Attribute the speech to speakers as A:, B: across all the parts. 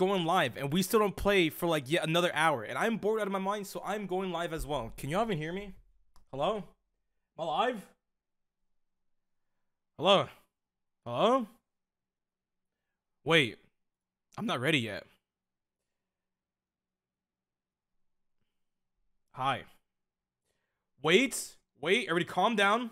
A: going live, and we still don't play for like yet another hour, and I'm bored out of my mind, so I'm going live as well. Can y'all even hear me? Hello? Am I live? Hello? Hello? Wait, I'm not ready yet. Hi. Wait, wait, everybody calm down.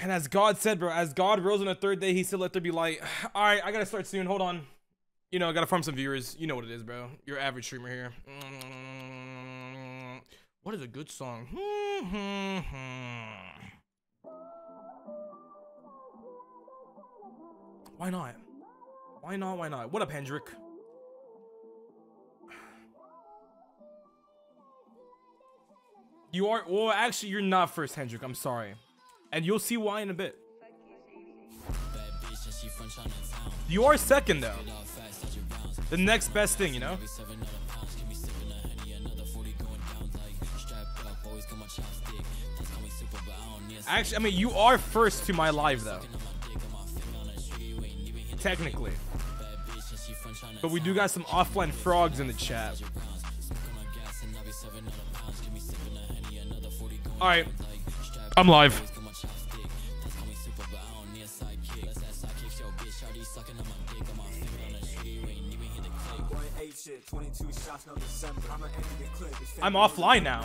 A: And as God said, bro, as God rose on the third day, he said, let there be light. All right, I gotta start soon. Hold on. You know, I gotta farm some viewers. You know what it is, bro. Your average streamer here. Mm-hmm. What is a good song? Mm-hmm. Why not? Why not? Why not? What up, Hendrik? You are, well, actually, you're not first, Hendrik. I'm sorry. And you'll see why in a bit. You are second, though. The next best thing, you know? Actually, I mean, you are first to my live, though. Technically. But we do got some offline frogs in the chat. Alright. I'm live. I'm offline now.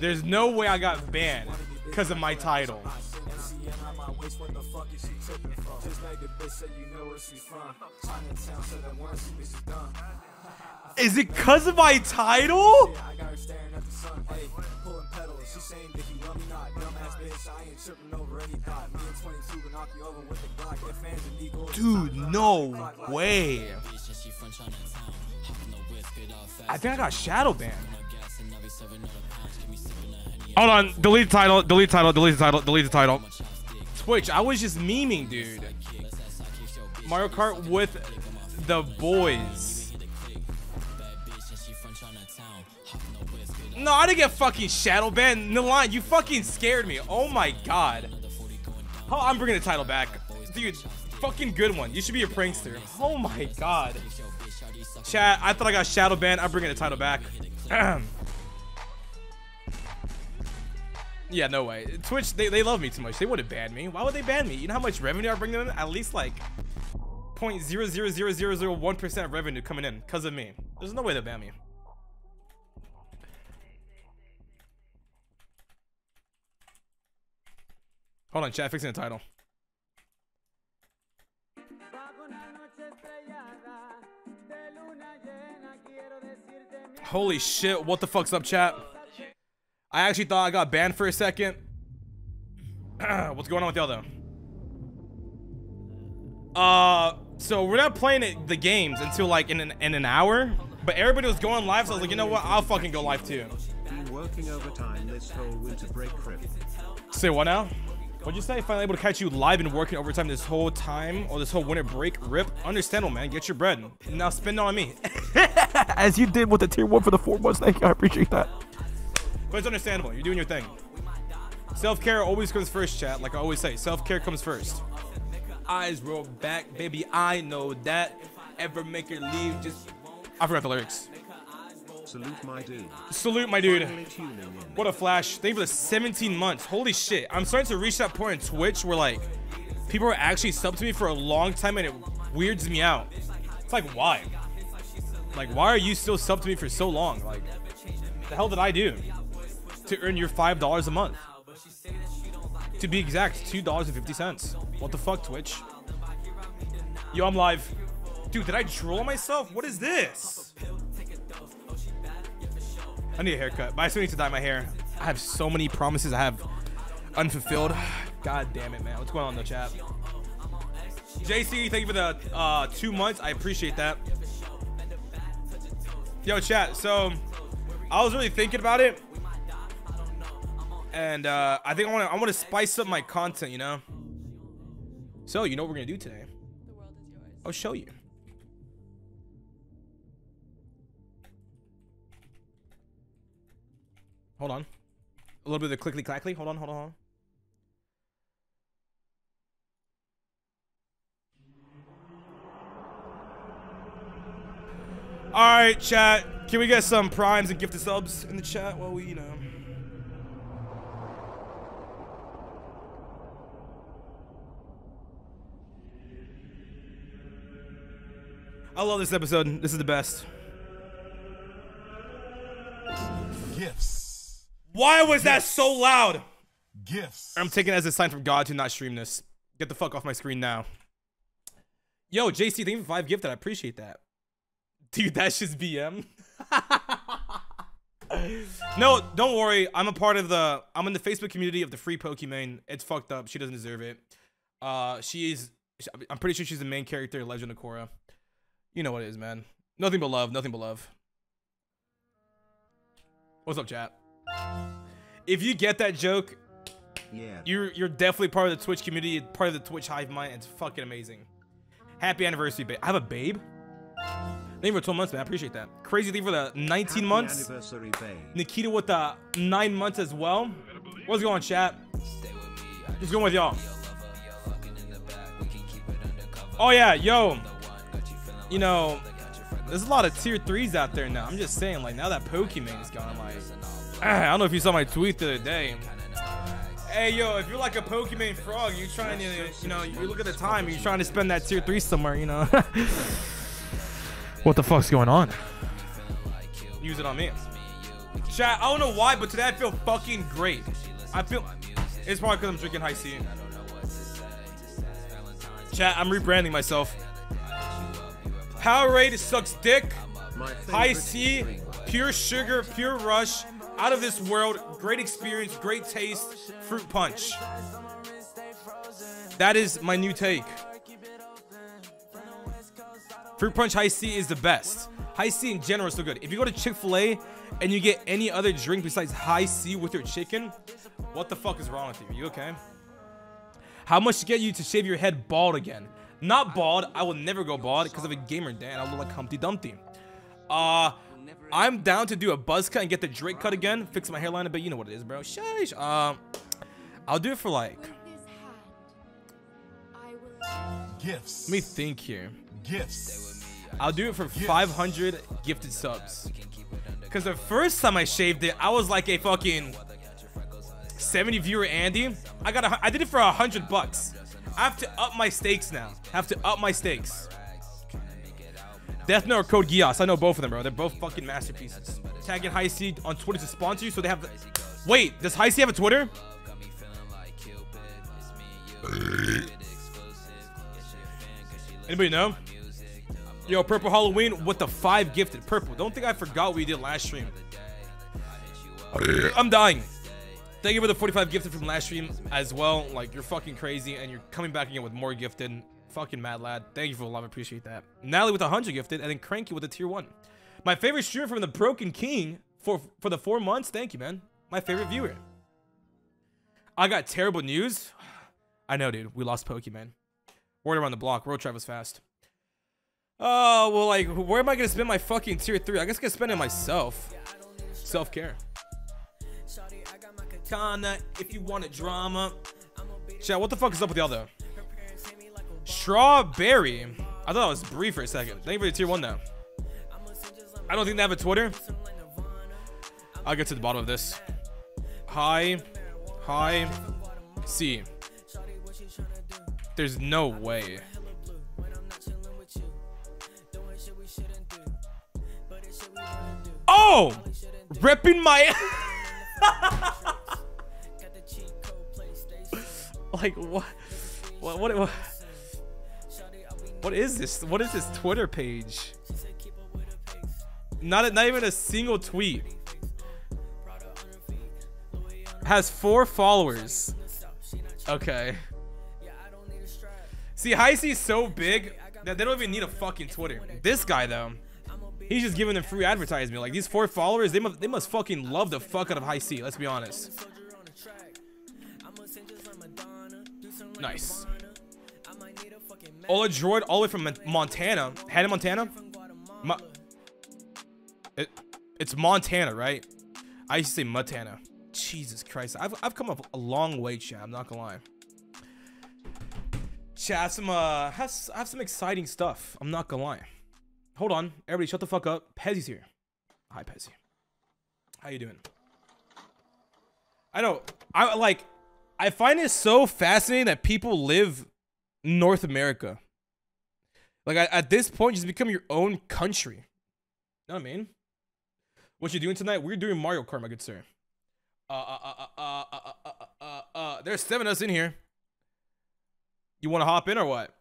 A: There's no way I got banned because of my title. Is it because of my title? Dude, no way. I think I got shadow banned. Hold on, delete the title, delete the title, delete the title, delete the title. Twitch, I was just memeing, dude. Mario Kart with the boys. No, I didn't get fucking shadow banned. Nilan, you fucking scared me. Oh my god. Oh, I'm bringing the title back. Dude, fucking good one. You should be a prankster. Oh my god. Chat, I thought I got shadow banned. I'm bringing the title back. yeah, no way. Twitch, they, they love me too much. They wouldn't ban me. Why would they ban me? You know how much revenue I bring in? At least like 0.00001% of revenue coming in because of me. There's no way they ban me. Hold on, chat, fixing the title. Holy shit, what the fuck's up, chat? I actually thought I got banned for a second. What's going on with y'all, though? Uh, so we're not playing it, the games until like in an, in an hour. But everybody was going live, so I was like, you know what? I'll fucking go live too.
B: Been working overtime this whole winter break trip.
A: Say what now? What'd you say? Finally able to catch you live and working overtime this whole time or this whole winter break? Rip. Understandable, man. Get your bread. Now spend it on me. As you did with the tier one for the four months. Thank you. I appreciate that. But it's understandable. You're doing your thing. Self-care always comes first, chat. Like I always say, self-care comes first. Eyes roll back, baby. I know that. Ever make her leave, just... I forgot the lyrics.
B: Salute my dude.
A: Salute my dude. What a flash. Thank you for the 17 months. Holy shit. I'm starting to reach that point in Twitch where like people are actually sub to me for a long time and it weirds me out. It's like why? Like why are you still sub to me for so long? Like the hell did I do to earn your five dollars a month? To be exact, two dollars and fifty cents. What the fuck, Twitch? Yo, I'm live. Dude, did I troll myself? What is this? I need a haircut, but I still need to dye my hair. I have so many promises I have unfulfilled. God damn it, man. What's going on the chat? JC, thank you for the uh, two months. I appreciate that. Yo, chat. So, I was really thinking about it, and uh, I think I want to I want to spice up my content. You know. So, you know what we're gonna do today? I'll show you. Hold on. A little bit of the clickly clackly. Hold on, hold on, hold on. All right, chat. Can we get some primes and gifted subs in the chat while we, you know. I love this episode. This is the best.
C: Gifts.
A: Why was that so loud?
C: Gifts.
A: I'm taking it as a sign from God to not stream this. Get the fuck off my screen now. Yo, JC, thank you for five gifted. I appreciate that. Dude, that's just BM. no, don't worry. I'm a part of the. I'm in the Facebook community of the free Pokimane. It's fucked up. She doesn't deserve it. Uh, she is. I'm pretty sure she's the main character in Legend of Korra. You know what it is, man. Nothing but love. Nothing but love. What's up, chat? If you get that joke,
B: Yeah.
A: you're you're definitely part of the Twitch community, part of the Twitch hive mind. It's fucking amazing. Happy anniversary, babe. I have a babe. Thank you for 12 months, man. I appreciate that. Crazy thing for the 19
B: Happy
A: months.
B: Anniversary, babe.
A: Nikita with the nine months as well. What's going on, chat? Just going with y'all. Oh yeah, yo. You know, there's a lot of tier threes out there now. I'm just saying, like now that Pokimane is gone, I'm like, I don't know if you saw my tweet the other day. Hey yo, if you're like a Pokimane frog, you're trying to, you know, you look at the time, you're trying to spend that tier three somewhere, you know. what the fuck's going on? Use it on me. Chat, I don't know why, but today I feel fucking great. I feel it's probably because I'm drinking Hi-C. Chat, I'm rebranding myself. Powerade sucks dick.
B: Hi-C,
A: pure sugar, pure rush, out of this world, great experience, great taste, fruit punch. That is my new take. Fruit punch Hi-C is the best. Hi-C in general is so good. If you go to Chick-fil-A and you get any other drink besides Hi-C with your chicken, what the fuck is wrong with you? You okay? How much to get you to shave your head bald again? Not bald. I will never go bald because of a gamer Dan. I look like Humpty Dumpty. Uh, I'm down to do a buzz cut and get the Drake cut again. Fix my hairline a bit. You know what it is, bro. Shush. Um, I'll do it for like.
C: Gifts.
A: Let me think here.
C: Gifts.
A: I'll do it for 500 gifted subs. Because the first time I shaved it, I was like a fucking 70 viewer Andy. I got a, I did it for a hundred bucks. I have to up my stakes now. Have to up my stakes. Death Note or Code Geass. I know both of them, bro. They're both fucking masterpieces. Tagging Hi-C on Twitter to sponsor you, so they have. Wait, does Hi-C have a Twitter? Anybody know? Yo, Purple Halloween with the five gifted. Purple, don't think I forgot what you did last stream. I'm dying. Thank you for the 45 gifted from last stream as well. Like, you're fucking crazy, and you're coming back again with more gifted. Fucking mad lad. Thank you for the love. Appreciate that. Natalie with 100 gifted, and then Cranky with a tier 1. My favorite streamer from the Broken King for, for the four months. Thank you, man. My favorite viewer. I got terrible news. I know, dude. We lost Pokimane. Word around the block. Road was fast. Oh, well, like, where am I going to spend my fucking tier 3? I guess I can spend it myself. Self-care. Kinda, if you wanted drama. Chat, what the fuck is up with y'all, though? Strawberry. I thought it was Bree for a second. Thank you for the tier 1, though. I don't think they have a Twitter. I'll get to the bottom of this. Hi. Hi. C. There's no way. Oh! Repping my. like, what? What? What? What? What is this? What is this Twitter page? Not, a, not even a single tweet. Has four followers. Okay. See, is so big that they don't even need a fucking Twitter. This guy though, he's just giving them free advertisement. Like these four followers, they must they must fucking love the fuck out of C. Let's be honest. Nice. Ola Droid all the way from Mon- Montana. Hannah, Montana? Mo- it, it's Montana, right? I used to say Montana. Jesus Christ. I've, I've come up a long way, chat. I'm not gonna lie. Chat, I have some, uh, I have some exciting stuff. I'm not gonna lie. Hold on. Everybody shut the fuck up. Pezzy's here. Hi, Pezzy. How you doing? I know. I like, I find it so fascinating that people live North America. Like at, this point, just become your own country. You know what I mean? What you doing tonight? We're doing Mario Kart, my good sir. Uh, uh, uh, uh, uh, uh, uh, there's seven of us in here. You want to hop in or what?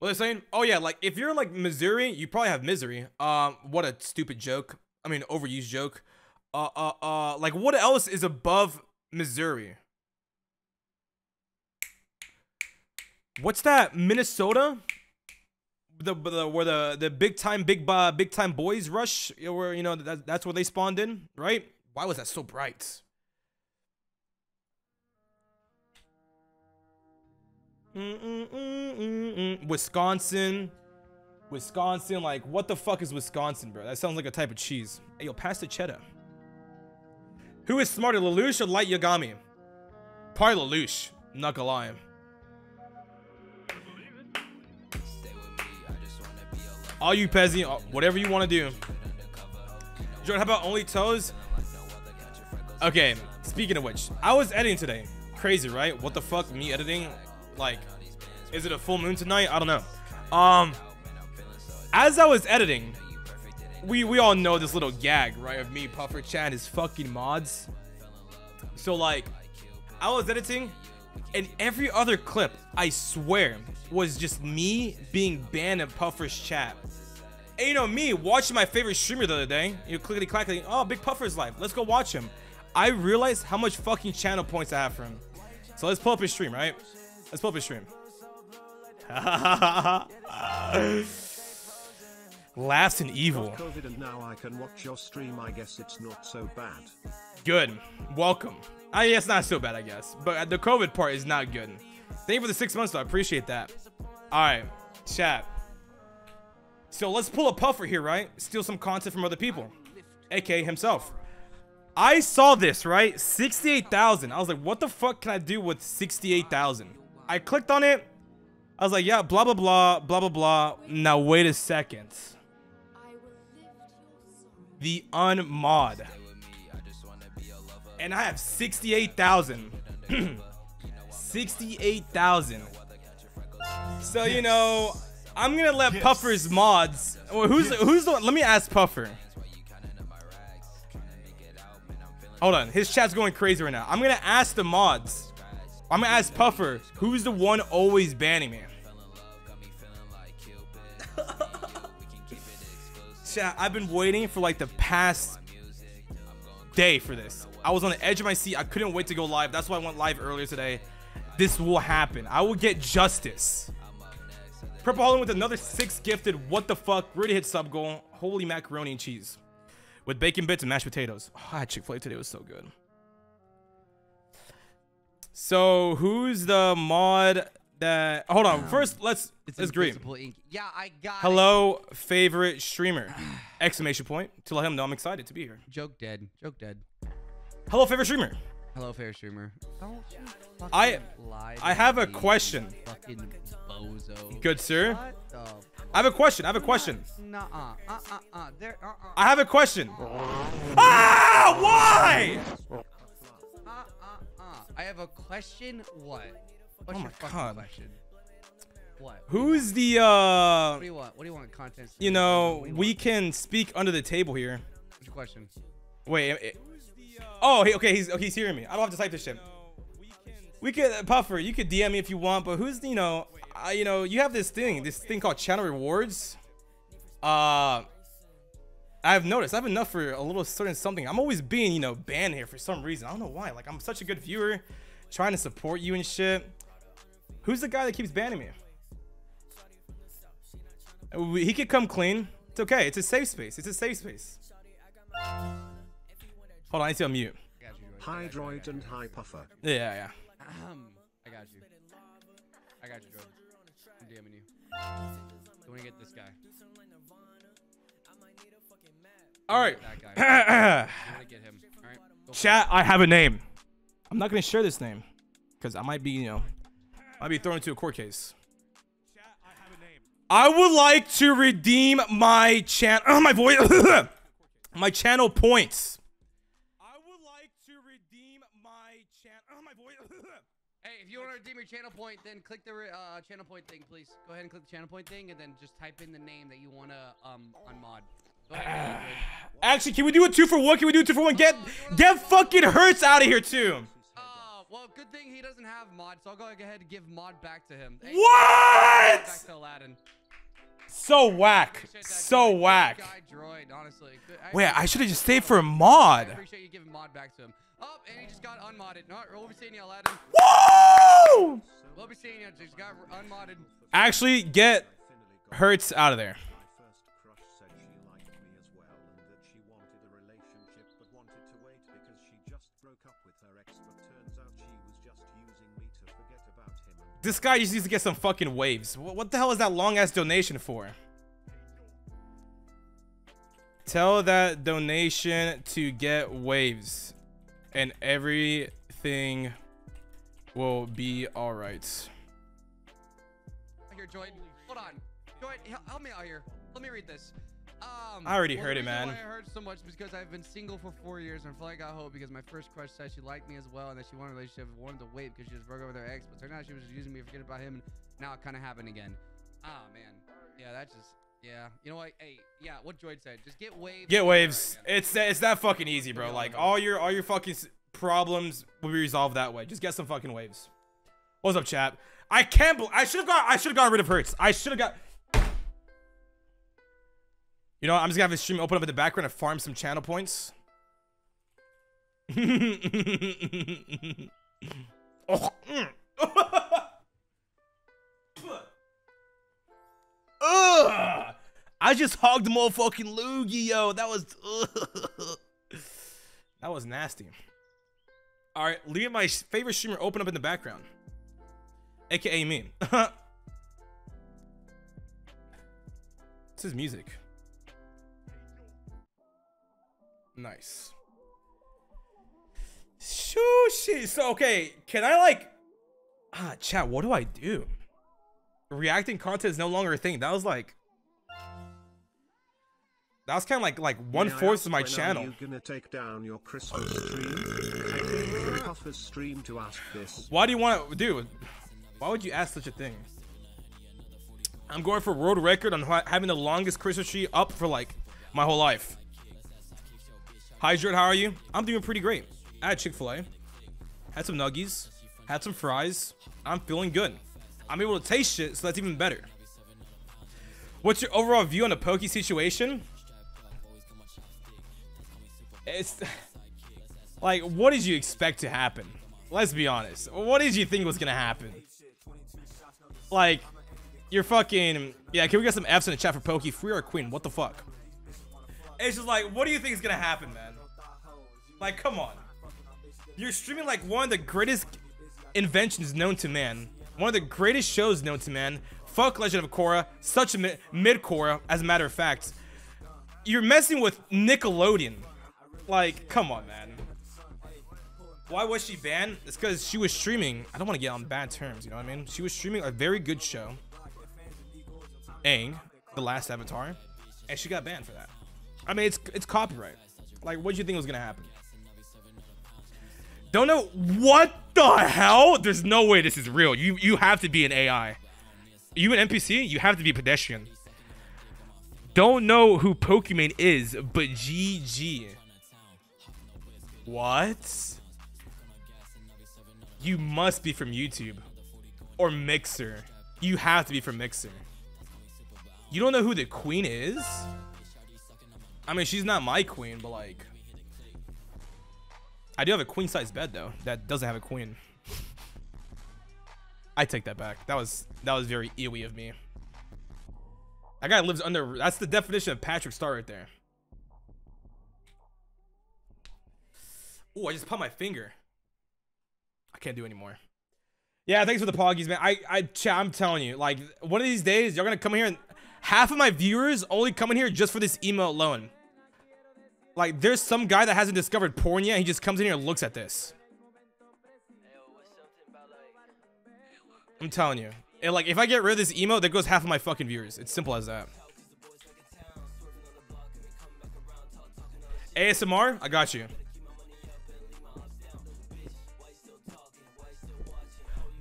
A: Well, they're saying, oh yeah, like if you're in like Missouri, you probably have misery. Um, what a stupid joke. I mean, overused joke. Uh, uh, uh, like what else is above Missouri? What's that? Minnesota? The, the where the the big time big uh, big time boys rush where you know that, that's where they spawned in right why was that so bright Mm-mm-mm-mm-mm. Wisconsin. Wisconsin, like, what the fuck is Wisconsin, bro? That sounds like a type of cheese. Hey, yo, pass the cheddar. Who is smarter, Lelouch or Light Yagami? Probably Lelouch. Not gonna lie. All you Pezzy, uh, whatever you want to do. Jordan, how about only toes? Okay, speaking of which, I was editing today. Crazy, right? What the fuck? Me editing? Like, is it a full moon tonight? I don't know. Um, as I was editing, we we all know this little gag, right? Of me, Puffer, Chan, his fucking mods. So like, I was editing, and every other clip, I swear, was just me being banned in Puffer's chat. And you know me watching my favorite streamer the other day, you know, clickety clackety. Oh, Big Puffer's live. Let's go watch him. I realized how much fucking channel points I have for him. So let's pull up his stream, right? Let's pull up his stream. Laughs and evil.
B: Now I can watch your stream. I guess it's not so bad.
A: Good. Welcome. I yeah, it's not so bad, I guess. But the COVID part is not good. Thank you for the six months, though. I appreciate that. All right, chat. So let's pull a puffer here, right? Steal some content from other people, aka himself. I saw this, right? 68,000. I was like, what the fuck can I do with 68,000? I clicked on it. I was like, yeah, blah, blah, blah, blah, blah, blah. Now, wait a second. The unmod. And I have 68,000. 68,000. So, you know, I'm going to let Puffer's mods. Well, who's, who's the one? Let me ask Puffer. Hold on. His chat's going crazy right now. I'm going to ask the mods. I'm going to ask Puffer, who's the one always banning me? Chat, I've been waiting for like the past day for this. I was on the edge of my seat. I couldn't wait to go live. That's why I went live earlier today. This will happen. I will get justice. Purple Holland with another six gifted. What the fuck? Really hit sub goal. Holy macaroni and cheese. With bacon bits and mashed potatoes. Oh, I Chick-fil-A today was so good. So who's the mod that hold on um, first let's
D: It's
A: let's agree.
D: Yeah, I got it.
A: hello favorite streamer exclamation point to let him know i'm excited to be here
D: Joke dead. Joke dead.
A: Hello favorite streamer
D: Hello, favorite streamer. Don't you fucking
A: I-
D: lie
A: I have a question.
D: Fucking bozo.
A: good sir i have a question i have a question
D: Nuh uh. Uh uh uh. There. Uh uh.
A: i have a question ah why
D: Uh uh uh. I have a question. What? What's
A: Oh
D: your
A: my
D: fucking
A: God.
D: question? What?
A: who's the uh
D: What do you want? What do you want? Content.
A: you know
D: you
A: we
D: want?
A: can speak under the table here
D: What's your question?
A: wait it- oh okay he's okay, he's hearing me i don't have to type this shit we could puffer you could dm me if you want but who's you know uh, you know you have this thing this thing called channel rewards uh I've noticed I have enough for a little certain something. I'm always being, you know, banned here for some reason. I don't know why. Like I'm such a good viewer, trying to support you and shit. Who's the guy that keeps banning me? Uh, He could come clean. It's okay. It's a safe space. It's a safe space. Hold on, I need to unmute.
D: I got you. Joy.
B: Hi droid and hi puffer.
A: Yeah, yeah, yeah.
D: Ahem. I got you. I got you, Joe. I'm DMing you. So when you get this guy.
A: All right.
D: Guy.
A: Chat,
D: get him. All right. go for it.
A: I have a name. I'm not gonna share this name because I might be, you know, I might be thrown into a court case. I would like to redeem my channel. Oh, my voice. my channel points.
D: Your channel point, then click the uh, channel point thing, please. Go ahead and click the channel point thing, and then just type in the name that you want to um unmod. Ahead.
A: Actually, can we do a two for one? Can we do a two for one? Get get fucking Hurts out of here too.
D: Uh, well, good thing he doesn't have mod, so I'll go ahead and give mod back to him. Hey,
A: What?
D: Back to Aladdin.
A: So whack. So whack.
D: Guy droid, honestly.
A: Wait, I should have just stayed for a
D: I
A: mod.
D: appreciate you giving mod back to him. Oh, and he just got unmodded. No, we'll be seeing you, Aladdin.
A: Woo!
D: We'll be seeing you. Just got unmodded.
A: Actually, get Hurts out of there.
B: My first crush said she liked me as well and that she wanted a relationship but wanted to wait because she just broke up with her ex but turns out she was just using me to forget about him and
A: This guy just needs to get some fucking waves. What the hell is that long ass donation for? Tell that donation to get waves, and everything will be alright.
D: Here, Joy. Hold on. Joy, help me out here. Let me read this. Um,
A: I already heard it, man.
D: Why I heard so much because I've been single for four years and I feel like I got hope because my first crush said she liked me as well and that she wanted a relationship and wanted to wait because she just broke up with her ex, but turned out she was just using me to forget about him and now it kind of happened again. Ah, man. Yeah, that just. Yeah. You know what? Hey, yeah, what Joy said. Just get waves.
A: Get waves. It's that it's that fucking easy, bro. Like all your all your fucking problems will be resolved that way. Just get some fucking waves. What's up, chat? I can't. I should have got. I should have got rid of Hurts. I should have got. You know, what? I'm just gonna have his stream open up in the background and farm some channel points. oh, mm. Ugh. I just hogged the motherfucking loogie, yo. That was that was nasty. All right, leave my favorite streamer open up in the background, aka me. this is music. Nice. Shoo. So okay, can I like ah chat? What do I do? Reacting content is no longer a thing. That was like that was kind of like like one
B: May
A: fourth of my channel.
B: Are you gonna take down your Christmas stream? I came from Puffer's stream to ask this.
A: Why do you want to do? Why would you ask such a thing? I'm going for world record on having the longest Christmas tree up for like my whole life. Hi, Jared. How are you? I'm doing pretty great. I had Chick-fil-A, had some nuggies, had some fries. I'm feeling good. I'm able to taste shit, so that's even better. What's your overall view on the Pokey situation? It's like, what did you expect to happen? Let's be honest. What did you think was gonna happen? Like, you're fucking. Yeah, can we get some F's in the chat for Pokey? Free or Queen? What the fuck? It's just like, what do you think is gonna happen, man? Like, come on. You're streaming like one of the greatest inventions known to man. One of the greatest shows known to man. Fuck Legend of Korra. Such a mi- mid Korra, as a matter of fact. You're messing with Nickelodeon. Like, come on, man. Why was she banned? It's because she was streaming. I don't want to get on bad terms, you know what I mean? She was streaming a very good show. Aang, the last Avatar, and she got banned for that. I mean, it's it's copyright. Like, what do you think was gonna happen? Don't know what the hell. There's no way this is real. You you have to be an AI. You an NPC? You have to be a pedestrian. Don't know who Pokimane is, but GG. What? You must be from YouTube or Mixer. You have to be from Mixer. You don't know who the queen is? I mean, she's not my queen, but like, I do have a queen size bed though that doesn't have a queen. I take that back. That was that was very ewy of me. That guy lives under. That's the definition of Patrick Star right there. Oh, I just popped my finger. I can't do anymore. Yeah, thanks for the poggies, man. I, I, I'm telling you, like, one of these days, you're gonna come here and half of my viewers only come in here just for this email alone. Like, there's some guy that hasn't discovered porn yet. He just comes in here and looks at this. I'm telling you. And like, if I get rid of this emo, there goes half of my fucking viewers. It's simple as that. ASMR, I got you.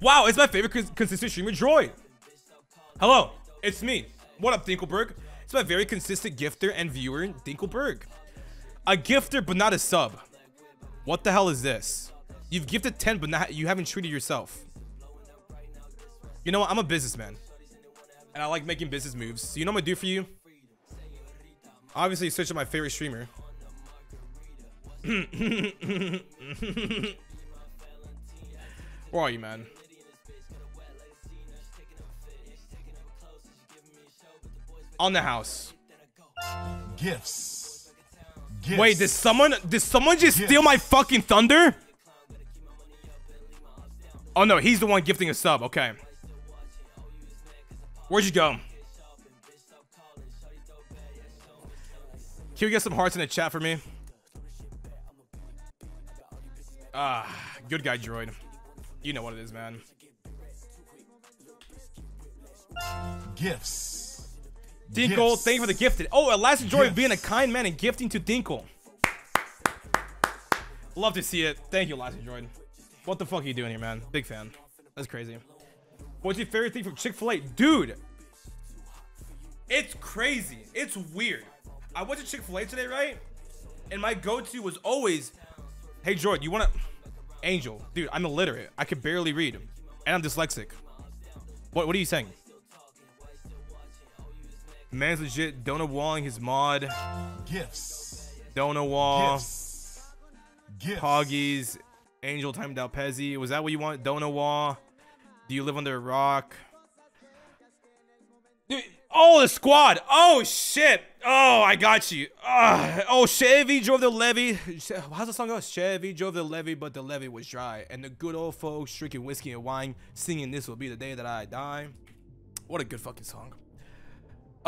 A: Wow, it's my favorite cons- consistent streamer, Droid. Hello, it's me. What up, Dinkelberg? It's my very consistent gifter and viewer, Dinkelberg. A gifter, but not a sub. What the hell is this? You've gifted 10, but not, you haven't treated yourself. You know what? I'm a businessman. And I like making business moves. So you know what I'm gonna do for you? Obviously, search up my favorite streamer. Where are you, man? On the house.
C: Gifts. Gifts.
A: Wait, did someone did someone just
C: Yes.
A: steal my fucking thunder? Oh no, he's the one gifting a sub. Okay. Where'd you go? Can we get some hearts in the chat for me? Ah, good guy, droid. You know what it is, man.
C: Gifts.
A: Dinkle, thank you for the gifted. Oh, Elastic Droid
C: Gifts.
A: being a kind man and gifting to Dinkle. Love to see it. Thank you, Elastic Droid. What the fuck are you doing here, man? Big fan. That's crazy. What's your favorite thing from Chick-fil-A? Dude, it's crazy. It's weird. I went to Chick-fil-A today, right? And my go-to was always, hey, Droid, you want to... Angel. Dude, I'm illiterate. I can barely read. And I'm dyslexic. What, what are you saying? Man's legit. Donowalling his mod.
C: Gifts.
A: Donowall.
C: Gifts. Gifts.
A: Poggies. Angel timed out Pezzy. Was that what you want? Donowall. Do you live under a rock? Dude, oh, the squad. Oh, shit. Oh, I got you. Ah, oh, Chevy drove the levee. How's the song go? Chevy drove the levee, but the levee was dry. And the good old folks drinking whiskey and wine, singing This Will Be the Day That I Die. What a good fucking song.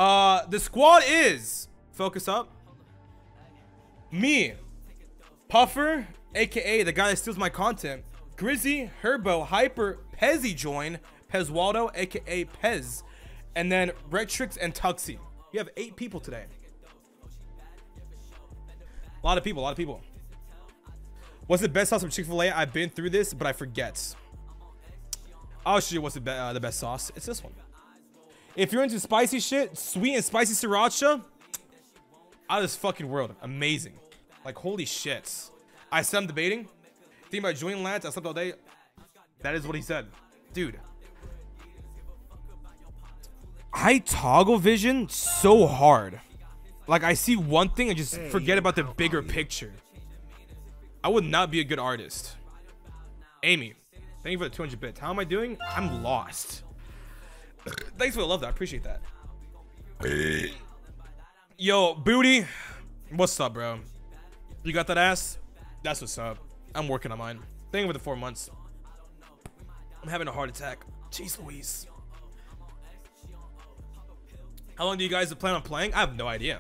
A: Uh, the squad is focus up. Me, Puffer, aka the guy that steals my content, Grizzy, Herbo, Hyper, Pezzy join, Pezwaldo, aka Pez, and then Retrix and Tuxie. You have eight people today. A lot of people, a lot of people. What's the best sauce from Chick-fil-A? I've been through this, but I forget. I'll show you what's the, be- uh, the best sauce. It's this one. If you're into spicy shit, sweet and spicy sriracha, out of this fucking world. Amazing. Like, holy shit. I said I'm debating. Think about joining lads. I slept all day. That is what he said. Dude. I toggle vision so hard. Like, I see one thing and just forget about the bigger picture. I would not be a good artist. Amy, thank you for the 200 bits. How am I doing? I'm lost. Thanks for the love, though. I appreciate that. Yo, Booty, what's up, bro? You got that ass? That's what's up. I'm working on mine. You for the four months. I'm having a heart attack. Jeez Louise. How long do you guys plan on playing? I have no idea.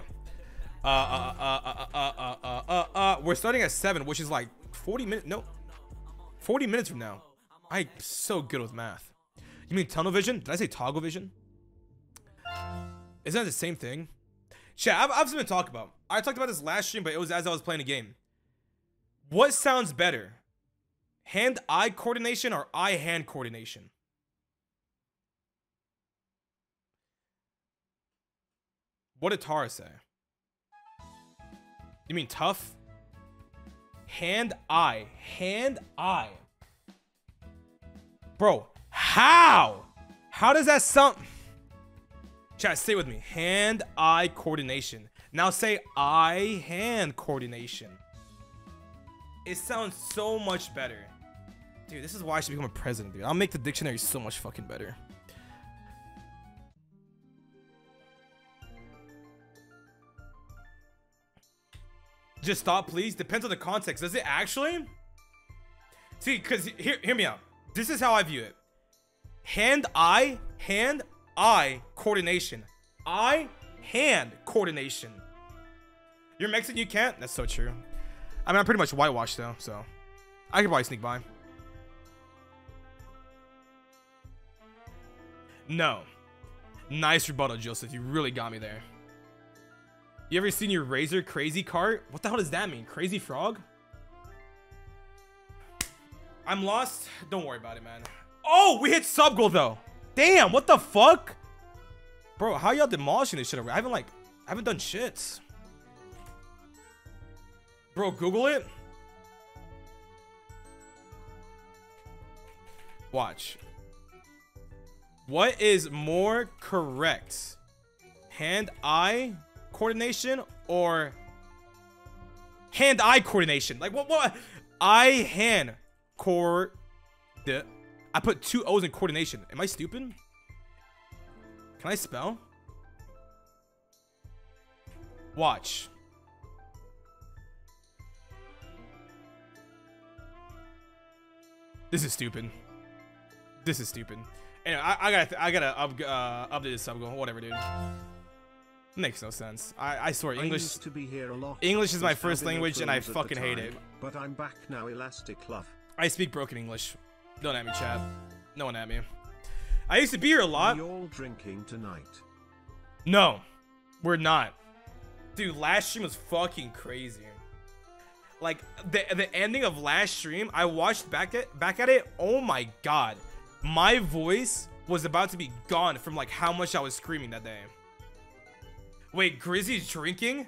A: Uh, uh, uh, uh, uh, uh, uh, uh, uh, we're starting at 7, which is like 40 minutes. No. 40 minutes from now. I'm so good with math. You mean tunnel vision? Did I say toggle vision? Isn't that the same thing? Chat, I've, I've been talking about. I talked about this last stream, but it was as I was playing a game. What sounds better? Hand-eye coordination or eye-hand coordination? What did Tara say? You mean tough? Hand-eye. Hand-eye. Bro, how? How does that sound? Chat, stay with me. Hand-eye coordination. Now say eye-hand coordination. It sounds so much better. Dude, this is why I should become a president, dude. I'll make the dictionary so much fucking better. Just stop, please. Depends on the context. Does it actually? See, because hear, hear me out. This is how I view it. Hand, eye, hand, eye coordination. Eye, hand coordination. You're Mexican, you can't? That's so true. I mean, I'm pretty much whitewashed though, so I could probably sneak by. No. Nice rebuttal, Joseph. You really got me there. You ever seen your Razor Crazy Cart? What the hell does that mean? Crazy Frog? I'm lost. Don't worry about it, man. Oh, we hit sub goal though. Damn, what the fuck? Bro, how y'all demolishing this shit? I haven't like, I haven't done shit. Bro, Google it. Watch. What is more correct? Hand-eye coordination or hand-eye coordination? Like what? What? Eye-hand core. I put two O's in coordination. Am I stupid? Can I spell? Watch. This is stupid. This is stupid. Anyway, I, I gotta, I gotta up, uh, update this sub goal. Whatever, dude. Makes no sense. I, I swear, English.
B: used to be here a lot.
A: English is my first language, and I
B: influence at the
A: fucking hate it.
B: But I'm back now, Elastic Love.
A: I speak broken English. Don't at me, chat. No one at me. I used to be here a lot.
B: We all drinking tonight.
A: No, we're not. Dude, last stream was fucking crazy. Like the the ending of last stream, I watched back at back at it. Oh my god, my voice was about to be gone from like how much I was screaming that day. Wait, Grizzy's drinking?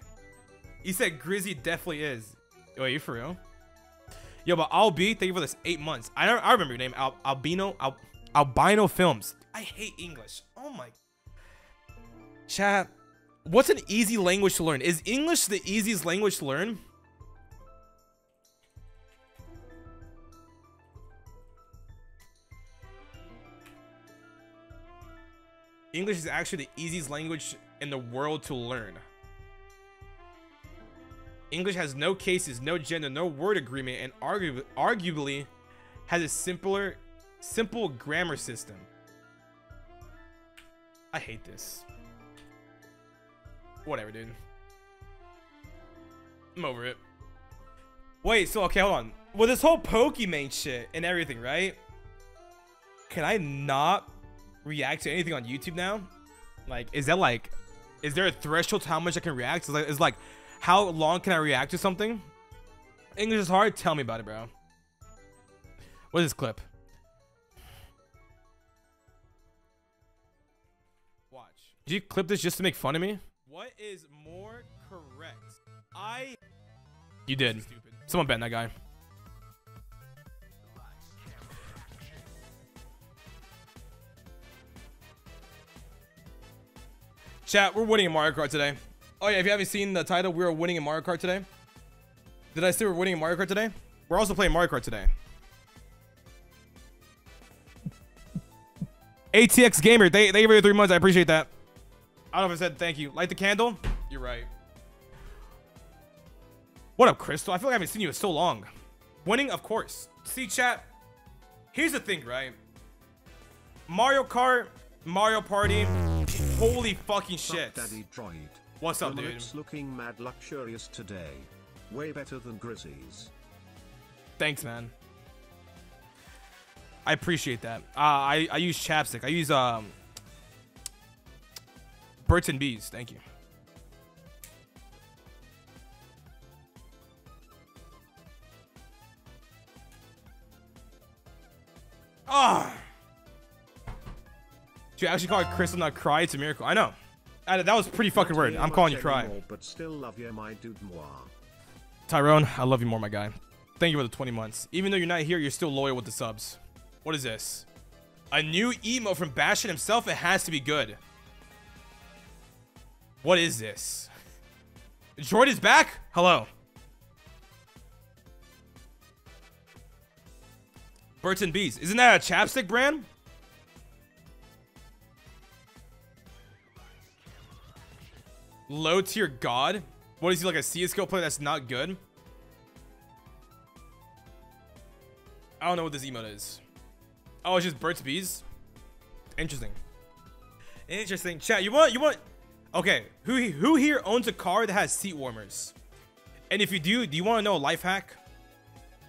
A: He said Grizzy definitely is. Wait, you for real? Yo, but be thank you for this eight months. I I remember your name, Al, Albino Al, Albino Films. I hate English. Oh my. Chat. What's an easy language to learn? Is English the easiest language to learn? English is actually the easiest language in the world to learn. English has no cases, no gender, no word agreement, and argu arguably has a simpler, simple grammar system. I hate this. Whatever, dude. I'm over it. Wait, so okay, hold on. With this whole Pokimane shit and everything, right? Can I not react to anything on YouTube now? Like, is that like, is there a threshold to how much I can react? Is like, is like, how long can I react to something? English is hard. Tell me about it, bro. What is this clip? Watch. Did you clip this just to make fun of me? What is more correct? I. You did. Someone ban that guy. Chat, we're winning in Mario Kart today. Oh yeah, if you haven't seen the title, we are winning in Mario Kart today. Did I say we're winning in Mario Kart today? We're also playing Mario Kart today. ATX Gamer, thank, thank you for three months. I appreciate that. I don't know if I said thank you. Light the candle. You're right. What up, Crystal? I feel like I haven't seen you in so long. Winning, of course. See, chat. Here's the thing, right? Mario Kart, Mario Party. Holy fucking shit.
B: Daddy Droid.
A: What's up, dude?
B: lips looking mad luxurious today. Way better than Grizzy's.
A: Thanks, man. I appreciate that. Uh, I I use chapstick. I use um Burt's and Bees. Thank you. Ah. You actually call it Crystal not cry? It's a miracle. I know. I, that was pretty fucking weird. I'm calling you cry.
B: But still love you, my dude moi.
A: Tyrone, I love you more, my guy. Thank you for the 20 months. Even though you're not here, you're still loyal with the subs. What is this? A new emo from Bastion himself? It has to be good. What is this? Droid is back? Hello. And Bees. Isn't that a chapstick brand? Low tier god? What is he like a CSGO player that's not good? I don't know what this emote is. Oh, it's just Burt's Bees? Interesting. Interesting. Chat, you want you want Okay, who who here owns a car that has seat warmers? And if you do, do you want to know a life hack?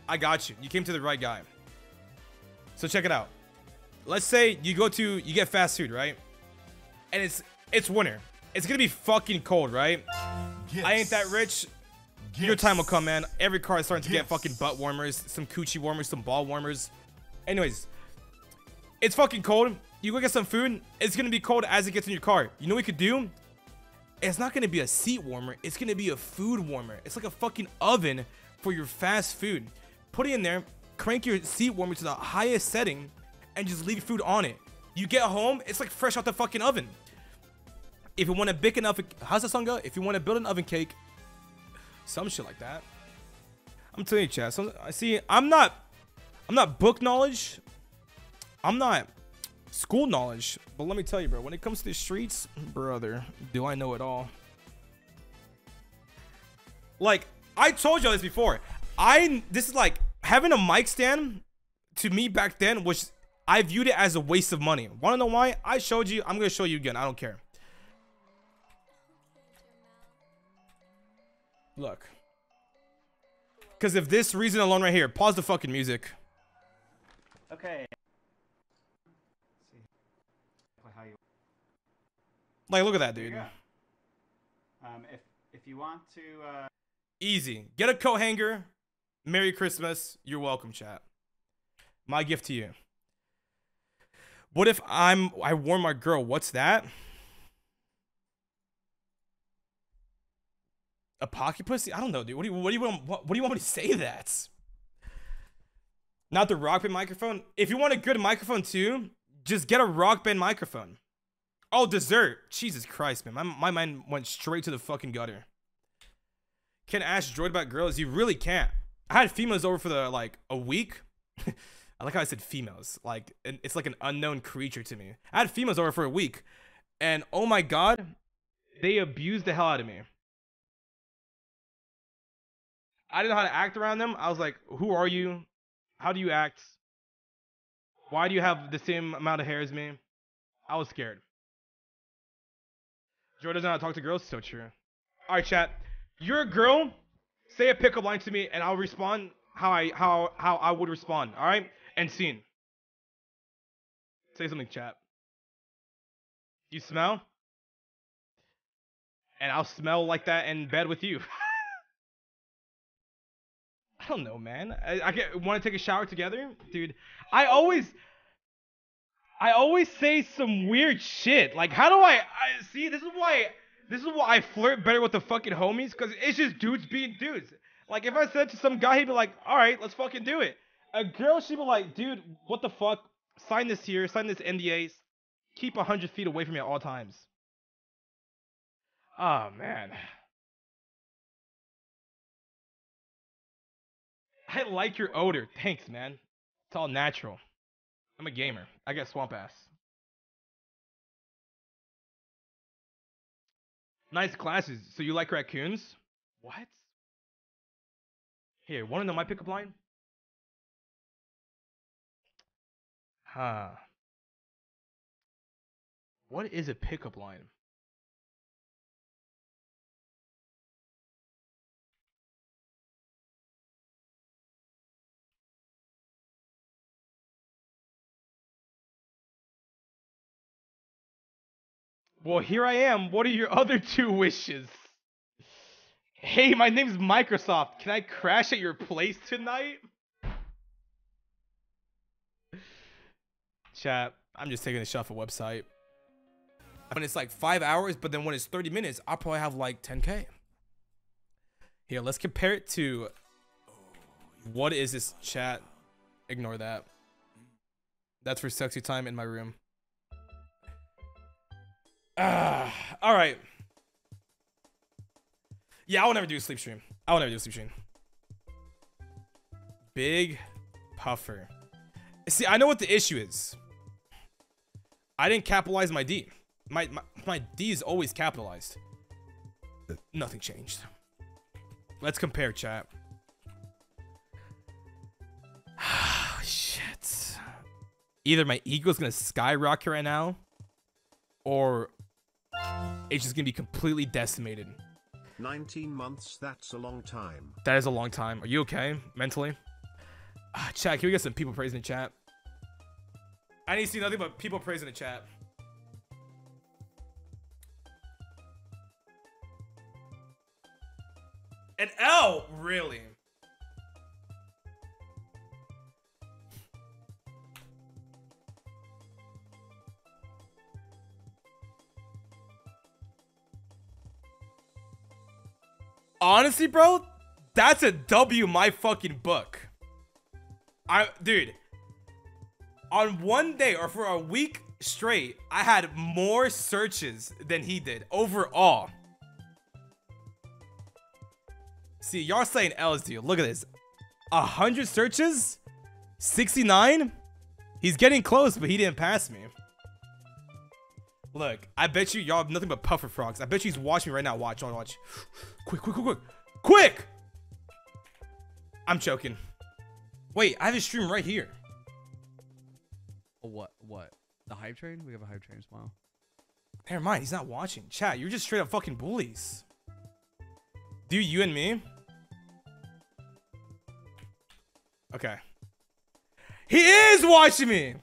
A: I got you. You came to the right guy. So check it out. Let's say you go to you get fast food, right? And it's it's winter. It's gonna be fucking cold, right?
C: Gifts.
A: I ain't that rich. Your time will come, man. Every car is starting to get fucking butt warmers, some coochie warmers, some ball warmers. Anyways, it's fucking cold. You go get some food. It's gonna be cold as it gets in your car. You know what we could do? It's not gonna be a seat warmer. It's gonna be a food warmer. It's like a fucking oven for your fast food. Put it in there, crank your seat warmer to the highest setting, and just leave your food on it. You get home, it's like fresh out the fucking oven. If you want to bake an oven, how's that song go? If you want to build an oven cake, some shit like that. I'm telling you, chat. Some, I see. I'm not. I'm not book knowledge. I'm not school knowledge. But let me tell you, bro. When it comes to the streets, brother, do I know it all? Like I told you this before. I this is like having a mic stand to me back then which I viewed it as a waste of money. Want to know why? I showed you. I'm gonna show you again. I don't care. Look. Because if this reason alone right here, pause the fucking music.
E: Okay. see how you
A: Like, look at that, dude.
E: Um, if if you want to, uh,
A: Easy. Get a coat hanger. Merry Christmas. You're welcome, chat. My gift to you. What if I'm I warn my girl? What's that? A pocket pussy? I don't know, dude. What do you what do you want what, what do you want me to say that? Not the rock band microphone. If you want a good microphone too, just get a rock band microphone. Oh, dessert. Jesus Christ, man. My, my mind went straight to the fucking gutter. Can ask Droid about girls? You really can't. I had females over for the like a week. I like how I said females. Like it's like an unknown creature to me. I had females over for a week, and oh my god, they abused the hell out of me. I didn't know how to act around them. I was like, "Who are you? How do you act? Why do you have the same amount of hair as me?" I was scared. Joy doesn't know how to talk to girls. So true. All right, chat. You're a girl. Say a pickup line to me, and I'll respond how I how how I would respond. All right, and scene. Say something, chat. You smell? And I'll smell like that in bed with you. I don't know, man. I, I get want to take a shower together, dude. I always, I always say some weird shit. Like, how do I, I see? This is why, this is why I flirt better with the fucking homies, cause it's just dudes being dudes. Like, if I said to some guy, he'd be like, "All right, let's fucking do it." A girl, she'd be like, "Dude, what the fuck? Sign this here. Sign this NDA. Keep hundred feet away from me at all times." Oh man. I like your odor. Thanks, man. It's all natural. I'm a gamer. I got swamp ass. Nice glasses. So you like raccoons? What? Here, wanna know my pickup line? Huh. What is a pickup line? Well, here I am. What are your other two wishes? Hey, my name's Microsoft. Can I crash at your place tonight? Chat, I'm just taking a shot for website. When it's like five hours, but then when it's 30 minutes, I'll probably have like 10k. Here, let's compare it to what is this chat? Ignore that. That's for sexy time in my room. Ah, all right. Yeah, I will never do a sleep stream. I will never do a sleep stream. Big puffer. See, I know what the issue is. I didn't capitalize my D. My my, my D is always capitalized. Nothing changed. Let's compare, chat. Shit. Either my ego's gonna skyrocket right now, or it's just gonna be completely decimated.
B: 19 months, that's a long time.
A: That is a long time. Are you okay mentally? Ah, chat, can we get some people praising the chat? I need to see nothing but people praising the chat. An L, really? Honestly, bro, that's a W my fucking book. I dude, on one day or for a week straight, I had more searches than he did overall. See, y'all saying L's you. Look at this. A hundred searches? 69? He's getting close, but he didn't pass me. Look, I bet you y'all have nothing but puffer frogs. I bet you he's watching right now. Watch, watch, watch. Quick, quick, quick, quick. Quick! I'm choking. Wait, I have a stream right here.
D: What? What? The hype train? We have a hype train as well.
A: Never mind, he's not watching. Chat, you're just straight up fucking bullies. Do you and me? Okay. He is watching me!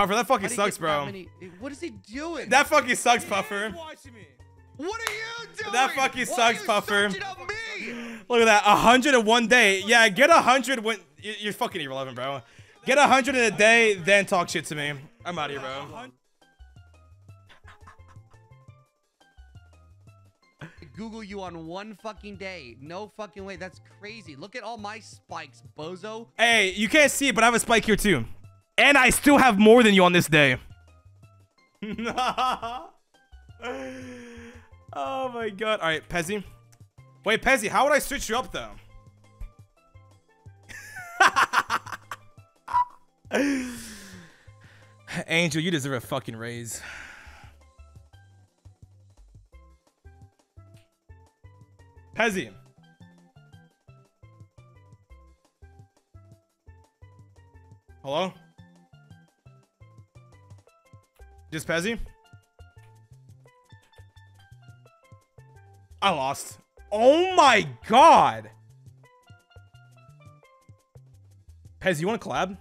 A: Puffer, that fucking
D: How do you
A: sucks, bro.
D: many- What is he doing?
A: That fucking sucks, Puffer.
D: What are you doing?
A: That fucking
D: Why
A: sucks, Puffer.
D: searching up me?
A: Look at that, a hundred in one day. Yeah, get a hundred when you- you're fucking irrelevant, bro. Get a hundred in a day, then talk shit to me. I'm out of here, bro.
D: Google you on one fucking day. No fucking way. That's crazy. Look at all my spikes, bozo.
A: Hey, you can't see it, but I have a spike here too. And I still have more than you on this day. oh my god. Alright, Pezzy. Wait, Pezzy, how would I switch you up though? Angel, you deserve a fucking raise. Pezzy. Hello? Just Pezzy? I lost. Oh my god! Pez, you want to collab?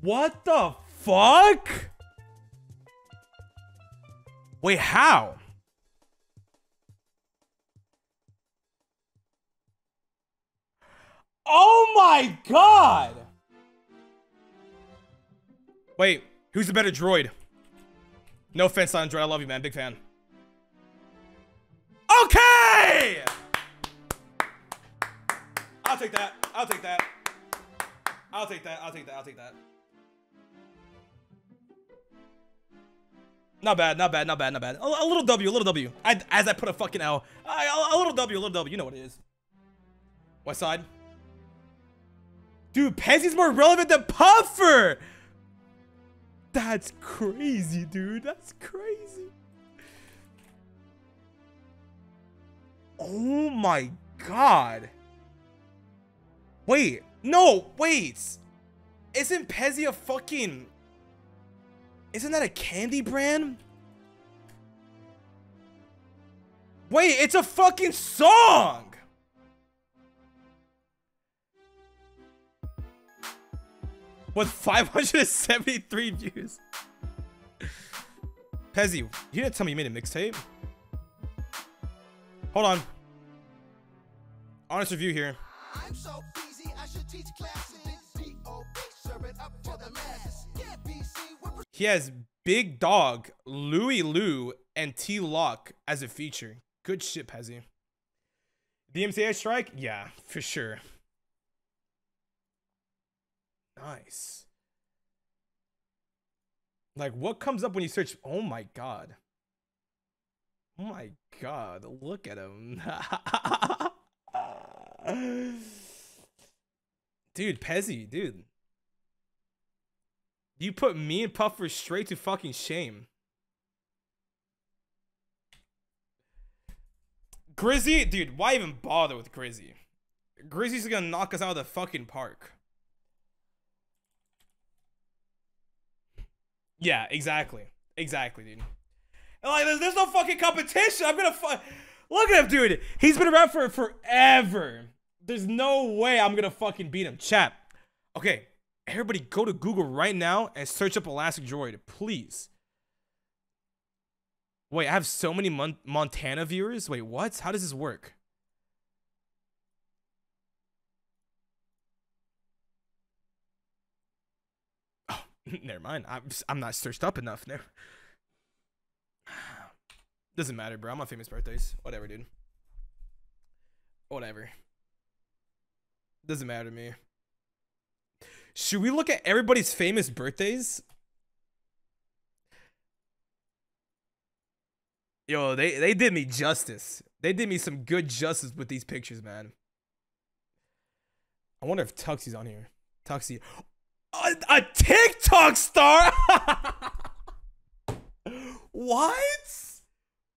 A: What the fuck? Wait, how? Oh my god! Wait, who's the better droid? No offense, Silent Droid. I love you, man. Big fan. Okay! I'll take that. I'll take that. I'll take that. I'll take that. I'll take that. Not bad, not bad, not bad, not bad. A, a little W, a little W. I, as I put a fucking L. I, a, a little W, a little W. You know what it is. West side. Dude, Pezzy's more relevant than Puffer! That's crazy, dude. That's crazy. Oh my god. Wait. No, wait. Isn't Pezzy a fucking... Isn't that a candy brand? Wait, it's a fucking song! With 573 views. Pezzy, you didn't tell me you made a mixtape? Hold on. Honest review here.
F: I'm so easy, I should teach classes. D.O.B. serve up for the masses. Can't be seen with
A: He has Big Dog, Louis Lou, and T Lock as a feature. Good shit, Pezzy. DMCA strike? Yeah, for sure. Nice. Like, what comes up when you search? Oh my god. Oh my god, look at him. dude, Pezzy, dude. You put me and Puffer straight to fucking shame. Grizzy, dude, why even bother with Grizzy? Grizzy's gonna knock us out of the fucking park. Yeah, exactly. Exactly, dude. And like, there's, there's no fucking competition. I'm gonna fuck. look at him, dude. He's been around for forever. There's no way I'm gonna fucking beat him. Chat. Okay, everybody, go to Google right now and search up Elastic Droid, please. Wait, I have so many Mon- Montana viewers. Wait, what? How does this work? Oh, never mind. I'm I'm not searched up enough. Never. Doesn't matter, bro. I'm on famous birthdays. Whatever, dude. Whatever. Doesn't matter to me. Should we look at everybody's famous birthdays? Yo, they they did me justice. They did me some good justice with these pictures, man. I wonder if Tuxie's on here. Tuxie, a, a TikTok star. what?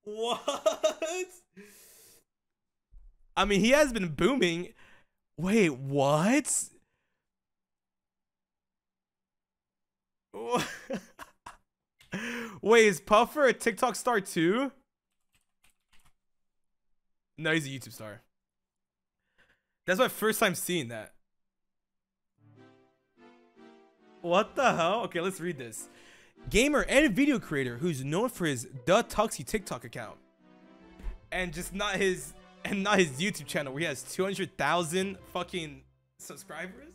A: What? I mean, he has been booming. Wait, what? Wait, is Puffer a TikTok star too? No, he's a YouTube star. That's my first time seeing that. What the hell? Okay, let's read this. Gamer and video creator who's known for his The Tuxie TikTok account. And just not his and not his YouTube channel where he has 200,000 fucking subscribers.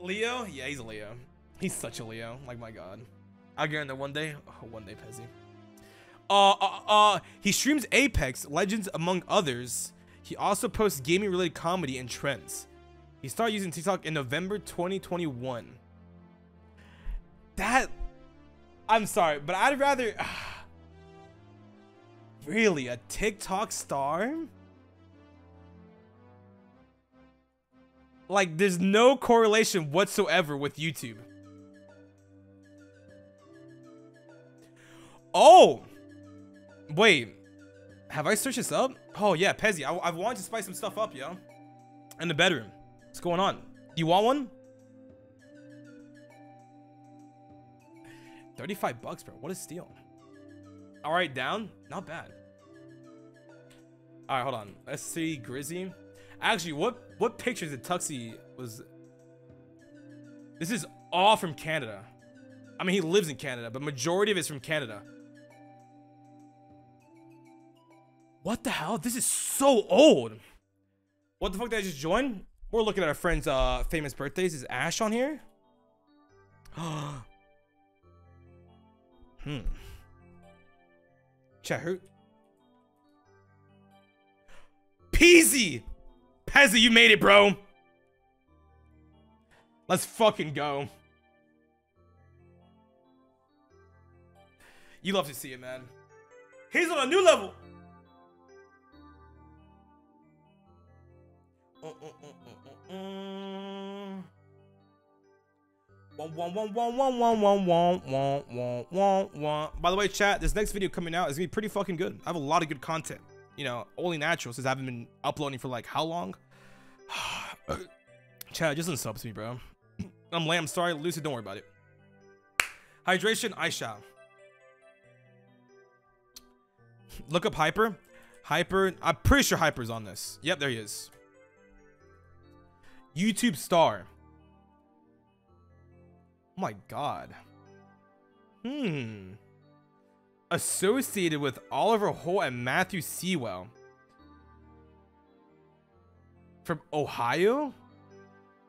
A: Leo? Yeah, he's a Leo. He's such a Leo. Like my god. In there one day. Oh, one day, Pezzy. Uh, uh, uh, he streams Apex Legends among others. He also posts gaming related comedy and trends. He started using TikTok in November 2021. That I'm sorry, but I'd rather Really, a TikTok star? Like there's no correlation whatsoever with YouTube. Oh! Wait. Have I searched this up? Oh, yeah, Pezzy. I, I've wanted to spice some stuff up, yo. In the bedroom. What's going on? Do you want one? 35 bucks, bro. What a steal. All right, down. Not bad. All right, hold on. Let's see Grizzy. Actually, what what pictures did Tuxie was... This is all from Canada. I mean, he lives in Canada, but majority of it's from Canada. What the hell? This is so old. What the fuck did I just join? We're looking at our friend's uh, famous birthdays. Is Ash on here? hmm. Chat who? Peasy! Pezzy, you made it, bro. Let's fucking go. You love to see it, man. He's on a new level. Uh, uh, uh, Mm. By the way, chat, this next video coming out is gonna be pretty fucking good. I have a lot of good content. You know, only natural since I haven't been uploading for like how long? chat, just unsub to me, bro. I'm lame. I'm sorry. Lucid, don't worry about it. Hydration, I shall. Look up Hyper. Hyper. I'm pretty sure Hyper's on this. Yep, there he is. YouTube star. Oh my god. Hmm. Associated with Oliver Holt and Matthew Sewell. From Ohio?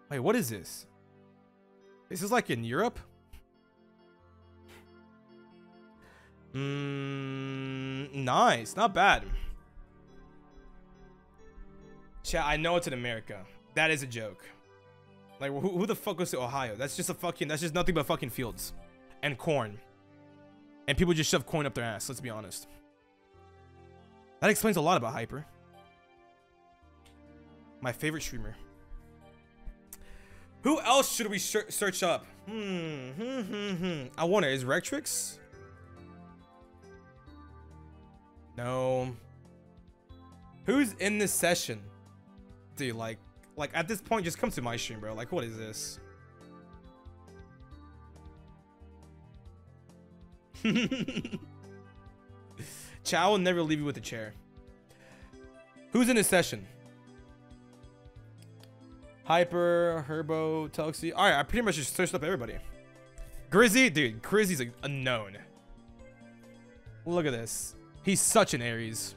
A: Wait, what is this? This is like in Europe? Mmm, nice. Not bad. Chat, I know it's in America. That is a joke. Like, who, who the fuck goes to Ohio? That's just a fucking, that's just nothing but fucking fields. And corn. And people just shove corn up their ass, let's be honest. That explains a lot about Hyper. My favorite streamer. Who else should we search up? Hmm, hmm, hmm, hmm. I wonder, is Rectrix? No. Who's in this session? Dude, like, like at this point, just come to my stream, bro. Like, what is this? Chow will never leave you with a chair. Who's in this session? Hyper, Herbo, Telxi. All right, I pretty much just searched up everybody. Grizzy, dude, Grizzy's a, a known. Look at this. He's such an Aries.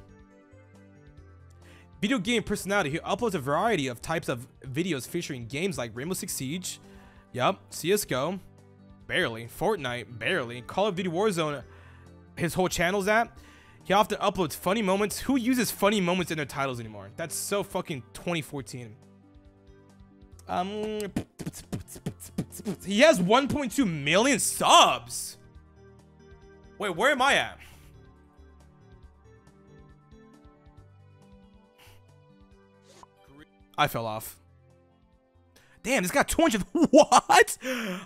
A: Video game personality who uploads a variety of types of videos featuring games like Rainbow Six Siege, yup, CSGO, barely, Fortnite, barely, Call of Duty Warzone, his whole channel's at. He often uploads funny moments. Who uses funny moments in their titles anymore? That's so fucking 2014. Um, he has 1.2 million subs. Wait, where am I at? I fell off. Damn, this got 200. What?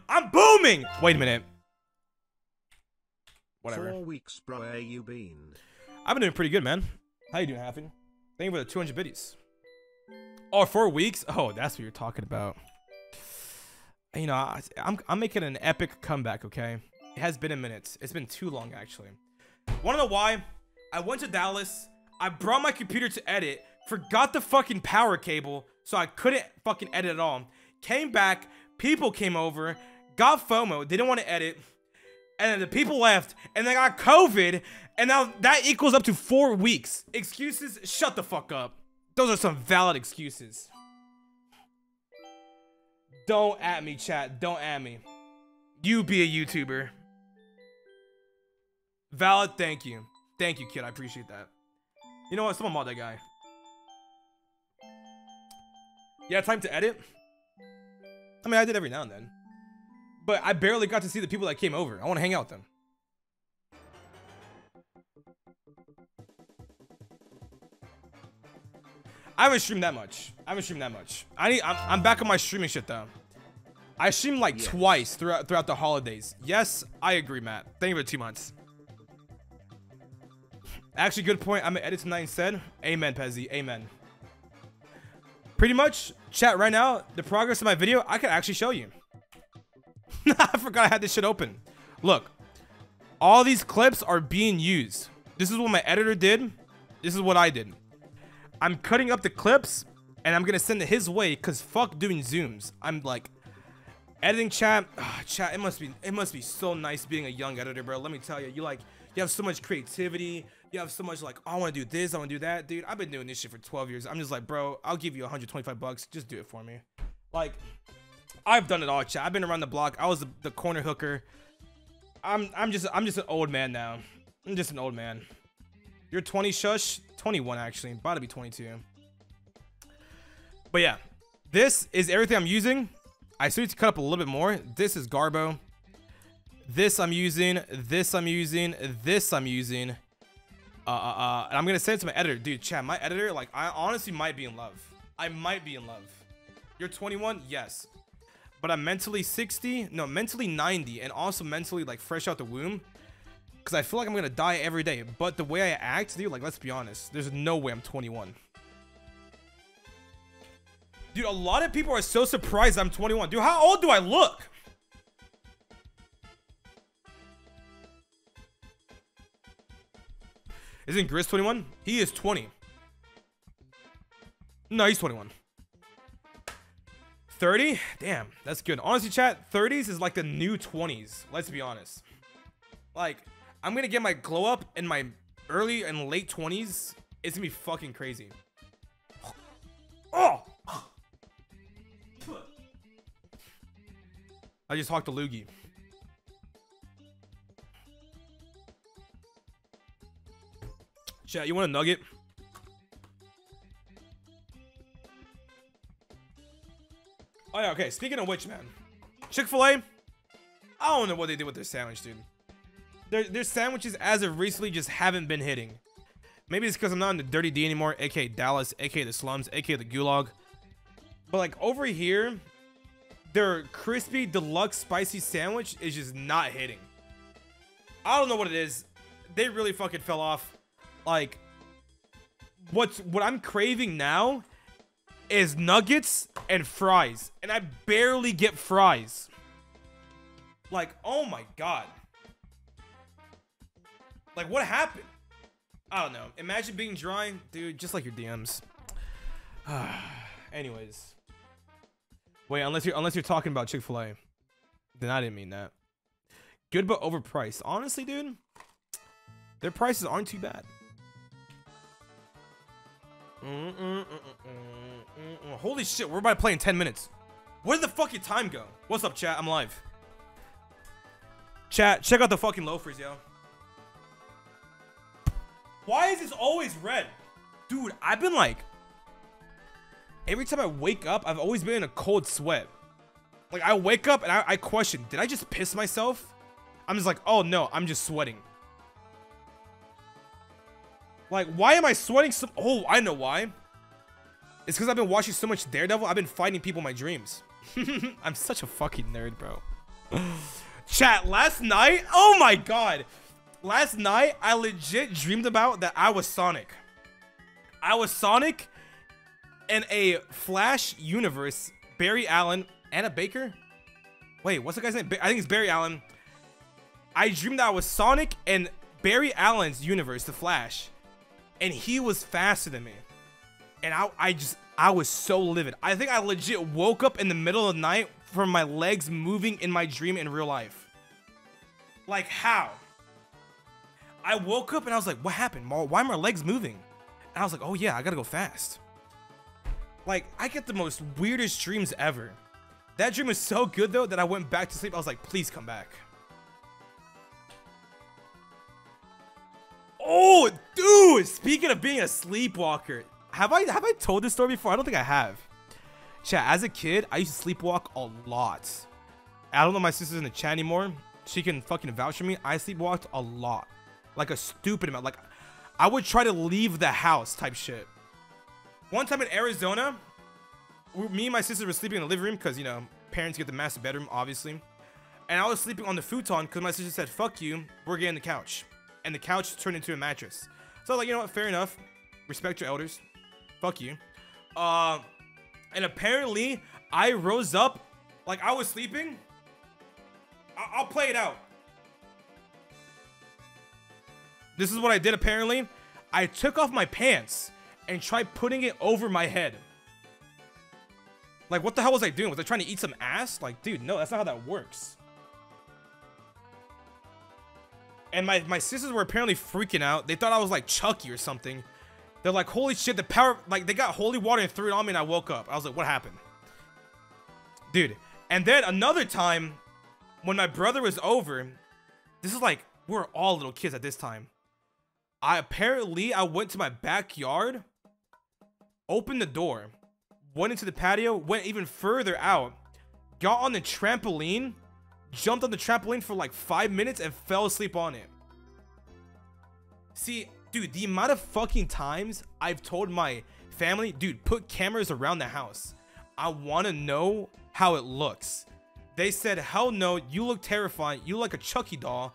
A: I'm booming. Wait a minute. Whatever.
B: Four weeks, bro. Where you been?
A: I've been doing pretty good, man. How you doing, Happy? Thank you for the 200 biddies. Oh, four weeks? Oh, that's what you're talking about. You know, I, I'm, I'm making an epic comeback, okay? It has been a minute. It's been too long, actually. Wanna know why? I went to Dallas. I brought my computer to edit. Forgot the fucking power cable, so I couldn't fucking edit at all. Came back. People came over. Got FOMO. Didn't want to edit. And then the people left. And they got COVID. And now that equals up to four weeks. Excuses? Shut the fuck up. Those are some valid excuses. Don't at me, chat. Don't at me. You be a YouTuber. Valid, thank you. Thank you, kid. I appreciate that. You know what? Someone mod that guy. Yeah, time to edit. I mean, I did every now and then. But I barely got to see the people that came over. I want to hang out with them. I haven't streamed that much. I haven't streamed that much. I need. I'm, I'm back on my streaming shit though. I streamed like twice throughout throughout the holidays. Yes, I agree, Matt. Thank you for two months. Actually, good point. I'm gonna edit tonight instead. Amen, Pezzy. Amen. Pretty much, chat right now, the progress of my video, I can actually show you. I forgot I had this shit open. Look, all these clips are being used. This is what my editor did. This is what I did. I'm cutting up the clips and I'm gonna send it his way because fuck doing zooms. I'm like editing chat. chat, it must be it must be so nice being a young editor, bro. Let me tell you, you like you have so much creativity. You have so much like oh, I want to do this, I want to do that, dude. I've been doing this shit for 12 years. I'm just like, bro, I'll give you 125 bucks. Just do it for me. Like, I've done it all, chat. I've been around the block. I was the, the corner hooker. I'm I'm just I'm just an old man now. I'm just an old man. You're 20, shush. 21 actually. About to be 22. But yeah, this is everything I'm using. I still need to cut up a little bit more. This is Garbo. This I'm using. This I'm using. This I'm using. Uh, uh, uh, and I'm gonna send it to my editor, dude. Chat, my editor, like, I honestly might be in love. I might be in love. You're 21, yes, but I'm mentally 60, no, mentally 90, and also mentally like fresh out the womb. Cause I feel like I'm gonna die every day. But the way I act, dude, like, let's be honest, there's no way I'm 21. Dude, a lot of people are so surprised I'm 21. Dude, how old do I look? Isn't Grizz 21? He is 20. No, he's 21. 30? Damn, that's good. Honestly, chat, 30s is like the new 20s. Let's be honest. Like, I'm gonna get my glow up in my early and late 20s. It's gonna be fucking crazy. Oh! I just talked to Loogie. Chat, you want a nugget? Oh yeah, okay. Speaking of which, man, Chick-fil-A. I don't know what they did with their sandwich, dude. Their their sandwiches as of recently just haven't been hitting. Maybe it's because I'm not in the Dirty D anymore, aka Dallas, aka the slums, aka the Gulag. But like over here, their crispy deluxe spicy sandwich is just not hitting. I don't know what it is. They really fucking fell off. Like, what's what I'm craving now is nuggets and fries, and I barely get fries. Like, oh my god. Like, what happened? I don't know. Imagine being dry, dude, just like your DMs. Anyways. Wait, unless you're unless you're talking about Chick-fil-A. Then I didn't mean that. Good but overpriced. Honestly, dude, their prices aren't too bad. Holy shit, we're about to play in 10 minutes. Where did the fucking time go? What's up, chat? I'm live. Chat, check out the fucking loafers, yo. Why is this always red? Dude, I've been like... Every time I wake up, I've always been in a cold sweat. Like, I wake up and I, I question, did I just piss myself? I'm just like, oh no, I'm just sweating. Like, why am I sweating so- Oh, I know why. It's because I've been watching so much Daredevil, I've been fighting people in my dreams. I'm such a fucking nerd, bro. Chat, last night, oh my god. Last night, I legit dreamed about that I was Sonic. I was Sonic in a Flash universe. Barry Allen, Anna Baker? Wait, what's the guy's name? I think it's Barry Allen. I dreamed that I was Sonic in Barry Allen's universe, The Flash. And he was faster than me. And I, I just, I was so livid. I think I legit woke up in the middle of the night from my legs moving in my dream in real life. Like, how? I woke up and I was like, what happened? Why are my legs moving? And I was like, oh yeah, I gotta go fast. Like, I get the most weirdest dreams ever. That dream was so good though that I went back to sleep. I was like, please come back. Oh, dude! Speaking of being a sleepwalker, have I have I told this story before? I don't think I have. Chat, as a kid, I used to sleepwalk a lot. I don't know my sister's in the chat anymore. She can fucking vouch for me. I sleepwalked a lot. Like a stupid amount. Like, I would try to leave the house type shit. One time in Arizona, me and my sister were sleeping in the living room because, you know, parents get the master bedroom, obviously. And I was sleeping on the futon because my sister said, fuck you, we're getting the couch. And the couch turned into a mattress. So like, you know what, fair enough. Respect your elders. Fuck you. Uh, and apparently, I rose up like I was sleeping. I- I'll play it out. This is what I did apparently. I took off my pants and tried putting it over my head. Like, what the hell was I doing? Was I trying to eat some ass? Like, dude, no, that's not how that works. And my, my sisters were apparently freaking out. They thought I was like Chucky or something. They're like, holy shit, the power, like, they got holy water and threw it on me and I woke up. I was like, what happened? Dude. And then another time, when my brother was over, this is like, we're all little kids at this time. I apparently, I went to my backyard, opened the door, went into the patio, went even further out, got on the trampoline, jumped on the trampoline for like five minutes and fell asleep on it. See, dude, the amount of fucking times I've told my family, dude, put cameras around the house. I want to know how it looks. They said, hell no, you look terrifying. You look like a Chucky doll.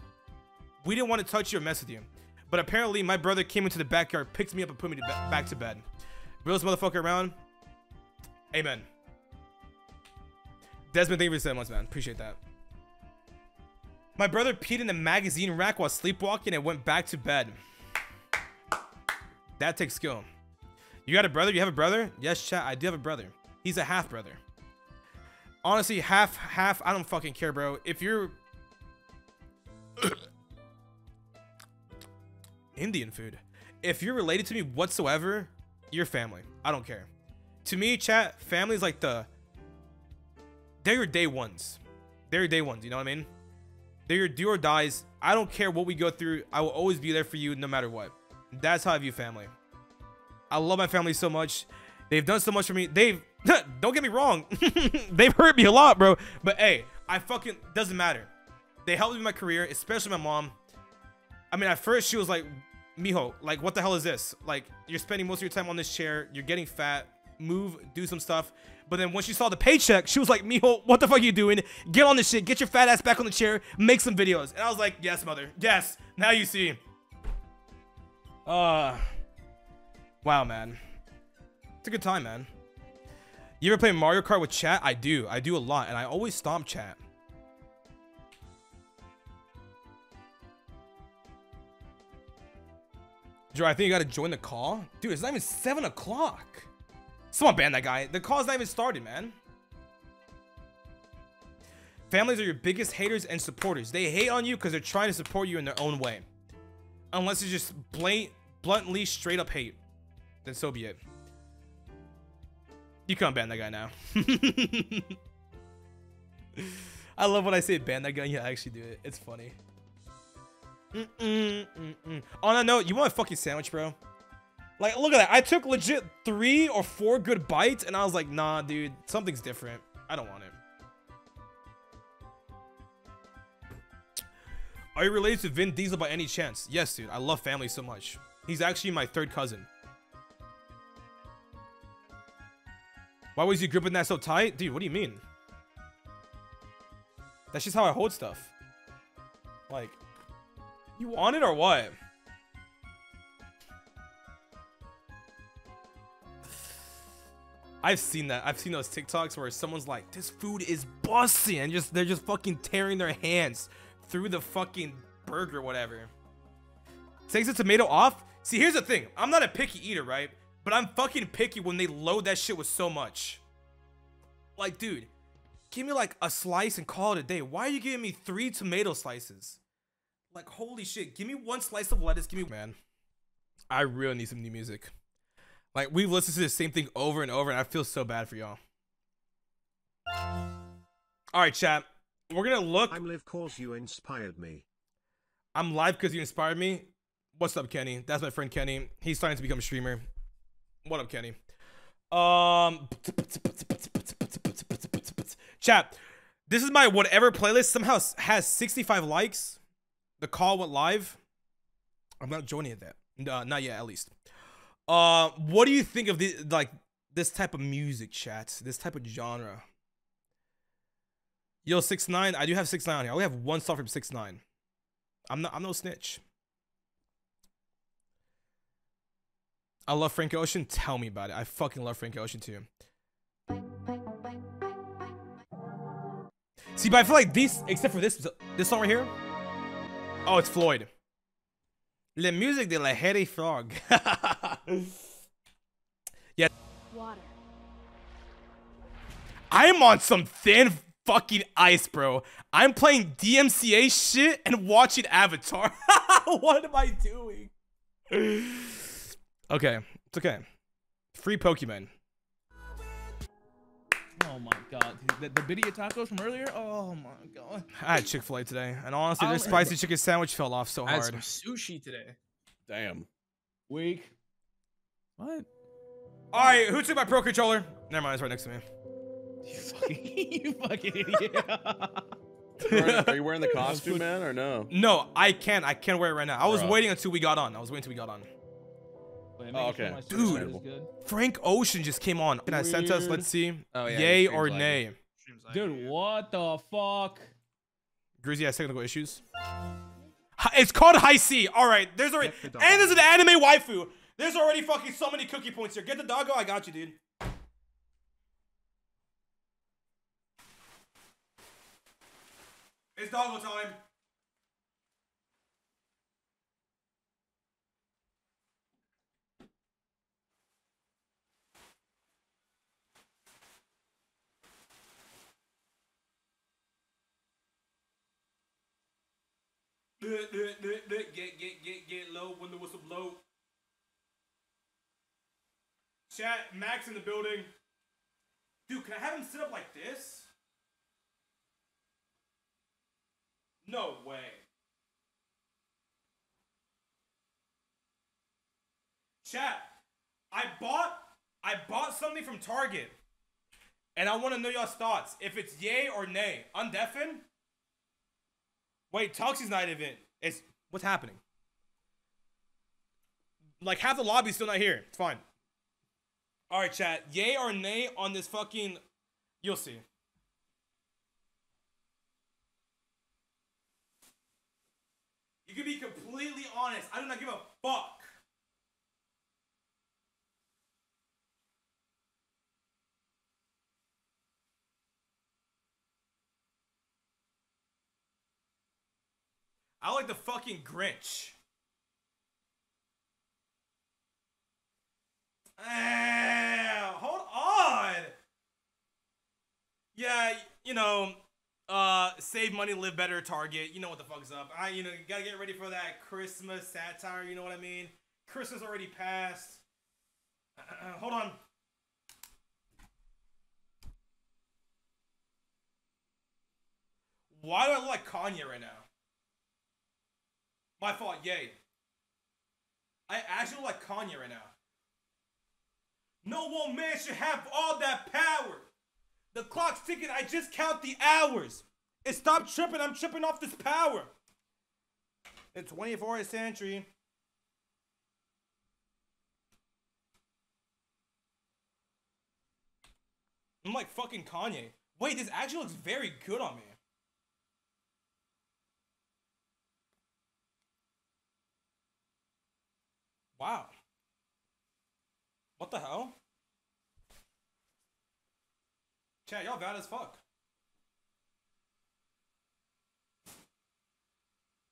A: We didn't want to touch you or mess with you. But apparently, my brother came into the backyard, picked me up, and put me to ba- back to bed. Realest motherfucker around. Amen. Desmond, thank you for seven months, man. Appreciate that. My brother peed in the magazine rack while sleepwalking and went back to bed. That takes skill. You got a brother? You have a brother? Yes, chat. I do have a brother. He's a half brother. Honestly, half, half. I don't fucking care, bro. If you're Indian food, if you're related to me whatsoever, you're family. I don't care. To me, chat, family's like the. They're your day ones. They're your day ones. You know what I mean? They're your do or dies. I don't care what we go through. I will always be there for you no matter what. That's how I view family. I love my family so much. They've done so much for me. They've don't get me wrong. They've hurt me a lot, bro. But hey, I fucking doesn't matter. They helped me in my career, especially my mom. I mean, at first she was like, "Mijo, like what the hell is this? Like you're spending most of your time on this chair. You're getting fat. Move, do some stuff." But then when she saw the paycheck, she was like, "Mijo, what the fuck are you doing? Get on this shit. Get your fat ass back on the chair. Make some videos." And I was like, "Yes, mother. Yes. Now you see." Uh, wow, man. It's a good time, man. You ever play Mario Kart with chat? I do. I do a lot, and I always stomp chat. Joe, I think you gotta join the call. Dude, it's not even 7 o'clock. Someone ban that guy. The call's not even started, man. Families are your biggest haters and supporters. They hate on you because they're trying to support you in their own way. Unless it's just blunt, bluntly straight up hate. Then so be it. You can't ban that guy now. I love when I say ban that guy. You actually do it. It's funny. Mm-mm, mm-mm. On that note, you want a fucking sandwich, bro? Like, look at that. I took legit three or four good bites, and I was like, nah, dude, something's different. I don't want it. Are you related to Vin Diesel by any chance? Yes, dude. I love family so much. He's actually my third cousin. Why was you gripping that so tight? Dude, what do you mean? That's just how I hold stuff. Like, you want it or what? I've seen that. I've seen those TikToks where someone's like, "This food is busting," and just they're just fucking tearing their hands through the fucking burger, whatever. Takes the tomato off. See, here's the thing. I'm not a picky eater, right? But I'm fucking picky when they load that shit with so much. Like, dude, give me like a slice and call it a day. Why are you giving me three tomato slices? Like, holy shit. Give me one slice of lettuce. Give me, man. I really need some new music. Like, we've listened to the same thing over and over, and I feel so bad for y'all. All right, chat. We're gonna look.
B: I'm live cause you inspired me.
A: I'm live because you inspired me. What's up, Kenny? That's my friend Kenny. He's starting to become a streamer. What up, Kenny? Um, chat. This is my whatever playlist. Somehow has 65 likes. The call went live. I'm not joining it that. Uh, not yet, at least. Uh, what do you think of the like this type of music, chat? This type of genre. Yo, six nine. I do have six nine here. I only have one song from six nine. I'm not. I'm no snitch. I love Frank Ocean. Tell me about it. I fucking love Frank Ocean too. See, but I feel like these, except for this, this song right here. Oh, it's Floyd. La musique de la hairy frog. yeah.
G: Water.
A: I'm on some thin fucking ice, bro. I'm playing DMCA shit and watching Avatar. what am I doing? Okay, it's okay. Free Pokemon.
H: Oh my god, the, the video tacos from earlier. Oh my god.
A: I had Chick-fil-A today, and honestly, their
H: um,
A: spicy chicken sandwich fell off so
I: I had
A: hard.
I: some sushi today.
J: Damn.
H: Weak. What?
A: All right, who took my Pro Controller? Never mind, it's right next to me.
H: You fucking, you fucking idiot.
J: Are you wearing the costume, man, or no?
A: No, I can't. I can't wear it right now. I was
J: Bro.
A: waiting until we got on. I was waiting until we got on.
H: Wait,
J: Oh,
H: making sure
J: okay.
A: Dude.
H: suicide.
A: Frank Ocean just came on. And I sent us. Let's see.
I: Oh, yeah,
A: Yay or
I: streams
A: nay?
I: lagging. Streams lagging,
H: Dude,
I: yeah.
H: what the fuck?
A: Grizzy has technical issues. It's called Hi-C. All right, there's already
B: Get the
A: and there's an anime waifu. There's already fucking so many cookie points here. Get the doggo. I got you, dude. It's doggo time. Get, get, get, get low when the whistle blow. Chat, Max in the building. Dude, can I have him sit up like this? No way. Chat, I bought I bought something from Target. And I want to know y'all's thoughts. If it's yay or nay. Undeafen? Wait, Toxie's not even. It's what's happening? Like half the lobby's still not here. It's fine. All right, chat. Yay or nay on this fucking? You'll see. You can be completely honest. I do not give a fuck. I like the fucking Grinch. Hold on. Yeah, you know, uh, save money, live better. Target, you know what the fuck's up. I, you know, you gotta get ready for that Christmas satire. You know what I mean? Christmas already passed. Uh, hold on. Why do I look like Kanye right now? My fault, yay. I actually look like Kanye right now. No one man should have all that power. The clock's ticking. I just count the hours. It stopped tripping. I'm tripping off this power. The 24th century. I'm like fucking Kanye. Wait, this actually looks very good on me. Wow. What the hell? Chat, y'all bad as fuck.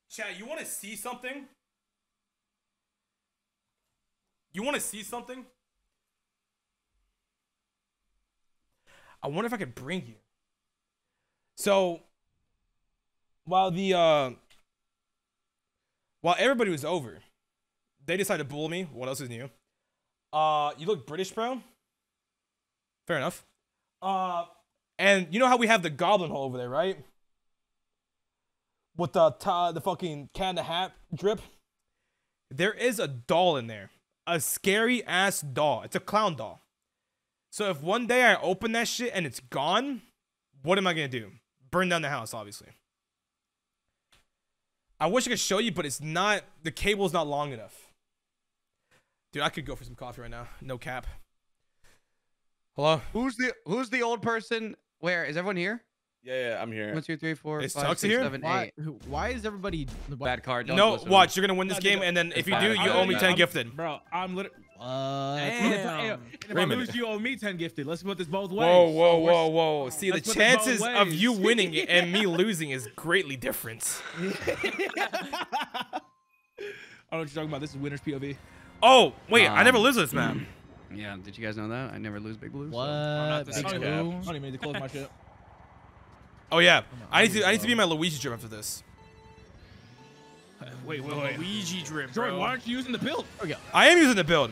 A: Chat, you want to see something? You want to see something? I wonder if I could bring you. So, while the uh, while everybody was over, they decided to bull me. What else is new? Uh, you look British, bro. Fair enough. Uh, and you know how we have the goblin hole over there, right? With the ta- the fucking cat in the hat drip. There is a doll in there, a scary ass doll. It's a clown doll. So if one day I open that shit and it's gone, what am I gonna do? Burn down the house, obviously. I wish I could show you, but it's not. The cable's not long enough. Dude, I could go for some coffee right now. No cap. Hello?
D: Who's the Who's the old person? Where is everyone here?
J: Yeah, yeah, I'm here.
D: One, two, three, four,
A: Is
D: five,
A: Tux
D: six,
A: here?
D: seven,
I: Why,
D: eight.
I: who- why is everybody
D: Bad card. Don't
A: No,
D: listen.
A: watch. You're gonna win this
I: No,
A: game, and then if you do, you owe me
J: don't
A: 10 gifted.
I: Bro, I'm literally. Uh,
A: Damn.
I: if, I, if I
A: Wait a minute.
I: lose, you owe me 10 gifted. Let's put this both ways.
A: Whoa, whoa, whoa, whoa. See, the
I: Let's put it both
A: chances of
I: ways.
A: you winning and me losing is greatly different.
I: I don't know what you're talking about. This is winner's POV.
A: Oh, wait, I never
D: Um,
A: lose this map.
D: Yeah. Did you guys know that? I never lose Big Blue. so-
I: What?
J: not
I: Big Blue? I don't even need to close my shit.
A: Oh, yeah. I need to I need to be my Luigi drip after this.
I: Wait, wait, wait.
G: Luigi drip,
I: Jordan, why aren't you using the build? Okay.
A: I am using the build.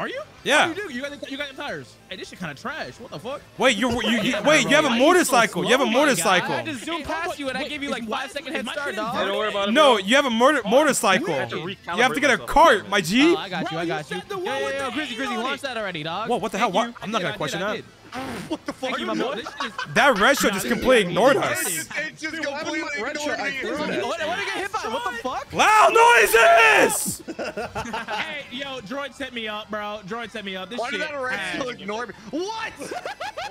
I: Are you?
A: Yeah.
I: What do you do? You got the, you got the tires. Hey, this shit kind of trash. What the fuck?
A: Wait, you're, you, you, wait, you have a
I: Why you so
A: motorcycle. You have a
I: slow, my guy?
A: motorcycle.
G: I just zoomed past you and I gave you like five second head start, dog.
J: Hey, don't worry about it.
A: No, you have a motor motorcycle.
G: Have to
A: You have to get a cart, my G.
G: Oh, I got you. I got you.
I: said the
G: Yo,
I: one
G: yo,
I: with
G: Grizzly, Grizzly,
I: on
G: launch that already, dog.
A: Whoa, what the hell?
G: Thank
A: What?
G: you.
A: I'm not gonna question that.
G: Did.
I: What the fuck?
G: Thank you, my boy. This shit is-
A: That red shirt just completely ignored
I: crazy.
A: us.
J: It just
I: Dude,
J: completely
I: would my red
J: ignored me.
I: I-
J: What, that?
G: what did I get hit by? What the fuck?
A: Loud noises!
I: hey, yo, Droid set me up, bro. Droid set me up. This
J: Why
I: shit.
J: did that red
I: ass.
J: still ignore me? What?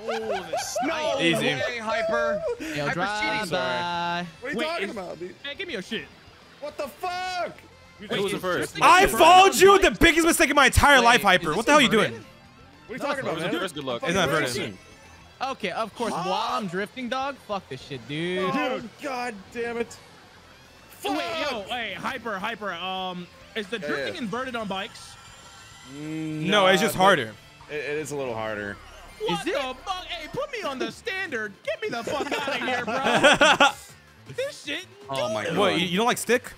G: Oh, the
J: No
A: Easy.
J: way, Hyper.
G: Yo,
J: Hyper's
G: drive
J: cheating.
G: by.
J: What are you
I: Wait,
J: talking about, dude?
I: Hey, give me your shit.
J: What the fuck?
G: Who was the first?
A: I followed you the biggest mistake of my entire life, Hyper. What the hell are you doing?
J: What are you talking about,
G: was the
J: man?
G: first? Good luck.
A: It's not
J: Fucking
A: Vernon.
G: Okay, of course. While I'm drifting, dog. Fuck this shit, dude.
J: Oh, God damn it.
I: Oh, wait, yo, hey, hyper, hyper. Um, is the drifting
J: yeah.
I: inverted on bikes?
A: No, it's just harder.
J: It, it is a little harder.
I: What the fuck? Hey, put me on the standard. Get me the fuck out of here, bro. this shit.
D: Oh my god.
A: What, you, you don't like stick?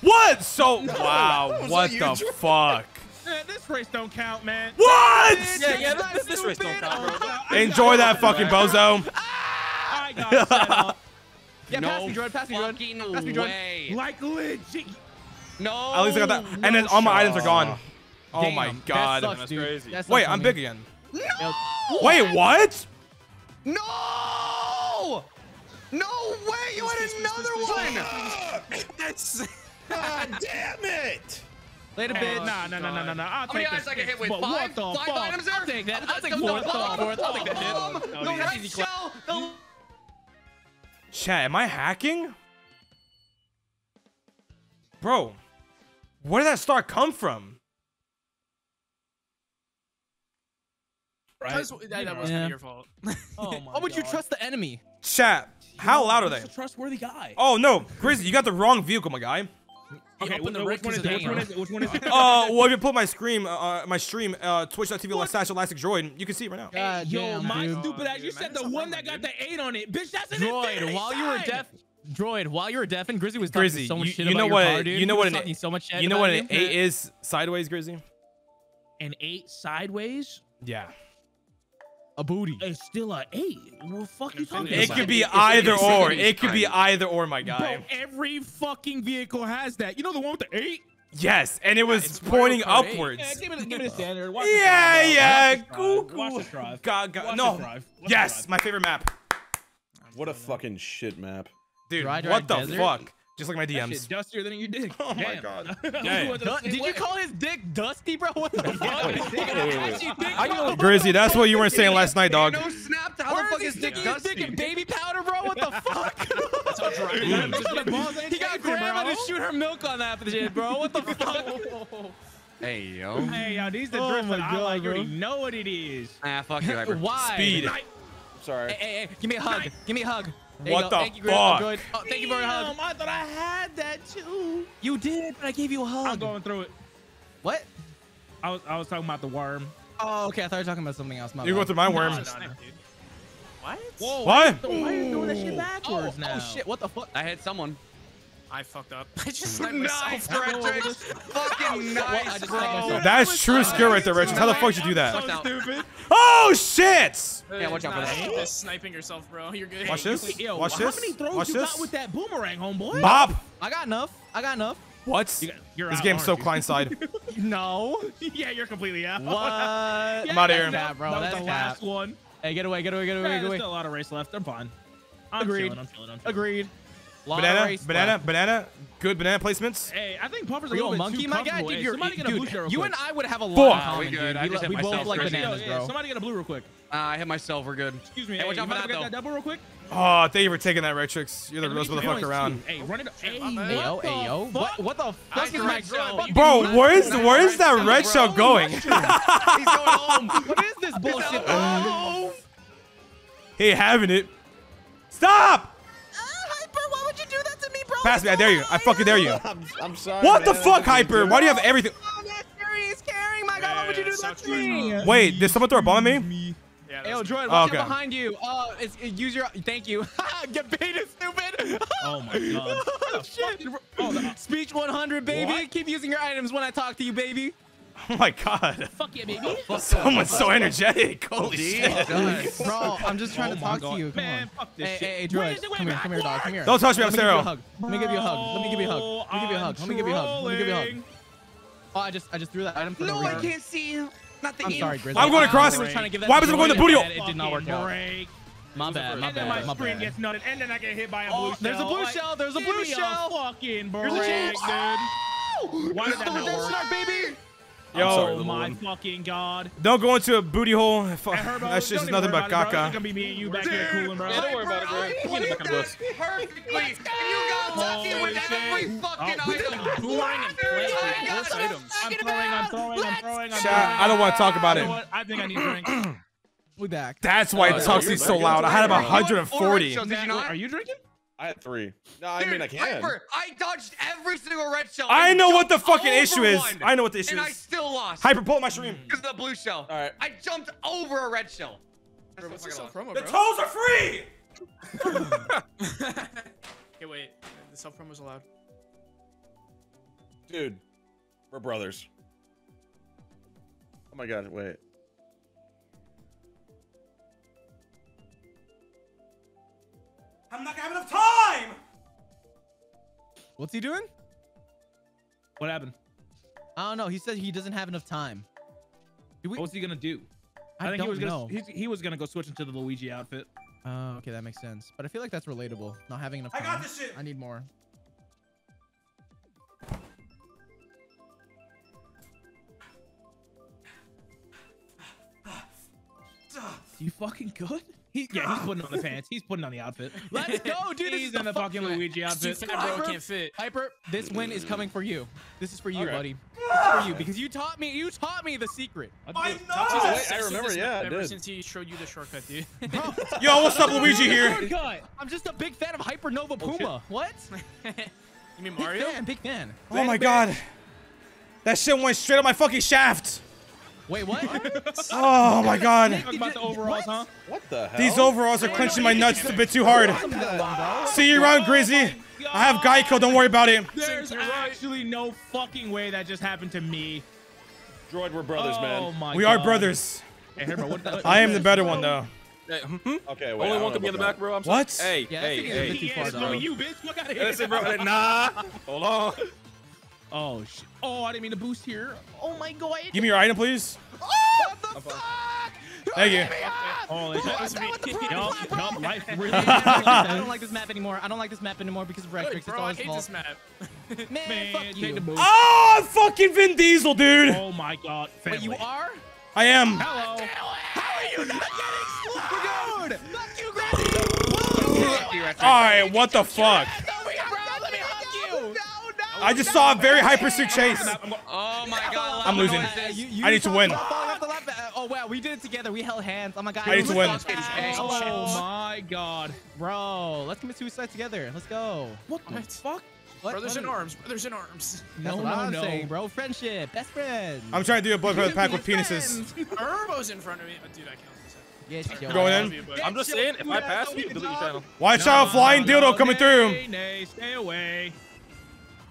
A: What? So, wow, what
J: that
A: the fuck?
I: Man, this race don't count, man.
A: What?
G: Yeah, yeah. This, this race don't count, bro.
I: Oh,
A: Enjoy that fucking bozo.
I: Ah, I got set.
G: Yeah,
D: no
G: pass me, Jordan. Pass me, Jordan.
D: fucking
G: Pass me, Jordan.
D: way.
I: Like legit.
D: No.
A: At least I got that. And then all my items are gone. Oh my god.
G: That sucks, That's dude. crazy. That
A: Wait, I'm
G: me.
A: big again.
G: Yo,
A: Wait, what?
J: No!
D: No way! You had another one. That's.
J: God damn it!
G: Later,
I: Hey,
G: bitch.
I: nah, nah, nah, nah, nah, nah. I'll
D: How many
I: take
D: items
I: this.
D: I can hit with?
I: But
D: Five?
I: what the
D: Five
I: fuck?
D: items there?
G: I'll take that. I'll take
D: No,
G: fourth.
D: no,
G: Fourth.
D: no,
G: Fourth. I'll take that shit.
D: Um,
G: Oh,
D: the
G: yeah,
D: red shell. The
A: Chat, am I hacking? Bro, where did that star come from?
G: Right.
I: That, that
G: wasn't
I: your fault.
G: Oh my Why would you trust the enemy?
A: Chat, how loud are they?
I: A trustworthy guy.
A: Oh no, Grizzly, you got the wrong vehicle, my guy.
I: Okay,
K: open the
I: which one is it? Which one is it? Which one is it?
A: Uh, well, if you put my stream, uh, my stream, uh, twitch.tv slash elastic droid, you can see it right now.
G: God
I: Yo,
G: damn,
I: my
G: dude.
I: stupid ass. You said the one that got the eight on it, bitch. That's an
G: Droid, while you were deaf, Droid, while you were deaf, and Grizzly was talking
A: Grizzly,
G: so much
A: you,
G: shit
A: you
G: about
A: know
G: your
A: what?
G: car, dude.
A: you know what? An,
G: so much shit
A: you know what an eight is sideways, Grizzly?
I: An eight sideways.
A: Yeah.
G: A booty.
I: It's still a eight. Well, fuck you talking
A: It
I: about?
A: could be
J: It's-
A: either
J: it's
A: or. It could be either or, my
I: Bro, every fucking vehicle has that. You know the one with the eight?
A: Yes, and it was
K: it's Mario
A: pointing upwards.
I: Yeah, give it, give it a standard. Watch
A: Yeah,
I: the drive,
A: yeah,
I: Watch the
A: cool.
I: Watch
A: cool.
I: the drive.
A: God, God,
I: Watch
A: no.
I: the drive. Watch
A: Yes, my favorite map.
J: What a fucking shit map.
A: Dude,
G: Dry, dry
A: what the
G: desert?
A: fuck? Just like my
I: That
A: DMs.
I: shit dustier than your dick.
A: Oh my God.
I: I
A: Damn.
I: went to the
G: Du-
I: same
G: Did you call his dick Dusty, bro? What the fuck? I know.
A: Grizzly, that's what you weren't saying last night, dog.
D: No snapped. How the
G: Where
D: fuck
G: is
D: is Dick
G: sticking his dick
D: Dusty?
G: in baby powder, bro? What the fuck?
K: That's how dry.
I: Your balls ain't
G: he got grandma to shoot her milk on that shit, bro. What the fuck?
D: Hey yo.
I: Hey, yo, these the
G: Oh
I: drifts
G: my
I: that I
G: God,
I: like. You already know what it is.
D: Ah, fuck you, Hyper.
G: Why?
A: Speed.
J: Sorry.
G: Hey, hey, hey, give me a hug. Give me a hug. There you
A: What
G: go.
A: the
G: Thank you, Grizz.
A: fuck?
G: Enjoyed- Oh, thank you for a hug.
I: I thought I had that too.
G: You did, but I gave you a hug.
I: I'm going through it.
G: What?
I: I was, I was talking about the worm.
G: Oh, okay. I thought you were talking about something else. My
A: You go
G: bad.
A: through my worm.
K: No, no, no. What?
I: Whoa.
A: What?
I: Why are you doing that shit
G: Oh,
I: backwards now?
G: oh shit! What the fuck?
D: I hit someone.
K: I fucked up. I just sniped myself.
D: Nice,
K: bro.
D: Fucking nice,
G: just
D: bro.
G: myself.
A: That's true skill right there, Richard. How the fuck did you do that?
D: Watch out.
I: Stupid.
A: Oh shit!
D: Yeah, watch out for that.
K: I hate this sniping yourself, bro. You're good.
A: Watch this.
I: Yo,
A: Watch
I: how
A: this.
I: many throws
A: Watch
I: you
A: this.
I: got with that boomerang, homeboy?
A: Bob!
G: I got enough. I got enough.
A: What?
I: You got- you're
A: This
I: out,
A: game's so
I: aren't you?
A: client side.
G: No.
I: yeah, you're completely out.
G: What?
A: I'm out of here.
G: That's cap, bro.
I: That was
G: That's
I: the
G: cap.
I: last one.
G: Hey, get away, get away, get away,
I: Yeah,
G: get
I: there's
G: away.
I: still a lot of race left. I'm fine. I'm
G: Agreed.
I: chilling. I'm chilling. I'm chilling.
G: Agreed. Lot
A: Banana, banana,
G: left.
A: banana. Good banana placements.
I: Hey, I think Puffer's a
G: Are you
I: little
G: a
I: bit
G: monkey,
I: too
G: my guy?
I: comfortable.
G: Dude, you're,
I: somebody get a
G: dude,
I: blue shell real
G: you and I would have a lot
A: Fuck.
G: in common,
D: we
G: dude.
D: good. I
G: We,
D: just
G: lo-
D: hit
G: we both like
D: Christian.
G: bananas,
I: Yo, yeah,
G: bro.
I: Somebody get a blue real quick.
D: Uh, I hit myself. We're good.
I: Excuse me.
D: Hey, watch
I: you
D: out for
I: might
D: that,
I: get
D: though.
I: that double real quick.
A: Oh, thank you for taking that, Retrix. You're the
I: Hey,
A: realest motherfucker around.
I: Hey, run it. Hey,
K: my
G: yo,
I: what
G: hey,
I: the
G: yo. What,
I: fuck?
G: what the fuck is
D: threw
G: my
D: it, bro.
G: show?
A: Bro, where's where's that red shell going?
D: He's going home.
G: What is this bullshit?
D: Oh.
A: he having it. Stop!
G: Bro?
A: Pass me. I dare you. I fucking dare you.
J: I'm, I'm sorry.
A: What the fuck, Hyper? Why do you have everything?
G: Oh, that's scary. He's carrying my god. Why would you do that
K: sucks
G: to me?
A: Wait, did someone throw a bomb at me?
K: Yeah,
G: Hey, yo,
K: that's-
G: Droid,
A: Oh, okay.
G: out behind you. Uh, it's, it, use your. Thank you. Get baited, stupid.
I: Oh my god.
G: oh, shit.
I: Oh, the,
G: Speech 100, baby.
I: What?
G: Keep using your items when I talk to you, baby.
A: Oh my god.
I: fuck yeah, baby.
A: Someone's so energetic. Holy shit.
G: Bro, I'm just trying
I: Oh
G: to talk
I: God.
G: to you. Come
I: Man,
G: on.
I: fuck this
G: Hey,
I: shit.
G: hey, hey,
I: Where
G: Droid.
I: is it? Wait,
G: Come here, come here, dog. Come here.
A: Don't touch me, I'm
G: Let me give you a
A: sterile.
G: hug. Let me give you a hug. Let me give you a hug. Let me give you a hug. Let me give you a hug. Let me give you a hug. Oh, I just, I just threw that item for
D: No,
G: no
D: I can't see you. Not the
G: I'm sorry, Grizzly.
A: I'm going across.
G: to give that
A: Why was
G: to
A: it going to booty hole?
G: It did not work out.
I: Break.
G: My bad, my
I: and then my
G: bad, my
I: screen
G: bad.
I: gets nutted, and then I get hit by a oh, blue
G: Oh,
I: shell.
G: there's a blue
I: Like,
G: shell. There's a
I: give
G: blue
I: me
G: shell.
I: fucking break,
G: There's a
I: dude.
G: chance.
I: Why did that not work?
G: Snark, baby.
A: Yo,
I: oh my fucking god.
A: don't go into a booty hole.
I: Hey, Herbo,
A: That's just
I: don't
A: nothing but
I: worry about it. It's gonna be me and you back here cooling, bro.
J: Yeah, don't worry about it, bro.
D: I
J: You can get back on
D: that
J: bus.
D: perfectly. You got lucky
I: Holy
D: with
I: shit.
D: every fucking
I: Oh,
D: item.
K: boomerang and flame
D: I
K: are
D: got
K: worse
D: the
K: items.
I: I'm throwing, I'm
D: amount.
I: throwing, I'm throwing, I'm
A: Chat,
I: throwing.
A: I don't want to talk about
I: You know
A: it.
I: I think I need a drink.
G: We back.
A: That's why uh,
J: Oh,
A: Tuxie's
J: you're
A: so loud. I had about
D: You had four red
A: 140.
D: shells, Did you not?
I: Are you drinking?
J: I had three. No, I mean I can.
D: Hyper, I dodged every single red shell.
A: I know what the fucking issue is.
D: one,
A: I know what the issue is.
D: And I still lost.
A: Hyper, pull up my stream.
D: Because of the blue shell.
J: All right.
D: I jumped over a red shell.
K: Bro, what's this
D: Fucking
K: self promo,
A: The
K: bro?
A: tolls are free.
K: Okay, wait. The self promo's allowed.
J: Dude, we're brothers. Oh my god, wait.
A: I'm not gonna have enough time.
G: What's he doing?
I: What happened?
G: I don't know. He said he doesn't have enough time. Do we?
I: What's he gonna do?
G: I,
I: think
G: don't
I: he was
G: know.
I: gonna he, he was gonna go switch into the Luigi outfit.
G: Oh, okay, that makes sense. But I feel like that's relatable. Not having enough
A: I got this shit.
G: I need more.
I: You fucking good? He, yeah, he's putting on the pants. He's putting on the outfit.
G: Let's go, dude.
I: He's in the
G: fuck-
I: fucking Luigi outfit.
K: fat, bro.
G: Hyper.
K: Can't fit.
G: Hyper, this win is coming for you. This is for you,
J: Okay.
G: buddy. This is for you because you taught me. You taught me the secret.
A: My
J: wait,
A: nuts.
J: I remember,
K: Since-
J: yeah, I
K: Ever
J: did.
K: since he showed you the shortcut, dude.
A: Yo, what's up, Luigi here?
G: Shortcut. I'm just a big fan of Hypernova
J: Oh.
G: Puma. what?
K: You mean
G: Big
K: Mario?
G: fan, big fan.
A: Oh my god. That shit went straight up my fucking shaft.
G: Wait, what?
A: Oh my god.
I: About the overalls, huh?
J: What the hell?
A: These overalls are clenching my nuts a bit too hard. See you around, Grizzy. I have Geico, don't worry about it.
I: There's actually no fucking way that just happened to me.
J: Droid, we're brothers,
I: oh
J: man.
I: my
A: We
I: God.
A: are brothers.
I: Hey, Herbo, what the-
A: I am the better one though.
L: Hey, hmm?
J: Okay, wait. I
L: Only
J: don't
L: one could be in the back, bro. I'm sorry.
A: What?
L: Hey,
G: Yeah, I
L: hey,
G: it's a
L: hey.
G: too far,
I: Yes,
G: though.
I: you bitch. Fuck out of here.
L: Listen, bro. Nah. Hold on.
I: Oh shit. Oh, I didn't mean to boost here. Oh my god.
A: Give me your item, please.
G: Oh, what the fuck?
A: Thank you.
I: Holy shit.
G: Oh, What's that with the pro
I: Yup, yup, life really
G: I don't like this map anymore. I don't like this map anymore because of
K: Wait,
G: Retrix. It's
K: bro,
G: all
K: I hate
G: fault.
K: this map.
G: Man,
I: Man,
G: fuck you.
I: the boost.
A: Oh, fucking Vin Diesel, dude.
I: Oh my god. Family.
G: Wait, you are?
A: I am.
I: Hello.
G: How are you not getting screwed? Fuck you, Granny.
A: All right, what the fuck?
G: Bro, let me hug you.
A: I just saw a very high pursuit chase.
G: Oh my god.
A: I'm losing.
G: You- you
A: I need to win.
G: about falling off the lap- uh, Oh wow, we did it together. We held hands. Oh my god.
A: I need to win.
I: Oh my god.
G: Bro, let's commit suicide together. Let's go.
I: What the fuck?
G: What?
K: Brothers
G: What
K: in arms. Brothers in arms.
G: That's
I: No,
G: what
I: no,
G: I'm
I: no.
G: saying, bro. Friendship, best friends.
A: I'm trying to do a blood brother pack with penises.
K: Herbo's in front of me. Oh, dude, I can't.
G: Yes, yo.
A: Going
K: I
A: in?
K: love you, but-
L: I'm just saying, if I pass you, delete your channel.
A: Watch out, flying dildo coming through.
I: Nay, nay, stay away.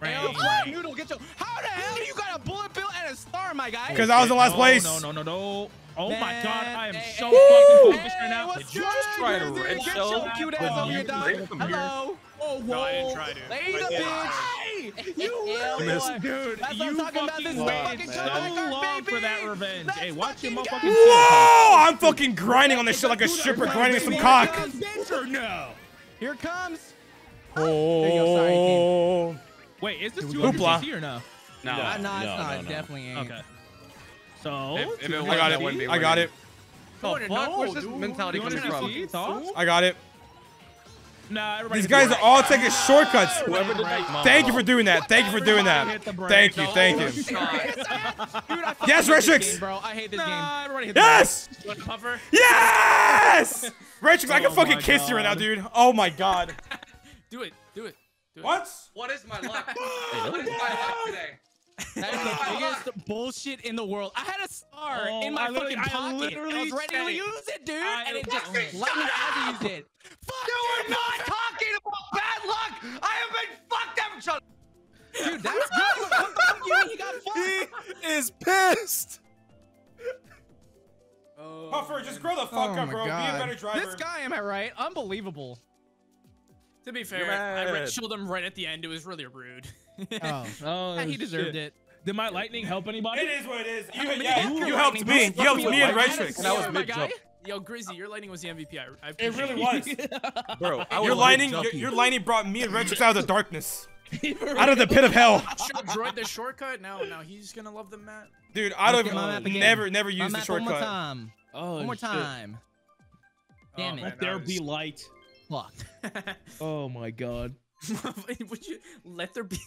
G: Hey,
I: Rain,
G: yo. Noodle, get your. How the hell you got a bullet bill and a star, my guy?
A: Because I was in last
I: no,
A: place.
I: No, no, no, no. Oh my god, I am
G: Hey,
I: so
G: hey,
I: fucking
G: hey,
I: focused right now.
G: what's
I: Did you just try to red
G: Get
I: shell
G: your cute ass over here, dog.
L: Bring from here.
G: Hello.
I: Oh, whoa.
K: No, I didn't try to.
G: Lay the
K: I
G: bitch. You
I: Yeah, missed. Dude,
G: That's what
I: you
G: I'm talking about. This
I: fucking
G: fucking
I: waited so
G: comeback,
I: long for that revenge.
G: Let's
I: Hey, watch your
G: fucking
I: motherfucking.
A: Whoa! I'm fucking grinding on this shit like a stripper grinding some cock.
I: Bitch or no?
G: Here it comes. There you go, sorry.
A: Oh.
I: Wait, is this
A: Hoopla.
I: 200 cc or no?
J: No,
G: Uh, nah, it's
J: no,
G: not.
J: no,
G: It
J: no.
G: definitely ain't.
I: Okay. So,
L: If- if it
A: I got
L: that wouldn't
A: it.
L: be
A: I got it.
K: Oh,
M: fuck?
K: no,
M: Where's this
K: dude.
M: mentality
I: You
M: coming from?
A: I got it.
I: Nah,
A: These guys are all taking shortcuts.
L: Whoever
A: Thank you for doing that. Thank you for doing that.
I: hit the brake.
A: Thank you. Thank you.
G: Dude,
A: Yes,
G: hate this bro. I hate this
I: Nah, everybody hit.
A: Yes!
K: You want a puffer?
A: Yes! Rachel, I can
I: Oh
A: fucking kiss you right now, dude. Oh my god.
K: Do it. Do it. Do it.
A: What?
M: What is my luck? What is my luck today?
G: That is the biggest bullshit in the world. I had a star
I: Oh,
G: in my
I: I literally-
G: fucking
I: I
G: pocket.
I: literally
G: I was ready
I: said
G: to
I: it.
G: use it, dude,
I: I
G: and it just
I: literally
G: let me as I used it. Fuck
D: You are not talking about bad luck. I have been fucked up. Shut
G: dude. That's good. What the fuck you mean he got fucked?
L: He is pissed.
A: Oh, Puffer, just grow the fuck
M: Oh
A: up,
M: my
A: bro. Be a better driver.
G: This guy, am I right? Unbelievable.
K: To be fair, I
L: mad.
K: red shielded him right at the end. It was really rude.
G: Oh,
I: Oh,
G: he deserved
I: shit.
G: it.
I: Did my lightning help anybody?
A: It is what it is. You, yeah,
G: you
A: you helped me.
G: bro.
A: You helped me and
G: I had a
A: Retrix.
L: And I was mid
G: guy.
L: jump.
K: Yo, Grizzy, your lightning was the MVP. I, I
A: It really was.
L: Bro, I
A: Your
L: lightning,
A: your,
L: junkie.
A: your lining brought me and Retrix out of the darkness, out of the pit of hell.
K: Show Droid the shortcut. Now, now he's gonna love the map.
A: Dude, I don't
G: Let's get my map
A: even, never, never use the
G: map one more
A: shortcut.
G: time.
I: Oh,
G: One more
I: shit.
G: time. Damn
K: Oh,
G: it.
K: man,
I: Let there
K: that
I: be light.
G: Fuck.
I: Oh my god.
K: Would you let there be?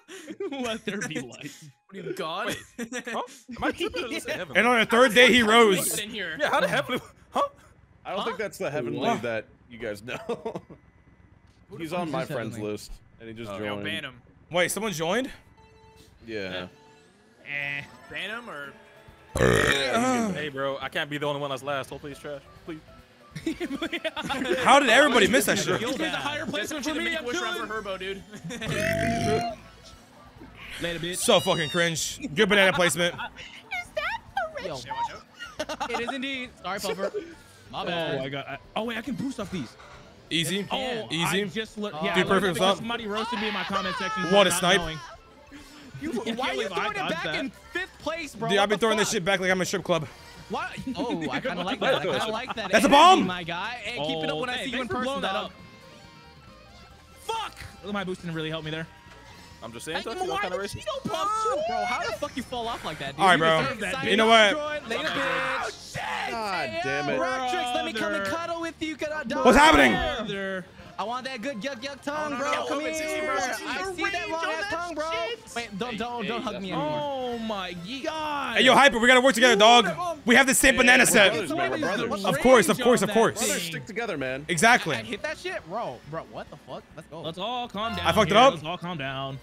I: Let there be light.
K: What are you, God?
L: Huh? Am I tripping or is this heaven?
A: And on the third day, he rose.
K: In here.
L: Yeah, how the heaven? Huh?
J: I don't
G: Huh?
J: think that's the heavenly
A: What?
J: that you guys know. He's on my friends
G: heavenly?
J: list, and he just
L: Oh,
K: Yo,
J: joined.
K: ban him.
A: Wait, someone joined?
J: Yeah.
I: Eh.
K: Ban him or
L: Hey, bro, I can't be the only one that's last. Hopefully, it's trash. Please.
A: How did everybody miss that shit?
I: Yo, there's a higher placement for me. I'm
K: wish round
I: chilling.
K: for Herbo, dude.
I: Later, bitch.
A: So fucking cringe. Good banana placement.
G: Yo,
K: Yeah, watch out.
G: it is indeed. Sorry, Puffer. My
I: Oh
G: bad.
I: my god. I, oh wait, I can boost off these.
A: Easy.
I: Oh,
A: Easy.
I: I just look.
G: Oh,
I: Yeah,
G: Do
I: I
A: perfect
I: that because
A: up.
I: Somebody roasted me in my comment section.
A: What a snipe.
I: knowing.
G: You,
I: can't
G: why are you
I: believe I
G: throwing it back
I: that.
G: in fifth place, bro?
A: Dude, I've been
G: What the
A: throwing this shit back like I'm a strip club.
G: Why? Oh, I kind of like that. I kind of like that.
A: That's a bomb!
G: my guy. Hey, keep it up
I: Oh,
G: when I
I: hey,
G: see you in
I: thanks for
G: person,
I: blowing that
G: dog.
I: up. Fuck! My boosting really helped me there.
L: I'm just saying,
G: Hey,
L: touch
G: why
L: you kind of
G: the
L: racist.
G: Cheeto pump, bro? How the fuck you fall off like that, dude?
A: All right,
G: You
A: bro.
G: deserve that,
A: You
G: dude.
A: know what?
G: Droid, Later,
I: Oh,
G: bitch. Shit.
J: God
G: Hey,
J: damn
G: yo,
J: it.
G: Raptrix, let me come and
I: Brother.
G: cuddle with you. Can I, dog?
A: What's happening?
I: Brother.
G: I want that good yuck yuck tongue, oh,
K: no,
G: bro.
K: no,
G: Come
K: oh,
G: here.
K: bro, see,
G: I see that
K: range
G: long ass tongue, bro.
K: shit.
G: Wait, don't don't
J: Hey,
G: don't
J: hey,
G: hug me anymore.
I: Oh my god.
A: Hey, yo, Hyper, we gotta work together, dog.
I: Oh
A: We have the same banana set.
J: brothers, man, brothers.
A: Of course, of course, of course.
J: Brothers stick together, man.
A: Exactly.
G: I hit that shit, bro. Bro, what the fuck? Let's go.
I: Let's all calm down.
A: I fucked it up.
I: Let's all calm down.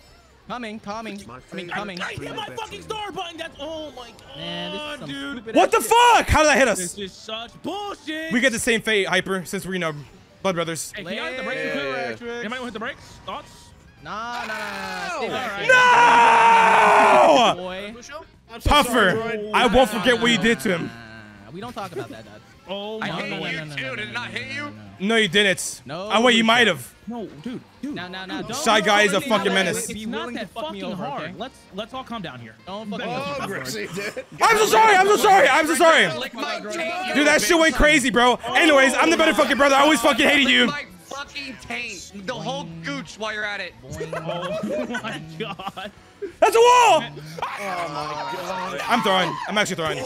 G: Coming, coming.
B: My
G: I mean, coming.
I: I hit my fucking star button. That's oh my god,
G: Man, this is some
I: dude.
A: What the
G: shit.
A: fuck? How did that hit us?
I: This is such bullshit.
A: We get the same fate, Hyper, since we're, you know, blood brothers.
I: Hey, can you hit the brakes?
J: Yeah,
I: real
J: yeah,
I: quick? Anybody want to hit the brakes? Thoughts?
G: Nah, nah, nah, nah. Oh. Stay
I: All
G: back.
I: right.
A: No!
G: Boy.
J: I'm so sorry,
A: Puffer, I won't forget what you did to him.
G: We don't talk about that, Dad.
I: Oh
D: I
I: my
D: hit
G: no,
D: you
G: no,
I: god.
G: no, no,
D: too.
G: no,
D: did it not
G: no,
D: hit you?
G: no, no.
A: No, you didn't.
G: No,
A: Oh, wait, you might have.
I: No, dude, dude.
G: Now, now, now, don't.
A: Shy guy is a fucking
G: be-
A: menace.
G: be
I: It's not that
G: fuck
I: fucking
G: over,
I: hard.
G: okay?
I: Let's let's all calm down here.
G: Don't
J: Oh,
G: over.
J: Gracie did.
A: I'm so sorry. I'm so sorry. I'm so sorry.
D: Lick my taint,
A: Dude, that shit went crazy, bro. Anyways, I'm the better fucking brother. I always fucking hated you.
D: my fucking taint. The whole gooch while you're at it.
I: Oh my god.
A: That's a wall.
J: Oh my god.
A: I'm throwing. I'm actually throwing.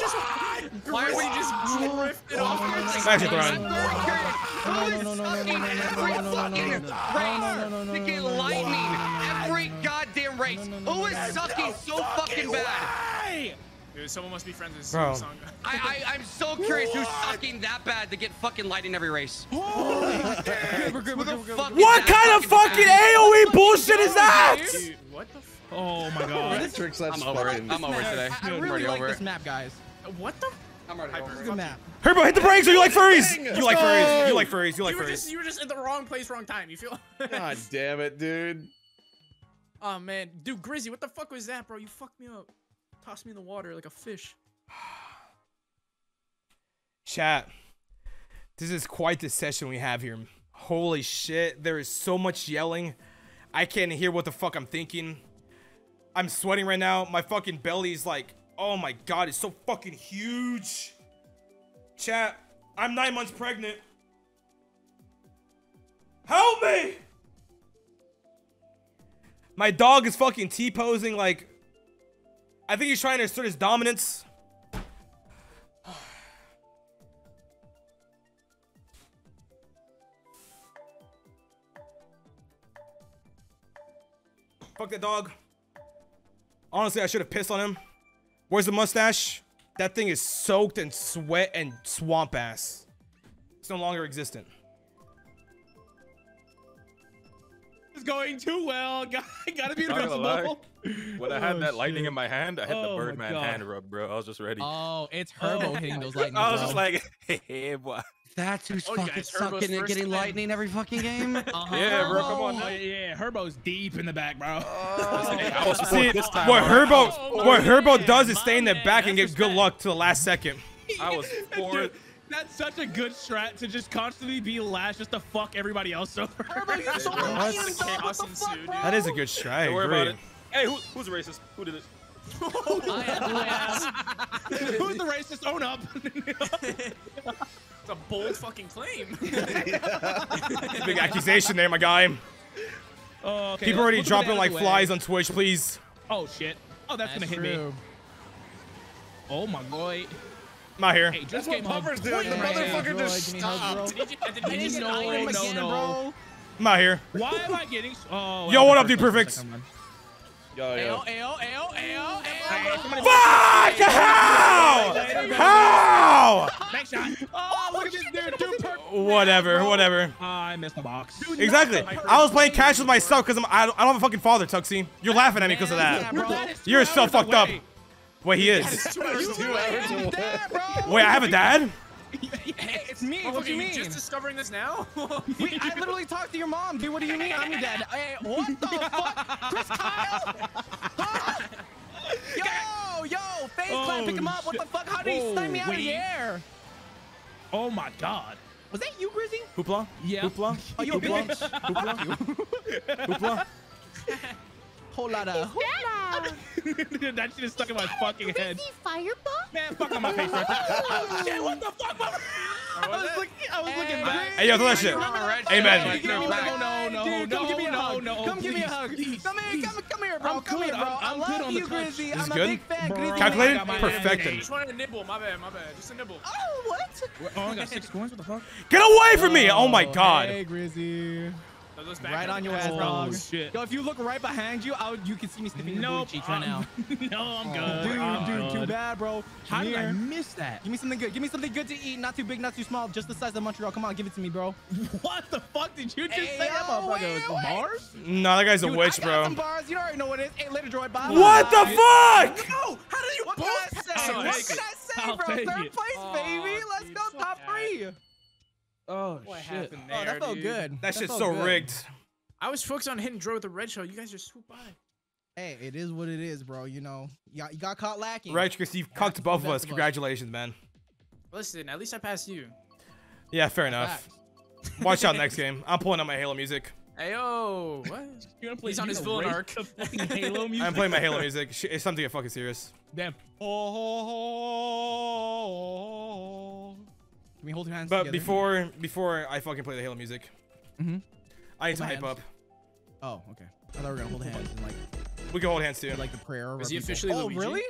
D: Why would you just drifted off your
A: I'm actually throwing.
D: Who is sucking every fucking race to get lightning? Every goddamn race. Who is sucking so fucking bad?
K: Dude, someone must be friends with
A: Bro.
K: Song.
D: I, I, I'm so curious who's sucking that bad to get fucking lightning every race. Who the fuck is
A: What kind of fucking AOE bullshit is that?
K: What the f-
I: Oh my god.
J: Matrix, that's
D: I'm over it. I'm over it today.
G: I, I
D: I'm
G: really
D: already
G: like
D: over
G: this
D: it.
G: map, guys.
K: What the?
D: I'm already over it.
G: Good map.
A: Herbo, hit the brakes or you like furries? You like furries. You like furries. You like
K: just
A: furries.
K: you were just in the wrong place, wrong time. You feel?
J: God damn it, dude.
K: oh man, dude, Grizzy, what the fuck was that, bro? You fucked me up. Tossed me in the water like a fish.
A: Chat. This is quite the session we have here. Holy shit. There is so much yelling. I can't hear what the fuck I'm thinking. I'm sweating right now. My fucking belly's like, oh my god, it's so fucking huge. Chat, I'm nine months pregnant. Help me! My dog is fucking T-posing like, I think he's trying to assert his dominance. Fuck that dog. Honestly, I should have pissed on him. Where's the mustache? That thing is soaked in sweat and swamp ass. It's no longer existent.
I: It's going too well. Got, gotta be
L: Not gonna
I: invincible.
L: When I had
I: Oh,
L: that lightning
I: shit.
L: in my hand, I hit
I: Oh
L: the Birdman
I: God.
L: hand rub, bro. I was just ready.
G: Oh, it's Herbo hitting those lightning.
L: I was
G: bro.
L: just like, hey, boy.
D: That's who's
K: Oh,
D: fucking
K: guys,
D: sucking and getting
K: win.
D: lightning every fucking game.
G: Uh-huh.
L: Yeah, bro, come on.
I: Oh, yeah, Herbo's deep in the back, bro.
L: Hey, I was
A: See,
L: this time.
A: what. Herbo,
I: Oh,
A: what Herbo
I: man,
A: does is stay in the
I: man,
A: back and
I: that's
A: get good
I: respect.
A: luck to the last second.
L: I was
I: Dude,
L: fourth.
I: that's such a good strat to just constantly be last just to fuck everybody else over.
G: Herbo, you're so
L: Bro, that's-
G: What
K: chaos
G: fuck,
K: ensued.
A: That is a good strat.
L: Don't worry
A: agree.
L: about it. Hey, who, who's racist? Who did it?
G: I am, I am.
I: Who's the racist? Own up.
K: It's a bold fucking claim.
A: Big accusation there, my guy.
I: oh, okay,
A: People already dropping like
I: away.
A: flies on Twitch, please.
I: Oh shit. Oh, that's,
G: That's
I: gonna hit me. Oh my boy.
A: I'm out here.
I: Hey,
J: That's what. Puffer's doing. The motherfucker just
G: give me hugs, bro.
J: stopped.
K: Did you, did you
G: need
K: just
G: to
I: no, no,
G: again,
I: no.
G: bro.
A: I'm out here.
I: Why am I getting? Oh.
A: Yo, what up, dude?
I: first
A: Perfect.
I: Person, come on.
J: Yo, yo.
G: Ayo, ayo, ayo, ayo, ayo.
A: Fuck! How? How?
I: Next shot. Oh, look at this dude. Dude, perfect.
A: Whatever, whatever.
I: I missed the box.
A: Exactly. I was playing catch with myself because I don't I don't have a fucking father, Tuxie. You're laughing at me because of
G: Yeah,
A: that.
G: bro.
I: That is two
A: You're so
I: hours
A: fucked up. Wait, he is.
J: Two hours, two hours away.
G: Dad, bro.
A: Wait, I have a dad?
G: Hey, it's me.
K: Oh,
G: What do you mean?
K: just discovering this now?
G: Wait, I literally talked to your mom, dude. What do you mean I'm your dad? Hey, eh, what the fuck? Chris Kyle? Huh? Yo, yo, face clap, pick him oh, up. What the fuck? How did he snipe me out of the air?
I: Oh my god.
G: Was that you, Grizzy?
A: Hoopla?
I: Yeah.
A: Hoopla?
G: Oh, you a
A: Hoopla?
G: bitch.
A: Hoopla? Hoopla?
G: Whole lot of.
I: that shit is stuck in my fucking head.
H: Fireball?
I: Man, fuck on my face right there. Oh, shit, what the fuck? bro? I was looking, I was looking.
A: Hey, yo, throw that shit. Amen.
G: Give me
I: No, no, no,
G: Dude, come
I: no,
G: give me a
I: no,
G: hug.
I: no,
G: Come give me a
I: please,
G: hug.
I: please,
G: Come here, come, come here, bro.
I: I'm
G: come
I: good,
G: here, bro.
I: I'm-
G: I
I: I'm
G: love
I: good on
G: you,
I: the touch.
G: Grizzy.
A: This is
G: I'm a
A: good?
G: big fan,
I: Bro,
G: Grizzy.
A: Calculated?
I: I got my
A: Perfected.
I: hand.
K: just wanted a nibble. My bad, my bad. Just a nibble.
G: Oh, what?
I: Oh, I got six coins. What the fuck?
A: Get away from me! Oh my oh, god.
G: Hey, Grizzy.
K: Throw those back
G: Right on your ass,
K: guys.
G: dog.
I: shit.
G: Yo, if you look right behind you, I would, you can see me sniffing your
I: Nope,
G: booty cheeks right now.
I: No, I'm oh, good.
G: Dude,
I: I'm
G: dude, too bad, bro.
I: How
G: Come
I: did I miss that?
G: Give me something good. Give me something good to eat. Not too big, not too small. Just the size of Montreal. Come on, give it to me, bro.
I: What the fuck did you just
G: Hey,
I: say? That
G: yo,
I: motherfucker
G: wait,
I: was some
G: wait.
I: bars?
A: No, that guy's a witch,
G: I got
A: bro.
G: some bars. You already know what it is. Hey, later, droid. Bye.
A: What the fuck?
G: No, how did you what can I say?
I: I'll
G: What
I: take
G: can. I say,
I: I'll
G: bro? Third
I: it.
G: place,
K: Aw,
G: baby. Let's
K: dude,
G: go top three.
I: Oh
K: What
I: shit.
K: happened
G: Oh, that felt
K: dude?
G: good.
A: That shit's so
G: good.
A: rigged.
K: I was focused on hitting Dro with the red shell. You guys just swoop by.
G: Hey, it is what it is, bro. You know, you got, you got caught lacking.
A: Right, Chris, you've
G: Happens
A: cucked both of us. Congratulations, man.
K: Listen, at least I passed you.
A: Yeah, fair enough. Watch out next game. I'm pulling out my Halo music.
K: Hey yo, what?
I: You're gonna play
K: He's on his villain arc.
I: Halo music.
A: I'm playing my Halo music. It's time to get fucking serious.
I: Damn.
G: Can we hold your hands
A: But
G: together?
A: before before I fucking play the Halo music,
G: Mhm.
A: I need
G: Hold
A: to hype
G: hands.
A: up.
G: Oh, okay. I thought we were gonna hold hands and like,
A: We can hold hands too.
G: like the prayer.
K: Is
G: our
K: he
G: people.
K: officially
G: Oh,
K: Luigi?
G: really?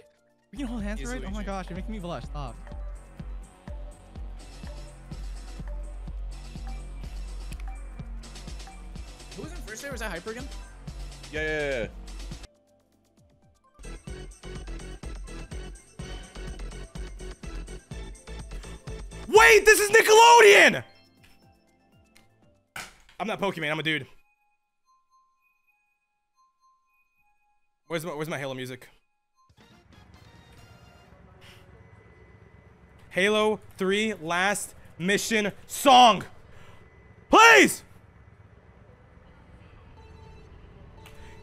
G: We can hold hands,
K: He's
G: right? Oh my gosh, you're making me blush. Stop.
K: Who was in first there? Was that Hyper again?
J: Yeah, yeah, yeah.
A: Wait, this is Nickelodeon! I'm not Pokemon, I'm a dude. Where's my, where's my Halo music? Halo 3 last mission song. Please!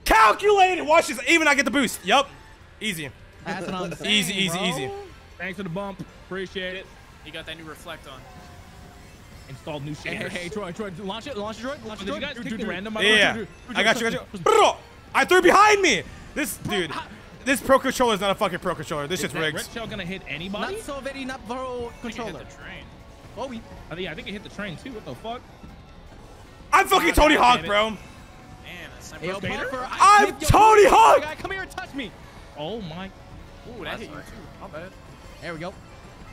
A: Calculated! Watch this. Even I get the boost. Yup. Easy.
G: That's what I'm saying,
A: Easy, easy,
G: bro.
A: easy.
I: Thanks for the bump. Appreciate it.
K: He got that new reflect on.
I: Installed new
G: Hey, hey,
I: shaders.
G: hey, Troy, Troy, launch it, launch it, Troy, launch it,
I: Did you guys
G: Do,
I: pick the random?
A: Yeah, yeah. I got you, got you. I threw behind me. This dude, this pro controller is not a fucking pro controller. This shit's
I: Is that
A: rigged.
I: red shell gonna hit anybody?
G: Not so very, not pro
K: I think it hit
G: controller.
K: the train.
G: Oh, we.
I: I think, I think it hit the train too. What the fuck?
A: I'm fucking Tony Hawk, bro.
K: Man, that sniper.
G: Yo, Puffer, I-
A: I'm Tony Hawk!
G: guy, Come here and touch me.
I: Oh my.
K: Ooh, that hit you too. Not bad.
G: There we go.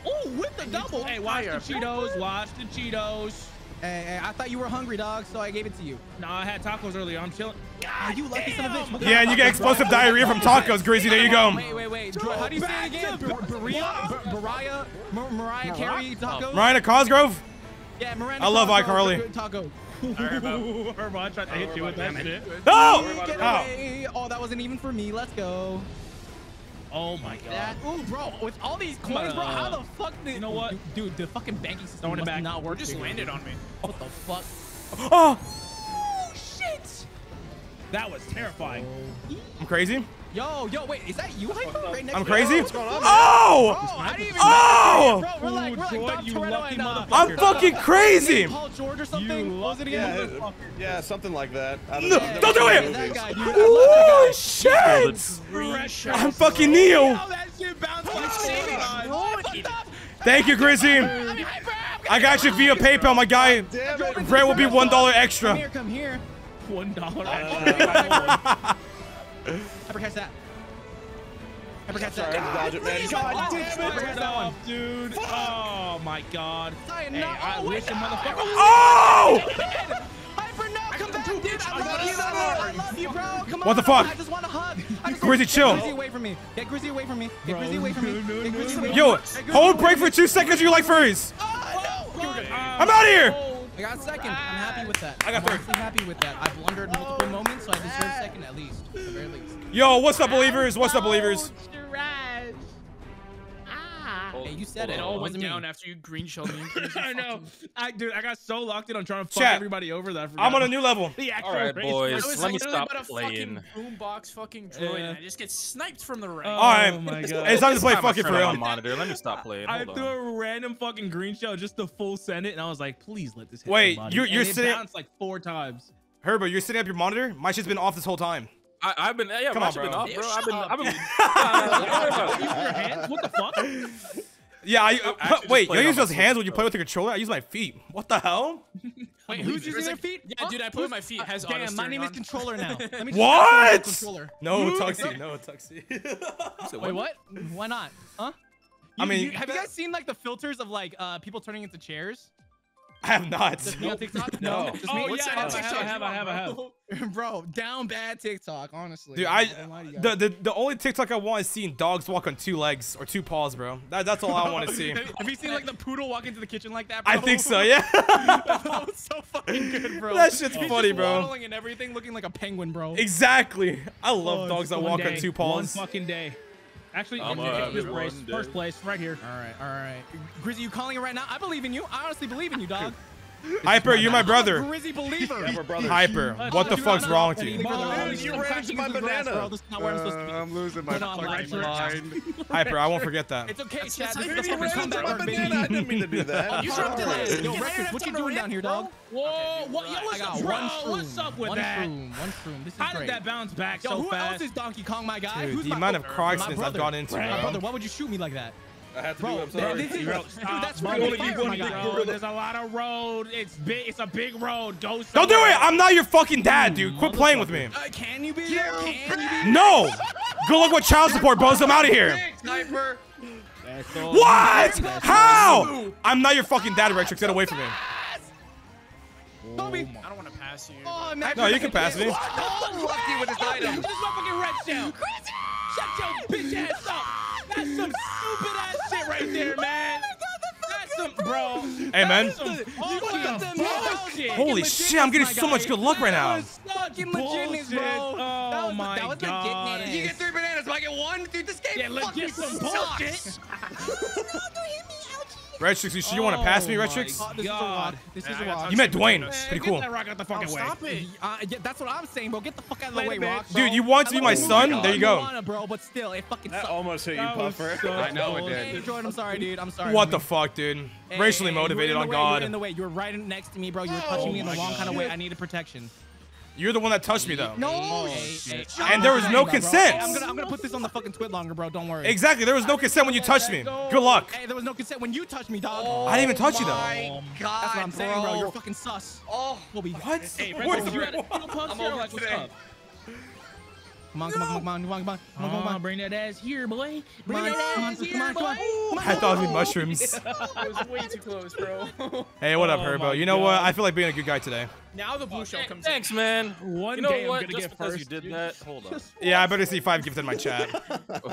I: Oh, with the double. Hey, watch the. Cheetos. Watch the Cheetos.
G: Hey, hey, I thought you were hungry, dog, so I gave it to you.
I: No, I had tacos earlier. I'm chilling.
G: Ah, you lucky son of a bitch. What
A: Yeah, and you get explosive
G: bro?
A: diarrhea from tacos, Grizzy. There you go.
G: Wait, wait, wait. Troy, how do you say it again? Bar- Berea? Mariah? Mariah Carey tacos?
A: Miranda Cosgrove.
G: Yeah, Miranda
A: I love
G: Cosgrove
A: iCarly.
G: Tacos.
I: Ooh, Herman tried to hit you with that shit.
A: No! Oh.
G: Oh, that wasn't even for me. Let's go.
I: Oh my god.
G: That, ooh, bro, with all these coins, bro, how the fuck did...
I: You know what?
G: Dude, the fucking banking system
I: Throwing it
G: must
I: back.
G: not work.
K: You just
G: here.
K: landed on me.
G: What the fuck?
A: Oh,
G: Oh, shit.
I: That was terrifying. Oh.
A: I'm crazy.
G: Yo, yo, wait, is that you, Hyper? Right next
A: I'm crazy.
G: you?
J: What's going on.
A: Oh,
G: Bro, I didn't even
A: Oh!
G: Bro, we're like, we're like
I: Ooh,
G: Dom
I: you
G: Toretto
I: lucky
G: and, uh.
A: I'm fucking crazy.
G: Paul George or something? Was it again?
J: Yeah, yeah, something like that. I don't
A: No,
J: know.
A: don't do it.
G: that guy, dude. I love that
A: Oh shit! I'm fucking Neo.
I: Oh, that shit bounced like so.
A: Thank you, Grizzy. I got you via PayPal, my guy.
J: Damn it.
A: Rent will be one dollar
G: Come
A: extra.
G: here, come here.
I: One dollar.
G: Hyper catch that. Hyper catch
J: Sorry, I had to
G: that.
J: dodge it, man.
G: Please,
J: God
G: oh,
J: damn it.
G: Hyper catch that one.
I: dude. Oh my god.
G: Zion,
I: Hey, oh!
G: no.
I: I wish
G: wait,
I: a motherfucker.
A: Oh!
G: Hyper, no, come back, dude. I love you, I love you, bro. Come on.
A: What the fuck?
G: I just want a hug. I just
A: Grizzy,
G: get. Grizzy away from me. Get Grizzy away from me. Get Grizzy away from me.
I: no, no, no.
A: Yo, hold break for two seconds. You like furries?
G: Ah, um, oh, no.
A: I'm out of here.
G: I got second. I'm happy with that.
A: I got
G: I'm
A: third.
G: honestly happy with that. I blundered multiple moments, so I deserve second at least, at the very least.
A: Yo, what's up, believers? What's up, believers?
G: Hey, you said
K: It
G: it.
K: all went
G: wasn't
K: down after you green shelled me.
I: I know. I dude, I got so locked in on trying to fuck
A: Chat.
I: everybody over that I forgot.
A: I'm on a new level.
I: the actual
L: All right,
I: race.
L: boys.
K: I was
L: Let me stop
K: about to
L: playing.
K: fucking boombox fucking droid,
I: Yeah.
K: and I just get sniped from the right.
I: Oh,
A: All right, oh
I: my God.
A: it's time to play fucking for real.
L: monitor. Let me stop playing.
I: I
L: Hold
I: threw
L: on.
I: a random fucking green shell just to full send it, and I was like, please let this hit
A: Wait,
I: somebody.
A: you're- you're
I: it
A: sitting-
I: bounced like four times.
A: Herbert, you're setting up your monitor. My shit's been off this whole time.
L: I, I've been, yeah,
A: Come
L: my
A: on,
L: shit been
A: bro.
L: off,
K: Yeah,
L: bro. I've been,
K: up,
L: I've been.
K: dude.
I: Your hands? What the fuck?
A: Yeah, I, uh,
L: just
A: wait, you
L: played
A: use those hands
L: Switch,
A: when you play with the controller? I use my feet. What the hell?
G: Wait, who's using their feet?
K: Yeah, dude, I put my feet. Has
G: Damn, my name is controller now. Let me just
A: What?
G: Controller.
A: No, Tuxie. No, Tuxie.
G: Wait, what? Why not? Huh?
A: I mean-
G: you- have you guys seen like the filters of like uh people turning into chairs?
A: I have not.
G: Just me oh, on TikTok?
J: No.
G: Just
I: Oh
G: me?
I: yeah,
G: What's
I: I
G: up?
I: have, I have, I have, I have.
G: Bro, down bad TikTok, honestly.
A: Dude,
G: I'm
A: I
G: not gonna lie to you
A: the,
G: guys.
A: the the only TikTok I want is seeing dogs walk on two legs or two paws, bro. That, that's all I want to see.
G: Have have you seen like the poodle walk into the kitchen like that? Bro?
A: I think so, yeah.
G: that was so fucking good, bro.
A: That shit's
G: He's
A: funny, bro.
G: waddling and everything, looking like a penguin, bro.
A: exactly. I love
G: Oh,
A: dogs that walk
I: day,
A: on two paws.
I: One fucking day. Actually,
L: I'm
I: okay,
L: having
I: this race, first place, right here.
G: All right, all right. Grizzy, you calling it right now? I believe in you. I honestly believe in you, dog.
A: Hyper, you're my brother.
G: Grizzy believer.
J: Yeah, we're brothers.
A: Hyper, what the fuck's wrong with you?
I: Dude,
J: you
G: just
J: ran into my
G: into the grass,
J: banana.
G: Bro. This is not where I'm supposed to be.
J: Uh, I'm losing my
G: Put
J: fucking mind.
A: Hyper, I won't forget that.
G: It's okay, Chad. This
K: how
G: is the fucking comeback
J: my
G: arc.
J: I didn't mean to do that.
G: You dropped
J: sorry.
G: it. Yo, Records, what you doing down here, dog?
I: Whoa, what, yo,
G: I
I: up, bro? What's up with
G: one
I: that?
G: Shroom, one shroom. This is
I: How did that bounce back so fast?
G: Yo, who else is Donkey Kong, my guy?
A: Dude, the amount of oh,
G: my
A: car accidents I've
G: brother?
A: gone into,
G: My brother, why would you shoot me like that?
J: I had to
G: Bro,
J: do it. I'm
G: th-
J: sorry.
G: this is-
I: Bro,
G: dude,
I: stop,
G: that's
I: bro.
G: friendly
J: You
G: fire,
J: wanna
G: my
J: be
G: guy.
J: cool?
I: Bro, there's a lot of road. It's big. It's a big road. Go.
A: Don't do it! I'm not your fucking dad, dude. Quit playing with me.
G: Uh, can you be? Can you be?
A: No! Go look what child support, bozo. I'm out of here.
D: Sniper.
I: That's all.
A: What? How? I'm not your fucking dad, Retrix. Get away from me.
G: Toby.
K: I don't want to pass you.
G: Oh.
A: No, you can pass me.
D: Lucky with his item.
I: This motherfucking red shell. Shut your bitch ass up. That's some stupid ass shit right there, man. Some, bro.
A: Hey, man.
G: You got them
I: bullshit.
A: Holy shit, I'm getting so much good luck right now.
G: Fucking legitness, bro.
I: Oh
G: That was-
I: my
G: that was
I: god.
G: legitness.
D: You get three bananas, but I get one. Dude, this game
I: Yeah, let's
D: fucking
I: get some
D: sucks.
I: bullshit.
A: Retrix, you sure you want to pass me,
I: Oh
A: Retrix?
G: Oh, this is a
I: God.
G: rod. This is a rod.
A: You met Dwayne.
I: Man,
A: Pretty
I: get that rock out the fucking way.
K: Stop it.
G: Uh, yeah, that's what I'm saying, bro. Get the fuck out of the way,
I: minute.
G: Rock. bro.
A: Dude, you want to be my son?
G: Moana,
A: There you go.
G: Moana, bro, but still, it fucking
J: That
G: sucks.
J: almost hit you, Puffer.
I: so
D: I know it did.
G: Hey, Jordan, I'm sorry, dude. I'm sorry.
A: What the fuck, dude?
G: Hey,
A: Racially
G: hey,
A: motivated on
G: way, You were in the way. You were right next to me, bro. You were touching me in the wrong kind of way. I needed protection.
A: You're the one that touched me, though.
G: No, oh, shit.
A: And there was no consent.
G: I'm gonna, I'm gonna put this on the fucking TwitLonger, bro. Don't worry.
A: Exactly. There was no consent when you touched me. Good luck.
G: Hey, there was no consent when you touched me, dog.
A: I didn't even touch you, though.
D: Oh my God,
G: That's what I'm saying, bro.
D: bro.
G: You're fucking sus.
D: Oh,
G: Kobe.
A: What?
I: Hey,
A: What?
I: Red Bull, you ready? Little pucks
D: I'm over
I: like, what's
D: today.
I: Up?
G: Come on, come on, come on, come on, come on, come on, come on, come on.
I: bring that ass here, boy.
G: Come on, come on, come on.
A: I thought it would be mushrooms.
K: It was way too close, bro.
A: Hey, what up,
I: Oh
A: Herbo? You know what? I feel like being a good guy today.
K: now the blue shell comes in.
L: Thanks, man.
I: One
L: You know
I: day? I'm gonna get
L: because
I: first.
L: you did that, hold on.
A: Yeah, I better see five gifted in my chat.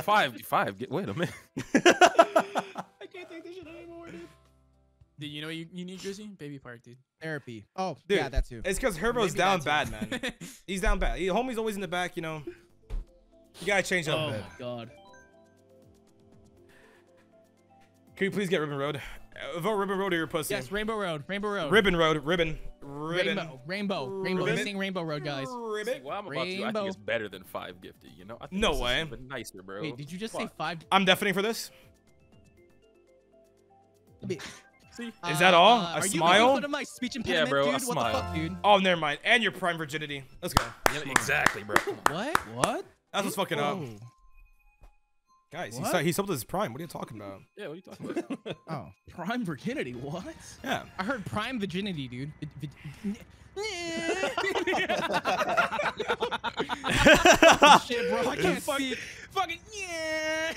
L: Five, five. Wait a minute.
I: I can't take this shit anymore, dude.
K: Dude, you know what you, you need, Grizzy? Baby Park, dude.
G: Therapy. Oh,
A: Dude,
G: yeah, that too.
A: It's because Herbo's
G: Maybe
A: down bad, man. He's down bad. He, homie's always in the back, you know. You gotta change up
I: Oh
A: a bit.
I: my god.
A: Can you please get Ribbon Road? Uh, vote Ribbon Road or your pussy.
G: Yes, Rainbow Road. Rainbow Road.
A: Ribbon Road. Ribbon. Ribbon.
G: Rainbow. Rainbow. Rainbow.
A: Ribbon.
G: He's Rainbow Road, guys.
A: Ribbon.
L: Well, I'm about to. I think it's better than five gifted. You know? I think
A: No way.
L: even nicer, bro.
G: Wait, did you just say five?
A: I'm deafening for this.
L: See?
A: Is that all? A
G: Uh, are you
A: smile?
G: making fun of my speech impediment,
L: bro, a
G: dude? What
L: smile.
G: the fuck, dude?
A: Oh, never mind. And your prime virginity. Let's go.
L: Yeah, exactly, bro.
G: What? What?
A: That's what's fucking up.
G: Oh.
A: Guys, he
G: What?
A: said he sold his prime. What are you talking about?
L: Yeah, what are you talking about?
G: Oh.
I: Prime virginity, what?
A: Yeah.
G: I heard prime virginity, dude. Vi- vi- Shit, bro. I can't
I: Fuck-
G: speak.
I: Fucking yeah.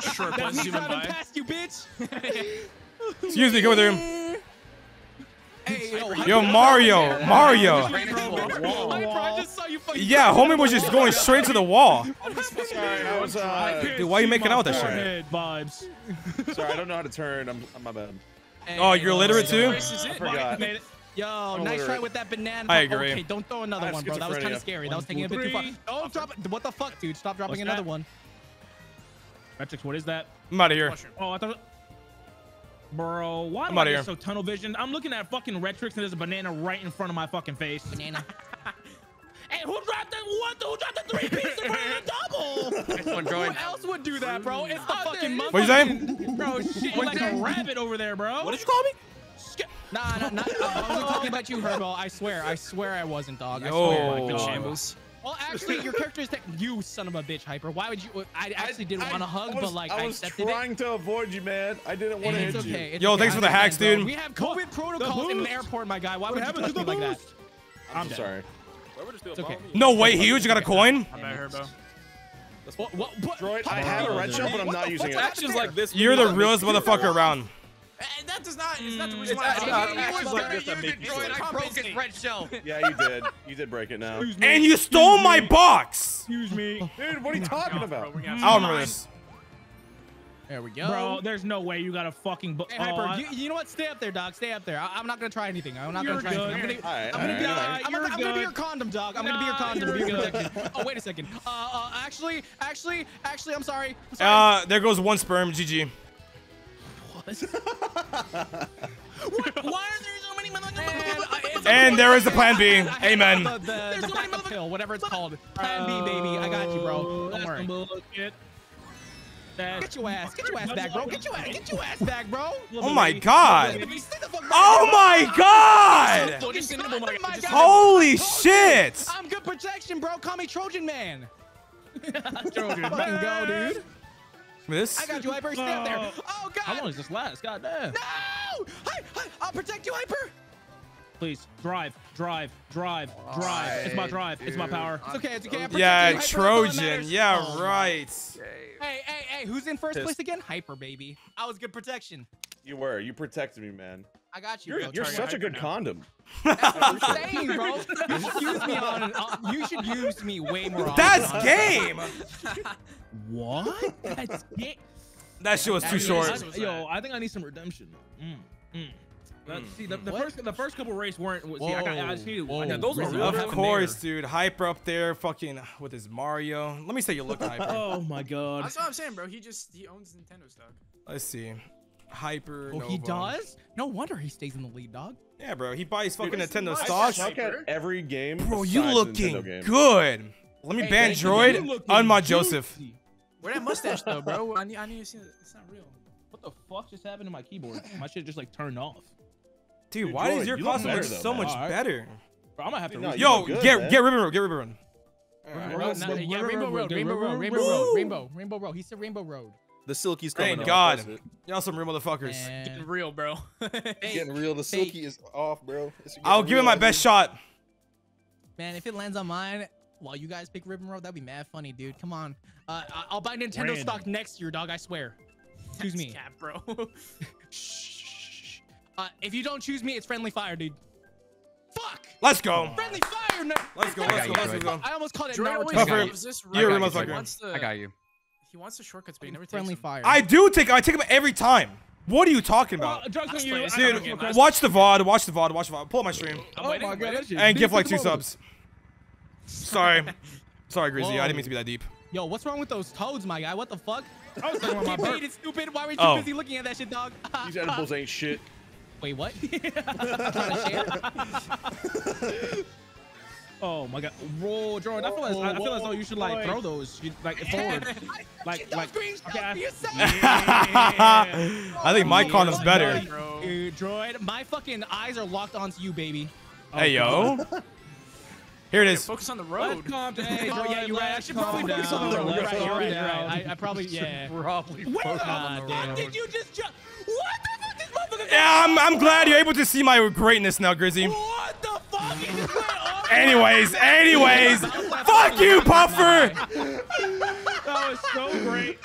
K: Short
G: That
K: bus
G: means
K: zooming
G: driving
K: by.
G: past you, bitch.
A: Excuse me. come with him.
G: Hey, yo,
A: Yo, Mario. Mario.
G: I just saw you fucking.
A: Yeah, homie was just going straight to the wall.
J: Sorry, I was. Uh,
A: Dude, why are you making out with that shit?
I: Vibes.
J: sorry, I don't know how to turn. I'm. I'm my bad.
A: Oh, you're illiterate too?
J: I forgot.
G: Yo,
J: I'm
G: nice try with that banana.
A: I agree.
G: Okay, don't throw another one, bro. That was kind of scary. that was taking it a bit too far.
I: three.
G: Don't drop it. What the fuck, dude? Stop dropping
I: What's
G: another
I: that?
G: one.
I: Metrics, what is that?
A: I'm out of here.
I: Oh, I thought. Bro, why
A: I'm
I: am I
A: here.
I: so tunnel vision? I'm looking at fucking Retrix and there's a banana right in front of my fucking face.
G: Banana.
I: Hey, who dropped the what? Who dropped the three piece in front of the double?
D: One
G: Who else would do that, bro? It's the fucking monkey.
A: What'd you say?
I: Bro, shit like a rabbit over there, bro.
L: What did you call me?
G: Nah, nah, nah. I wasn't talking about you, Herbo. I swear. I swear I wasn't, dog. I
A: Yo.
G: swear.
A: Oh my God.
K: Shambles.
G: Well, actually, your character is that you son of a bitch, Hyper. Why would you? I actually didn't want to hug,
J: I was,
G: but like
J: I
G: I
J: was trying
G: it.
J: to avoid you, man. I didn't want to
G: It's
J: hit you.
G: okay. It's
A: Yo,
G: okay.
A: thanks for the
G: understand,
A: hacks, dude.
G: We have COVID protocols in the airport, my guy. Why
I: What
G: would you
I: happened
G: touch
I: to
G: me
I: the
G: like that?
I: boost?
J: I'm sorry.
L: Why would you still
G: It's okay.
A: No way, huge. You got a coin?
K: I'm at Herbo.
G: What? What? what?
J: Droid, I have a red shell, but I'm
G: What
J: not using it.
L: Actions like this.
A: You're the realest motherfucker around.
K: And that does not. It's not the
L: Mm,
K: reason
L: it's
K: why.
L: actually
K: I-
L: not-
K: I-
L: actions
K: I-
L: like
K: I-
L: this that
K: you
L: make me
K: destroyed
L: sweat.
D: I broke his red shell.
J: Yeah, you did. You did break it now.
A: And you stole my box.
I: Excuse me.
J: Dude, what are you talking about?
L: We got
A: I don't remember this.
D: There we go.
I: Bro, there's no way you got a fucking. Bu-
G: Hey,
I: oh,
G: Hyper,
I: I-
G: you, you know what? Stay up there, dog. Stay up there. I, I'm not gonna try anything. I'm not gonna try anything. I'm
I: good.
G: gonna,
J: All right,
G: I'm gonna, be,
J: all right,
G: I'm, gonna, I'm be your condom, dog. I'm gonna be your condom. Be
I: you're
G: your
I: good.
G: Oh, wait a second. Uh, uh, actually, actually, actually, I'm sorry. I'm sorry.
A: Uh, there goes one sperm. GG.
G: What? Why are there so many motherfuckers?
A: And there is the plan B. Amen.
G: The, the, the backup pill, whatever it's called. Plan B, baby. I got you, bro.
I: Oh,
G: Don't worry.
I: bullshit.
G: Get your ass. Get your ass back, bro. Get your ass. Get your ass back, bro.
A: Oh my god.
G: If you stay the fuck back,
A: Oh my god.
G: Fucking condom, my God.
A: Holy shit.
G: I'm good protection, bro. Call me Trojan Man.
I: Trojan
G: Fucking go, dude.
A: This?
G: I got you, Hyper. Stay up there. Oh, God.
I: How long does this last? God damn.
G: No! Hi, hi, I'll protect you, Hyper.
I: Please drive, drive, drive, drive. It's my drive. It's my power.
G: It's okay. It's okay. I protect
A: Yeah,
G: you, Hyper. That's
A: Trojan. Yeah,
G: Oh,
A: right.
G: Hey, hey, hey. Who's in first
J: Pissed.
G: place again? Hyper, baby. I was good protection.
J: You were. You protected me, man.
G: I got you,
J: You're,
G: bro.
J: you're such a good
G: now.
J: condom.
G: That's what I'm saying, bro. You should use me on. Uh, you should use me way more. often,
A: That's
G: honestly.
A: game.
I: What? That's it.
A: That shit was too
I: I-
A: short.
I: I- Yo, I think I need some redemption. Mm, mm. Let's see, the, the first the first couple races weren't. See, I, got, I just need. I got, those were real.
A: Of course, dude. Hyper up there, fucking with his Mario. Let me say you look hyper.
I: Oh my god.
K: That's what I'm saying, bro. He just he owns Nintendo stock.
A: Let's see. Hyper.
G: Oh, he does? No wonder he stays in the lead, dog.
A: Yeah, bro. He buys fucking
J: Dude,
A: Nintendo
J: I
A: stocks.
J: suck at every game.
A: Bro, you looking
J: game.
A: good. Let me
G: Hey,
A: ban. Droid. on
I: my
A: Joseph.
K: Where that mustache though, bro? I need I need to see it. It's not real.
I: What the fuck just happened to my keyboard? My shit just like turned off.
A: Dude,
J: Dude,
A: why
J: Droid,
A: does your
J: you look
A: costume look
J: better, though,
A: so
J: man.
A: much
I: Alright.
A: better?
I: Bro, I'm gonna have to.
J: No,
I: re-
A: Yo,
J: good,
A: get
J: man.
A: get Ribbon Road. Get Ribbon Road.
G: Rainbow,
I: no,
G: yeah,
I: yeah,
G: Rainbow Road, Rainbow Road, Rainbow Road, Rainbow, Rainbow Road. He said Rainbow Road.
N: The Silky's coming
A: Thank God. Y'all some real motherfuckers.
K: Getting real, bro.
N: Getting real. The Silky is off, bro.
A: I'll give it my best shot.
G: Man, if it lands on mine while you guys pick Ribbon Road, that'd be mad funny, dude. Come on. Uh, I- I'll buy Nintendo
I: Random.
G: stock next year, dog. I swear. Choose me.
K: Cap, bro.
G: Shh. Uh, if you don't choose me, it's friendly fire, dude. Fuck!
A: Let's go.
G: Friendly fire! No.
A: Let's go.
D: I
A: Let's go. Let's go.
G: I almost called it
K: Droid
G: Naruto.
K: always
A: Puffer, you're a real motherfucker.
G: I got you.
K: He wants the shortcuts, but he never takes
G: Friendly
K: them.
G: fire.
A: I do take. I take him every time. What are you talking about?
I: drugs you.
K: Dude,
A: Dude,
I: don't know, man.
A: watch the VOD. Watch the VOD. Watch the VOD. Pull up my stream.
I: Oh my god,
A: And
I: big
A: give like two
I: moment.
A: subs. Sorry. Sorry, Grizzy. I didn't mean to be that deep.
G: Yo, what's wrong with those toads, my guy? What the fuck?
I: I was talking about my burp.
G: stupid. Why were you
A: Oh.
G: busy looking at that shit, dog?
J: These edibles ain't shit.
G: Wait, what? Trying to share?
I: Oh my god, roll, Jordan. I feel as I feel as though you should like throw those you, like forward, like
G: Don't
I: like.
G: screenshot
I: okay, I-
G: for yourself.
A: I think my condom's better.
K: Bro.
G: Dude, droid, my fucking eyes are locked onto you, baby.
A: Hey yo. Oh, Here it is.
K: Focus on the
I: Let's
K: road.
I: calm oh, down. Hey,
G: Oh yeah, you're right. I should
I: calm
G: probably focus on the road. You're right. You're right. You're right. I, I probably yeah.
K: Probably
G: Where
K: focus
G: the
K: on the
G: fuck
K: road.
G: did you just jump? What the fuck? This motherfucker.
A: Yeah, I'm, I'm glad you're able to see my greatness now, Grizzy.
G: What the fuck? He just went off.
A: Anyways, anyways, fuck you, Puffer.
I: That was so great.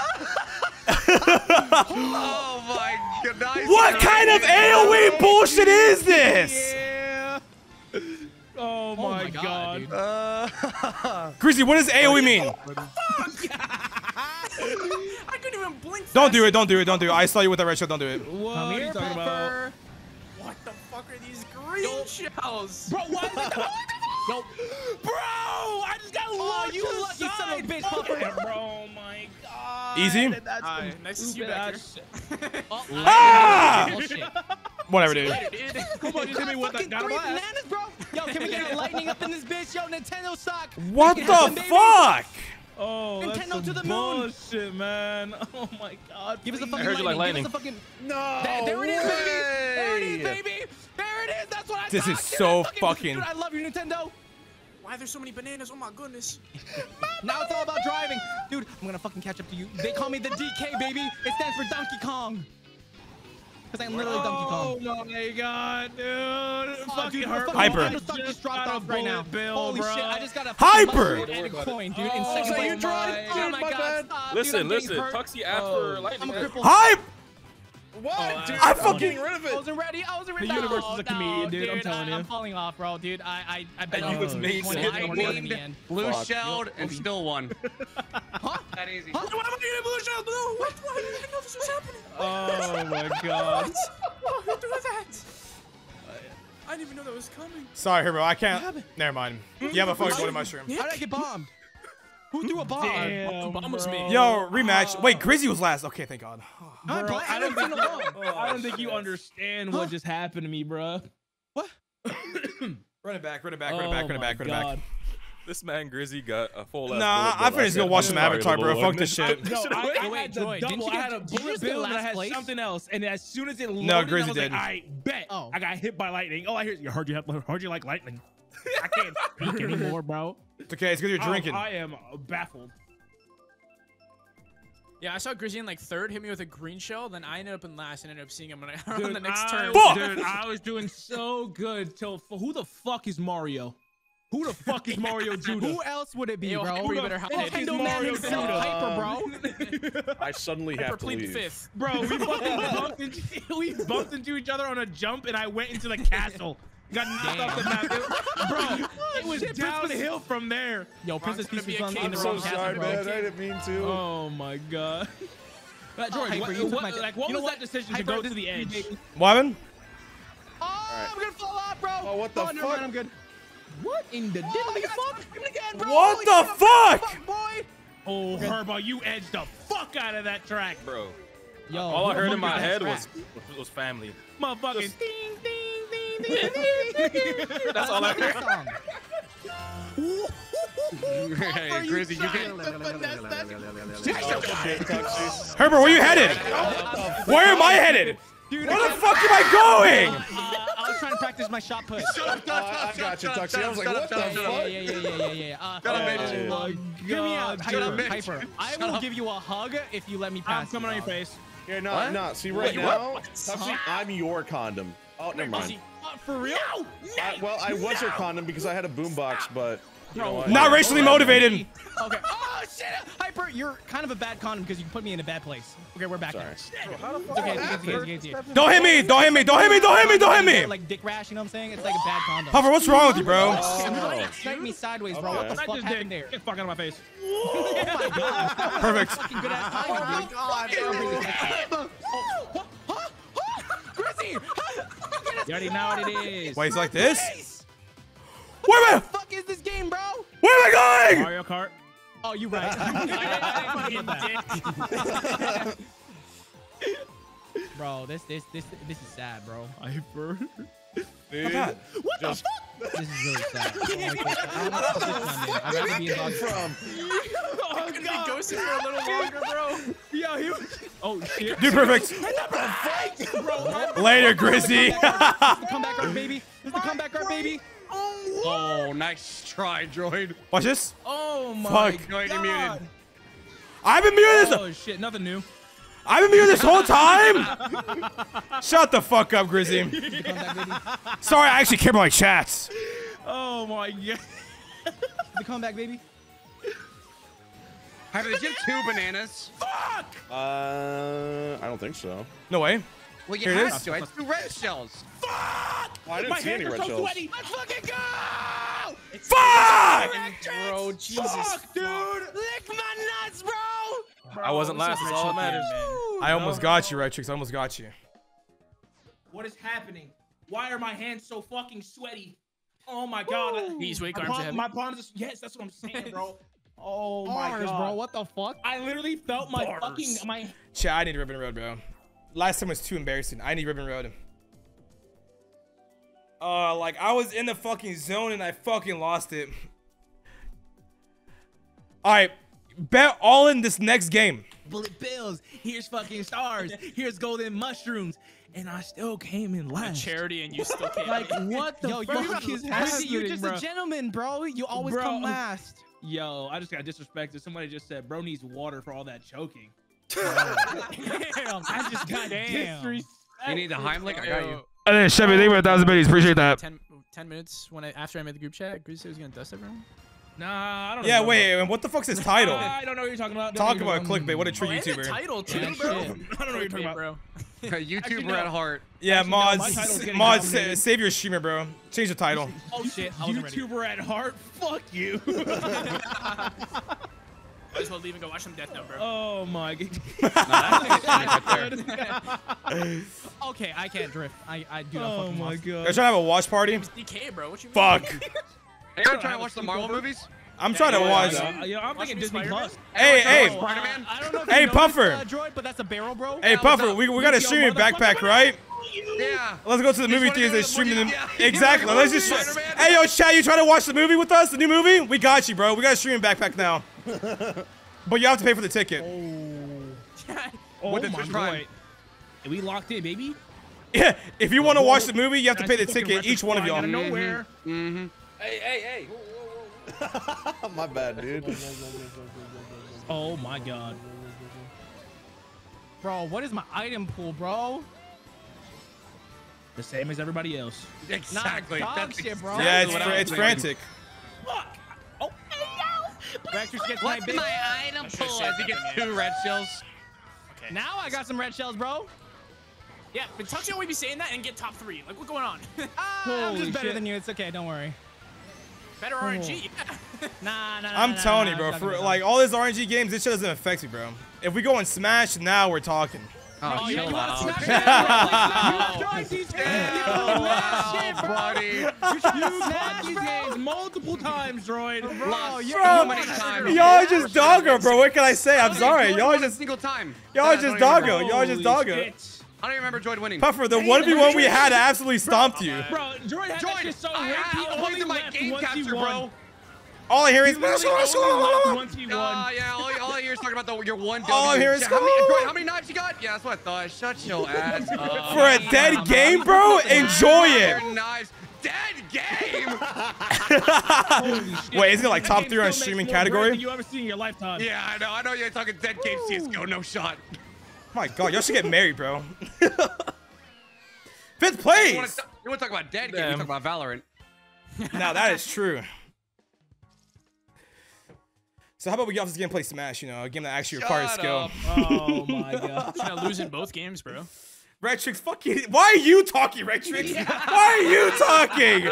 D: Oh my god. Nice
A: What kind of AOE bullshit is this?
I: Yeah. Oh my,
G: my
I: god.
G: God, dude.
N: Uh,
A: Grizzy, what does AOE mean?
K: I couldn't even blink.
A: Don't do it, don't do it, don't do it. I saw you with that red shot, don't do it.
I: What
G: Come
I: are
G: here,
I: you talking about?
K: What the fuck are these green shells?
G: Bro, why is it? Yo,
I: Bro, I just got
G: Oh,
I: launched
G: you
I: to the
G: lucky son of a bitch,
I: Fuck
G: Puffer.
I: Bro, oh my god.
A: Easy?
I: That's
K: Hi, nice to see you
I: stupid
K: back here.
G: oh,
A: Ah!
G: oh.
A: Whatever, dude.
I: Come on, just hit me with that. Got a
G: three
I: blast.
G: bananas, bro. Yo, can we get lightning up in this bitch? Yo, Nintendo sock.
A: What
G: Make happen,
A: the
G: baby.
A: fuck?
I: Oh, that's
G: Nintendo oh
I: some
G: to the moon.
I: bullshit, man. Oh my god.
G: Give us a
I: please.
G: fucking
L: heard you like
G: lightning. Give us a fucking.
J: No.
G: There, there it is, baby. There it is, baby. There it is. That's what I
A: This
G: thought,
A: is so
G: I
A: fucking-
G: Dude, I love you, Nintendo.
K: Why are there so many bananas? Oh my goodness.
G: Now it's all about driving. Dude, I'm gonna fucking catch up to you. They call me the DK, baby. It stands for Donkey Kong. Because I'm literally Donkey oh Kong.
I: Oh my god, dude.
G: Oh,
I: Fucking
G: dude,
I: hurt.
A: Hyper.
G: fucking Nintendo just dropped off right now. Holy shit, I just got a
A: Hyper.
G: and a coin, dude. in
I: Oh,
G: second
I: so
G: place.
I: you tried,
G: Oh
I: dude,
G: my
J: my
G: god, stop,
L: Listen,
G: I'm
L: listen. Tuxie asked for lightning.
G: I'm a cripple.
A: Hype!
J: What,
G: Oh,
J: dude?
G: I
J: I'm
G: fucking-
J: getting rid of it.
G: I wasn't ready. I wasn't ready.
I: The universe
G: No,
I: is a oh, comedian,
G: no,
I: dude, I'm telling
G: I,
I: you.
G: I'm falling off, bro, dude. I I I bet
J: And you was made
G: one
J: to
G: hit
J: hit
G: more
J: the
G: than
J: button.
G: the end.
D: Blue
J: Fuck.
D: shelled and still won. huh? That easy.
K: Why am I getting blue shell? No, what? Why didn't I know this was happening?
I: Oh my god.
K: Oh, who threw that? I didn't even know that was coming.
A: Sorry, Herbo. I can't. Never mind. You have a fucking golden mushroom.
G: How did I get bombed? Who threw a bomb?
I: Damn,
K: bomb was me.
A: Yo, rematch. Wait, oh. Grizzy was last. Okay, thank God.
G: I,
I: Bro, I don't think
G: seen a. Oh,
I: I don't think you understand what just happened to me, bro. What?
A: run it back, run it back, run it back, oh run it back, run it back.
L: This man Grizzy got a full.
A: Nah, I finished gonna watch some Avatar, bro. Fuck this shit.
I: No, I, I
G: Wait,
I: had the
G: Joy,
I: double.
G: you
I: I had a bullet
G: just get
I: bill and I had
G: place?
I: something else. And as soon as it loaded,
A: No,
I: I
A: Grizzy
I: was
A: did.
I: like, I bet.
G: Oh.
I: I got hit by lightning. Oh, I heard you heard you have, heard you like lightning. I can't speak anymore, bro.
A: It's okay, it's because you're
I: I-
A: drinking.
I: I, am baffled.
K: Yeah, I saw Grizzy in like third, hit me with a green shell. Then I ended up in last and ended up seeing him on on the next
I: I,
K: turn.
A: Fuck!
I: Dude, I was doing so good till who the fuck is Mario? Who the fuck is Mario Judah?
G: Who else would it be,
K: Yo,
G: bro?
K: Hyper, you better
I: fuck
K: hide
I: is
K: it.
G: Nintendo Man
I: Mario
G: himself,
I: Judah?
G: Hyper, bro.
J: I suddenly
K: Hyper
J: have to
K: plead
J: leave.
K: fifth.
I: Bro, we fucking bumped into, we bumped into each other on a jump, and I went into the castle. Got knocked off the map. It- bro, it was
G: Shit,
I: downhill from there.
G: Yo, Princess Peach
K: be
G: was
K: a
G: on
K: king
G: in the
K: of
G: wrong
J: I'm so sorry, man. I didn't mean to.
I: Oh my god. Uh, Jordan,
G: Hyper,
I: what,
G: you
I: what-
G: my-
I: like, what was
G: what?
I: that decision to go
G: this
I: to the edge?
G: baby.
A: What happened?
G: Oh, I'm gonna fall off, bro.
J: Oh, what the
G: oh, never
J: fuck?
G: mind, I'm good. What in the diddly fuck? Again, bro.
A: What
G: Holy
A: the
G: shit,
A: fuck?
G: boy?
I: Oh, Herbo, you edged the fuck out of that track,
L: bro.
G: Yo,
L: All I heard in my head
G: that
L: was
G: track?
L: was family.
I: motherfucking.
L: That's all I heard.
D: Hey, Grizzy, you can.
A: Herbert, where are you headed? Where am I headed? Where the fuck am I going?
G: Uh, I was trying to practice my shot put.
J: Oh, I, I got you, Tuxie. I was like, what the
G: Yeah,
J: fuck?
G: yeah, yeah, yeah, yeah, yeah, yeah. Uh,
J: Got him,
G: uh,
J: bitch.
G: uh,
I: Oh my
G: Hear me out,
I: God,
G: Hyper. Hyper. I will give you a hug if you let me pass.
I: I'm
G: pass.
I: coming on your face.
J: Yeah, no,
D: What?
J: no. See, right
L: Wait,
J: now,
L: what?
J: Tuxie, I'm your condom. Oh, never mind.
G: Uh, for real?
J: I, well, I was your condom because I had a boombox, but you know what?
A: Not racially motivated.
G: Okay. Oh shit! Hyper, you're kind of a bad condom because you put me in a bad place. Okay, we're back
J: Sorry.
G: now. It's okay, it's okay, it's okay, it's okay, it's okay.
A: Don't hit me! Don't hit me! Don't hit me! Don't hit me! Don't hit me!
G: Like dick rash, you know what I'm saying? It's like a bad condom.
A: Hover, what's wrong with you, bro?
J: Oh.
G: Snipe me sideways, bro.
J: Okay.
G: What the fuck
I: just
G: happened
I: dick.
G: there?
I: Get the fuck out of my face.
G: Oh my god.
A: Perfect.
G: Fucking good ass timing, dude. Oh, huh? Huh? Grizzy!
I: You already know what it is.
A: Wait, it's like this? Where am I?
G: fuck is this game, bro?
A: Where am I going?
I: Mario Kart.
G: Oh, you right. bro, this this this this is sad, bro.
I: I Hyper.
J: Oh, dude,
A: that?
J: just
G: This is really sad. I don't like this. I don't like this one, man. I'd rather be in dog
J: from.
K: Be ghosted for a little longer, bro.
I: Yo, he was. Oh shit.
A: Dude, perfect. Later, Grizzy.
G: comeback art, baby. This is the comeback art, baby.
D: Oh, nice try, droid.
A: Watch this.
I: Oh my
A: Fuck.
D: Droid,
I: god.
D: muted.
A: I've been muted.
I: Oh shit, nothing new.
A: I've been here this whole time. Shut the fuck up, Grizzy. Sorry, I actually care about my chats.
I: Oh my god.
G: The comeback, baby.
D: Hyper, did you have two bananas? Fuck!
J: Uh, I don't think so.
A: No way.
D: Well, you
A: Here
D: have
A: is.
D: to. I had two red shells.
J: Oh, I didn't
I: My
J: see any
I: hands are
J: red
I: so
J: shells.
I: sweaty. Let's fucking go.
A: Fuck!
K: Bro, Jesus.
I: Fuck, dude.
G: Lick my nuts, bro.
L: I wasn't last. That's all that matters.
A: I almost got you, Retrix. I almost got you.
I: What is happening? Why are my hands so fucking sweaty? Oh my god.
K: Knees weak,
I: my
K: arms
I: palm-
K: heavy.
I: My palms. Is, yes, that's what I'm saying, bro. Oh my god,
G: bro. What the fuck?
I: I literally felt my
K: Bars.
I: fucking my.
A: Chat, I need Ribbon Road, bro. Last time was too embarrassing. I need Ribbon Road. Uh, like I was in the fucking zone and I fucking lost it. All right, bet all in this next game.
I: bullet bills. Here's fucking stars. Here's golden mushrooms, and I still came in
K: A
I: last.
K: charity and you still can't.
I: Like what the
G: Yo,
I: fuck
G: you're,
I: is happening,
G: you're just
I: bro?
G: a gentleman, bro. You always
I: Bro.
G: come last.
I: Yo, I just got disrespected. Somebody just said, "Bro needs water for all that choking."
G: Damn, I just got
I: Damn.
G: damn.
D: You need the Heimlich? I got you.
A: And then Chevy, thank you for a thousand biddies. Appreciate that.
K: 10, 10 minutes when I after I made the group chat, Grizzy said he was gonna dust everyone.
I: Nah, I don't.
A: Yeah,
I: know.
A: wait, and what the fuck's his title?
I: I don't know what you're talking about.
A: Talk
I: Don't know
A: about
I: what
A: clickbait. What a
I: talking
A: true
K: Oh, and the
A: YouTuber.
K: title too,
G: Yeah,
K: bro.
I: I don't know what you're talking about.
K: bro.
D: YouTuber at heart.
A: Yeah,
I: Actually, no,
A: mods,
I: getting
A: mods, sa- save your streamer, bro. Change the title.
I: Oh shit, YouTuber at heart. Fuck you.
K: Might as well leave and go watch some Death Note, bro.
I: oh my god.
G: Okay, I can't drift. I, I do not
I: Oh
G: fucking
I: my god.
A: You're trying to have a watch party?
K: DK, bro. What you mean?
A: Fuck.
D: Are you trying to watch the Marvel movies?
A: I'm trying to watch.
I: Uh, yo, I'm thinking Disney Plus.
A: Hey, hey,
D: Spider-Man?
G: I don't know if
A: Hey,
G: you noticed,
A: Puffer.
G: Uh, droid, but that's a barrel, bro.
A: hey, Puffer. We, we got a
G: Yo,
A: streaming backpack, right?
D: Yeah.
A: Let's go to the movie theaters
D: go
A: and
D: the
A: stream them.
D: Yeah.
A: Exactly. Let's just.
D: go to the movie?
A: Hey, yo, Chad, you trying to watch the movie with us? The new movie? We got you, bro. We got a streaming backpack now. But you have to pay for the ticket.
I: Oh
D: With the
I: my
D: Twitch
I: god. And we locked in, baby.
A: Yeah. If you want to watch the movie, you have to pay the ticket. Each one of y'all.
I: Out of nowhere.
D: Mm-hmm.
L: Hey, hey, hey.
J: My bad, dude.
I: Oh my god.
G: Bro, what is my item pool, bro?
I: The same as everybody else.
D: Exactly.
G: Nah, dog
D: That's
G: shit, bro.
A: Yeah, it's, fr- it's frantic.
I: Fuck. Oh.
G: Raptors gets my
D: What's
G: big.
D: my item
K: should've
D: pool
K: said
D: as he gets two red shells?
G: Now I got some red shells, bro.
K: Yeah, but Touch always be saying that and get top three. Like, what's going on?
G: Ah, I'm just better
I: shit.
G: than you. It's okay. Don't worry.
K: Better RNG. Yeah.
G: Nah, nah, nah.
A: I'm
G: nah,
A: telling
G: nah,
A: you, bro.
G: nah,
A: For
G: nah, nah.
A: like all this RNG games, this shit doesn't affect me, bro. If we go and smash, now we're talking.
D: Oh,
G: Oh,
D: chill out.
G: smash. You tried these games.
D: Chill
G: shit, bro.
D: buddy.
I: You smacked these games multiple times, droid.
G: Bro, you're
A: Bro,
G: many times.
A: y'all just doggo, bro. What can I say? I'm sorry. Y'all just
D: single time.
A: y'all
D: I
A: just doggo. Y'all just doggo.
I: shit.
D: I don't even remember Droid winning.
A: Puffer, the one v one we had absolutely stomped you.
I: Bro, droid had that
D: Droid,
I: shit so
D: I, I, I was
I: only
D: my game capture, bro.
A: All I hear is.
I: He literally once he
D: Uh, yeah, all, all I hear is talking about the, your one W.
A: All I hear is,
D: how, many, how many knives you got? Yeah, that's what I thought. Shut your ass up.
A: For a dead game, bro, enjoy it.
D: knives. Dead game.
A: Wait, isn't it like top three on streaming
I: more bread than
A: category?
I: you ever seen in your lifetime.
D: yeah, I know. I know you're talking dead game CS:GO. No shot.
A: My God, y'all should get married, bro. Fifth place.
D: you want to talk about dead game? You talk about Valorant.
A: Now that is true. So how about we get off this game and play Smash? You know, a game that actually requires
D: Shut
A: skill.
D: up.
I: Oh my god.
K: You're not losing both games, bro.
A: Retrix, fuck you. Why are you talking, Retrix? Why are you talking?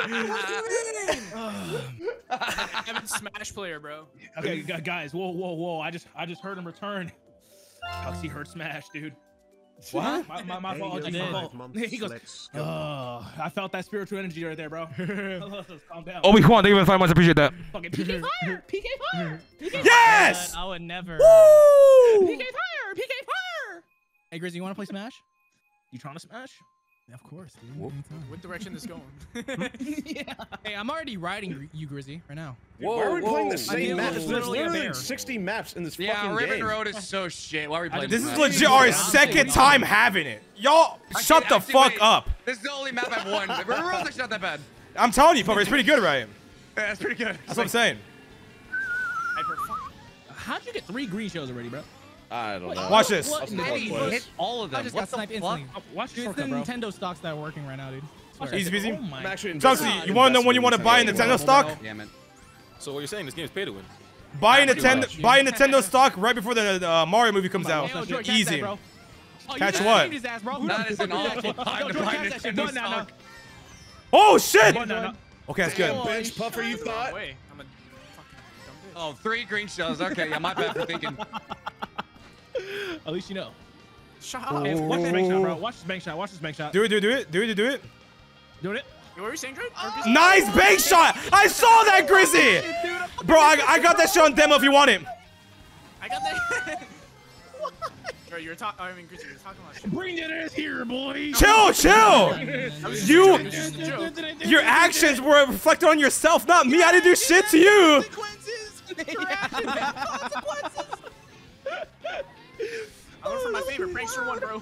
K: I'm a Smash player, bro.
I: Okay, guys, whoa, whoa, whoa! I just, I just heard him return. Huxley heard Smash, dude.
A: What?
I: My, my, my fault.
B: yo,
I: G, my fault. He goes,
B: go.
I: oh, I felt that spiritual energy right there, bro. Calm down.
A: Oh, we Juan, thank you for five months. Appreciate that.
I: fucking PK fire, PK fire, PK
A: Yes!
G: I would never.
A: Woo!
I: PK fire, PK fire.
G: Hey, Grizzy, you want to play Smash?
I: You trying to smash?
G: Of course, dude. Anytime.
K: What direction is going?
G: Hey, I'm already riding you, Grizzy, right now.
J: Why are we playing the
G: I
J: same map? There's
G: literally a
J: 60 maps in this
D: Yeah,
J: fucking
D: Ribbon
J: game.
D: Road is so shit. Why are we playing
A: This This is
D: Smash?
A: legit our second time having it. Y'all, shut the
D: Actually,
A: fuck
D: wait.
A: up.
D: This is the only map I've won. Ribbon Road's actually not that bad.
A: I'm telling you, Puffer, it's pretty good, right?
D: Yeah, that's pretty good.
A: That's what I'm saying.
I: How'd you get three green shells already, bro?
J: I don't know.
A: Watch this.
J: I'll still
D: How did
J: watch
D: he
J: this.
D: hit all of
G: I
D: them?
G: just
D: What
G: got
D: the
G: sniped
D: fuck?
G: instantly.
I: Oh, watch
G: Dude,
I: the
G: it's the. Nintendo stocks that are working right now, dude. Swear.
A: Easy peasy.
I: Oh my
J: I'm actually
A: Tuxie,
J: investing-
A: you want to know when you want to buy a
J: Nintendo
A: Nintendo stock?
J: well.
D: Damn it.
L: So what you're saying, this game is pay to win.
A: Buy a
J: Pretty
A: Nintendo,
J: much.
A: buy a Nintendo stock right before the uh, Mario movie comes out.
G: Hey, yo, George, catch
A: Easy.
G: that, bro. Oh,
A: Catch what?
G: saved His ass, bro. Who
D: That
G: the
D: is
G: fuck
D: an awful time to buy
G: catch that shit.
D: Nintendo
G: Done now, now.
D: stock.
A: Oh shit! Okay, that's good.
J: Bench puffer, you thought?
K: Way. I'm a fucking dumb bitch.
D: Oh, three green shells. Okay, yeah, my bad for thinking.
I: At least you know.
K: Shut
A: Oh.
K: up.
I: Hey, watch this bank shot, bro. Watch this bank shot. Watch this bank shot.
A: Do it, do it, do it, do it, do it.
I: Doing it.
K: What were you saying, Drake?
A: Uh, nice bank shot! I saw that, Grizzy! Bro, I, I got that shit on demo if you want it.
K: I got that. Bro, you were talking. I mean, Chris, you were talking about shit.
I: Bring that ass here, boy.
A: Chill, chill!
K: That was just a
A: You-
K: joke, it was just a joke.
A: Your actions were reflected on yourself, not me. I didn't do shit to you.
K: I went for my favorite oh, prankster one, bro.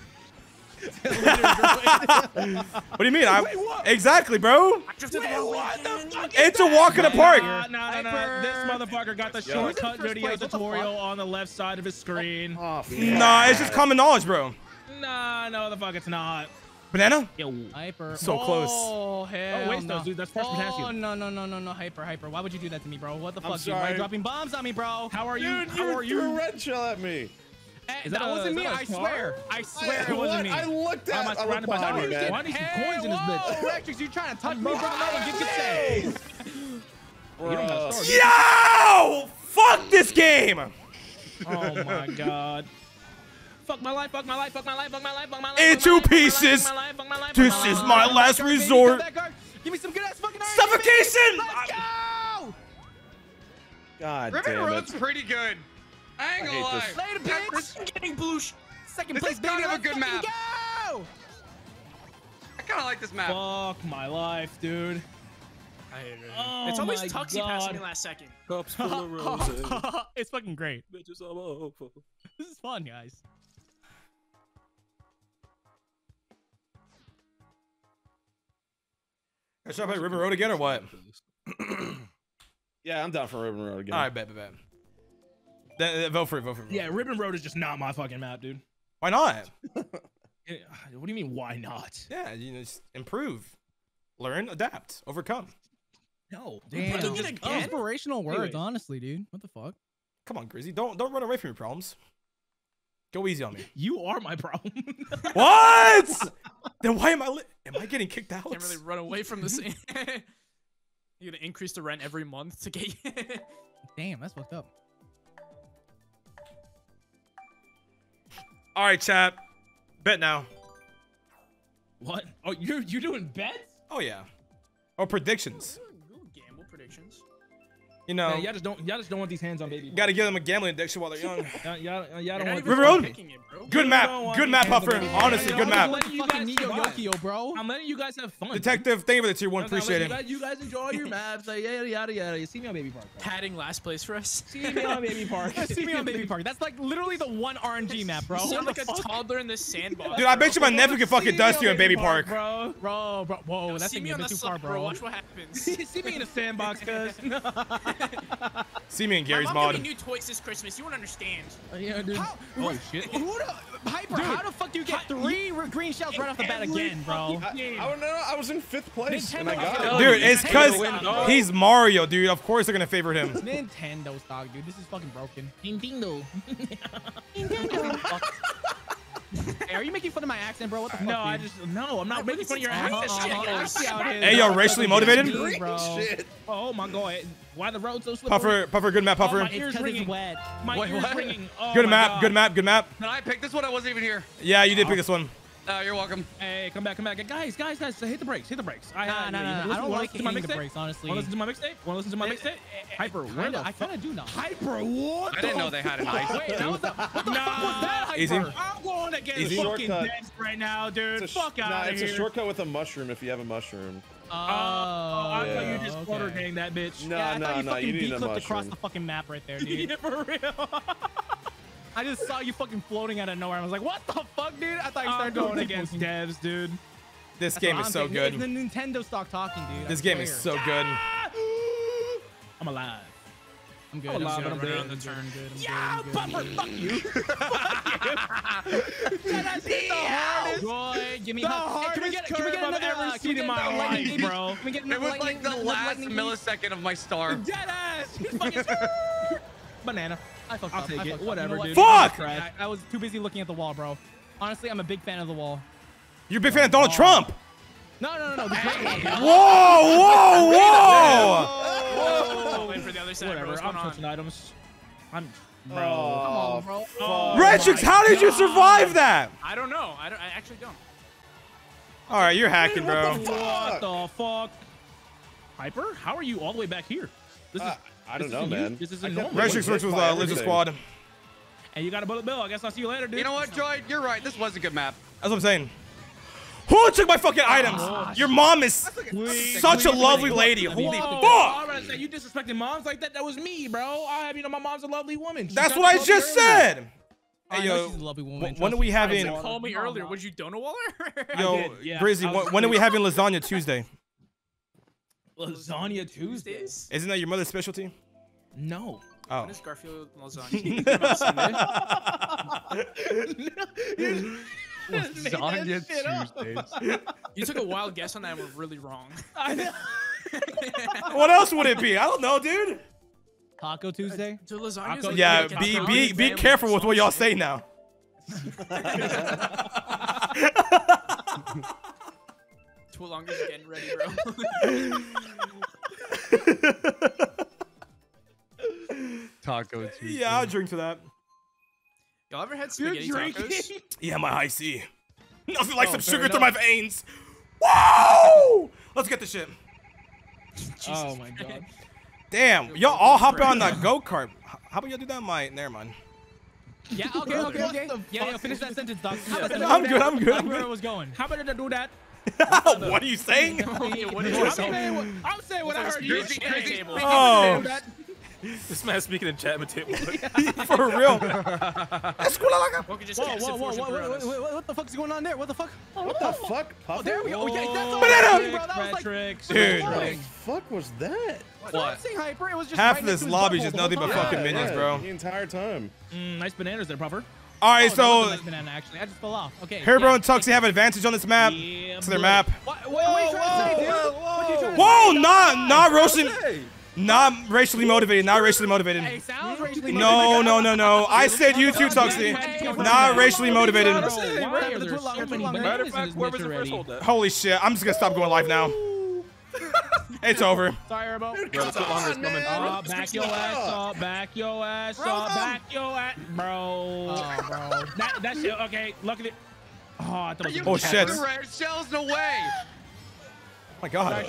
A: What do you mean? I exactly, bro.
K: I drifted the wrong way.
A: It's a walk in the park.
I: Nah, nah, nah, nah. This motherfucker got the shortcut video tutorial on the left side of his screen.
J: Oh, fuck.
A: Nah, it's just common knowledge, bro.
I: Nah, no, the fuck it's not.
A: Banana?
I: Yo.
G: Hyper.
A: So oh, close.
G: Oh, hell
I: waste
G: no.
I: those, dude. That's first
G: Oh,
I: potassium.
G: no, no, no, no, no. Hyper, hyper. Why would you do that to me, bro? What the
J: I'm
G: fuck, dude? Why are you
J: sorry.
G: dropping bombs on me, bro?
I: How are you?
J: Dude,
I: How
J: you
I: are
J: threw a
I: you?
J: red shell at me.
G: Hey,
I: that
G: that wasn't me.
I: that a
G: I
I: car?
G: swear. I swear
J: I-
G: it wasn't me.
J: I looked
G: Why
J: at-
G: am I
J: I
G: surrounded
J: looked
G: by
J: behind
G: diamonds?
J: you, man.
G: Why do you some coins in this bitch?
I: whoa,
G: Retrix, you trying to touch me, bro? No, get get saved.
I: Don't gotta start.
A: Yo! Fuck this game!
I: Oh my god. Fuck my life, fuck my life, fuck my life, fuck my life, fuck my life.
A: In two
I: life, fuck my life,
A: pieces.
I: fuck my life, fuck my life,
A: This is my last resort.
G: get that guard. Give me some good ass fucking iron.
A: Suffocation!
G: Let's go!
J: God
D: Ribbon
J: damn
D: Road's pretty good. I ain't
J: I
D: gonna
J: hate
D: lie.
J: this.
G: Later, bitch.
D: I'm getting blue.
G: Second
D: This
G: place,
D: is
G: baby.
D: kind of a good
G: fucking
D: map.
G: Go!
D: I kind of like this map.
I: Fuck my life, dude.
K: I hate it.
I: Oh
K: it's always
I: my
K: Tuxie passing me last second.
L: Cups full of roses.
I: it's fucking great.
L: Bitches all over.
I: This is fun, guys.
A: I should I play River Road again or what?
J: Yeah, I'm down for Ribbon Road again.
A: All right, bet, bet, bet. Then, then vote for it, vote for it. vote
I: Yeah. Ribbon Road is just not my fucking map, dude.
A: Why not?
I: What do you mean, why not?
A: Yeah, you know, just improve, learn, adapt, overcome.
I: No.
G: Damn.
I: Putting it again?
G: Inspirational words,
I: Anyways.
G: honestly, dude. What the fuck?
A: Come on, Grizzy, don't don't run away from your problems. Go easy on me.
I: You are my problem.
A: what? then why am I? Li- am I getting kicked out?
K: Can't really run away from the same. You're gonna increase the rent every month to get you.
G: Damn, that's fucked up.
A: All right, chat. Bet now.
I: what? Oh, you're you doing bets?
A: Oh yeah. Or predictions.
K: Ooh, gamble predictions.
A: You know,
I: Man, y'all just don't y'all just don't want these hands on baby.
A: got to give them a gambling addiction while they're young.
I: Y'all, y'all, y'all don't
K: not
I: want
K: even
A: River Road?
K: picking it, bro.
A: Good
I: You
A: map. Good map,
I: hands
A: Puffer. Honestly,
I: Yeah,
A: good
I: I'm
A: map.
I: letting you
G: Fucking
I: guys
G: Neo. Yokio, bro.
I: I'm letting you guys have fun.
A: Detective, thank you for the tier one.
I: I'm
A: Appreciate
I: you
A: it.
I: guys, you guys enjoy your maps. Like yada yada yada. You see me on Baby Park. bro.
K: Padding last place for us.
I: See me on Baby Park.
G: See me on Baby Park. That's like literally the one RNG map, bro.
K: You sound like a toddler in this sandbox.
A: Dude, I bet you my nephew can fucking
I: See
A: dust you
I: on
A: in Baby Park.
I: bro.
G: Bro, bro, whoa, that's
K: me
G: a
K: on
G: bit
K: the
G: too far,
K: bro.
G: bro.
K: Watch what happens.
I: see me in a sandbox, cuz.
A: See me in
K: My
A: Gary's
K: mom
A: mod.
K: got me new toys this Christmas. You won't understand.
I: Oh, yeah, dude.
G: How-
I: Oh shit.
G: Who the Piper? how the fuck do you get three r- green shells right off the bat again, bro?
I: fucking
J: I, I don't know. I was in fifth place and I got it.
A: Dude, it's because he's Mario, dude. Of course they're gonna favor him.
G: Nintendo stock, dude. This is fucking broken.
I: Nintendo.
G: Hey, are you making fun of my accent, bro? What the fuck?
I: No, I just no. I'm not making fun of your accent. shit.
G: I see how it is.
A: Hey, yo, racially motivated?
G: me, bro.
J: Shit.
I: Oh my god. Why the road so slippery?
A: Puffer, Puffer, good map,
I: Oh,
A: Puffer.
I: my ears
G: It's 'cause
I: ringing.
G: wet.
I: My
D: Wait,
I: ears
D: what?
I: ringing. Oh
A: Good
I: my
A: map,
I: God.
A: good map, good map.
D: Did I pick this one? I wasn't even here.
A: Yeah, you did pick uh, this one.
D: Uh, you're welcome.
I: Hey, come back, come back, guys, guys, guys. Hit the brakes, hit the brakes. I,
G: Nah,
I: I,
G: nah,
I: you
G: nah, I don't
I: wanna
G: like
I: listen my
G: hitting the
I: mixtape?
G: brakes, honestly.
I: Want to listen to my mixtape? Want to listen to my eh, mixtape? Eh, eh, hyper, where
G: Kinda, I kind of do now.
I: Hyper, what?
D: I didn't
I: the
D: know they had an
I: fuck?
D: ice.
G: Wait, that was the, what the
I: Nah.
G: fuck was that, Hyper?
A: Easy.
I: I'm going against
A: Easy.
I: fucking
J: Shortcut.
I: Dance right now, dude.
J: It's a, sh-
I: Fuck out
J: nah,
I: of
J: it's
I: here.
J: a shortcut with a mushroom if you have a mushroom.
G: Oh,
I: Oh, I thought you just
G: okay.
I: quarter gang that bitch.
J: No,
G: yeah, I
J: no,
G: thought you
J: no.
G: fucking
J: You need a
G: V-clipped across
J: mushroom.
G: the fucking map right there, dude.
I: yeah, for real.
G: I just saw you fucking floating out of nowhere. I was like, what the fuck, dude? I thought you
I: I'm
G: started
I: going
G: doing
I: against
G: against
I: devs, dude.
A: This
G: That's
A: game is
G: I'm
A: so
G: thinking.
A: good.
G: It's the Nintendo stock talking, dude.
A: This
G: I
A: game is so good.
I: I'm alive.
G: I'm good.
I: I'm
G: I'm
I: alive,
G: good. I'm
I: I'm
G: good.
I: dead.
G: I'm good. I'm good. I'm
I: Yeah,
G: good. I'm
I: Puffer,
G: good.
I: fuck you. fuck you. That
G: hit the hardest. Roy, give me
I: The
G: hug. Hey, can we get,
I: hardest
G: can we get
I: curve I've ever
G: uh,
I: seen in my
G: another
I: life, bro.
G: Can we get
D: It was
G: lightning,
D: like the last millisecond of my star.
I: Dead ass. Banana.
G: I fucked
I: I'll
G: up.
I: take
G: I
I: it. Whatever,
G: you know what?
I: dude.
A: Fuck!
G: I, I was too busy looking at the wall, bro. Honestly, I'm a big fan of the wall.
A: You're a big fan of Donald Trump.
G: No, no, no, no. The great
A: Whoa, whoa, whoa!
K: Oh, wait for the other side, bro.
I: Whatever.
K: What's
I: I'm
K: going on?
I: touching items. I'm, oh, bro.
G: Come on, bro.
I: Oh
A: Retrix, how did you survive that?
K: I don't know. I, don't, I actually don't.
A: All right, you're hacking, bro.
I: What the fuck? Hyper? How are you all the way back here? This is.
J: Uh, I
I: this
J: don't know,
I: isn't
J: man.
I: This is
J: I
I: a
J: kept
I: normal.
A: Retrix
J: hit
A: works with
J: by
A: uh, Lizard. Squad.
I: And you got a bullet bill. I guess I'll see you later, dude.
D: You know what, Droid? You're right. This was a good map.
A: That's what I'm saying. Who took my fucking items? Your mom is such a lovely lady. Holy
I: Whoa,
A: fuck!
I: I was about to say, you disrespecting moms like that? That was me, bro. I have, you know, my mom's a lovely woman. She
A: That's what I just
I: love earlier.
A: said. Hey, yo,
G: she's a lovely woman.
A: when
G: trust
A: are we
G: me.
A: having?
K: You called me earlier. Would you Donut Waller?
A: Yo,
I: did, yeah.
A: Grizzy, when, when are we having lasagna Tuesday?
I: Lasagna Tuesday?
K: Tuesdays?
A: Isn't that your mother's specialty?
I: No.
A: Oh.
K: When is Garfield lasagna? Come out Sunday?
G: Lasagna Tuesdays.
K: You took a wild guess on that and were really wrong.
I: I know.
A: What else would it be? I don't know, dude.
G: Taco Tuesday.
K: Uh, so lasagna
I: Taco-
A: Yeah,
K: like a
A: be
K: Italian
A: be be careful with what y'all say now.
K: Too is getting ready, bro.
D: Taco Tuesday.
A: Yeah, I'll drink to that.
K: Y'all ever had
G: You're drinking?
K: tacos?
A: Yeah, my Hi-C. Nothing like
G: Oh,
A: some
G: fair
A: sugar through my veins. Whoa! Let's get this shit.
G: Oh my god.
A: Damn, y'all all hop on that go kart. How about y'all do that? My never mind.
G: Yeah, okay, okay, okay. Yeah, yeah, finish that sentence, Doc. How about
A: I'm good, I'm good,
G: I
A: I'm
G: where
A: good.
G: it was going. How about I do that?
A: what are you saying?
K: what is
G: I'm saying what, I'm saying what I heard you
K: Crazy,
G: say.
K: crazy.
A: Oh,
L: This man speaking in chat material.
A: for real.
K: What could just
G: Whoa,
K: catch
G: whoa,
K: some
G: whoa,
K: force
G: whoa,
K: and
G: wait,
K: throw
G: wait,
K: us.
G: wait, wait, what the fuck's going on there? What the fuck?
J: What the fuck,
G: Oh, there we go. Oh, yeah, that's all
A: Banana!
G: I bro. That was like
A: Dude.
J: What the fuck was that?
G: What? Hyper. It was just
A: Half of this lobby is just nothing but
G: time.
A: fucking minions,
J: yeah,
A: bro.
J: The entire time.
I: Mm, nice bananas there, Puffer.
A: All right,
G: Oh, that was a
A: so
G: nice banana, actually. I just fell off. Okay.
A: Herbo
G: yeah.
A: and Tuxie have advantage on this map.
I: Yeah,
A: It's their map.
G: What, what, what are you trying to say, dude? What are you trying to
A: Whoa, not not racially, not racially motivated, not racially motivated.
G: Hey, racially
A: No,
G: motivated.
A: no, no, no. I said you too, Tuxie. Not racially motivated.
I: Why
G: Why
I: are
G: are
I: there
G: there
I: so
G: so
I: many
G: many
L: Matter
I: bananas
L: of
I: in
L: fact,
I: this
L: where
I: bitch
L: was the
I: already?
L: threshold at?
A: Holy shit! I'm just gonna stop going live now. It's over.
G: Sorry, Herbo.
L: Bro, the foot longer is coming.
I: Uh, back your ass up, back your ass up, back your ass, bro.
G: Oh, bro.
I: That that shit. Okay, luckily. Oh, I thought it was a
A: Oh, shit.
D: the red shells, no way.
A: Oh my god.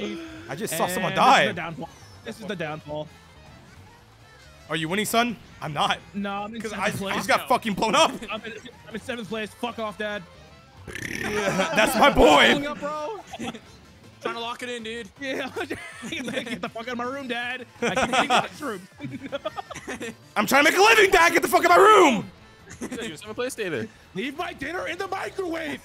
A: I just saw someone
I: And This is the
A: die.
I: downfall. This is the downfall.
A: Are you winning, son? I'm not.
I: No, I'm in
A: Because
I: seventh
A: I,
I: place.
A: I just got fucking blown up.
I: I'm in, I'm in seventh place. Fuck off, Dad.
A: That's my
G: Pulling
A: boy.
G: Up, bro.
K: Trying to lock it in, dude.
I: Yeah, get the fuck out of my room, Dad. I can't see this room.
A: I'm trying to make a living, Dad. Get the fuck out of my room.
L: You're seventh place, stay there.
I: Leave my dinner in the microwave.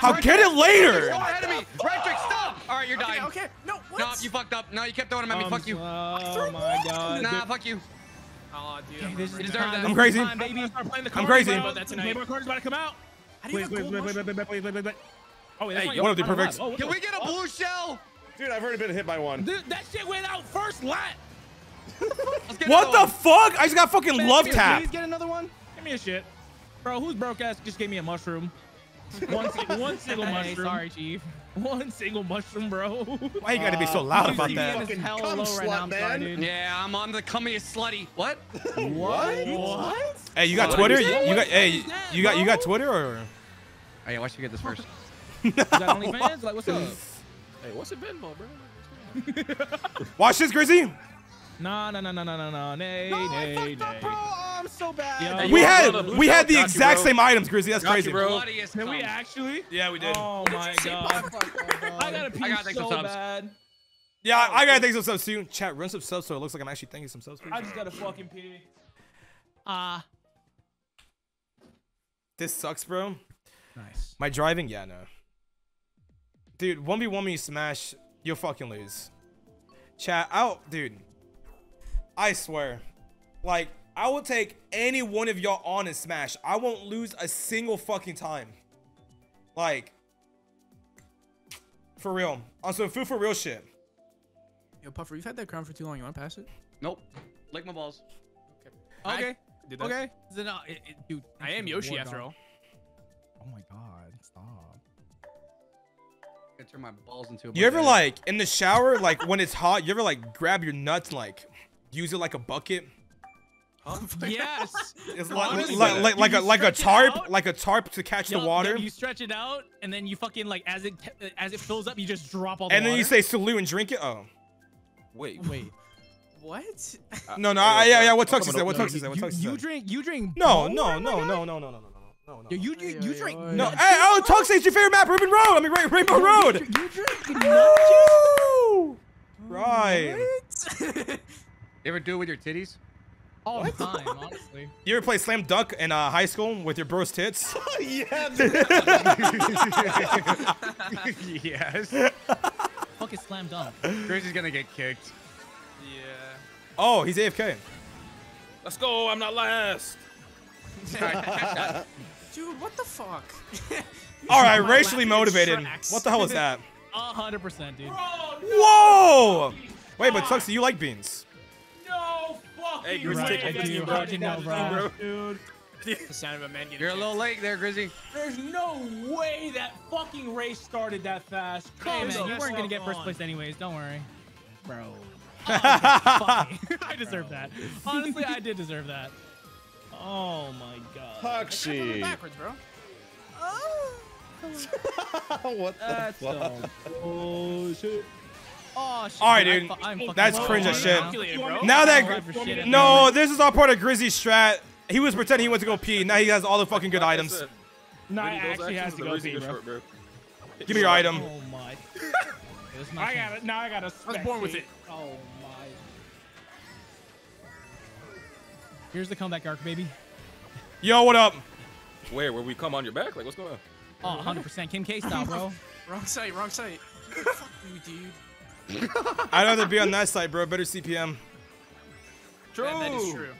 A: I'll get it later.
D: Go ahead of me. Redrick, stop. All right, you're dying.
K: Okay, okay. No, what?
D: No, you fucked up. No, you kept throwing them at me.
I: Um,
D: Fuck you.
I: Oh my god.
D: Nah, fuck you.
K: Oh, dude. I'm
I: This is time.
D: that.
A: I'm crazy.
I: Time, baby. Start playing the
A: I'm crazy.
I: bro.
K: About that tonight.
I: Playboy card's about to come out.
K: How do you
I: Wait,
K: have a
I: wait,
K: gold
I: wait, wait,
K: mushroom?
I: wait, wait, wait, wait, wait. Oh, that's
L: Hey,
A: one of the
I: I'm
A: perfects.
I: Oh,
D: Can
I: the
D: we get a
I: oh.
D: blue shell?
J: Dude, I've already been hit by one.
I: Dude, that shit went out first lap.
A: What the
D: one.
A: fuck? I just got fucking
G: Man,
A: love
G: please,
A: tap.
G: Please get another one.
I: Give me a shit. Bro, who's broke ass just gave me a mushroom? One, one single
G: Hey,
I: mushroom.
G: sorry, Chief.
I: One single mushroom, bro.
A: Why you gotta be so loud about
G: that?
A: that?
G: is hella
J: cum
G: low right now. I'm sorry, dude.
D: Yeah, I'm on the cummiest slutty. What?
J: What?
I: What?
A: Hey, you got
D: What
A: Twitter? You, you got hey,
I: that,
A: you got you got? Twitter or?
D: Hey, why should we get this first?
I: You got OnlyFans? Like, what's up?
L: Hey, what's it Venmo, bro?
A: Watch this, Grizzy.
I: No, no, no, no, no, no, no, nay,
G: No, I
I: nay,
G: up, bro. Oh, I'm so bad.
I: Yo.
A: We had
L: another
A: we had the
L: shell? Got you,
A: exact
L: bro.
A: same items, Grizzy. That's
L: Got you,
A: crazy.
L: bro.
D: Bloodiest
I: Can we actually?
A: Yeah, we did.
I: Oh my god. I gotta pee
D: I gotta take
I: so
D: subs.
I: bad.
A: Yeah, I gotta take some subs too. Chat, run some subs so it looks like I'm actually thinking some subs.
I: I just gotta fucking pee.
G: Ah.
A: This sucks, bro.
I: Nice.
A: My driving, yeah, no. Dude, one v one me smash, you'll fucking lose. Chat out, dude. I swear, like I will take any one of y'all on and smash. I won't lose a single fucking time. Like, for real. On some food for real shit.
K: Yo, Puffer, you've had that crown for too long. You want to pass it?
D: Nope. Lick my balls.
G: Okay.
K: Did that.
G: Okay. Then, uh, it, it, dude,
K: I am Yoshi after all.
G: Oh my god. Stop.
D: I turn my balls into a
A: You ever like in the shower, like when it's hot, you ever like grab your nuts and like use it like a bucket?
G: Yes.
A: It's like
G: Honestly,
A: like, like, like a like a tarp,
G: out.
A: like a tarp to catch the water.
G: yup, you stretch it out, and then you fucking like as it as it fills up, you just drop all the
A: and then you say salute and drink it. Oh,
L: Wait,
G: wait.
K: What?
A: no, no, I, yeah, yeah. What
L: I'm
A: Tuxie? What
L: open
A: Tuxie said? What
G: you,
A: Tuxie
G: you drink you drink
A: No, no, no, no, no, no, no, no, no, no, no.
G: Yo, you you, you drink
A: No,
G: nuts
A: hey, oh,
G: juice, bro?
A: It's your favorite map, Ruben Road. I mean, Ra- Rainbow Road.
G: You, you drink nut
A: Woo! Right.
D: You ever do it with your titties?
G: all the time, honestly.
A: You ever play Slam Dunk in uh, high school with your bro's tits?
J: yeah.
D: yes.
G: Fucking slam dunk.
D: Grizzly's gonna get kicked.
K: Yeah.
A: Oh, he's AFK.
L: Let's go. I'm not last.
K: Dude, what the fuck?
A: All right, racially motivated.
K: tracks.
A: What the hell is that?
G: A hundred percent, dude.
A: Oh, Whoa! Wait, but ah. Tuxie, you like beans.
I: No fucking
L: Hey,
G: You're
L: Grizzly,
G: right,
L: take
G: I
L: it
G: do.
L: bro.
G: How'd you know, bro?
I: Dude.
K: the sound of a man getting
D: You're a little late there, Grizzy.
I: There's no way that fucking race started that fast.
G: Hey,
I: Come
G: man, you weren't gonna get first
I: on.
G: place anyways. Don't worry, bro. Oh, fuck. I deserve that. Honestly, I did deserve that.
I: Oh my god.
J: Huxley.
K: backwards, bro. Oh.
J: what the
I: That's
J: fuck?
I: some bullshit.
G: Oh shit.
A: All right,
G: I'm
A: dude.
G: I'm
A: That's
G: low
A: cringe
G: right
A: as shit.
G: now.
A: Now that
G: right for shit at the
A: no, this is all part of Grizzy's strat. He was pretending he went to go pee. Now he has all the fucking good items.
I: No, I actually has to go pee, bro.
L: bro.
A: Give me your item.
I: Oh my.
G: This is my
I: I got it. Now I got to.
K: I was born with it.
I: Oh
G: Here's the comeback arc, baby.
A: Yo, what up?
L: Where? Where we come on your back? Like, what's going on?
G: Oh, 100% Kim K style, bro.
K: Wrong site, wrong site. Fuck you, dude.
A: I'd rather be on that side, bro. Better CPM.
K: True. that is true.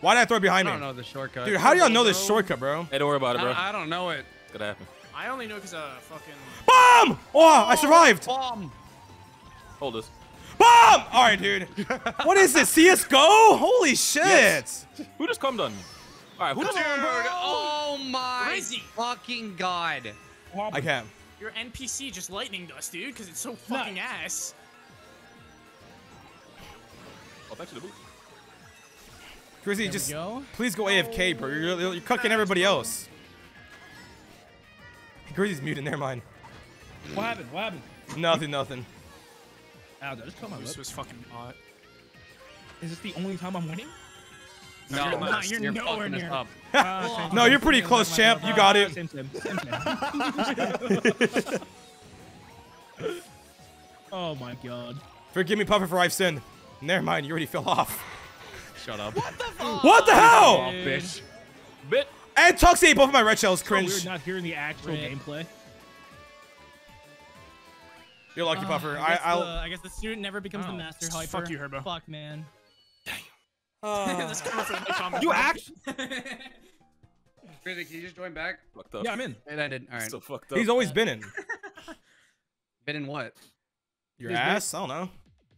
A: Why did I throw it behind me?
D: I don't know the shortcut.
A: Dude, how do y'all know this shortcut, bro?
L: Hey, don't worry about it, bro.
D: I, I don't know it.
L: It's gonna happen.
K: I only know because uh fucking.
A: Bomb! Oh, I survived.
D: Bomb.
L: Hold this.
A: Bomb! All right, dude. What is this? CS:GO? Holy shit!
L: Yes. Who just come on me? All right, who just?
D: Dude, oh my
K: Crazy.
D: fucking god.
A: I can't.
K: Your NPC just lightning dust, dude, because it's so fucking ass.
L: Oh, thanks for the boost.
A: Grizzy, just
G: go.
A: please go AFK, bro. You're, you're, you're cucking everybody else. Grizzy's muted. Never mind.
I: What happened? What happened?
A: Nothing. Nothing.
I: Ow, did I just cut my lip?
K: This was fucking hot.
I: Is this the only time I'm winning?
D: No,
K: You're not.
G: You're
D: you're
G: nowhere near.
D: up.
I: Uh,
A: No, you're pretty close, champ. You got it.
I: Same, same, same, same. oh my god.
A: Forgive me, Puffer, for I've sinned. Never mind. You already fell off.
D: Shut up.
A: What the what the hell?
D: Oh, bitch.
L: Bit.
A: And Tux ate both of my red shells.
I: Weird
A: Cringe.
I: not hearing the actual
G: Rip.
I: gameplay.
A: You're lucky,
G: Uh,
A: Puffer.
G: I
A: I,
G: guess,
A: I'll.
G: the, I guess the student never becomes the
K: Oh,
G: master
K: fuck
G: hyper.
K: you, Herbo.
G: Fuck, man.
K: That's coming from the comment.
A: You
K: bro.
A: act.
D: Grizzy, can you just join back?
L: Fucked up.
I: Yeah, I'm in.
D: It ended. All right.
L: Still fucked up.
A: He's always been in.
D: Been in what?
A: Your
I: He's been-
A: ass? I don't know.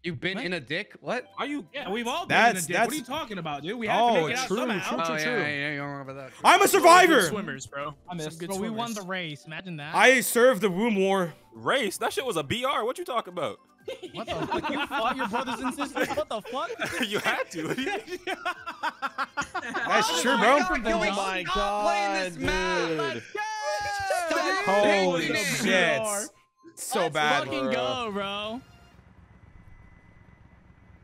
D: You've been
G: What?
D: in a dick? What?
L: Are you?
I: Yeah, we've all been
A: That's-
I: in a dip. What are you talking about, dude? We have
A: Oh,
I: to make it out
A: true,
I: somehow.
A: true,
D: oh,
A: true.
D: yeah, yeah, yeah, you don't remember that.
A: I'm a
K: Good
A: survivor.
K: swimmers, bro.
I: I missed.
K: Some good
G: But we won the race. Imagine that.
A: I served the womb war.
L: Race? That shit was a BR. What you talking about?
G: What the fuck? You fought your brothers and sisters? What the fuck?
L: you had to.
A: That's oh true, bro.
D: God, can we
J: Oh my
D: stop playing
J: god,
D: this map?
J: dude.
D: Stop
A: Holy shit. So
G: Let's
A: bad.
G: fucking
J: bro.
G: go, bro.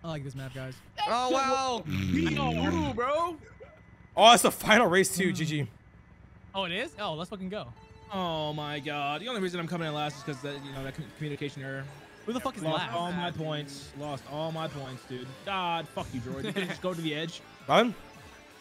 G: I like this map, guys.
D: Oh, wow.
K: Ooh, mm. bro.
A: Oh, it's the final race too. GG.
G: Oh, it is? Oh, let's fucking go.
I: Oh my god. The only reason I'm coming in last is because you know that communication error.
G: Who the fuck is
I: Lost
G: last?
I: all my points. Lost all my points, dude. God, fuck you, Droid. You can just go to the edge.
A: Run.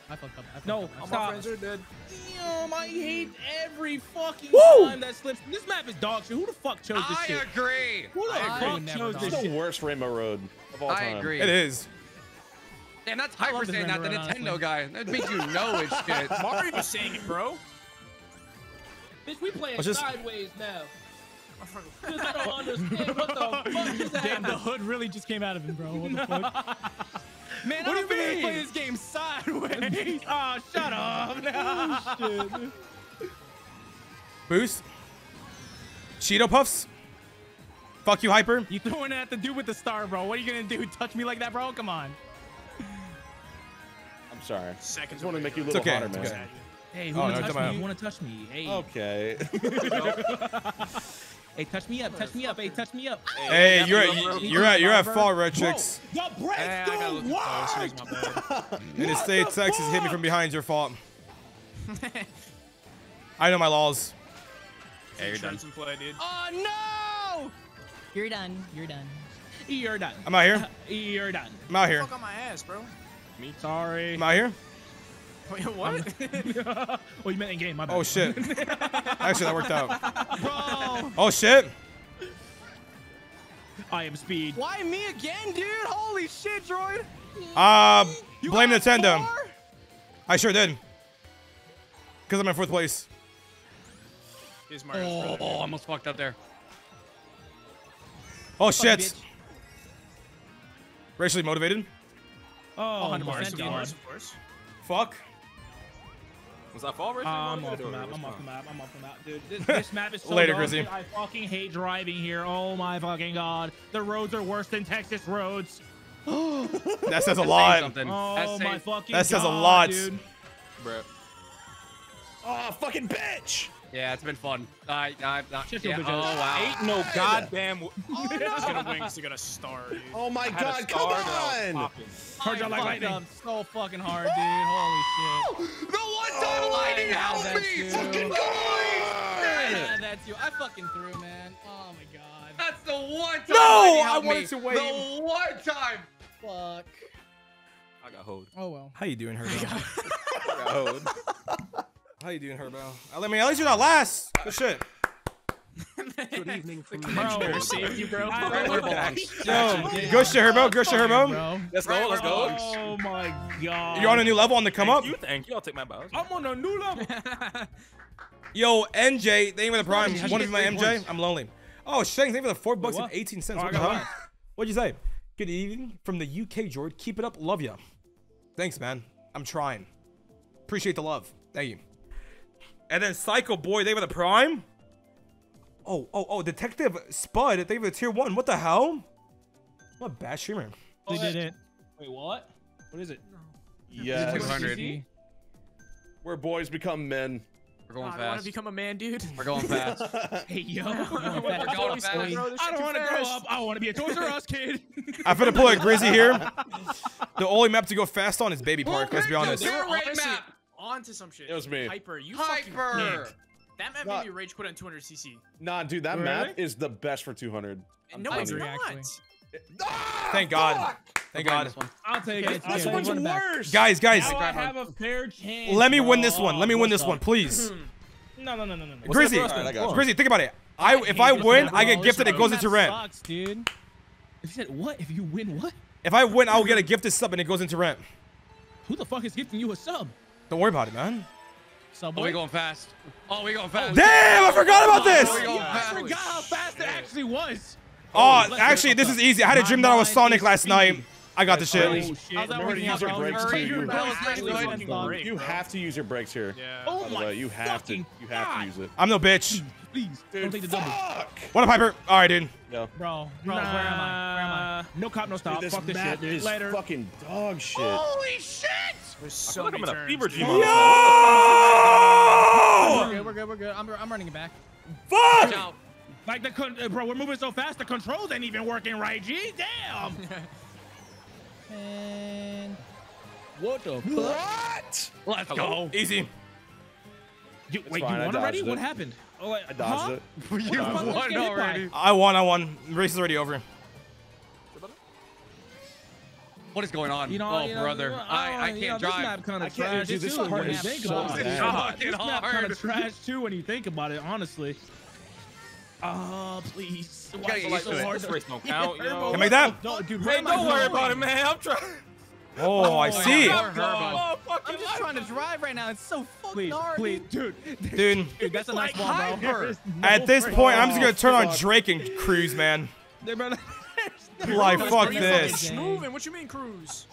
G: I fucked up. I fucked
I: No,
G: up. I
I: stop.
G: up.
K: friends are dead.
I: Damn, I hate every fucking
A: Woo!
I: time that slips. This map is dog shit. Who the fuck chose this
D: I
I: shit?
D: agree.
I: Who the
G: I
I: fuck
G: would never
I: chose
G: dog
I: this
J: It's
I: shit?
J: the worst Rainbow Road of all
D: I
J: time.
D: agree.
A: It is.
D: Damn, that's Hyper
G: this
D: saying that, the Nintendo
G: honestly.
D: guy. That means you know it's shit.
K: Mario saying it, bro.
I: Bitch, we playing
A: just-
I: sideways now. Because I don't understand what the fuck just
G: Damn, the hood really just came out of him, bro. What the fuck? Man,
I: What do
G: I
I: you
G: don't think I
I: mean?
G: play this game sideways.
I: oh, shut up. Now, dude.
A: Boost. Cheeto puffs. Fuck you, hyper.
G: You throwing it at the dude with the star, bro. What are you gonna do? Touch me like that, bro? Come on.
J: I'm sorry. I
K: Seconds.
J: just want to make you a little
A: okay,
J: hotter, man.
A: okay.
I: Hey, oh, who
A: Oh,
I: wanna
A: no,
I: touch me?
A: on.
I: You wanna touch me? Hey.
J: Okay.
I: Hey, touch me up. Touch me up. Hey, touch me up.
A: Hey, you're at, you're at you're at fault, red chicks.
I: The break's
K: Hey, I gotta look close. It's.
A: In the state of Texas, hit me from behind. Your fault. I know my laws.
K: Yeah, you're done. Play, dude.
G: Oh no! You're done. You're done.
I: You're done.
A: I'm out here.
I: You're done.
A: I'm out here.
K: Fuck on my ass, bro.
I: Me sorry.
A: I'm out here.
K: Wait, what?
I: oh, you meant in game. My bad.
A: Oh shit. Actually, that worked out.
G: Bro,
A: Oh shit.
I: I am speed.
G: why me again, dude? Holy shit, droid.
A: Uh,
G: You
A: blame Nintendo.
G: four?
A: I sure did. Cause I'm in fourth place.
K: Here's Mario's
D: Oh, almost fucked up there.
A: Oh
G: Fuck
A: shit.
G: bitch.
A: Racially motivated.
I: Oh,
G: 100%,
I: my
G: dude.
I: God.
K: Of course.
A: Fuck.
L: Was that fall version?
I: I'm off the
L: was it, or
I: map. I'm off the map. I'm off the map, dude. This, this map is so
A: Later,
I: dog
A: Grizzy.
I: shit. I fucking hate driving here. Oh my fucking god. The roads are worse than Texas roads.
A: That says a lot.
D: something.
I: Oh
D: That's
I: my
D: saying-
I: fucking
A: That says a lot.
I: dude.
L: Bruh.
J: Oh, fucking bitch!
D: Yeah, it's been fun. I, I, not.
I: Shut
D: Yeah, oh wow.
L: Ain't no goddamn. Oh, w-
K: He's gonna win 'cause he got a star, dude.
J: Oh my
L: I had a
J: god, come
L: star that I
J: on!
L: popping.
I: Heard y'all like
G: fucked
I: lightning.
G: up so fucking hard, dude. Holy shit.
D: The one time oh, lightning helped
G: that's
D: me.
G: you.
D: Fucking
G: Yeah, that's you. I fucking threw, man. Oh my god.
D: That's the one time.
A: No, I
D: helped
A: wanted
D: me.
A: to wait.
D: The one time.
G: Fuck.
L: I got hold.
G: Oh well.
A: How you doing, Herbo?
L: I got hold.
A: How you doing, Herbo? I mean, at least you're not last. Good shit.
L: Good evening from
I: Bro,
K: saved you, bro.
I: I-
K: Right,
I: we're
K: we're
I: back.
A: Yo, good shit, Herbo. Good shit, Herbo.
L: Let's go. Let's go.
I: Oh my god.
A: You're on a new level on the come
L: Thank
A: up.
L: you. Thank you. I'll take my bows.
I: I'm on a new level.
A: Yo, NJ, thank you for the prime.
I: How'd you
A: One of my MJ.
I: points?
A: I'm lonely. Oh, Shanks, thank you for the four bucks and 18 cents.
I: Oh,
A: What the hell? What'd you say? Good evening from the UK, George. Keep it up. Love ya. Thanks, man. I'm trying. Appreciate the love. Thank you. And then Psycho Boy, they were the prime. Oh, oh, oh, Detective Spud, they you for the tier one. What the hell? What a bad streamer.
I: They oh, did it. Wait, what? What is it?
J: Yes.
D: 200.
J: Where boys become men.
D: We're going fast.
K: I want to
D: fast.
K: become a man, dude.
D: We're going fast.
I: Hey, yo.
K: We're going fast.
I: I don't want to grow up. I want to be a Toys R Us kid.
A: I'm finna pull a Grizzy here. The only map to go fast on is Baby Park, let's be honest.
D: You're right,
K: Honestly,
D: map.
K: On to some shit.
J: It was me.
K: Hyper, you fucking
D: Hyper.
K: That map
J: Nah.
K: made me rage quit on 200 cc.
J: Nah, dude, that
I: Really?
J: map is the best for 200.
K: And no,
G: I
K: it's
G: agree,
K: not.
G: actually.
A: Ah, Thank God. Thank God.
I: I'll take it.
J: This
I: take
J: one's
I: it.
J: worse.
A: Guys, guys,
I: Now I have a fair chance.
A: let me win this one. Let me win this one, please.
I: No, no, no, no, no. no.
A: Grizzy,
L: Alright, I got you.
A: Grizzy, think about it. I if I win, I get gifted. It goes into rent.
G: Sucks, dude.
I: You said what? If you win what?
A: If I win, I'll get a gifted sub and it goes into rent.
I: Who the fuck is gifting you a sub?
A: Don't worry about it, man.
D: Oh, we going fast. Oh, we going fast.
A: Damn, I forgot about this.
D: Oh, we going
I: I forgot how fast it actually was.
A: Oh,
I: let's
A: actually,
I: go.
A: this is easy. I had a dream that I was Sonic last
I: speedy.
A: night. I got the
I: Oh,
A: shit.
I: shit.
G: How's that working
J: use
G: out,
J: your brakes too. You-
G: bells
K: Actually,
G: actually
K: fucking
G: fucking dog.
K: great.
J: You have to use your brakes here.
K: Yeah.
I: Oh my
J: you have to. You have
I: God.
J: to use it.
A: I'm no bitch.
I: Please, don't take the double.
J: Fuck!
A: What a Piper. All right, dude.
J: No.
G: Bro, bro, where am I? Where am I?
I: No cop, no stop.
J: Dude, this
I: Fuck this shit.
J: is
I: Later.
J: fucking dog shit.
I: Holy shit!
K: There's
L: I feel like I'm
K: many
L: in a
K: turns,
L: fever
K: dude.
L: dream. on
G: We're
A: Yo!
G: good, we're good, we're good. I'm, I'm running it back.
A: Fuck!
I: Like the con- uh, bro, we're moving so fast. The controls ain't even working right. G, damn.
G: And
I: what the fuck?
J: What?
I: Let's go.
A: Easy.
I: You, wait,
J: fine,
I: you
J: I
I: won already?
J: dodged
I: What happened? Oh, wait,
J: I dodged
I: huh?
J: it.
D: You won
I: Let's get hit
D: already.
A: I won. I won. The race is already over.
D: What is going on?
I: You know,
D: oh,
I: you know,
D: brother.
I: you know,
D: I, I
I: you know,
D: can't
I: This
D: drive.
I: map kind
J: I
I: of
J: can't
I: trash
J: do this
I: too.
J: part
I: when you
J: is
I: think
J: so
I: about it. This map kind of trash too when you think about it. Honestly. Ah, please. Why
D: gotta
I: is it so hard
L: This race don't count, you know?
A: Can make that?
I: No, dude,
L: Man, don't worry about it, man. I'm trying.
A: Oh, I see.
D: Poor Herbo.
L: Oh,
G: I'm just trying to drive right now. It's so fucking
I: Please,
G: hard.
I: please, dude.
A: Dude,
G: Dude, that's a nice
I: Like,
G: one, bro.
I: no
A: at this
I: break.
A: point, I'm just gonna turn on. Drake and cruise, man. Like, fuck this.
K: Moving. What you mean cruise?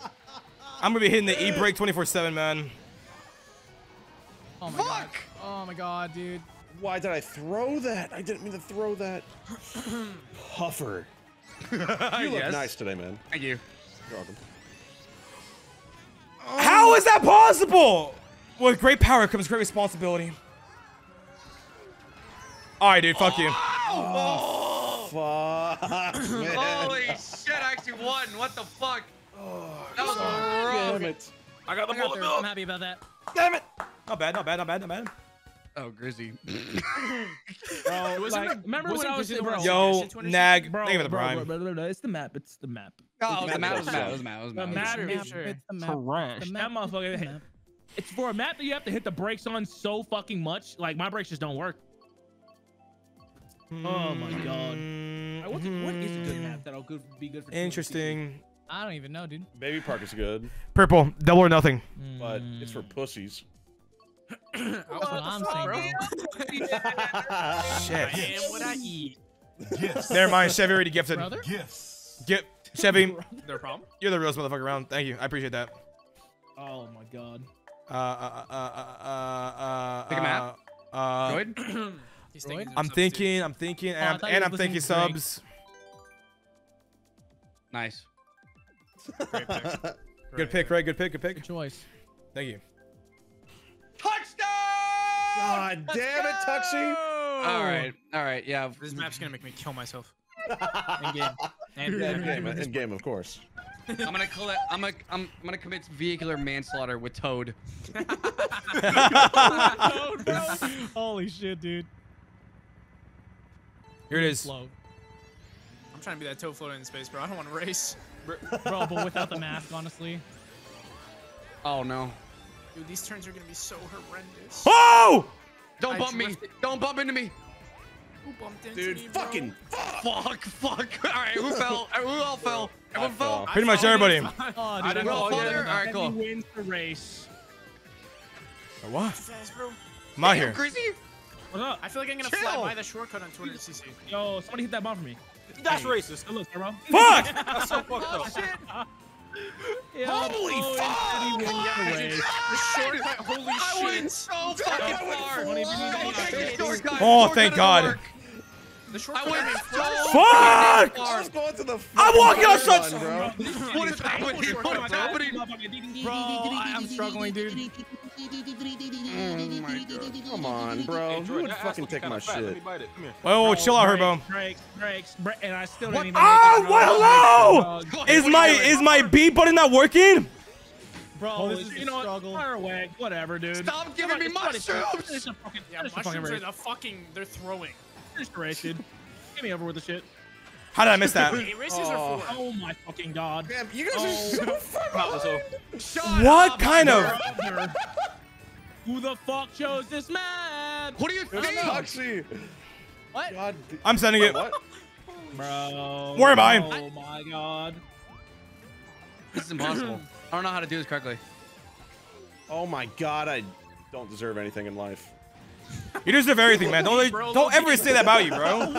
A: I'm gonna be hitting the e-brake 24/7, man.
G: Oh my god. Oh my god, dude.
J: Why did I throw that? I didn't mean to throw that. Puffer. You look
D: Yes.
J: nice today, man.
D: Thank you.
J: You're welcome.
A: How is that possible? With great power comes great responsibility. All right, dude. Fuck you.
J: Oh! Oh. Fuck.
D: Holy shit, I actually won. What the fuck? Oh, that was
J: Damn
D: rough.
J: it.
L: I got the
G: I got
L: bullet
G: there. I'm happy about that.
A: Damn it. Not bad. Not bad. Not bad. Not bad.
D: Oh, Grizzy.
I: Bro,
K: Wasn't
I: like,
K: it-
I: remember when I was
K: Grizzy the
I: bro,
A: Yo, nag.
I: bro,
A: Thank you for the
I: bro,
A: prime.
I: bro, bro, bro, bro, it's the map. It's the map.
D: Oh, it the map. It was
J: Map
D: the map. It was the map. It was the
I: The
D: map.
I: map
K: Sure,
I: is
K: sure.
G: It's the map.
I: trash.
G: The
I: That
G: map.
I: motherfucker.
G: The map.
I: It's for a map that you have to hit the brakes on so fucking much. Like my brakes just don't work. Oh my god. Like, What's a, what is a good map that'll good, be good for?
A: Interesting.
G: I don't even know, dude.
J: Baby Park is good,
A: Purple. Double or nothing.
J: but it's for pussies.
G: That's what I'm saying, bro.
A: Shit.
K: I am what I eat.
C: Gifts.
A: Never mind. Chevy already gifted.
G: Brother?
C: Gifts.
A: Get Chevy.
K: No problem.
A: You're the realest motherfucker around. Thank you. I appreciate that.
I: Oh my god.
A: Uh, uh, uh, uh, uh, uh.
D: Pick a map.
A: Uh, uh,
D: Droid?
K: He's thinking
A: I'm thinking, I'm thinking,
I: Oh, I
A: and I'm, and I'm thinking
I: listening to Drake.
A: subs.
D: Nice.
K: Great pick.
A: Good pick, Ray. Good pick. Good pick.
I: Good choice.
A: Thank you.
D: Touchdown!
J: God damn it, Tuxie.
D: All right, all right, yeah.
K: This map's gonna make me kill myself.
I: In game.
K: And
J: Yeah, in game, in game, of course.
D: I'm gonna collect. I'm gonna. I'm, I'm gonna commit vehicular manslaughter with Toad.
I: Holy shit, dude.
A: Here it is.
I: Slow.
K: I'm trying to be that toe floating in space, bro. I don't want to race.
I: Bro, but without the mask, honestly.
D: Oh no!
K: Dude, these turns are gonna be so horrendous.
A: Oh!
D: Don't
K: I
D: bump me! Don't bump into me!
K: Who bumped into
J: Dude,
K: me, bro?
J: fucking
D: Fuck! Fuck! All right, who fell? Who all fell? Everyone fell.
J: fell.
A: Pretty much everybody.
I: Oh, dude,
K: I didn't know
I: got
K: all
D: yet.
I: All
D: Alright, cool.
I: wins the race.
A: What?
K: Fast, bro.
A: I'm out here.
D: Chrissy!
I: What's up?
K: I feel like I'm gonna
D: Chill.
K: fly by the shortcut on 200cc.
I: Yo, somebody hit that bomb for me.
L: That's
I: Hey.
L: racist.
I: Good look, bro.
A: Fuck!
L: That's so fucked up.
I: Yeah,
J: Holy
I: Owen
J: fuck!
I: said he wins the
K: shortcut, holy shit.
D: I went
K: shit.
D: so fucking far.
I: Don't even need
D: Don't
I: to
D: take the shortcut.
A: Oh, thank God.
D: work.
K: The
D: I
K: shortcut
D: went
K: made
D: so
K: far.
A: Fuck!
J: I was going to the.
A: I'm walking on such-
J: bro.
D: What is happening? What is happening?
I: Bro, I'm struggling, dude.
D: Oh.
J: Come on, bro.
L: Hey,
J: Who
L: Jordan,
J: would
L: that
J: fucking take my
L: fat. Let
J: shit?
L: me bite it. Come here.
A: Oh, chill out, Herbo.
I: Breaks, breaks, breaks, and I still
D: What?
I: didn't even
A: Oh,
I: make it.
A: what? Hello!
D: What
A: Is
D: are you
A: my is my B button not working?
I: Bro,
H: Holy
I: this is, you know what? Fire away. Whatever, dude.
D: Stop giving me
I: Somebody- somebody-
D: mushrooms!
I: finish the fucking-
K: Yeah,
I: finish the fucking
K: mushrooms are the fucking, they're throwing.
I: Finish the race, dude. Get me over with the shit.
A: How did I miss that?
K: Hey, races are for.
I: Oh my fucking god.
J: Damn, you guys
I: Oh.
J: are so fucking.
D: Shut
A: What
D: up.
A: kind of?
I: Who the fuck chose this map?
D: What do you
J: It's
D: think?
J: Tuxie.
I: What?
J: God. d-
A: I'm sending it.
J: What?
I: Bro.
A: Where am I?
I: Oh my god.
D: This is impossible. I don't know how to do this correctly.
J: Oh my god, I don't deserve anything in life.
A: You deserve everything, man. Don't
K: Bro,
A: don't
K: look
A: ever say that about you, bro.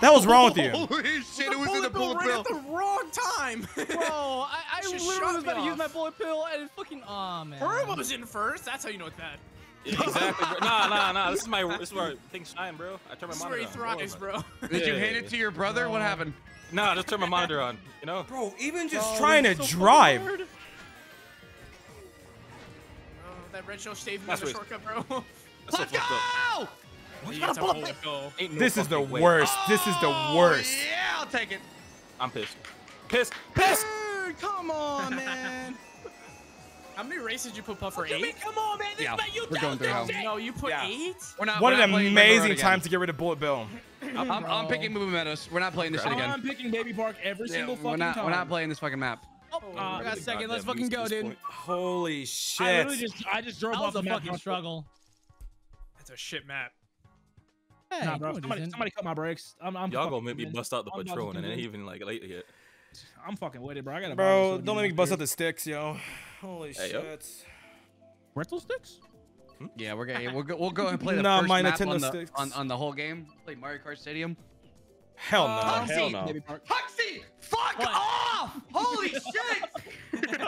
A: that was wrong with you?
D: Holy shit, it was in the bullet
K: right
D: bill.
K: at the wrong time.
H: Bro, I, I
K: Just
H: literally was
K: me
H: about to use my bullet bill and fucking oh man.
K: Herb was in first. That's how you know it's bad.
L: Exactly. Bro. Nah, nah, nah. This is my. This is where things shine, bro. I turn my
K: This is where he
L: on.
K: thrives, bro.
D: Did you
L: Yeah.
D: hand it to your brother? What happened?
L: Nah, just turn my monitor on. You know.
A: Bro, even just
H: Bro,
A: trying to
H: so
A: drive.
H: hard.
K: Oh, that red shell saved me
L: That's
K: on the
L: what-
K: shortcut, bro.
L: That's
D: Let's
L: fucked up.
D: go!
K: Yeah, it's a bullet bill.
L: No
A: This is the
L: way.
A: worst. This is the worst.
D: Yeah, I'll take it.
L: I'm pissed. Pissed. Pissed.
H: Dude, come on, man.
K: How many races did you put Puffer?
H: I mean,
K: Eight?
H: come on, man. This
D: Yeah,
H: man, you
D: we're going through hell.
K: No, you put
D: Yeah.
K: eight?
D: We're not.
A: What
D: we're
A: an
D: not playing Ribbon Road
A: amazing time to get rid of Bullet Bill.
D: I'm, I'm, I'm picking Moo Moo Meadows. We're not playing this shit again.
I: I'm picking Baby Park every
D: Yeah,
I: single
D: we're
I: fucking
D: not.
I: time.
D: We're not playing this fucking map.
H: Oh,
I: Uh,
H: I got a second. Let's fucking go,
L: used to this
H: dude.
L: point.
A: Holy
I: I
A: shit.
I: literally just, I just drove
H: That
I: off
H: was a
I: the map.
H: fucking struggle.
K: That's a shit map.
H: Hey,
I: Nah, bro.
H: no,
I: Somebody, somebody cut my brakes. I'm, I'm
L: Y'all
I: fucking
L: gonna make me bust out the
I: I'm
L: Patron and it ain't even like late yet.
I: I'm fucking with it, bro. I gotta.
A: Bro, don't let me bust out the sticks, yo. Holy
L: Hey, yo.
A: shit.
I: rental sticks.
D: Yeah, we're gonna we'll go, we'll go and play the
A: Nah,
D: first
A: my
D: map
A: Nintendo
D: on the,
A: sticks.
D: on, on the whole game. Play Mario Kart Stadium.
A: Hell no.
D: Uh,
J: Hell no.
D: Huxley, fuck off! Holy shit! Dude,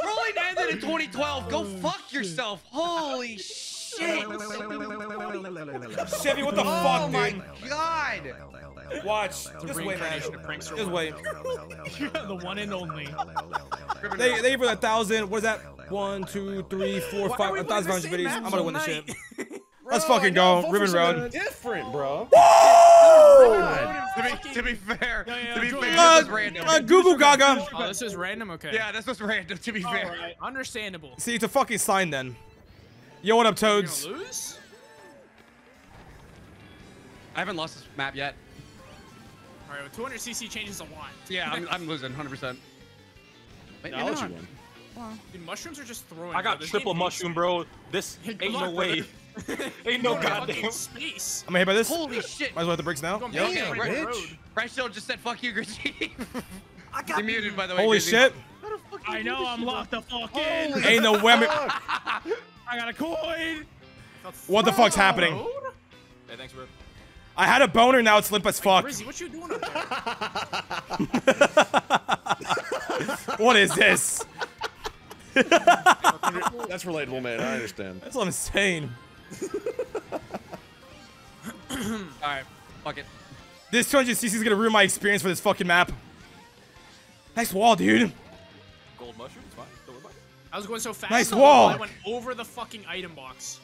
D: trolling ended in 2012. Go fuck yourself. Holy shit!
A: Chevy, what the
D: oh
A: fuck,
D: my
A: dude?
D: god!
A: Watch. Just wait, man.
K: Reincarnation of Prankster
A: Just wait.
I: the one and only.
A: They they for a thousand. What is that? One, two, three, four,
K: Why
A: five. A
K: playing
A: thousand
K: the
A: videos. I'm gonna win the shit. Let's
J: Bro,
A: fucking go.
J: vote
A: Ribbon Road.
J: Different, bro.
A: Woo!
D: To be, to be fair,
I: yeah,
D: to be
I: enjoy
D: fair,
I: it.
D: this was
A: Uh,
D: random.
A: uh, Google Gaga.
K: Oh, this is random? Okay.
D: yeah, this was random. To be fair,
K: Alright, Understandable.
A: See, it's a fucking sign then. Yo, what up, Toads?
K: lose?
D: I haven't lost this map yet.
K: Alright, 200cc changes a lot.
D: Yeah, I'm, I'm losing 100. percent Maybe
J: I'll let
D: not.
J: you win.
K: Dude, mushrooms are just throwing.
L: I got
K: bro.
L: Triple mushroom, bro. This ain't no way.
K: brother.
L: ain't no goddamn.
K: space.
A: I'm gonna hit by this.
D: Holy shit!
A: Might as well hit the bricks now.
K: Going
D: Yo,
K: back
D: yeah,
K: to the
D: right.
K: road.
D: Bryce just said "fuck you, Gritty." You're muted, by the way.
A: Holy
D: Grizzy.
A: shit.
I: I know I'm locked the fuck in.
J: Holy
A: Ain't no way. I'm-
I: got a coin.
A: What the fuck's happening?
L: Hey, thanks, bro.
A: I had a boner, now it's limp as fuck.
K: Rizzy, what you doing up there?
A: What is this?
J: That's relatable, man. I understand.
A: That's what I'm saying.
D: All right, fuck it.
A: This 200cc is gonna ruin my experience for this fucking map. Nice wall, dude.
K: I was going so fast.
A: Nice wall.
K: I went over the fucking item box.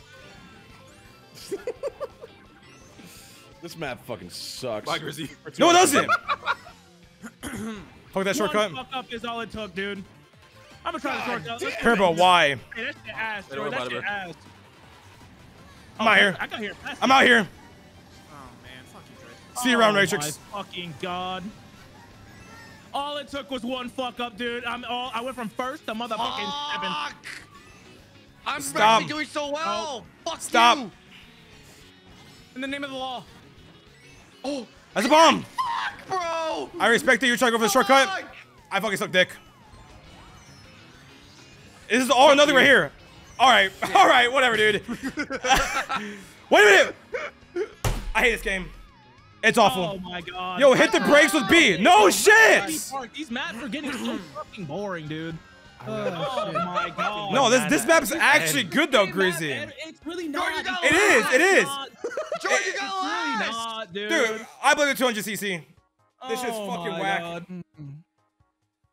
J: This map fucking sucks.
L: Bye, Grizzy.
A: No, it doesn't. Fuck that
I: One
A: shortcut.
I: fuck up is all it took, dude. I'm gonna try the shortcut. Let's-
A: Turbo, why?
I: Hey, that shit ass,
L: Don't
I: Joey.
L: worry
I: That
L: about
I: shit
L: it, bro.
I: ass.
A: I'm out here.
I: I got here. fast.
A: I'm out here.
K: Oh man, fuck you, Dre.
A: See you around,
I: Oh,
A: Matrix.
I: My fucking god. All it took was one fuck up, dude. I'm all. I went from first to motherfucking seventh.
D: I'm
A: Stop.
D: actually doing so well. Fuck
A: Stop.
D: you.
K: In the name of the law.
D: Oh,
A: That's a bomb.
D: Fuck, bro.
A: I respect that you're trying to go for the shortcut. I fucking suck dick. This is all or nothing right here. All right, all right, whatever, dude. Wait a minute. I hate this game. It's awful.
I: Oh my god.
A: Yo, hit the brakes with B. No shit.
I: Park, These maps are getting so fucking boring, dude. Oh my god.
A: No, this this map's actually good though, Grizzy.
I: It's really not.
A: It is. It is.
D: George, you got
I: It's really not, dude.
A: Dude, I blame the 200cc. This shit's
I: Oh
A: fucking whack.
I: God.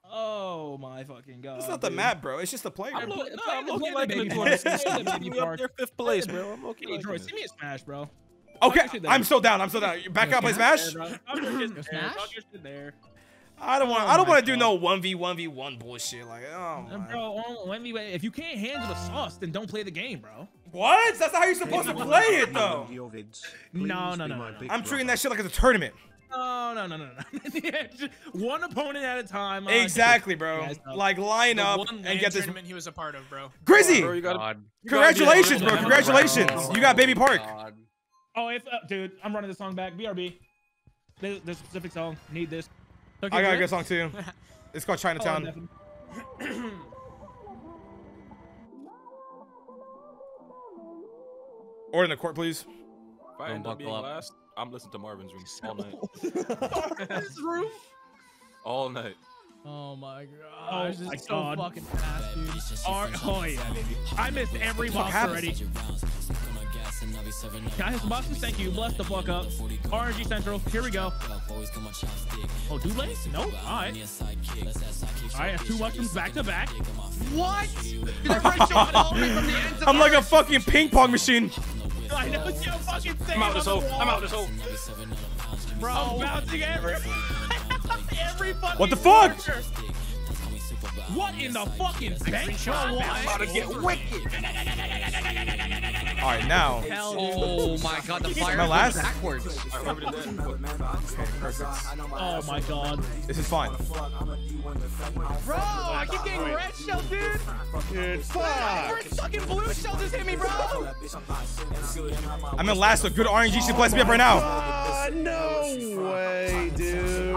I: Oh my fucking god.
A: It's not the
I: dude.
A: map, bro. It's just the player.
L: I'm, lo-
I: play-
L: no,
I: play
L: I'm
I: the-
L: looking
I: play the
L: like
I: baby
L: the
I: park. Play the
L: 200cc.
I: baby
L: We up
I: park.
L: there fifth place, bro. I'm okay.
I: Hey,
L: liking
I: George,
L: it.
I: send me a smash, bro.
A: Okay,
I: Talk your shit there.
A: I'm so down. I'm so down. You back up, play Smash.
I: There, bro. Talk your shit there.
G: Smash?
I: Talk your shit there.
A: I don't want.
I: Oh
A: I don't want to do no one v one v one bullshit. Like, oh
I: Uh,
A: my.
I: Bro, oh, let. If you can't handle the sauce, then don't play the game, bro.
A: What? That's not how you're supposed to play it, though.
B: Your.
I: No, no, no, no,
A: I'm treating that shit like it's a tournament.
I: No, no, no, no, no. One opponent at a time. uh,
A: Exactly, bro.
I: guys,
A: Like line
K: The
A: up
K: one
A: and get this.
K: tournament he was a part of, bro.
A: Grizzy,
L: Bro, you gotta,
D: God.
L: you gotta be
A: congratulations, bro. Congratulations. You got Baby Park.
D: God.
I: Oh, if uh, dude, I'm running the song back. BRB. There's, there's a specific song. Need this.
A: I got a good song too. It's called
I: Oh,
A: Chinatown.
I: definitely.
A: Order in the court, please.
L: If I end
D: Don't
L: up being
D: buckle up.
L: last, I'm listening to Marvin's room all night.
I: this room.
L: All night.
G: Oh my god.
I: Oh
G: this is
I: my
G: so
I: God.
G: fucking fast, dude.
I: Ar- oh yeah, baby. I missed every box already. Can I hit some boxes? Thank you. Bless the fuck up. RNG Central. Here we go. Oh, Double? No? Alright. Alright, I have two mushrooms back to back.
D: What? That red shot all the way from the ends of
A: I'm like a fucking ping pong machine.
I: I know, yo, fucking thing
L: I'm out this hole. I'm
I: wall.
L: out this hole.
I: Bro, I'm bouncing every, every fucking
A: What the fuck?
I: quarter. What in the fucking bank? Bro,
K: I'm about to get wicked.
A: All right, now.
D: Oh my god, the fire
A: Am I
D: goes
A: last?
D: backwards.
L: I remember the day.
I: Oh my god.
A: This is fine.
G: Bro, I keep getting red shell, dude.
J: Dude, fuck.
G: First fucking blue shell just hit me, bro.
A: I'm in last. So good RNG should bless me up right now.
J: Ah, no way, dude.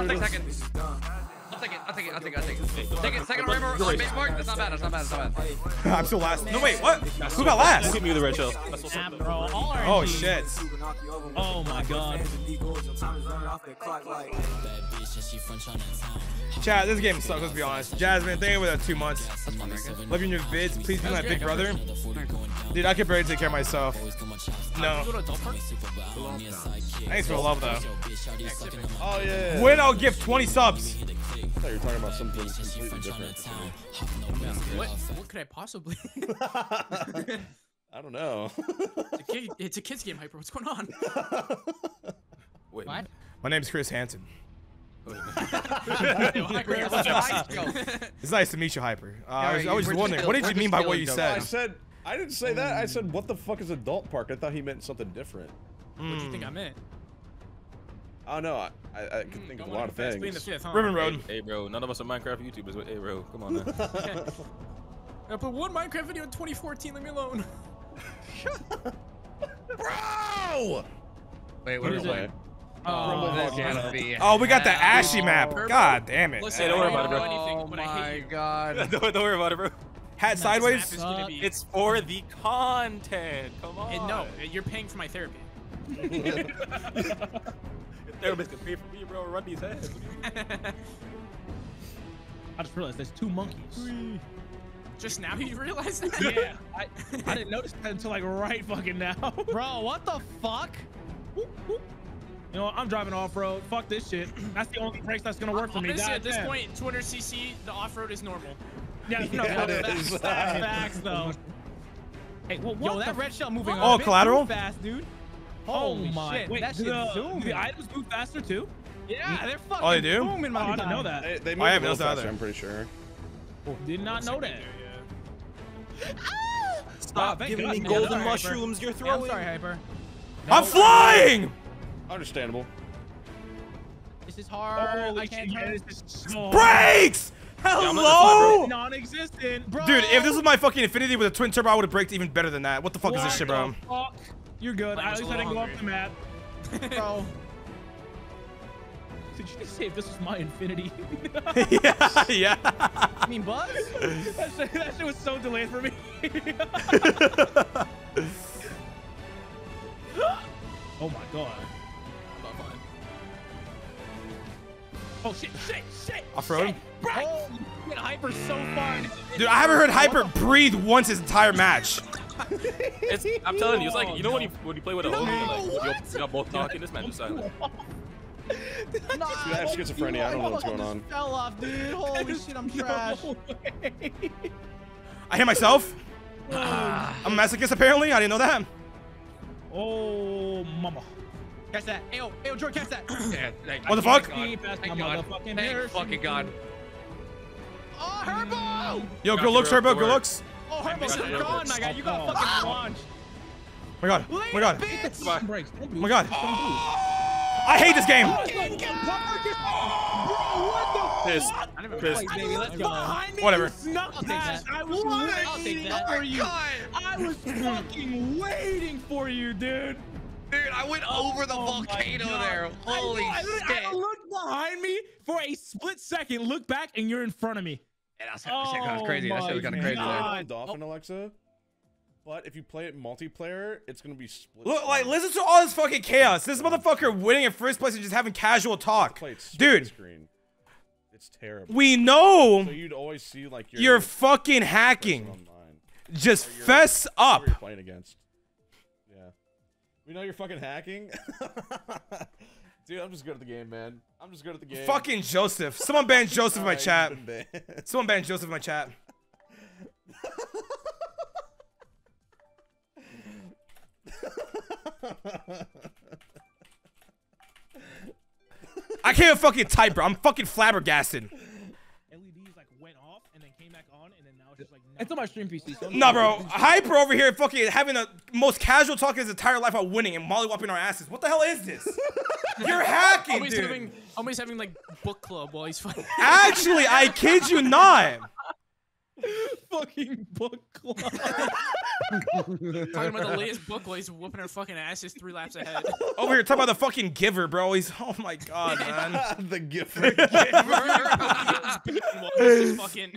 D: I'll take second. I'll take it. I'll take it. I'll take it. I'll take it. Take it. Second on Rainbow on base mark. That's not bad. That's not bad. That's not bad.
A: I'm still last. No, wait, what? Who got last?
L: Give me the red shell. That's what's
I: Nah,
L: up.
I: bro. All RNG.
A: Oh shit.
I: Oh my god.
A: Chat, this game sucks, let's be honest. Jasmine, thank you for that two months. Love you in your vids. Please be my big brother. Dude, I can barely take care of myself. No. Thanks for the love, though.
J: Oh yeah.
A: When I'll give 20 subs.
J: I thought you were talking about something completely different.
K: What? What could I possibly?
J: I don't know.
K: it's, a kid, it's a kids game, hyper. What's going on?
L: Wait.
G: What?
A: My name's Chris Hansen. It's nice to meet you, Hyper. Uh, I was, I was just
D: just
A: wondering, what did you mean by what you
D: jokes.
A: said?
J: I said I didn't say that. I said what the fuck is adult park? I thought he meant something different.
K: What do you think I meant?
J: I don't know. I, I, I could mm, think of a lot of
K: Fast, Plead the
J: things.
K: fifth, huh?
A: Ribbon Road.
L: Hey, bro, none of us are Minecraft YouTubers. But hey, bro, come on, man.
K: I put one Minecraft video in 2014. Leave me alone.
J: Bro!
D: Wait, what is it?
I: Oh,
D: This
A: Oh, we got the ashy map.
K: Purple.
A: God damn it.
K: Listen,
L: Hey, don't worry about it, bro.
D: Oh
K: but I hate
D: oh
K: my
D: god.
L: don't, don't worry about it, bro.
A: Hat
K: This map
A: sideways?
K: is gonna be.
L: It's for the content. Come on.
K: it, no, you're paying for my therapy.
L: Therapist can pay for me, bro. Run these heads.
I: I just realized there's two monkeys.
K: Just now you realize that?
I: Yeah, I, I didn't notice that until like right fucking now.
G: Bro, what the fuck?
I: You know, what? I'm driving off road. Fuck this shit. That's the only race that's gonna work for me.
K: Honestly, at this
I: Goddamn.
K: point, 200cc, the off-road is normal.
I: Yeah, no,
J: Yeah, it
I: facts,
J: is.
I: facts, facts, though. Hey, well, what
G: Yo, that red shell moving
A: Oh, collateral?
G: fast, dude.
I: Oh my!
G: shit,
I: Wait,
G: that shit
I: the,
G: zooming.
I: the items move faster too?
G: Yeah, they're fucking
A: Oh, they do?
G: booming, my
I: Oh, I didn't know that.
J: They, they oh,
A: I
J: move a
A: haven't
J: little
A: noticed
J: faster,
A: either.
J: I'm pretty sure.
I: Did not know that.
L: Stop
I: thank
L: giving
I: God.
L: me
I: Yeah,
L: golden
G: sorry, Hyper.
L: mushrooms. You're
G: Yeah, I'm sorry, Hyper.
A: I'm flying.
J: Understandable.
G: This is hard.
I: Holy
G: I can't
I: shit,
G: turn.
I: this is so
A: Brakes.
L: I'm not
A: Hello.
I: non-existent,
G: Bro.
A: Dude, if this was my fucking Infiniti with a twin turbo, I would have braked even better than that. What the fuck is this
I: What
A: shit, bro?
I: the fuck? You're good.
K: Mine
I: At
K: was a
I: least I didn't go off the map.
G: Bro.
I: Did you just say if this was my Infiniti?
A: yeah, yeah.
G: I mean, Buzz?
I: that, shit, that shit was so delayed for me. oh my god. Oh shit, shit, shit.
A: Off-road?
I: shit, Bro, oh, shit, Hyper's so far.
A: Dude, I haven't heard Hyper breathe once his entire match.
L: It's, I'm telling you, it's like you know when you when you play with a
G: No,
L: homie, like
G: you
L: got you're both talking. This man just silent.
G: Nah,
J: Dude, I have schizophrenia. I don't know what's going on.
G: Fell off, dude. Holy shit, I'm trash.
I: No.
A: I hit myself. Oh. I'm a masochist apparently. I didn't know that.
I: Oh, mama.
G: Catch that. Ayo, ayo, Jordan, catch that.
O: Yeah, thank
A: What the
O: thank
A: fuck?
O: God.
I: Keep asking
O: Thank
I: my
O: God.
I: motherfucking
O: Thank fucking God.
G: Oh, Herbo!
A: Yo, good looks, Herbo.
L: Good
A: Good
L: work.
A: looks.
G: Herbo, you're gone, my guy. You got fucking ah.
A: launched. My God. Oh my God. Oh my God. I hate this game.
I: Piss. Piss.
A: Whatever.
I: I wanted
G: to
I: for oh
O: you.
I: I was fucking waiting for you, dude.
O: Dude, I went oh over the
I: oh
O: volcano there. Holy
I: I, I,
O: shit.
I: I looked behind me for a split second, Look back, and you're in front of me.
O: Yeah, that's that shit kind of oh crazy. That shit was kind of
I: my
O: crazy there.
I: God.
J: Dolphin, Alexa. But if you play it multiplayer, it's gonna be split.
A: Look, like, listen to all this fucking chaos. This motherfucker winning in first place and just having casual talk.
J: Play it split
A: Dude,
J: screen. It's terrible.
A: we know
J: So you'd always see like your
A: you're fucking hacking. Just
J: you're-
A: fess up.
J: You're playing against. Yeah. We know you're fucking hacking. Dude, I'm just good at the game, man. I'm just good at the game.
A: Fucking Joseph. Someone ban Joseph in my
J: Alright, he's
A: chat. Someone ban Joseph in my chat. I can't fucking type, bro. I'm fucking flabbergasted.
I: It's just like. It's on my stream PC. So
A: Nah, bro. Hyper over here fucking having the most casual talk in his entire life about winning and mollywopping our asses. What the hell is this? You're hacking,
K: Homie's
A: dude.
K: having, homie's having like book club while he's fighting.
A: Actually, I kid you not.
I: fucking book club.
K: Talking about the latest book while he's whooping her fucking asses three laps ahead.
A: Over here talking about the fucking giver, bro. He's oh my god, man.
J: the gift.
K: He's fucking.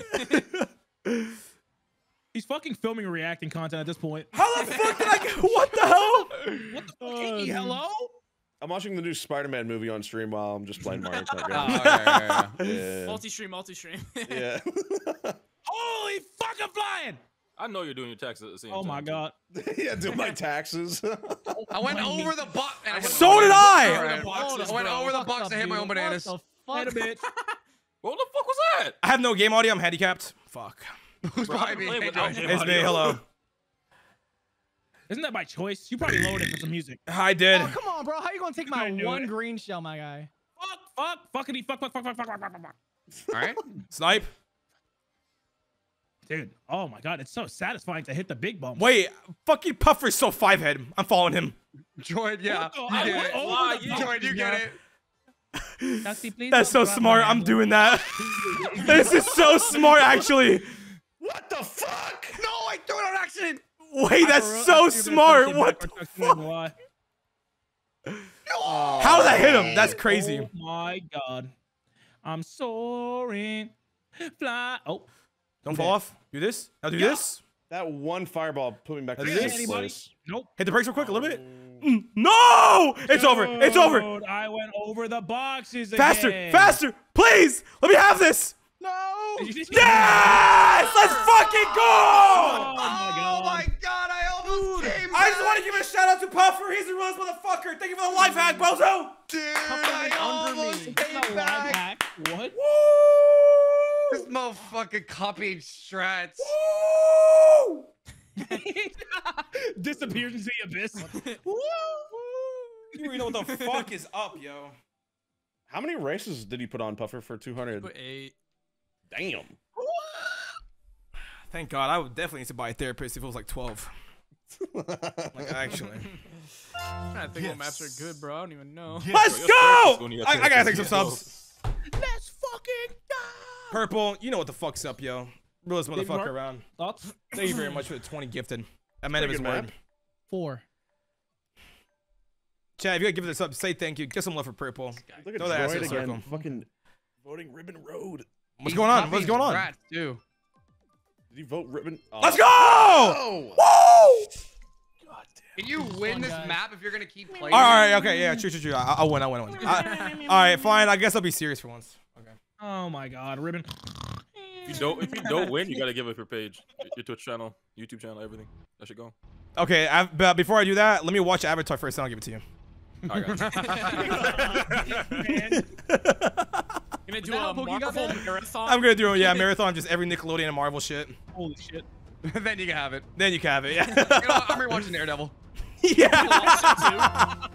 I: He's fucking filming reacting content at this point.
A: How the fuck did I get? What the hell?
I: What the fuck? Hey, hello?
J: I'm watching the new Spider-Man movie on stream while I'm just playing Mario Kart.
O: Oh, yeah, yeah, yeah.
J: yeah.
K: Multi-stream, multi-stream.
J: yeah.
I: Holy fuck, I'm flying!
L: I know you're doing your taxes at the same
I: Oh
L: time.
I: my god.
J: yeah, do my taxes.
O: I went over the box. and I hit
A: So
O: my
A: did
O: own
A: I!
K: Boxes,
O: I went over the
G: Fuck
O: box
G: up,
O: and hit my own bananas.
G: What
I: Wait a
G: the fuck?
I: bitch.
L: What the fuck was that?
A: I have no game audio. I'm handicapped. Fuck.
O: Who's
L: Bro,
O: behind me?
L: playing
O: Hey,
L: without game
A: It's me. Hello.
I: Isn't that by choice? You probably lowered it for some music.
A: I did.
G: Oh, come on, bro. How you gonna take my one
I: it.
G: green shell, my guy?
I: Fuck, fuck, fuckity, fuck, fuck, fuck, fuck, fuck, fuck, fuck, fuck, fuck.
O: All right.
A: Snipe.
I: Dude, oh my god, it's so satisfying to hit the big bump.
A: Wait, fucking Puffer's so five head. I'm following him.
O: Jordan, yeah.
I: What the-
O: You
I: I
O: get it.
I: over
O: Why, you-
I: box,
O: you get it.
I: Dusty, please
A: That's so smart. I'm doing that. this is so smart, actually.
J: What the fuck?
O: No, I threw it on accident.
A: Wait, that's so smart.
I: fucking
A: What the
I: backwards, I'm not gonna lie.
A: How did that hit him? That's crazy.
I: Oh my god. I'm soaring. Fly. Oh.
A: Don't fall off. Do this. Now do
I: Yeah.
A: this.
J: That one fireball put me back to
A: Is this-
J: sixth
I: Anybody?
J: place.
I: Nope.
A: Hit the brakes real quick, a little bit. Mm, No! It's over. It's over.
I: I went over the boxes
A: Faster,
I: again.
A: faster, please. Let me have this.
G: No.
A: Yes! Let's fucking go!
I: Oh my god.
O: Oh my god, I almost came back.
A: I just want to give a shout out to Puffer. He's the realest motherfucker. Thank you for the life hack, bozo.
O: Dude, I almost came back.
I: What?
O: This motherfucker copied strats.
A: Woo!
I: Disappears into the abyss. Woo!
A: You already know what the fuck is up, yo.
J: How many races did he put on Puffer for 200?
K: Put eight.
J: Damn.
A: Thank God. I would definitely need to buy a therapist if it was like 12. like, actually.
K: I'm trying to think what maps are good, bro. I don't even know.
A: Let's
L: your
A: go!
L: I, gonna need a
A: I, I gotta take some subs.
I: Let's fucking go!
A: Purple, you know what the fuck's up, yo. Realest
I: Big
A: motherfucker around.
I: Thoughts?
A: Thank you very much for the 20 gifted. That man of his
J: Pretty good
A: word.
I: Four.
A: Chad, if you gotta give this up, say thank you. Get some love for Purple.
J: Look at
A: Throw that ass in
J: Droid
A: a circle.
J: again. Fucking voting Ribbon Road.
A: What's going on? What's going on?
O: Strats too.
J: Did he vote Ribbon? Oh.
A: Let's go!
J: Oh.
A: Woo!
O: Can you win this
I: guys.
O: map if you're gonna keep playing?
A: All right, okay, yeah, true, true, true. I, I'll win, I'll win, I'll win. I, all right, fine. I guess I'll be serious for once. Okay.
I: Oh my god, ribbon.
L: If you don't, if you don't win, you gotta give up your page, your Twitch channel, YouTube channel, everything. That should go.
A: Okay, I, but before I do that, let me watch Avatar first, and I'll give it to you.
L: I got
K: Gonna do a
G: how
K: Marvel marathon.
A: I'm gonna do a yeah, marathon, just every Nickelodeon and Marvel shit.
I: Holy shit.
O: then you can have it.
A: Then you can have it. Yeah.
O: You know. I'm rewatching Daredevil.
A: yeah.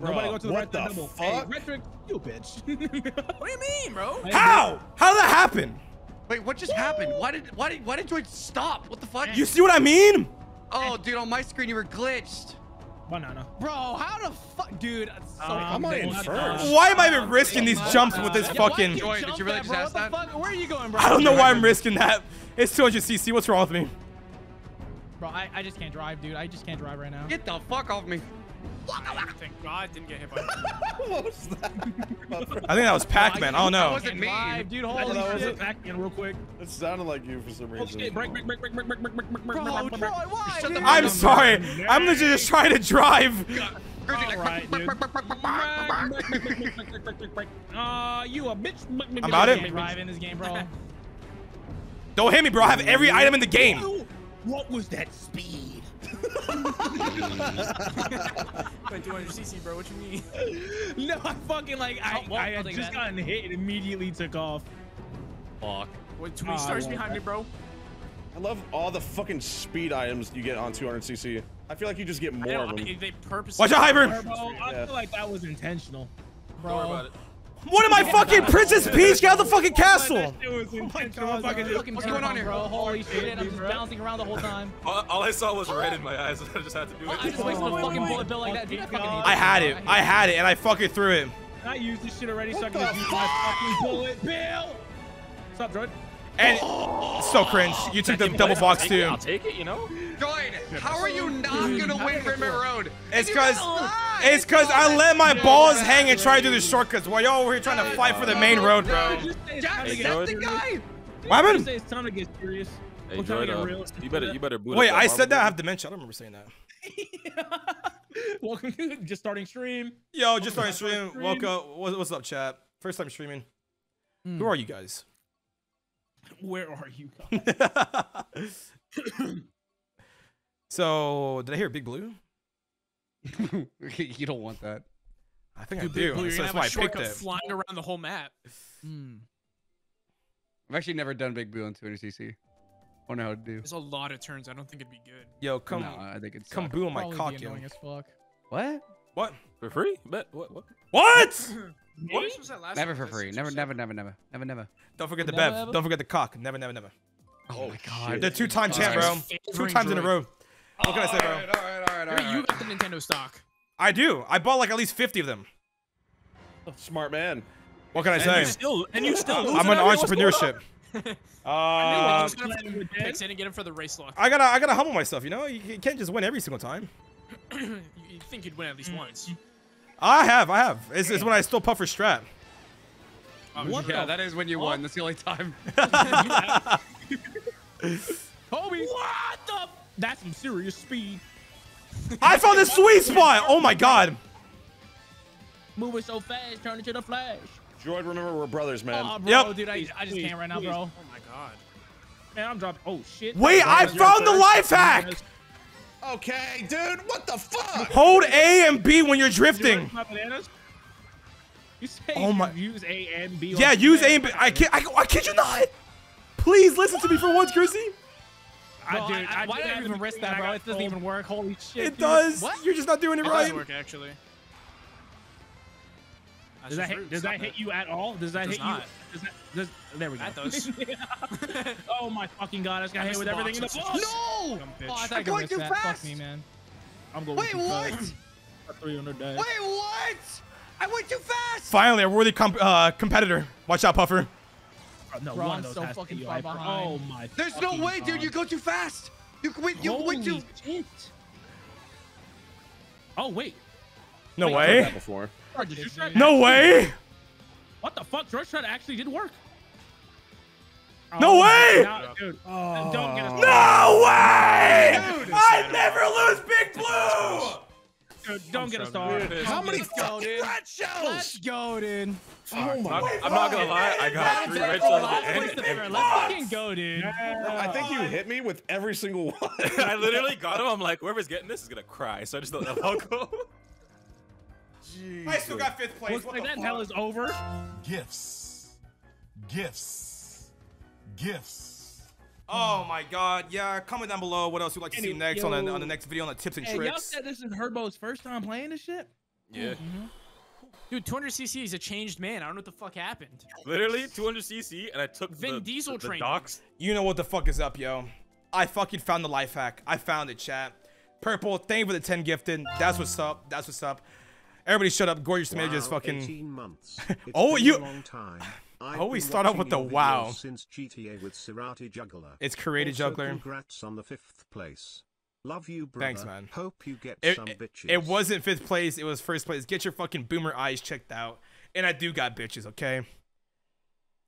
I: Nobody go to the
J: what
I: right
J: the
I: double.
J: fuck?
I: Hey, Retrix, you bitch.
K: What do you mean, bro?
A: How? How did that happen?
O: Wait, what just happened? Why did why did why did Droid stop? What the fuck?
A: You see what I mean?
O: Oh, dude, on my screen you were glitched.
I: Banana.
G: Bro, how the fuck, dude? That's so
I: Um,
J: I in
I: what the-
J: first?
A: Why am I even risking these jumps with this
G: Yeah,
A: fucking?
G: did you
O: Joy, did
G: jump
O: you really
G: that,
O: just ask that?
G: fuck? Where are you going, bro?
A: I don't know why I'm risking that. It's 200 cc. What's wrong with me?
G: Bro, I, I just can't drive, dude. I just can't drive right now.
O: Get the fuck off me.
K: Thank God I didn't get hit by.
J: what was that?
A: I think that was Pac-Man. I don't
O: That
A: know.
O: wasn't me.
G: Drive, dude.
I: I
G: Holy
I: just
J: was
I: shit.
J: it?
I: back real quick.
J: It sounded like you for some
I: Oh
J: reason.
I: shit, break, break, break, break, break, break, break, break, break, break, break, break.
G: why?
O: Shut the
G: dude?
O: fuck
A: I'm sorry. I'm literally just trying to drive.
I: Alright, dude. Uh, you a bitch.
A: I'm about it.
G: Drive in this game, bro.
A: Don't hit me, bro. I have every item in the game.
I: What was that speed?
K: Wait, 200cc, bro. What you mean?
I: No, I fucking like I,
G: Oh, well,
I: I had just
G: that.
I: gotten hit and immediately took off.
O: Fuck.
K: Wait, 20
I: Oh, I
K: stars
I: want
K: behind me, bro.
J: I love all the fucking speed items you get on 200cc. I feel like you just get
K: I
J: more
K: know,
J: of them.
K: I- they purposely.
A: Watch out, Hybrid.
I: Bro, I
J: Yeah.
I: feel like that was intentional.
K: Don't worry about it.
A: What am I fucking Princess Peach? Get out of the fucking castle.
I: That shit was oh intentional.
G: God,
I: Fucking
G: bro,
I: just-
G: fucking
O: What's going on here?
G: bro? Holy shit! I'm just bouncing around the whole time.
L: All, all I saw was red in my eyes. I just had to do
G: Oh, I
L: it.
G: just wasted a
I: Oh
G: fucking bullet bill like that, dude. Oh I fucking hate
A: I had it. I had it, and I fucking threw it.
I: I used this shit already, so I can just use my fucking bullet bill. What's up, Droid?
A: And it's so cringe. You took the double box too.
L: I'll take it, you know.
O: Droid, how are you not gonna win Ribbon Road?
A: It's cause it's cause I let my balls hang and try to do the shortcuts while y'all over here trying to fight for the main road, bro.
I: Just say it's
O: Jack,
I: time to
L: Hey,
I: get
O: that's the guy.
A: What happened?
I: say it's time to get serious.
L: Hey,
I: We're trying get
L: uh,
I: real.
L: you better, you better boot.
A: Wait,
L: that
A: I said that. I
L: Marvel
A: have dementia. I don't remember saying that.
I: Welcome to just starting stream.
A: Yo, just starting stream. Welcome. What's up, chat? First time streaming. Who are you guys?
I: Where are you?
A: So, did I hear Big Blue?
O: you don't want that.
A: I think
K: Dude,
A: I do.
K: Blue,
A: so that's why
K: a
A: I picked
K: shortcut
A: it.
K: flying around the whole map.
G: Hmm.
O: I've actually never done Big Blue on 200cc. Wonder how to do.
K: There's a lot of turns. I don't think it'd be good.
A: Yo, come,
O: No, I think it's
A: come boo on my cock,
G: be
A: yo.
G: annoying as fuck.
O: What?
A: What?
L: for free. Bet what? What?
A: What?
K: What was that last
O: Never for free. Never, never, never, never, never, never.
A: Don't forget the
G: Never,
A: bev.
G: ever?
A: Don't forget the cock. Never, never, never.
O: Oh my god.
A: The two-time champ, bro. Two times in a row. What can I say, bro?
O: Alright, alright, alright,
K: Maybe you got the Nintendo stock.
A: I do. I bought like at least 50 of them.
J: Smart man.
A: What can I say?
L: And you still, and you still. losing
A: I'm an
L: out here? What's going on?
A: entrepreneurship.
K: I
A: Uh,
K: was gonna fix and get him for the race lock.
A: I gotta, I gotta humble myself. You know, you, you can't just win every single time.
K: you think you'd win at least once.
A: I have, I have. It's, it's when I stole Puffer's strat.
O: Oh, what yeah, that is when you won. That's the only time.
I: Kobe. What the? That's some serious speed.
A: I found the sweet spot. Oh my god.
I: Moving so fast, turn into the flash.
J: Droid, remember we're brothers, man.
I: Oh, bro,
A: Yep.
I: dude, I, I just
K: Please,
I: can't right now,
K: please.
I: bro.
K: Oh my god.
I: Man, I'm dropping. Oh shit.
A: Wait, I
I: Guys,
A: found the life
I: first.
A: hack.
J: Okay, dude, what the fuck?
A: Hold A and B when you're drifting.
I: want my bananas? You say
A: Oh
I: you
A: my-
I: use A and B.
A: Yeah,
I: on
A: use A and B. I can't. I, I kid you not. Please listen to me for once, Chrissy.
I: I,
G: Bro,
I: dude,
G: I-
I: I,
G: why
I: did
G: did I even risk that, bro? It doesn't even work. Holy shit.
A: It
G: dude.
A: does.
G: What?
A: You're just not doing it
K: It
A: right.
K: does work actually. That's
I: Does that hit, does that hit you at all? Does that
K: It does
I: hit
K: not.
I: you? Does that, does, there we go.
K: That does.
I: oh my fucking god! I just got
K: I
I: hit with everything in the
K: box.
I: box.
G: No! Oh, I
I: bitch.
G: thought I
D: I'm going
G: risk
D: too
G: that.
D: fast.
G: Fuck me, man.
I: I'm going
D: Wait,
I: too
D: what?
I: fast. Got 300 days.
D: Wait, what? I went too fast.
A: Finally, a worthy comp- uh, competitor. Watch out, Puffer.
I: Oh, no,
G: Bro,
I: one
G: I'm
I: of those
G: so
I: has
G: fucking
I: be
G: far behind.
I: Oh my.
D: There's no
I: fucking
D: way, dude. You go too fast. You went. You went too.
I: Holy shit. Oh wait.
A: No
J: I've heard that
A: way.
J: before.
I: Bro, did your strat
A: No way.
I: What the fuck? George strat actually did work.
A: No
I: Oh,
A: way!
I: now- dude, don't oh. get us.
A: No way! I never lose Big Blue.
I: Dude, don't get us started.
K: Dude,
J: How many
G: Let's go,
J: fucking
G: dude.
J: red shells?
G: Let's go, dude.
J: Oh my!
L: Not- I'm not gonna lie, I got three red shells at the end.
G: Let's fucking go, dude.
J: I think you hit me with every single one.
L: I literally got him. I'm like, whoever's getting this is gonna cry. So I just let them all go.
A: I still got fifth place.
I: Looks
A: What
I: like
A: the
I: that
A: fuck?
I: hell is over.
C: Gifts. Gifts. Gifts.
A: Oh my god. Yeah, comment down below what else you'd like to see
I: Any-
A: next on the, on the next video on the tips and
I: Hey, y'all said this is Herbo's first time playing this shit.
L: Yeah. Mm-hmm.
K: Dude, 200cc is a changed man. I don't know what the fuck happened.
L: Literally 200 cc, and I took
K: Vin
L: the,
K: Diesel
L: the, the
K: training.
L: docks.
A: You know what the fuck is up, yo. I fucking found the life hack. I found it, chat. Purple, thank you for the 10 gifted. That's what's up. That's what's up. Everybody shut up. Gorgeous wow, just
B: Wow,
A: fucking.
B: 18 months. It's
A: Oh,
B: been
A: you-
B: A long time. I've
A: always start off with the wow.
B: Since GTA with Sirati Juggler.
A: It's created
B: Also,
A: juggler.
B: Congrats on the fifth place. Love you, brother.
A: Thanks, man.
B: Hope you get
A: It,
B: some bitches.
A: it wasn't fifth place. It was first place. Get your fucking boomer eyes checked out. And I do got bitches, okay?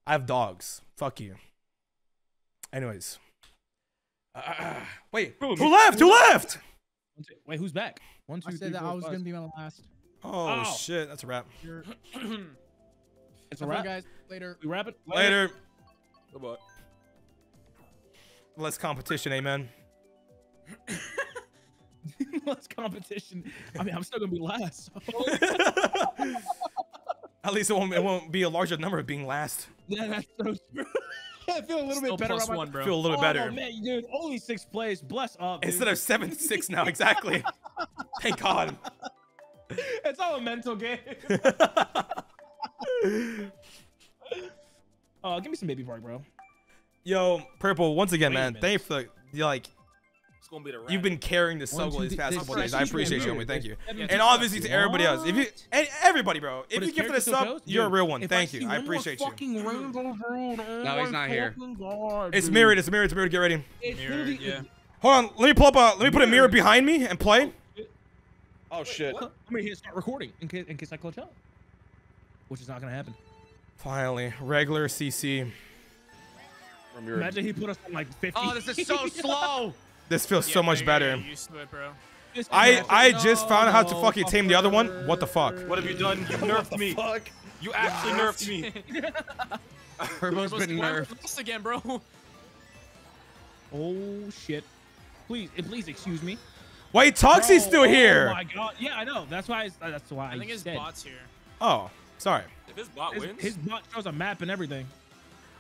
A: I have dogs. Fuck you. Anyways. Uh, wait, who left? Who left?
I: Wait, who's back? One, two,
G: I
I: three,
G: said that
I: four,
G: I was gonna be my last.
A: Oh,
I: Oh.
A: shit. That's a wrap.
I: It's a wrap.
G: guys. Later.
I: We wrap it
A: Later.
L: Goodbye.
A: Less competition, amen.
I: Less competition. I mean, I'm still gonna be last. so-
A: At least it won't, it won't be a larger number of being last.
I: yeah, that's so true. I feel a little
K: Still
I: bit better
K: plus one, bro.
A: Feel a little
I: oh,
A: better.
I: man, dude, only sixth place. Bless up. Dude.
A: Instead of 7 6 now, exactly. Thank God.
I: it's all a mental game. Oh, give me some baby park, bro.
A: Yo, Purple, once again,
I: Wait
A: man,
I: minute.
A: thank you for, you like,
L: It's gonna be the wrap.
A: you've been carrying the
I: One,
A: struggle these past couple days. I appreciate you,
I: memory.
A: homie. Thank you.
I: There's
A: And obviously to everybody else. If you, and everybody, bro, if you
I: his
A: give it a sub,
I: goes?
A: you're a real one.
I: if I
A: Thank you. I appreciate you.
I: fucking rainbow hmm. drone, oh
O: No, he's not here.
I: God,
A: It's mirrored. It's mirrored. It's mirrored. Get ready.
I: It's
K: Mirrored, yeah.
A: Hold on. Let me pull up a. Let me put a mirror behind me and play.
J: Oh shit!
I: Let me hit start recording in case in case I clutch up, which is not gonna happen.
A: Finally, regular CC.
J: From your
I: Imagine he put us on like 50.
D: Oh, this is so slow.
A: This feels so much better.
K: getting used to it, bro.
A: I
I: is-
A: I just found out how to fucking tame the other one. What the fuck?
L: What have you done? You nerfed me.
J: fuck?
L: You actually nerfed me.
O: Turbo's
K: What's-
O: been nerfed.
K: lost again, bro.
I: Oh shit! Please, please excuse me.
A: Wait, Tuxie's still
I: Oh, oh
A: here.
I: Oh my god! Yeah, I know. That's why. I, that's why
K: I think his
I: said.
K: bot's here.
A: Oh, sorry.
L: If his bot
I: His,
L: wins,
I: his bot shows a map and everything.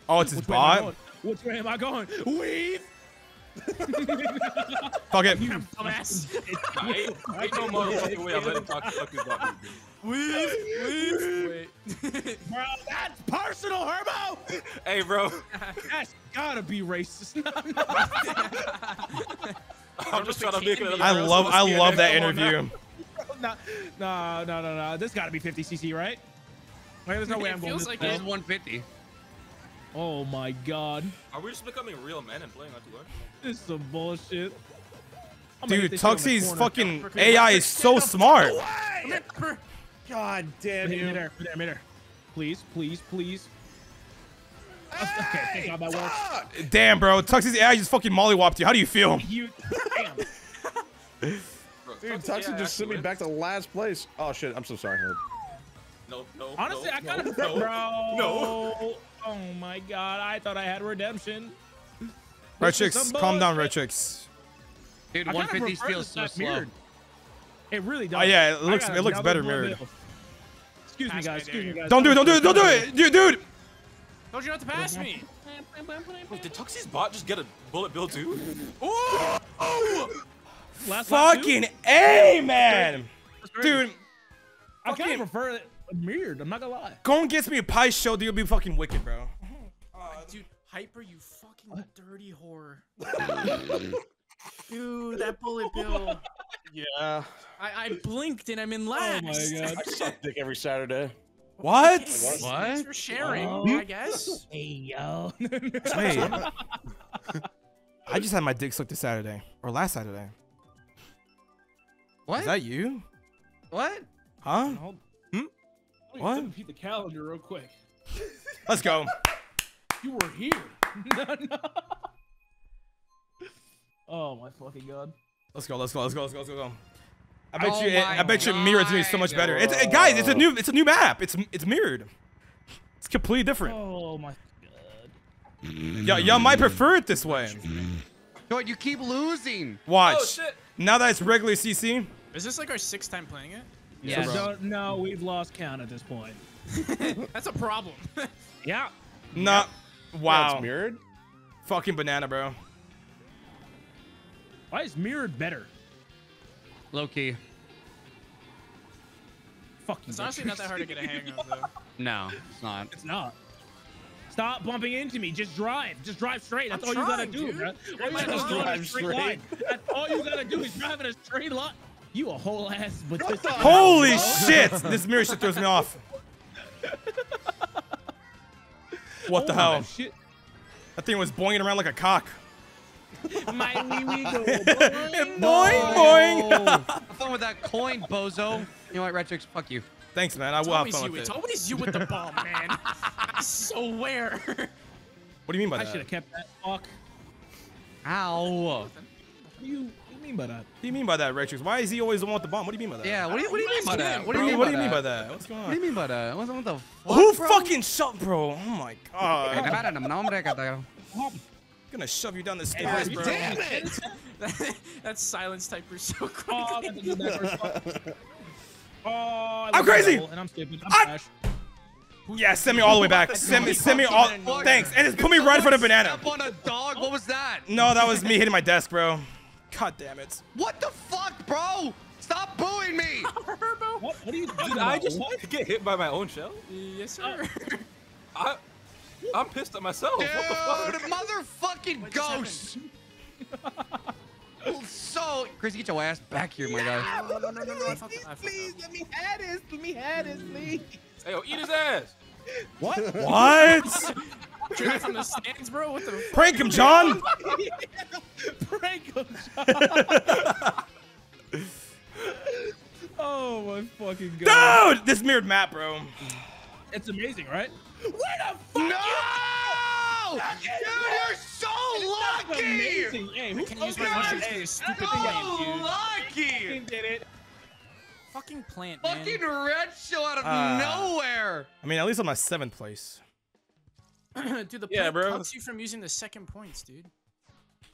A: Oh, it's his
I: Which way am I
A: bot.
I: going? Which way am I going? Weave.
A: Fuck it.
K: You Dumbass.
L: ain't, ain't no motherfucking way I'm letting talk fuck his bot.
K: Weave, weave. Wait.
I: Bro, that's personal, Herbo.
L: Hey, bro.
I: That's gotta be racist.
L: I'm just trying to make it.
A: I love I love that interview.
I: no, no, no, no, no. This gotta be 50 cc, right? Like, there's no way I'm going
K: feels
I: this
K: like
O: This
I: fast.
O: is 150.
I: Oh my god,
L: Are we just becoming real men and playing R2R?
I: this is some bullshit. I'm gonna hit
A: Dude,
I: this shit on the
A: Tuxie's fucking AI is so smart.
J: God damn
I: Mid-
J: you!
I: Midair, midair, midair. Please, please, please. Okay, thank God that works.
A: Damn, bro. Tuxie's AI just fucking mollywopped you. How do you feel?
I: You, damn.
L: Bro,
J: Dude,
L: Tuxie
J: Tuxie just sent me back to last place. Oh shit! I'm so sorry, Herb.
L: No, no.
I: Honestly,
L: no,
I: I kind of
L: no, no,
I: bro.
L: No.
I: Oh my god, I thought I had redemption. Retrix,
A: calm down,
I: bullshit.
A: Retrix.
D: Dude,
I: I
D: 150
I: prefer
D: feels so
I: not
D: slow.
I: mirrored. It really does.
A: Oh, yeah, it looks- it looks better
I: bullet
A: mirrored.
I: Excuse me, guys. Excuse me, guys.
A: Don't do it, don't do it, don't do it, dude, dude.
K: Told you not to pass me.
L: Wait, did Tuxie's bot just get a bullet bill too?
I: Last lap, too?
A: Fucking A, man. Dude,
I: I kind
A: fucking-
I: of prefer it mirrored. I'm not gonna lie.
A: go and get me a pie show. That you'll be fucking wicked, bro.
K: Uh, dude, Hyper, you fucking dirty whore. Dude, that bullet bill.
J: Yeah.
K: I, I blinked and I'm in last.
I: Oh my god.
J: I suck dick every Saturday.
A: What?
K: Thanks for sharing,
I: Oh.
K: I guess.
I: Hey yo.
A: Wait. I just had my dick sucked this Saturday or last Saturday.
D: What?
A: Is that you?
D: What?
A: Huh?
I: Hold-
A: Hmm?
I: Let me
A: What?
I: repeat the calendar real quick.
A: Let's go.
I: You were here. no, no. Oh my fucking god.
A: Let's go. Let's go. Let's go. Let's go. Let's go. I bet
D: Oh
A: you.
D: my
A: I bet you mirrored's gonna be so much better. It's, it- guys, it's a new. It's a new map. It's it's mirrored. It's completely different.
I: Oh my mm. god.
A: Yeah, y'all might prefer it this way.
D: Dude, you keep losing.
A: Watch.
K: Oh, shit.
A: Now that it's regular CC.
K: Is this like our sixth time playing it?
I: Yeah,
A: bro.
I: don't, no, we've lost count at this point.
K: That's a problem.
I: Yeah.
A: Nah. Wow.
J: That's mirrored.
A: Fucking banana, bro.
I: Why is mirrored better?
D: Low key.
I: Fuck you.
K: It's honestly not that hard to get a hang of, though.
D: No, it's not.
I: It's not. Stop bumping into me. Just drive. Just drive straight. That's
K: I'm
I: all you gotta do,
K: dude.
I: bro.
K: You're
I: All you
K: my
I: gotta
K: drive
I: drive a straight
J: straight.
I: line. That's all you gotta do is drive in a straight line. You a whole ass Batista.
A: Holy
I: bro.
A: shit! This mirror shit throws me off. What the
I: Oh,
A: hell?
I: Shit.
A: That thing was boinging around like a cock.
I: My wee wee go.
A: boing boing.
D: Have fun with that coin, bozo. You know what, Retrix? Fuck you.
A: Thanks, man. I will have
K: always
A: fun
K: you.
A: with
K: It's
A: it.
K: always you with the bomb, man. I swear.
A: What do you mean by
I: I
A: that?
I: I should have kept that. Fuck.
D: Ow.
I: What do you, what do you mean by that?
A: What do you mean by that, Retrix? Why is he always the one with the bomb? What do you mean by that?
D: Yeah, what do you, what do you mean by that? What do
A: Bro,
D: you mean
A: what
D: by
A: do you mean
D: that?
A: by that? What's going on?
D: What do you mean by that? What, what the fuck,
A: Who
D: bro?
A: fucking shut, bro? Oh my god.
D: Damn
A: gonna shove you down the stairs, bro.
K: Damn it! that silence typer is so quick.
I: Oh, I got to do that first. Oh, I
A: I'm crazy.
I: double, And I'm stupid. I'm
A: I-
I: trash.
A: Yeah, send me all the way back. Send me, send me all. Thanks, and just put me right in front of banana.
D: Step on a dog? What was that?
A: No, that was me hitting my desk, bro. God damn it.
D: What the fuck, bro? Stop booing me!
I: What? What are you
L: Did I just get hit by my own shell?
K: Yes, sir.
L: I, uh, I'm pissed at myself.
D: Dude,
L: what the fuck?
D: motherfucking ghosts! so, Chris, get your ass back here, my guy.
K: No, no, no, no, no. I fucked up. I fucked up.
I: let me have this. Let me have this, please.
L: Hey, yo, eat his ass.
I: What?
A: What?
K: Drink from the stands, bro. What the?
A: Prank him, John.
I: Prank him. oh my fucking god.
A: Dude, this mirrored map, bro.
I: It's amazing, right? Where the fuck?
D: No! Dude, you're so lucky!
I: Amazing. Hey, who
K: can use my
I: okay,
K: mushrooms
I: hey,
K: for this stupid
I: so
K: plant, dude.
D: lucky!
I: fucking did it.
K: Fucking plant, man.
D: Fucking red show out of
A: Ah.
D: nowhere!
A: I mean, at least I'm my seventh place.
K: dude, the
L: Yeah,
K: plant
L: bro.
K: cuts you from using the second points, dude.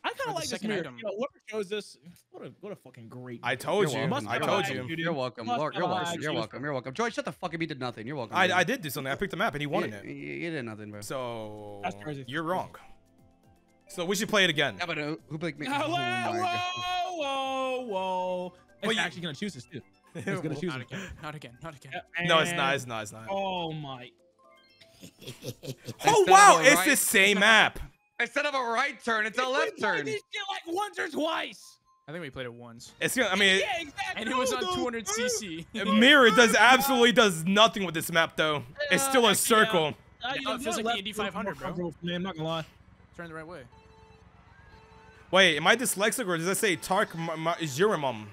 I: I kind of like this mirror.
K: item.
I: You know, whoever chose this, what a what a fucking great.
A: I told
D: You're
A: you.
D: welcome.
A: I told
D: welcome.
A: you.
D: You're welcome.
I: Must
D: Lord, you're welcome. You're welcome. You're welcome. Joy, shut the fuck up. You did nothing. You're welcome.
A: I. I did do something. I picked the map and he
D: You,
A: wanted it.
D: you, you did nothing, bro.
A: So
I: That's crazy.
A: you're wrong. So we should play it again.
D: Yeah, but uh, who picked me?
I: Oh,
D: Oh
I: whoa, whoa, whoa!
A: Well,
I: It's
A: you-
I: actually gonna choose this too. It's gonna choose
K: Not
I: it.
K: again. Not again. Not again.
A: No, it's not. It's not. It's not.
I: Oh my!
A: Oh wow,
D: of
A: it's
D: right-
A: the same map.
D: Instead of a right turn, it's a
I: We
D: left
I: played
D: turn.
I: This shit like once or twice.
K: I think we played it once.
A: It's gonna. I mean,
I: Yeah, exactly.
K: And it was on 200 cc.
A: mirror does absolutely does nothing with this map though. It's still a circle.
I: Uh,
K: Yeah,
I: you know,
K: it feels like
I: left
K: the
I: feels more
K: 8500, bro.
I: comfortable for me, I'm not gonna lie.
K: Turn the right way.
A: Wait, am I dyslexic or does I say Tark Jurimum?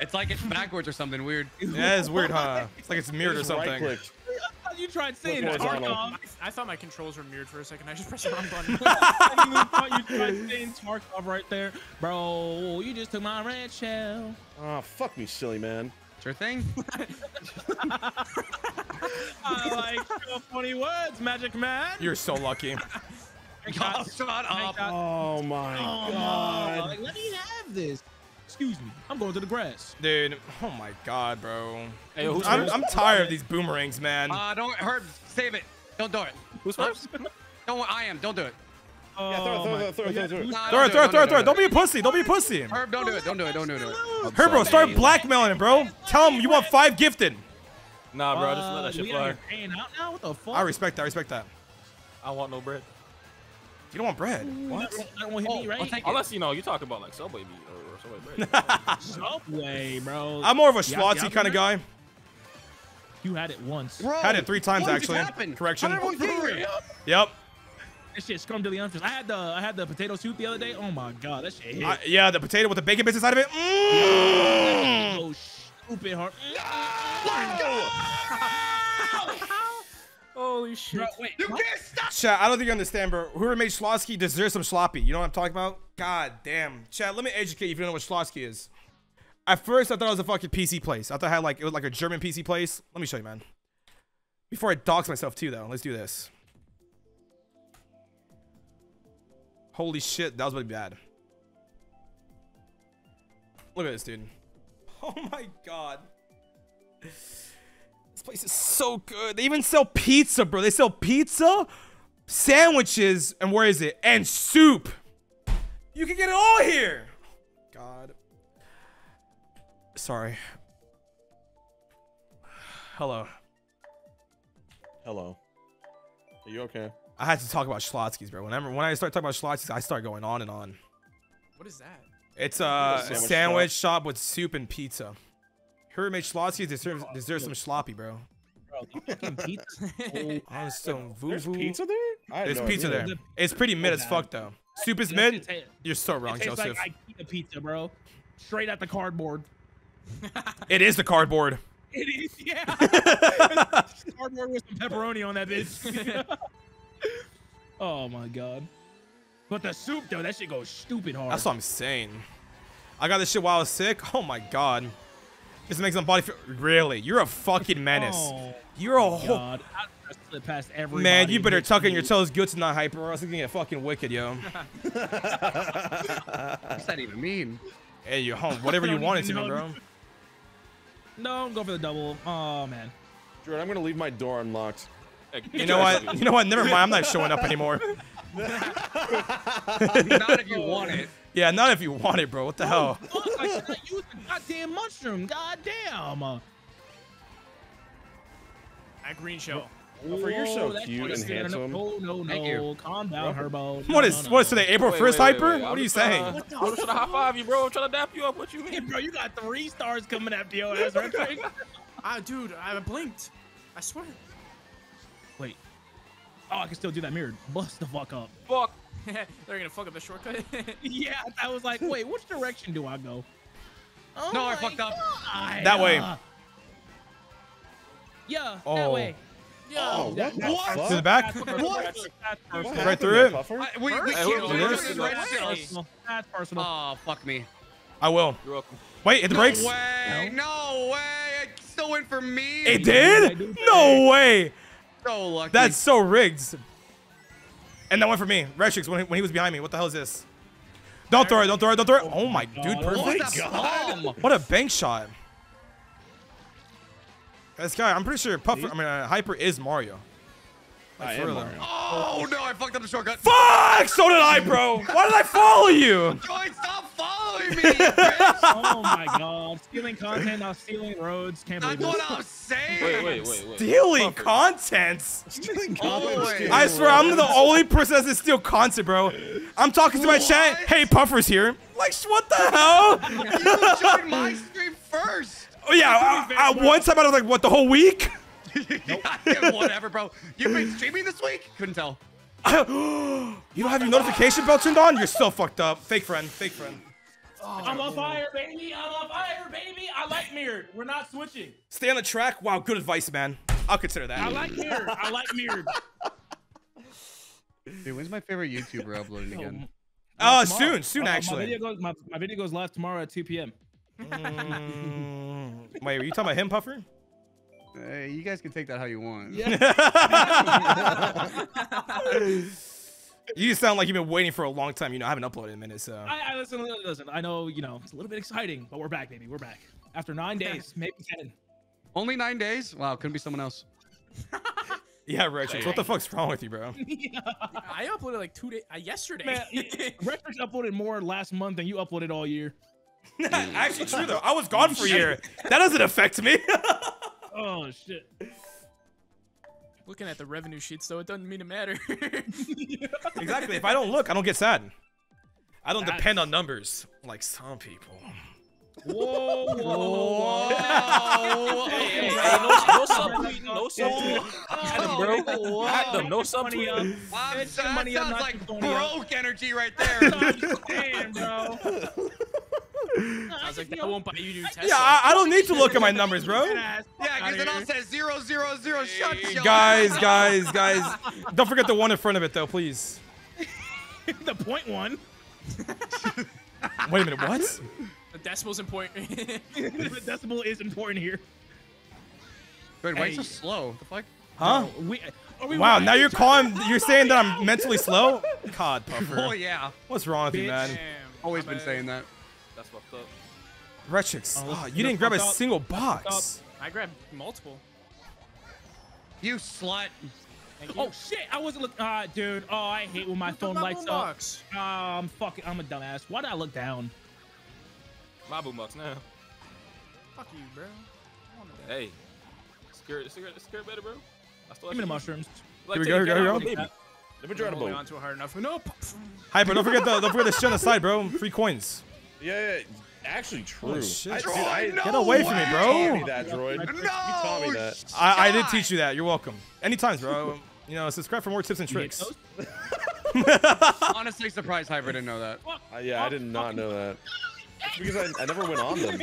D: It's like it's backwards or something weird.
A: Yeah, it's weird, huh? It's like it's mirrored or
J: something. right
A: something.
J: click.
I: I thought you tried saying
J: Look.
I: Tarkov.
K: I thought my controls were mirrored for a second. I just pressed the wrong button.
I: I thought you tried saying Tarkov right there, bro. You just took my red shell.
J: Oh, fuck me, silly man.
D: Sure thing.
I: I like so funny words, Magic Man.
A: You're so lucky.
I: Oh,
D: shut up.
J: Oh my
I: Oh,
J: god.
I: Like, let me have this. Excuse me. I'm going to the grass.
A: Dude, oh my god, bro.
L: Hey, who's
A: I'm. I'm tired of these boomerangs, man.
D: Uh, don't Herb, save it. Don't do it.
L: Who's first?
D: Don't. I am. Don't do it.
J: Yeah, throw it, throw it, throw it, throw it, throw it.
A: Throw
D: don't
A: it, throw throw Don't be a pussy. Don't be a pussy.
D: Herb, don't do it. Don't do it. Don't do it. Don't do it.
A: Her, bro, start blackmailing it, bro. Tell him you want five gifted.
L: Nah, bro, just let
I: Uh,
L: that shit
I: we out
L: fly.
I: out now? What the fuck?
A: I respect that. I respect that.
L: I want no bread.
A: You don't want bread. What?
I: I don't want hit me, right?
L: Unless you know you're talking about like Subway meat or, or Subway bread.
I: Bro.
A: I'm more of a
I: Yeah,
A: schlotsy
I: yeah,
A: kind of guy.
I: You had it once.
D: Bro,
A: Had it three times actually. Correction.
D: How did everyone get here?
A: Yep.
I: That shit scrumdiddlyumptious. I had the I had the potato soup the other day. Oh my god, that shit hit.
A: I- yeah, the potato with the bacon bits inside of it. Mm.
I: so stupid hard.
L: Holy shit.
I: Bro, wait.
D: You
I: what?
D: can't stop.
A: Chat, I don't think you understand, bro. Whoever made Schlotzsky deserves some sloppy. You know what I'm talking about? God damn. Chat, let me educate you if you don't know what Schlotzsky is. At first, I thought it was a fucking PC place. I thought I had like it was like a German PC place. Let me show you, man. Before I dox myself too, though. Let's do this. Holy shit, that was really bad. Look at this, dude. Oh my god. This place is so good. They even sell pizza, bro. They sell pizza, sandwiches, and where is it? And soup. You can get it all here. God. Sorry. Hello.
J: Hello. Are you okay?
A: I had to talk about Schlotzsky's, bro. Whenever when I start talking about Schlotzsky's, I start going on and on.
K: What is that?
A: It's a
J: Sandwich
A: sandwich, shop. with soup and pizza. Whoever made Schlotzsky's deserves, deserves some sloppy, bro.
I: Bro, the oh, fucking pizza.
A: I'm still voo
J: There's pizza there? I
A: There's
J: no
A: pizza
J: idea.
A: there. It's pretty mid as fuck though. Soup is mid. You're so wrong, Joseph.
I: like IKEA pizza, bro. Straight out the cardboard.
A: It is the cardboard.
I: It is, yeah. cardboard with some pepperoni on that bitch. oh my god. But the soup though, that shit goes stupid hard.
A: That's what I'm saying. I got this shit while I was sick. Oh my god. This makes my body feel. Really? You're a fucking oh menace.
I: Oh,
A: You're a whole.
I: god. I, I slid past every
A: Man, you better tuck in your toes good to not hyper, or else it's gonna get fucking wicked, yo.
D: What's that even mean?
A: Hey, you home. Whatever you
I: don't
A: want it to be,
I: know.
A: bro.
I: No, go for the double. Oh man.
J: Jordan, I'm gonna leave my door unlocked.
A: You know what? You know what? Never mind. I'm not showing up anymore.
D: Not if you want it.
A: Yeah, not if you want it, bro. What the hell?
I: Fuck, I should not use the goddamn mushroom. Goddamn.
K: At Green Show.
J: Alfred, you're so
I: Whoa, that's
J: cute and handsome.
I: No, no, no.
D: Thank you.
I: Calm down, Herbo.
A: What
I: No,
A: is
I: no,
A: what is
I: no.
A: today? April first
L: wait, wait,
A: hyper?
L: wait.
A: What are you
L: just
A: saying?
L: trying to- I'm trying to high five you, bro. I'm trying to dap you up. What you
I: Hey,
L: mean?
I: bro, you got three stars coming after your ass right quick.
K: Ah, dude, I blinked. I swear.
I: Wait. Oh, I can still do that mirror. Bust the fuck up.
L: Fuck.
K: They're gonna fuck up the shortcut.
I: Yeah, I was like, wait, which direction do I go? Oh
D: No, I
I: my
D: fucked up.
A: That way.
I: Yeah,
A: Oh.
I: that way.
J: Oh,
I: that-
J: what the?
A: To the back?
I: That's.
D: What?
I: That's
J: What.
A: Right through it?
D: I, we we can't do this.
L: who-
D: This is
L: who-
D: right
I: That's personal. That's personal.
D: Oh, fuck me.
A: I will.
L: You're welcome.
A: Wait, hit the brakes.
D: No way. No way. It still went for me.
A: It did? No way.
D: So lucky.
A: That's so rigged. And that went for me. Retrix when he, when he was behind me. What the hell is this? Don't throw it. Don't throw it. Don't throw it. Oh my oh
I: dude,
A: perfect.
D: What's that bomb?
A: What a bank shot. This guy, I'm pretty sure Puffer, I mean, uh, Hyper is Mario. Like,
J: I am. Mario.
D: Oh no, I fucked up the shortcut.
A: Fuck! So did I, bro. Why did I follow you?
D: Joy, stop following me. bitch.
I: Oh my god. Stealing content, not stealing roads. Can't
D: That's
I: believe
D: what
I: it.
D: I'm saying.
L: Wait, wait, wait, wait.
A: Stealing
L: Puffer.
A: content.
J: Stealing
D: Always.
J: content.
A: I swear, I'm the only person that doesn't steal content, bro. I'm talking to my chat. Hey, Puffer's here. Like, what the hell?
D: You joined my stream first.
A: Oh yeah, I, I, one time I was like, what, the whole week?
D: Yeah, Whatever, bro. You've been streaming this week? Couldn't tell.
A: you don't have your notification bell turned on? You're so fucked up. Fake friend, fake friend.
I: I'm on fire, baby. I'm on fire, baby. I like mirrored. We're not switching.
A: Stay on the track. Wow, good advice, man. I'll consider that.
I: I like mirrored. I like mirrored.
D: Dude, when's my favorite YouTuber uploading again?
A: Uh, soon, soon,
I: Uh, My
A: actually.
I: video, goes, my, my video goes live tomorrow at 2 p.m.
A: Mm, Wait, were you talking about him, Puffer?
D: Hey, you guys can take that how you want. Yeah.
A: You sound like you've been waiting for a long time. You know, I haven't uploaded in a minute, so.
I: I, I listen, listen. I know, you know, it's a little bit exciting, but we're back, baby. We're back after nine days, maybe ten.
D: Only nine days? Wow, couldn't be someone else.
A: Yeah, Retrix, what the fuck's wrong with you, bro?
K: I uploaded like two days uh, yesterday.
I: Man, Retrix uploaded more last month than you uploaded all year.
A: Actually, true though. I was gone for a year. That doesn't affect me.
I: Oh shit.
K: Looking at the revenue sheets, though, it doesn't mean it matter.
A: exactly. If I don't look, I don't get sad. I don't
I: That's-
A: depend on numbers like some people.
I: Whoa, whoa, whoa.
L: Hey, hey, hey, no, no subtweet, no subtweet. At them, bro. At them, no
I: Money up.
L: subtweet.
D: Wow,
I: Get
D: that
I: your money up,
D: sounds
I: not
D: like
I: your money up.
D: broke energy right there.
I: Damn, bro.
K: Sounds like that won't buy you new Tesla.
A: Yeah, I, I don't need to look at my numbers, bro.
D: yeah, because it all says zero zero zero. Shut your
A: Guys, guys, guys. Don't forget the one in front of it, though, please.
I: the point one.
A: Wait a minute, what?
K: The decimal's important.
I: the decimal is important here.
D: Wait, why are you
I: Hey.
D: so slow? The fuck?
A: Huh?
I: No, we, are we
A: Wow, now you're calling, you're saying that I'm mentally slow? God, Puffer.
D: Oh yeah.
A: What's wrong with you, man?
K: Damn,
D: Always
K: my
D: been
K: bad.
D: saying that.
L: That's fucked up.
A: Retrix,
I: Oh,
A: oh, you didn't grab a
I: fuck up.
A: single box.
K: I grabbed multiple.
D: You slut.
K: You.
I: Oh shit! I wasn't looking. Ah, dude. Oh, I hate when my
K: Look
I: phone lights up.
K: boombox.
I: Ah, I'm fucking. I'm a dumbass. Why did I look down?
L: My boombox now.
K: Fuck you, bro. I wanted that.
L: Hey. Skirt, skirt, skirt better, bro. I still
I: Give me the mushrooms.
L: Like
A: Here we
L: taking
A: go,
L: care
A: here
L: of
A: we
L: my
A: go.
L: baby. Let me
K: I'm
L: try the
K: holding
L: boat.
K: onto it hard enough. Nope.
A: Hyper, don't forget the don't forget the shit on the side, bro. Free coins.
J: Yeah, yeah, actually true.
A: Oh, shit.
J: I, dude,
A: Droid,
J: I,
A: no Get away from me,
J: You
A: bro.
J: taught me that, droid.
D: No,
J: You taught me that.
A: I, I did teach you that. You're welcome. Anytime, bro. You know, subscribe for more tips and tricks.
D: Honestly, surprised Hyper didn't know that.
J: Uh, yeah, I did not know that. It's because I, I never went on them.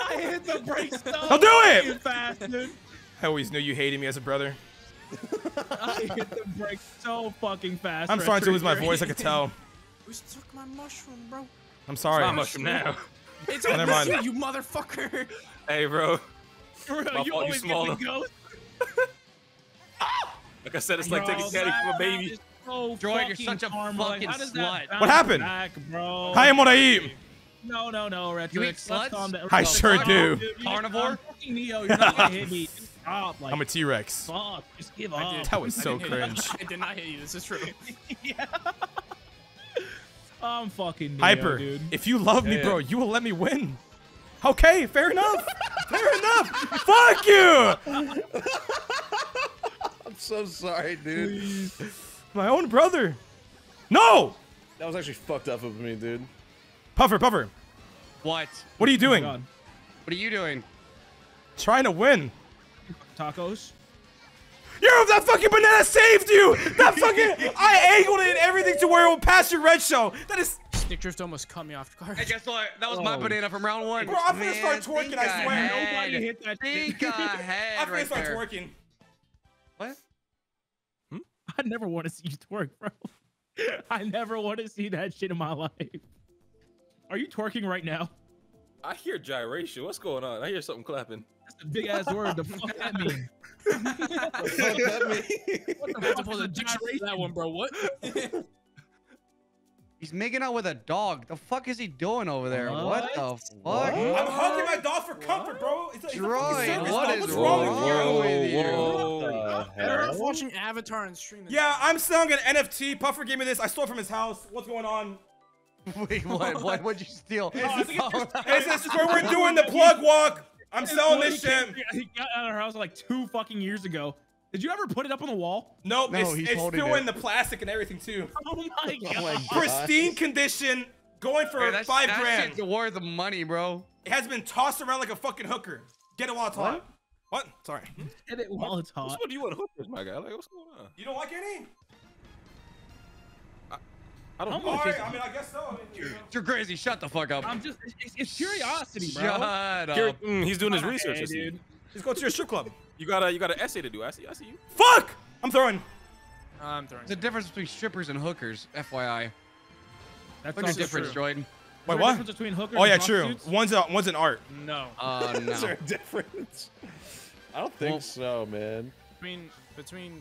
I: I hit the brakes so
A: I'll do it!
I: fucking fast, dude.
A: I always knew you hated me as a brother.
I: I hit the brakes so fucking fast.
A: I'm
I: for
A: starting to lose my voice. I could tell.
K: Who's took my mushroom, bro?
A: I'm sorry.
L: It's my mushroom now.
K: It's
A: Oh,
K: over
A: never mind.
K: you, you motherfucker.
L: Hey, bro.
I: Bro,
L: My
I: you
L: fault, you
I: always
L: small
I: get the ghost.
L: Like I said, it's like
I: Bro,
L: taking candy from a baby.
I: So
D: Droid, you're such a
I: karma. Like,
D: fucking
I: how does that
D: slut.
A: What happened?
I: Back, bro.
A: Hi, am what I eat.
I: No, no, no, Retrix.
D: You eat
I: Let's
D: sluts?
A: I
I: No,
A: sure
I: fuck
A: do.
I: off, dude. You-
D: Carnivore?
I: I'm fucking Neo. You're not gonna hit me. Stop. Like,
A: I'm a T-Rex.
I: fuck. Just give up.
K: did.
A: That was so
K: didn't hit you.
A: cringe.
K: I did not hit you. This is true.
I: yeah. I'm fucking Neo,
A: Hyper.
I: dude.
A: If you love me,
J: Yeah.
A: bro, you will let me win. Okay, fair enough. fair enough. Fuck you.
J: I'm so sorry, dude.
A: My own brother. No.
J: That was actually fucked up of me, dude.
A: Puffer, Puffer.
D: What?
A: What are you
I: Oh
A: doing?
I: God.
D: What are you doing?
A: Trying to win.
I: Tacos.
A: Yo, that fucking banana saved you! That fucking I angled it and everything to where it will pass your red show. That is
K: Stick drift almost cut me off guard.
D: Hey, guess what? That was my
I: Oh.
D: banana from round one.
A: Bro, I'm gonna
D: Man,
A: start twerking,
D: think
A: I swear.
D: ahead.
I: Nobody hit that shit.
D: Think ahead
A: I'm gonna
D: right
A: start
D: there.
A: twerking.
D: What? Hmm?
I: I never want to see you twerk, bro. I never want to see that shit in my life. Are you twerking right now?
L: I hear gyration. What's going on? I hear something clapping.
I: That's a big ass word. The fuck that mean?
J: Fuck that me.
I: What the
K: I have to
I: fuck
K: pull
I: is
K: the
I: a
K: dictionary for that one, bro. What?
D: He's making out with a dog. The fuck is he doing over there? What, the fuck?
J: What?
A: I'm hugging my dog for comfort, bro. It's a, it's
D: Droid,
A: service
D: what
A: dog.
D: is
A: What's wrong with you?
D: with you?
L: Whoa.
J: What the
K: Better off
J: hell?
K: watching Avatar and streaming.
A: Yeah, I'm selling an NFT. Puffer gave me this. I stole it from his house. What's going on?
D: Wait, what? What? What'd you steal?
A: It's this where we're doing the plug walk. I'm selling this shit.
I: He got out of our house like two fucking years ago. Did you ever put it up on the wall?
A: Nope,
D: No,
A: it's,
D: he's
A: it's still
D: it.
A: in the plastic and everything too.
I: Oh, oh my god.
D: Oh my
A: Pristine condition, going for
D: Hey, that's-
A: five
D: that
A: grand.
D: shit's worth the money, bro.
A: It has been tossed around like a fucking hooker. Get it while it's hot. What? Sorry.
I: Hit it while it's hot.
L: Which one do you want hookers, my guy? Like, what's going on?
A: You don't like any?
L: I don't
I: I'm
L: know.
A: All right, I mean, I guess so. I mean, you know.
D: You're crazy. Shut the fuck up.
I: I'm just, it's, it's curiosity, bro.
D: Shut
L: Here-
D: up.
L: mm, he's doing his research. I see.
I: dude.
A: Just go to your strip club.
L: You got a you got an essay to do. I see. I see you.
A: Fuck! I'm throwing.
K: I'm throwing.
D: There's a difference between strippers and hookers, FYI.
I: That's
D: What's
I: also
D: the difference,
I: true.
D: Jordan?
A: Wait, what?
I: difference between hookers
A: Oh yeah,
I: and
A: true. One's a, one's an art.
K: No.
O: Uh,
J: Is there
O: no.
J: a difference? I don't think
O: Well-
J: so, man.
K: Between between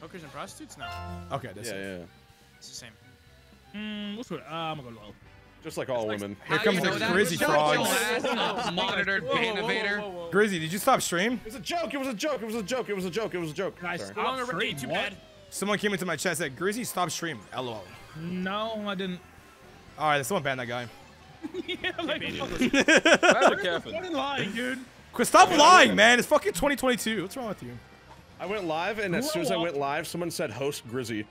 K: hookers and prostitutes? No.
A: Okay, that's
J: Yeah,
A: it.
J: yeah.
K: It's the same.
I: Mm, what's uh, I'm gonna go low.
J: Just like all women.
A: Here comes
O: you
A: the
O: know that?
A: Grizzy
O: Shut
A: frogs.
O: your ass Monitored
K: Whoa, whoa,
O: ban evader.
K: whoa, whoa, whoa.
A: Grizzy, did you stop stream?
J: It was a joke. It was a joke. It was a joke. It was a joke. It was a joke.
I: Guys,
J: Sorry.
I: stop
K: Long already,
I: stream.
K: too
I: What?
K: bad.
A: Someone came into my chat and said, Grizzy, stop stream. LOL.
I: No, I didn't.
A: All right, someone ban that guy.
I: yeah, like,
L: Magic Catherine.
I: fucking lying, dude.
A: Quit, stop lying, man. It's fucking 2022. What's wrong with you?
J: I went live, and as soon as I went live, someone said host Grizzy.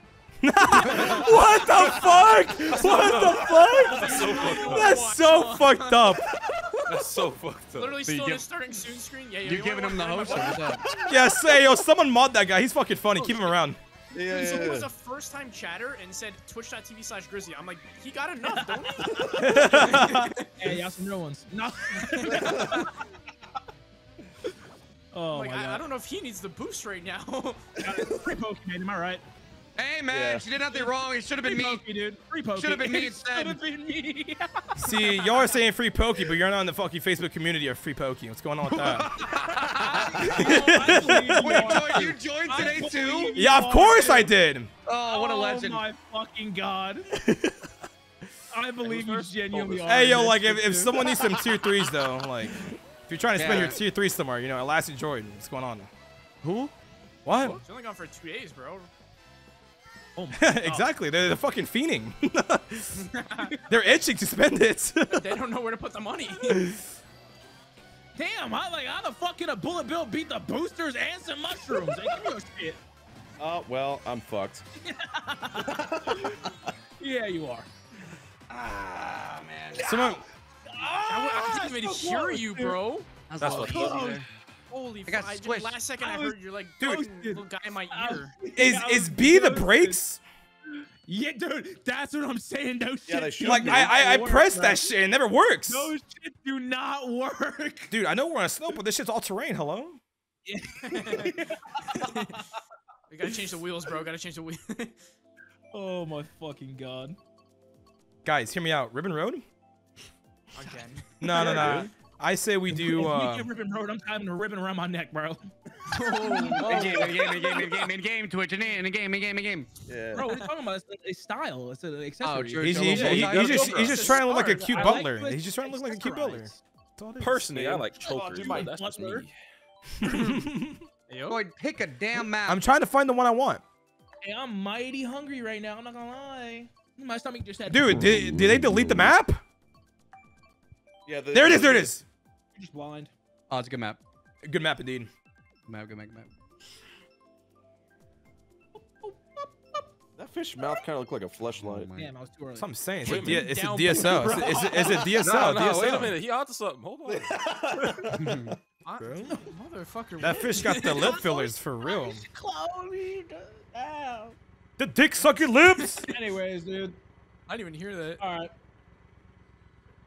A: What the fuck? What the fuck?
L: That's so fucked up.
A: That's so fucked up.
L: That's so fucked up.
K: Literally
O: So you
K: still in
O: give-
K: his starting soon screen. Yeah, yeah.
O: You
K: wanna
O: giving him the
K: walk
O: host?
K: around
O: Or
K: my
O: what's up?
A: Yeah, say, yo, someone mod that guy. He's fucking funny. Oh, Keep him around.
J: Yeah,
K: Someone was
J: yeah.
K: a first time chatter and said twitch.tv slash Grizzy. I'm like, he got enough, don't he?
I: Hey, y'all some real ones. No. oh
K: like,
I: my
K: I, I don't know if he needs the boost right now.
I: Free Pokimane, am I right?
O: Hey man,
J: Yeah.
O: she did nothing wrong. It should have been
I: Free
O: me.
I: Pokey, dude. Free Pokey.
O: Should've been me instead.
I: Should've been me.
A: See, y'all are saying free pokey, but you're not in the fucking Facebook community of free pokey. What's going on with that?
I: I you
O: Wait, you joined today too?
A: yeah, of course I did.
O: Oh, what a oh, legend.
I: Oh my fucking god. I believe you genuinely are.
A: Hey, yo, like, if, if someone needs some tier threes, though, like, if you're trying to spend
O: Yeah.
A: your tier three somewhere, you know, Elastic Jordan, what's going on?
O: Who?
A: What?
K: He's only gone for two days, bro.
I: Oh my
A: exactly. They're, they're fucking fiending. they're itching to spend it.
K: They don't know where to put the money.
I: Damn, how like how the fuck can a bullet bill beat the boosters and some mushrooms? Like, give me shit.
J: Oh well, I'm fucked.
I: Yeah, you are.
O: Ah man.
A: Someone,
K: I, I didn't even
I: so
K: hear
I: close,
K: you,
I: dude.
K: bro.
O: That's
L: That's
O: a
L: what-
O: little.
K: Holy
O: I got
K: fuck. I,
O: squished.
K: last second I,
I: I
K: heard you're like,
A: Dude.
K: fucking little guy in my ear.
A: is is B the brakes?
I: Yeah, dude, that's what I'm saying. No shit.
J: Yeah, they
A: Like. I I, I pressed that shit. It never works.
I: bro. No shit do not work.
A: Dude, I know we're on a slope, but this shit's all terrain. Hello. Yeah.
K: We gotta change the wheels, bro. Gotta change the wheels.
I: oh my fucking god.
A: Guys, hear me out. Ribbon Road?
K: Again.
A: No, no, no. I say we do.
I: If
A: Uh,
I: we get ribbon road, I'm having a ribbon around my neck, bro.
O: In game, in game, in game, in game, in game, Twitch, in in game, in game, in game.
J: Yeah.
I: Bro, what are you talking about? It's a, a style. It's an accessory.
O: true.
A: he's,
O: Show
A: he's, he's, he's
O: sides.
A: just he's just trying to look like a cute
I: I like
A: butler.
I: to
A: He's just trying to look like a cute butler.
I: accessorize.
A: That's all it is.
L: Personally, I like chokers,
I: dude,
L: but
I: my
L: that's just me.
K: Yo.
O: Boy, pick a damn map.
A: I'm trying to find the one I want.
I: Hey, I'm mighty hungry right now. I'm not gonna lie. My stomach just said.
A: Dude, did, did they delete the map?
J: Yeah. the-
A: There it is. There it is.
I: You're just blind.
O: Oh, it's a good map.
A: Good map indeed.
O: Good map, good map, good map.
J: That fish mouth kind of looked like a flashlight.
I: Oh Damn, I was too early.
A: That's what I'm saying. It's a,
L: Wait a
A: D-
L: minute.
A: it's a
K: Down
A: DSO.
K: bro.
A: It's, it's, it's a DSO.
L: No, no,
A: DSO.
L: wait a minute. He onto something. Hold on.
K: I, motherfucker.
A: That fish got the lip fillers for real.
I: Chloe.
A: The dick sucking lips.
I: Anyways, dude.
K: I didn't even hear that.
I: All right.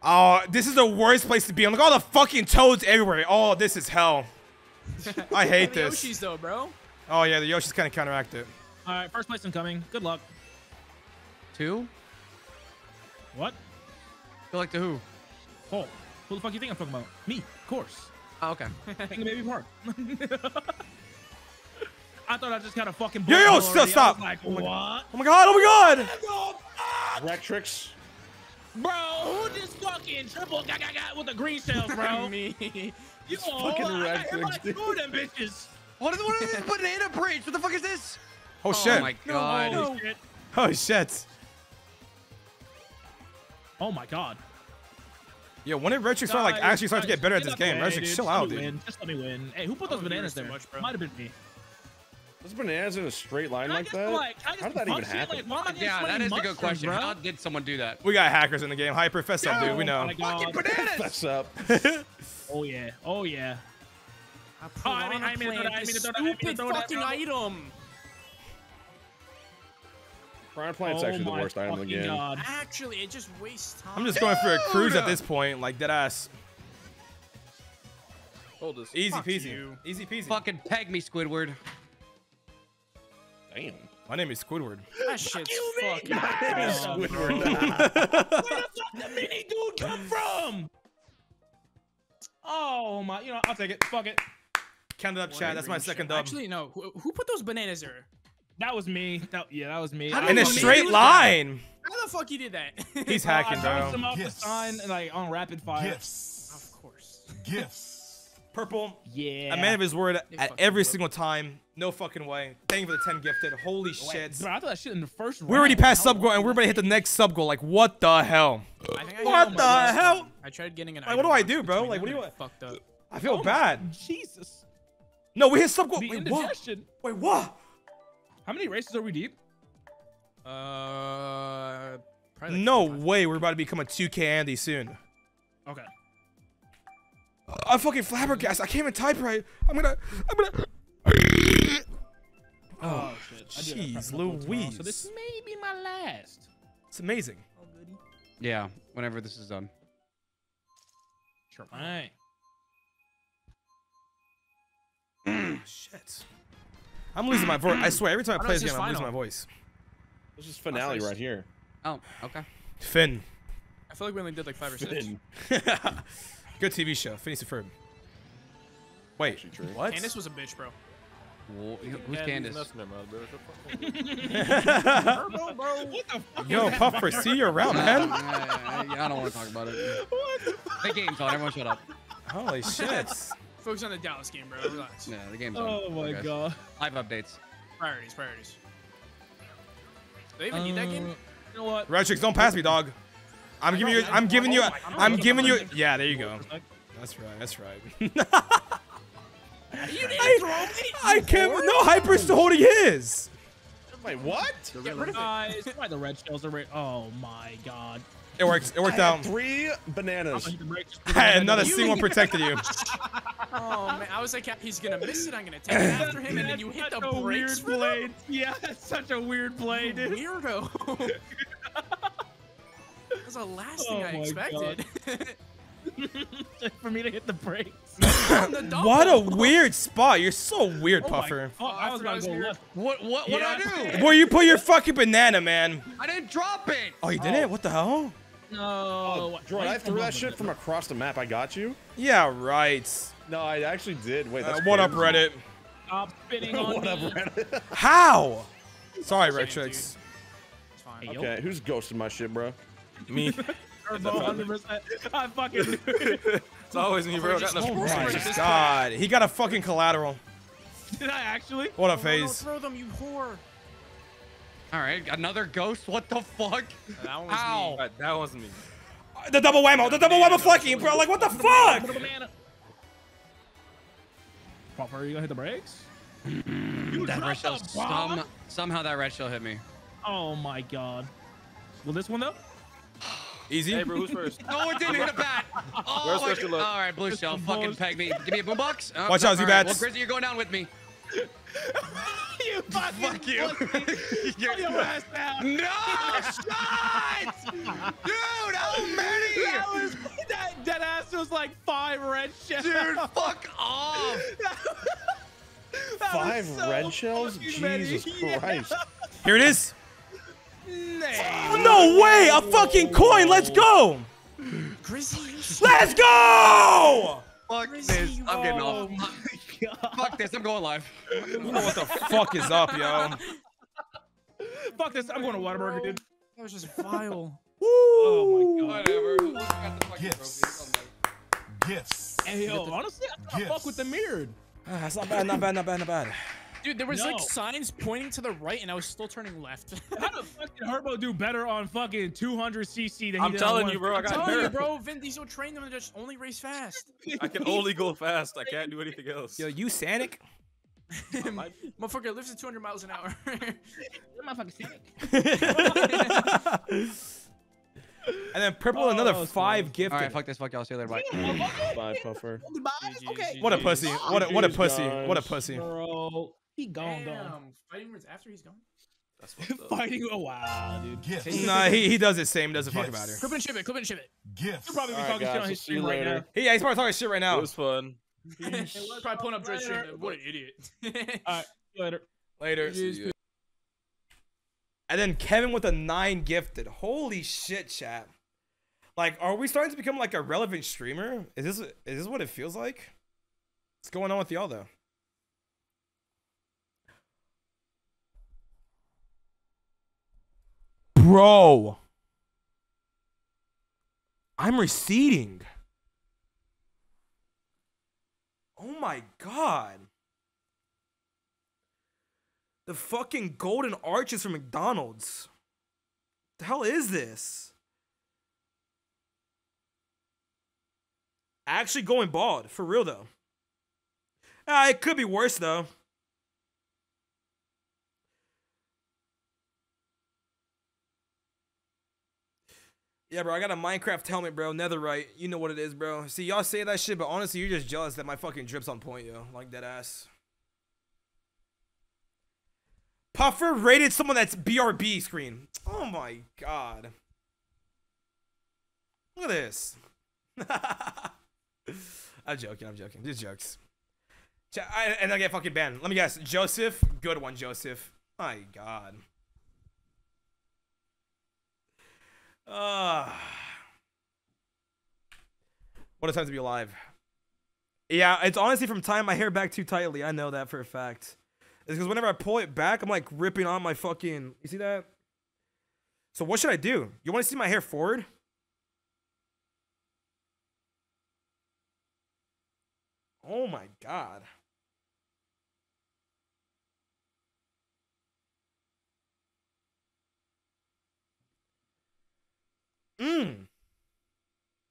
A: Oh, this is the worst place to be. I'm like all the fucking toads everywhere. Oh, this is hell. I hate
K: the
A: this.
K: Yoshis though, bro.
A: Oh yeah, the Yoshi's kind of counteract it.
I: All right. First place I'm coming. Good luck.
O: Two?
I: What?
O: Feel like to who?
I: Oh, who the fuck you think I'm talking about? Me, of course.
O: Oh, okay.
I: King of Baby Park. I thought I just got a fucking.
A: Yo, yo,
I: butthole
A: still.
I: I was
A: stop.
I: Like what?
A: Oh my god! Oh my god!
J: Retrix.
I: Bro, who just fucking triple got got got with the green shells, bro?
K: Me.
I: You
J: fucking
I: all, I
J: red
I: got like
J: things,
I: two of them bitches.
O: What is, what is this banana bridge? What the fuck is this?
A: Oh, oh shit!
O: Oh my god.
I: Holy shit.
A: Oh shit!
I: Oh my god.
A: Yeah, when did Retro start like actually start to get better at this game?
I: the way,
A: Retro,
I: dude.
A: chill
I: Just
A: out,
I: let me
A: dude.
I: win. Just let me win. Hey, who put those
K: Oh,
I: bananas there?
K: much, bro.
I: Might have been me.
J: Those bananas in a straight line like that?
I: like, can I just
J: How did that even
I: punch it?
J: happen?
I: Like, why am I getting
O: Yeah,
I: so
O: that
I: many
O: is a good question.
I: Bro?
O: How did someone do that?
A: We got hackers in the game. Hyper Fest that dude. We know.
I: Oh my god.
J: That's up.
I: Oh yeah. Oh yeah.
K: I
I: Oh, I mean- I mean to I mean to throw that, I mean to
K: stupid fucking item.
J: Piranha Plant's
I: oh
J: actually the worst item in the
I: fucking
J: game.
I: God.
K: Actually, it just wastes time.
A: I'm just going for a cruise at this point, like dead ass.
L: Hold this.
A: Easy
K: Fuck
A: peasy.
K: you.
A: Easy peasy.
O: Fucking peg me, Squidward.
J: Damn.
A: My name is Squidward.
K: That shit's fucking.
I: Oh,
J: Squidward.
I: Where the fuck the mini dude come from? Oh my, you know, I'll take it. Fuck it.
A: Count it up, chat. That's my second dub.
K: Actually, no. Who, who put those bananas there?
I: That was me. That, yeah, that was me.
K: How
I: I
K: did
A: In a
K: you
I: don't know.
A: straight
K: do that?
A: line.
K: How the fuck you did that?
A: He's
I: Uh, I
A: hacking,
I: bounced
A: bro.
I: him off the sign like on rapid fire.
C: Gifts.
K: of course.
C: Gifts.
A: Purple.
I: Yeah.
A: A man of his word
K: They
A: at every
K: blew.
A: single time. No fucking way. Thank you for the 10 gifted. Holy shit.
I: Bro, I thought that shit in the first round.
A: We already passed
I: How
A: sub goal and we're about to hit the next sub goal. Like, what the hell?
K: I think I
A: What the hell?
K: I tried getting an.
A: Like, what do I do, bro? Like, what do you
K: and I Fucked up.
A: I feel
I: Oh
A: bad.
I: Jesus.
A: No, we hit sub goal.
I: The
A: Wait, what?
I: indigestion.
A: Wait, what?
I: How many races are we deep?
K: Uh, probably like
A: No way. We're about to become a 2K Andy soon.
I: Okay.
A: I'm fucking flabbergasted. I can't even type right. I'm gonna. I'm gonna.
I: Oh, shit. I do have
A: jeez,
I: prep
A: Louise.
I: So this may be my last.
A: It's amazing.
D: Oh, yeah, whenever this is done.
I: Sure. Fine.
A: Shit. I'm losing my voice. I swear, every time I
K: Oh,
A: play
K: it's
A: this
K: just
A: game, I'm losing my voice.
J: This is finale right here.
D: Oh, okay.
A: Finn.
K: I feel like we only did like five or six.
J: Finn.
A: Good TV show. Phineas and Ferb. Wait,
J: Actually true.
A: what?
K: Candace was a bitch, bro.
D: Well, who's Candace?
L: he's messing around, bro.
I: What the fuck?
A: Yo, Puffer, see you around,
D: Uh,
A: man.
D: uh, yeah, I don't want to talk about it. The game's on. Everyone shut up.
A: Holy shit.
K: Focus on the Dallas game, bro. Relax.
D: Yeah, the game's on.
I: Oh my
D: Okay.
I: god.
D: Live updates.
K: Priorities, priorities. Do they even need that game?
I: Uh, You know what?
A: Retrix, don't pass me, dog. I'm giving you. I'm giving you. I'm giving you. Yeah, there you go. That's right. That's right.
K: You didn't
A: I-
K: throw me.
A: I can't. No, Hyper's still holding his.
J: Wait, what?
K: Get rid of it.
I: Guys, why the red shells are red? Oh my god.
A: It works. It worked
J: I
A: out.
J: had three bananas.
I: gonna hit the brakes.
A: Hey, Another
K: You-
A: single protected you.
K: Oh man, I was like, he's gonna miss it. I'm gonna take it after him, and then you hit the
I: a
K: brakes
I: weird
K: for them?
I: play. Yeah, that's such a weird blade. dude.
K: Weirdo. That's the last thing
I: Oh
K: I expected.
I: For me to hit the brakes.
K: On the double.
A: What a weird spot. You're so weird,
I: Oh my
A: Puffer.
I: fuck, I was
K: I
I: gonna
K: was
I: go
K: here.
I: left.
D: What? What? What
I: Yeah.
D: I do?
A: Where you put your fucking banana, man?
D: I didn't drop it.
A: Oh, you didn't? What the hell?
I: No.
J: Oh, Jordan,
I: why
J: I
I: you
J: threw
I: come
J: that
I: up
J: shit
I: with
J: from across the map. I got you.
A: Yeah, right.
J: No, I actually did. Wait,
A: Uh,
J: that's
A: what up,
J: crazy.
A: Reddit?
I: Stop spitting on
J: what up,
I: me.
J: Reddit?
A: How? Sorry,
K: Shame,
A: Retrix.
K: It's fine.
I: Hey, yo.
J: okay, who's ghosting my shit, bro?
L: Me.
I: Turbo, 100%. I fucking knew it.
L: It's always me, bro. I got
A: Oh
L: no
A: my god. He got a fucking collateral.
I: Did I actually?
A: What a
K: Oh, no,
A: Phase?
K: throw them, you whore.
D: All right, another ghost. What the fuck?
K: That was
D: Ow.
K: me.
L: That, that wasn't me.
A: Uh, the double whammo. The double whammo flecking, bro. Like, what the fuck?
I: Banana. Puffer, you gonna hit the brakes?
D: Hmm, that red shell.
I: dropped a bomb?
D: Some, somehow that red shell hit me.
I: Oh my god. Will this one though?
A: Easy.
L: Hey, bro, who's first?
D: No, it didn't hit a bat. Oh,
L: Where's
D: my
L: special
D: God. All right, blue shell. Fucking peg me. Give me a boombox. Oh,
A: Watch
D: no,
A: out,
D: all
A: Zubats.
D: Well, Grizzly, you're going down with me.
I: you fucking
D: Fuck you.
I: Pull your ass down.
D: No shot! Dude, how many?
I: That was that dead ass was like five red shells.
D: Dude, fuck off.
I: That was
J: Five
I: so
J: red shells?
I: fucking many.
J: Jesus
I: Yeah.
J: Christ.
A: Here it is.
I: Nay.
A: Oh, no way. A fucking coin. Let's go.
K: Grizzly,
A: Let's go.
D: Fuck
K: Grizzly,
D: this.
K: you-
D: I'm getting
I: Oh
D: off. Fuck this. I'm going live.
A: You know what the fuck is up, yo?
I: Fuck this. I'm going to Whataburger, dude.
K: That was just vile.
I: Oh my god.
D: Whatever. Who's got the
C: Gifts. Gifts.
I: Hey yo, honestly, I thought I fuck with the mirrored.
A: Ah, That's not bad. Not bad. Not bad. Not bad.
K: Dude, there was
I: No.
K: like signs pointing to the right, and I was still turning left.
I: How the fuck did Herbo do better on fucking 200 cc than he
L: I'm
I: did
L: telling
I: one-
L: you, bro. I
K: I'm telling you, bro. Vin Diesel trained them to just only race fast.
L: I can only go fast. I can't do anything else.
A: Yo, you Sanic?
K: Motherfucker lives at 200 miles an hour.
A: And then purple oh, another
I: Oh,
A: five
D: All
A: gifted.
D: right, fuck this. Fuck y'all. See you later. Bye.
J: Bye, Puffer.
I: Okay.
A: What a pussy. What a, what a pussy. What a pussy.
I: Bro, he gone though.
K: Damn. Fighting words after he's gone.
L: That's fucked up.
I: Fighting. Oh wow, dude.
C: Gifts.
A: Nah, he, he does it same. Doesn't fucking
C: about
A: matter.
K: Clip it and ship it. Clip it and ship it.
C: Gifts.
I: He'll probably be
J: All right,
I: talking shit
J: guys,
I: on his
J: we'll see you
I: stream right
J: later.
I: now.
A: He, yeah, he's probably talking shit right now.
L: It was fun.
K: Probably pulling up Dre's stream. What an idiot.
I: All right, see you later.
A: Later.
K: GG's.
A: And then Kevin with a nine gifted. Holy shit, chat. Like, are we starting to become like a relevant streamer? Is this is this what it feels like? What's going on with y'all though? Bro. I'm receding. Oh my god. The fucking golden arches from McDonald's. The hell is this? Actually going bald, for real though. Ah, it could be worse though. Yeah, bro, I got a Minecraft helmet, bro. Netherite. You know what it is, bro. See, y'all say that shit, but honestly, you're just jealous that my fucking drip's on point, yo. Like, that ass. Puffer rated someone that's BRB screen. Oh my god. Look at this. I'm joking, I'm joking. Just jokes. And I get fucking banned. Let me guess. Joseph? Good one, Joseph. My god. Ah. what a time to be alive. Yeah, it's honestly from tying my hair back too tightly. I know that for a fact. It's because whenever I pull it back, I'm like ripping on my fucking. You see that? So what should I do? You want to see my hair forward? Oh my god. Mmm.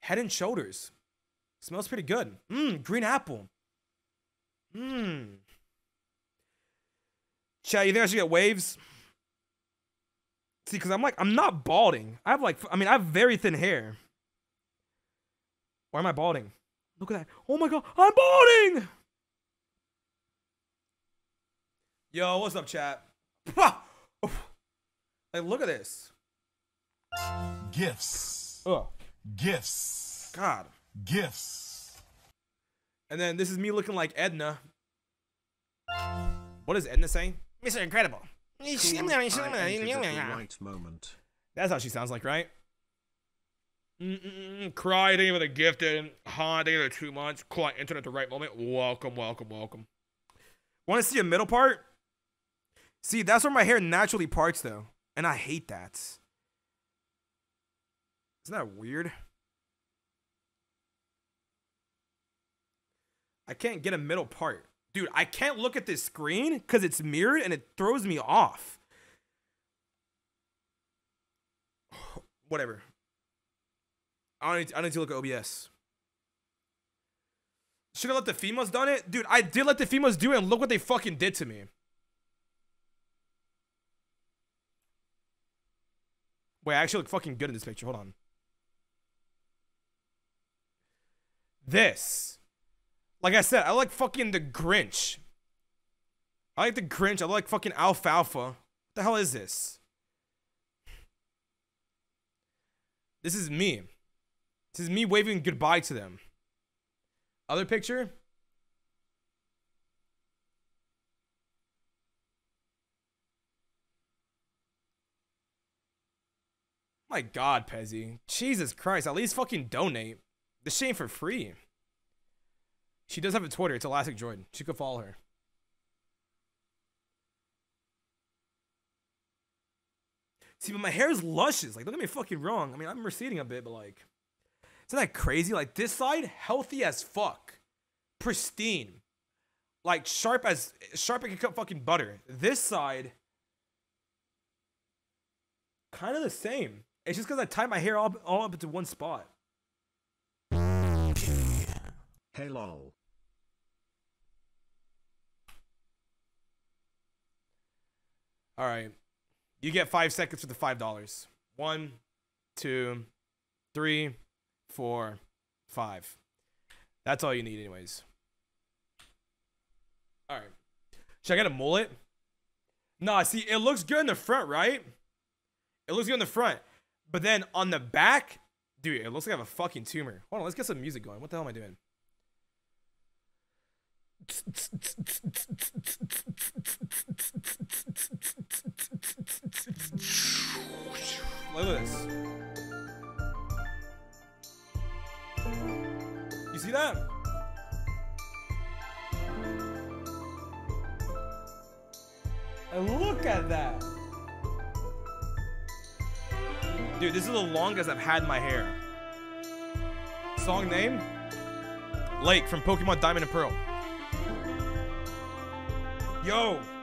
A: Head and shoulders. Smells pretty good. Mmm. Green apple. Mmm. Chat, you think I should get waves? See, because I'm like, I'm not balding. I have like, I mean, I have very thin hair. Why am I balding? Look at that. Oh my god, I'm balding! Yo, what's up, chat? Like, look at this.
C: Gifts.
A: Ugh.
C: Gifts.
A: God.
C: Gifts.
A: And then this is me looking like Edna. What is Edna saying? Mr. Incredible.
B: right moment.
A: That's how she sounds like, right? Mm-mm-mm. Cry, thank you for the gifted. Han, thank you for the two months. Cool, I entered at the right moment. Welcome, welcome, welcome. Want to see a middle part? See, that's where my hair naturally parts, though. And I hate that. Isn't that weird? I can't get a middle part. Dude, I can't look at this screen because it's mirrored and it throws me off. Whatever. I don't, need to, I don't need to look at OBS. Should I let the females done it? Dude, I did let the females do it and look what they fucking did to me. Wait, I actually look fucking good in this picture. Hold on. This. Like I said, I like fucking the Grinch. I like the Grinch. I like fucking Alfalfa. What the hell is this? This is me. This is me waving goodbye to them. Other picture? My god, Pezzy. Jesus Christ, at least fucking donate. The shame for free. She does have a Twitter. It's Elastic Jordan. She could follow her. See, but my hair is luscious. Like, don't get me fucking wrong. I mean, I'm receding a bit, but like, isn't that crazy? Like, this side, healthy as fuck, pristine, like sharp as sharp as cut fucking butter. This side, kind of the same. It's just because I tie my hair all, all up into one spot.
B: Hey lol.
A: All right. You get five seconds for the five dollars. One, two, three, four, five. That's all you need, anyways. All right. Should I get a mullet? Nah, see, it looks good in the front, right? It looks good in the front. But then on the back, dude, it looks like I have a fucking tumor. Hold on, let's get some music going. What the hell am I doing? Look at this. You see that? And look at that. Dude, this is the longest I've had my hair. Song name? Lake from Pokemon Diamond and Pearl. Yo.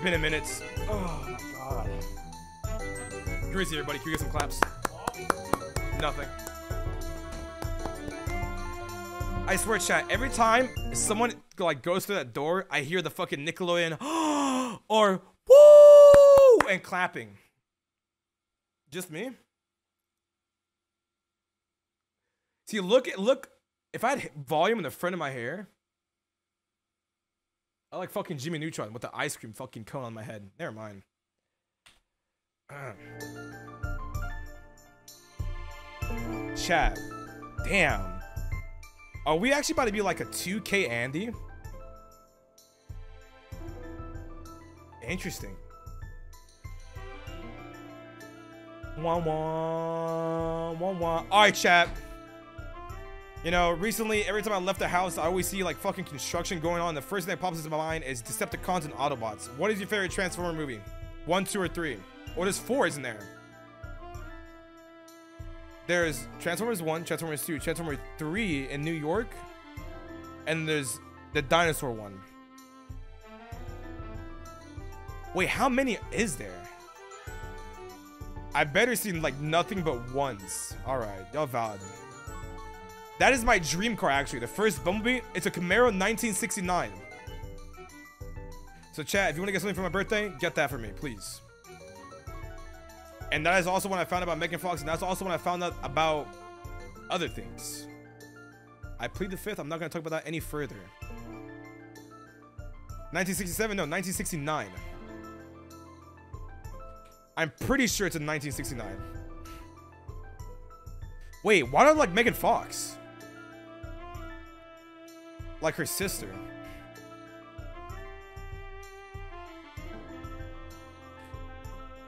A: It's been a minute. Oh my god. Greasy, everybody. Can we get some claps? Nothing. I swear, chat. Every time someone like goes through that door, I hear the fucking Nickelodeon or woo and clapping. Just me? See, look at look. If I had volume in the front of my hair, I like fucking Jimmy Neutron with the ice cream fucking cone on my head. Never mind. Uh. Chat. Damn. Are we actually about to be like a 2K Andy? Interesting. Wah wah wah wah. All right, chat. You know, recently, every time I left the house, I always see like fucking construction going on. The first thing that pops into my mind is Decepticons and Autobots. What is your favorite Transformer movie? One, two, or three? Or there's four, isn't there? There's Transformers 1, Transformers 2, Transformers 3 in New York. And there's the dinosaur one. Wait, how many is there? I better seen like nothing but ones. Alright, y'all valid. That is my dream car actually. The first Bumblebee, it's a Camaro 1969. So chat, if you want to get something for my birthday, get that for me, please. And that is also when I found out about Megan Fox, and that's also when I found out about other things. I plead the fifth. I'm not going to talk about that any further. 1967? No, 1969. I'm pretty sure it's in 1969. Wait, why don't I like Megan Fox? Like her sister.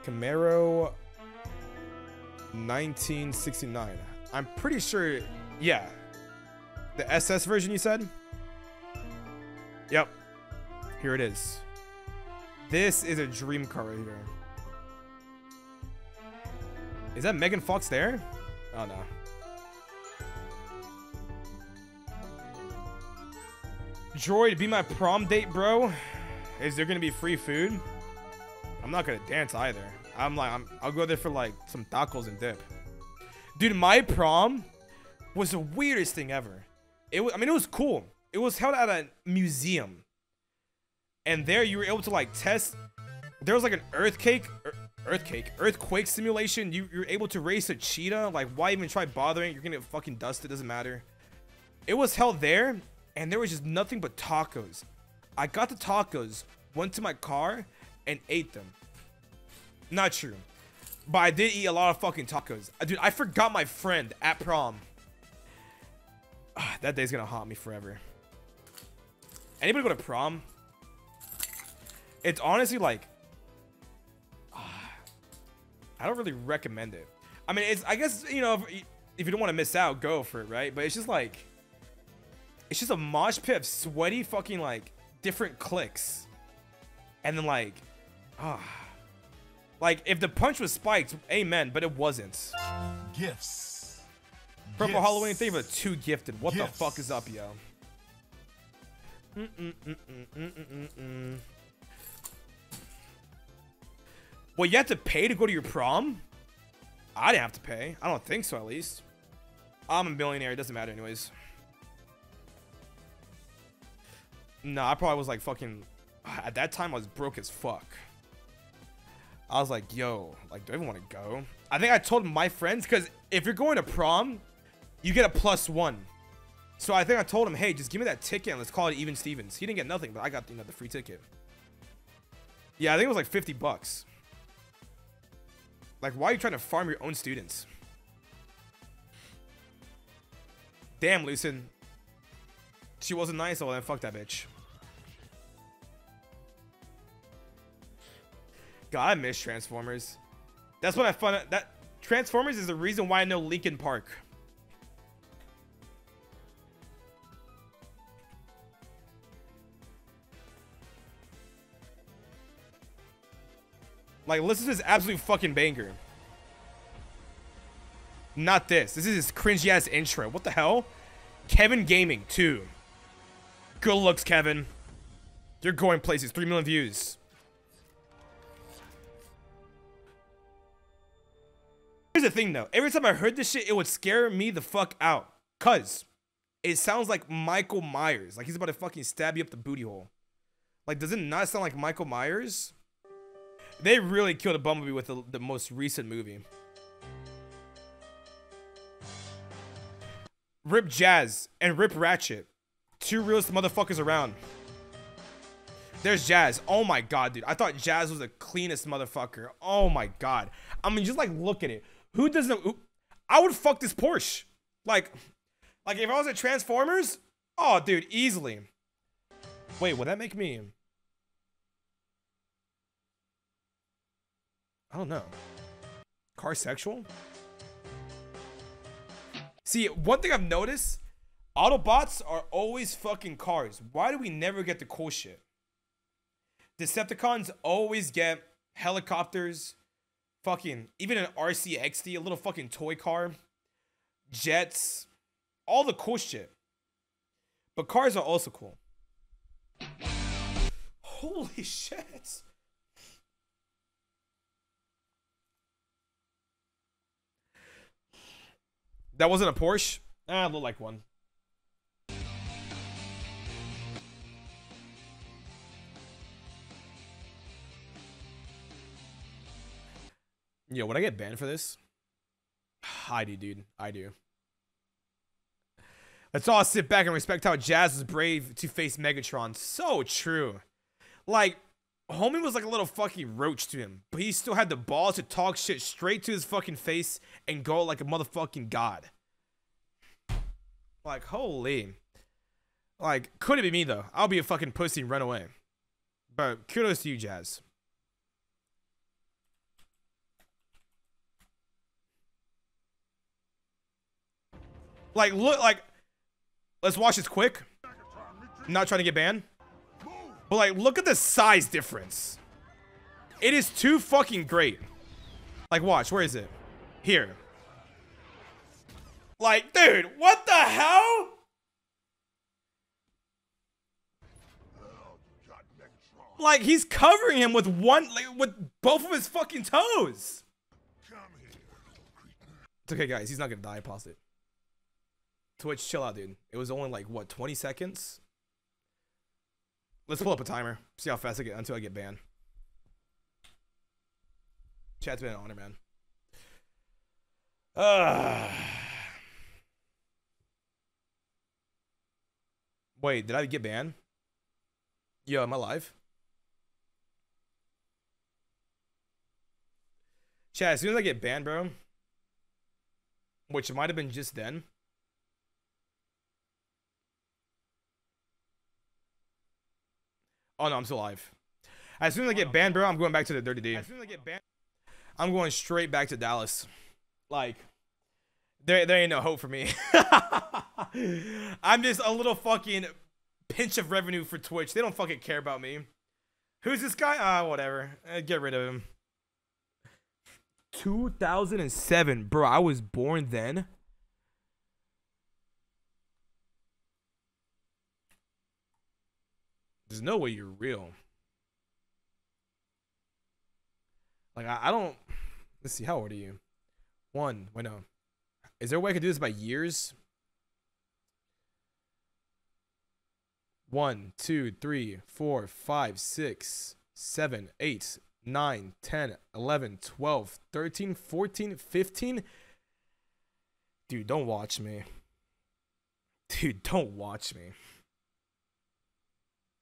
A: Camaro 1969. I'm pretty sure, yeah. The SS version you said? Yep. Here it is. This is a dream car right here. Is that Megan Fox there? Oh no. Droid, be my prom date, bro. Is there gonna be free food? I'm not gonna dance either. I'm like, I'm, I'll go there for like some tacos and dip. Dude, my prom was the weirdest thing ever. It was, I mean, it was cool. It was held at a museum. And there you were able to like test. There was like an earthquake, er, earthquake, earthquake simulation. You, you're able to race a cheetah. Like, why even try bothering? You're gonna get fucking dusted. Doesn't matter. It was held there, and there was just nothing but tacos. I got the tacos, went to my car, and ate them. Not true. But I did eat a lot of fucking tacos. Uh, Dude, I forgot my friend at prom. That day's gonna haunt me forever. Anybody go to prom? It's honestly like... I don't really recommend it. I mean, it's I guess, you know, if, if you don't want to miss out, go for it, right? But it's just like... It's just a mosh pit of sweaty fucking, like, different clicks. And then, like... Ah... Like, if the punch was spiked, amen, but it wasn't.
C: Gifts.
A: Purple
C: Gifts.
A: Halloween thing, but two gifted. What
C: Gifts.
A: the fuck is up, yo? Mm -mm -mm -mm -mm -mm -mm. Well, you have to pay to go to your prom? I didn't have to pay. I don't think so, at least. I'm a millionaire. It doesn't matter anyways. No, I probably was like fucking... At that time, I was broke as fuck. I was like, yo, like, do I even want to go? I think I told my friends, because if you're going to prom, you get a plus one. So I think I told him, hey, just give me that ticket and let's call it even Stevens. He didn't get nothing, but I got you know the free ticket. Yeah, I think it was like 50 bucks. Like, why are you trying to farm your own students? Damn, Lucen. She wasn't nice, oh then fuck that bitch. God, I miss Transformers. That's what I found that Transformers is the reason why I know Linkin Park. Like, listen to this absolute fucking banger. Not this. This is his cringy ass intro. What the hell? Kevin Gaming 2. Good looks, Kevin. You're going places. 3 million views. Here's the thing though. Every time I heard this shit, it would scare me the fuck out. Cause it sounds like Michael Myers. Like he's about to fucking stab you up the booty hole. Like, does it not sound like Michael Myers? They really killed a Bumblebee with the, the most recent movie. Rip Jazz and Rip Ratchet. Two realest motherfuckers around. There's Jazz. Oh my god, dude. I thought Jazz was the cleanest motherfucker. Oh my god. I mean, just like look at it. Who doesn't? Who, I would fuck this Porsche. Like, like if I was at Transformers. Oh, dude, easily. Wait, would that make me? I don't know. Car sexual? See, one thing I've noticed, Autobots are always fucking cars. Why do we never get the cool shit? Decepticons always get helicopters, fucking, even an RCXD, a little fucking toy car, jets, all the cool shit. But cars are also cool. Holy shit. That wasn't a Porsche? Ah, looked like one. Yo, would I get banned for this? I do, dude. I do. Let's all sit back and respect how Jazz was brave to face Megatron. So true. Like, Homie was like a little fucking roach to him, but he still had the balls to talk shit straight to his fucking face and go like a motherfucking god. Like, holy. Like, could it be me though? I'll be a fucking pussy and run away. But kudos to you, Jazz. Like, look, like, let's watch this quick. I'm not trying to get banned. But, like, look at the size difference. It is too fucking great. Like, watch. Where is it? Here. Like, dude, what the hell? Like, he's covering him with one, like, with both of his fucking toes. It's okay, guys. He's not gonna die. Pause it. Twitch, chill out, dude. It was only like what 20 seconds. Let's pull up a timer. See how fast I get until I get banned. Chat's been an honor, man. Uh, wait, did I get banned? Yo, am I live? Chat, as soon as I get banned, bro, which might have been just then. Oh no, I'm still alive. As soon as I get banned, bro, I'm going back to the Dirty D. As soon as I get banned, I'm going straight back to Dallas. Like, there, there ain't no hope for me. I'm just a little fucking pinch of revenue for Twitch. They don't fucking care about me. Who's this guy? Ah, uh, whatever. Uh, get rid of him. 2007, bro. I was born then. There's no way you're real. Like I, I don't. Let's see. How old are you? One. Wait no. Is there a way I could do this by years? One, two, three, four, five, six, seven, eight, 9, 10, 11, 12, 13, 14, 15. Dude, don't watch me. Dude, don't watch me.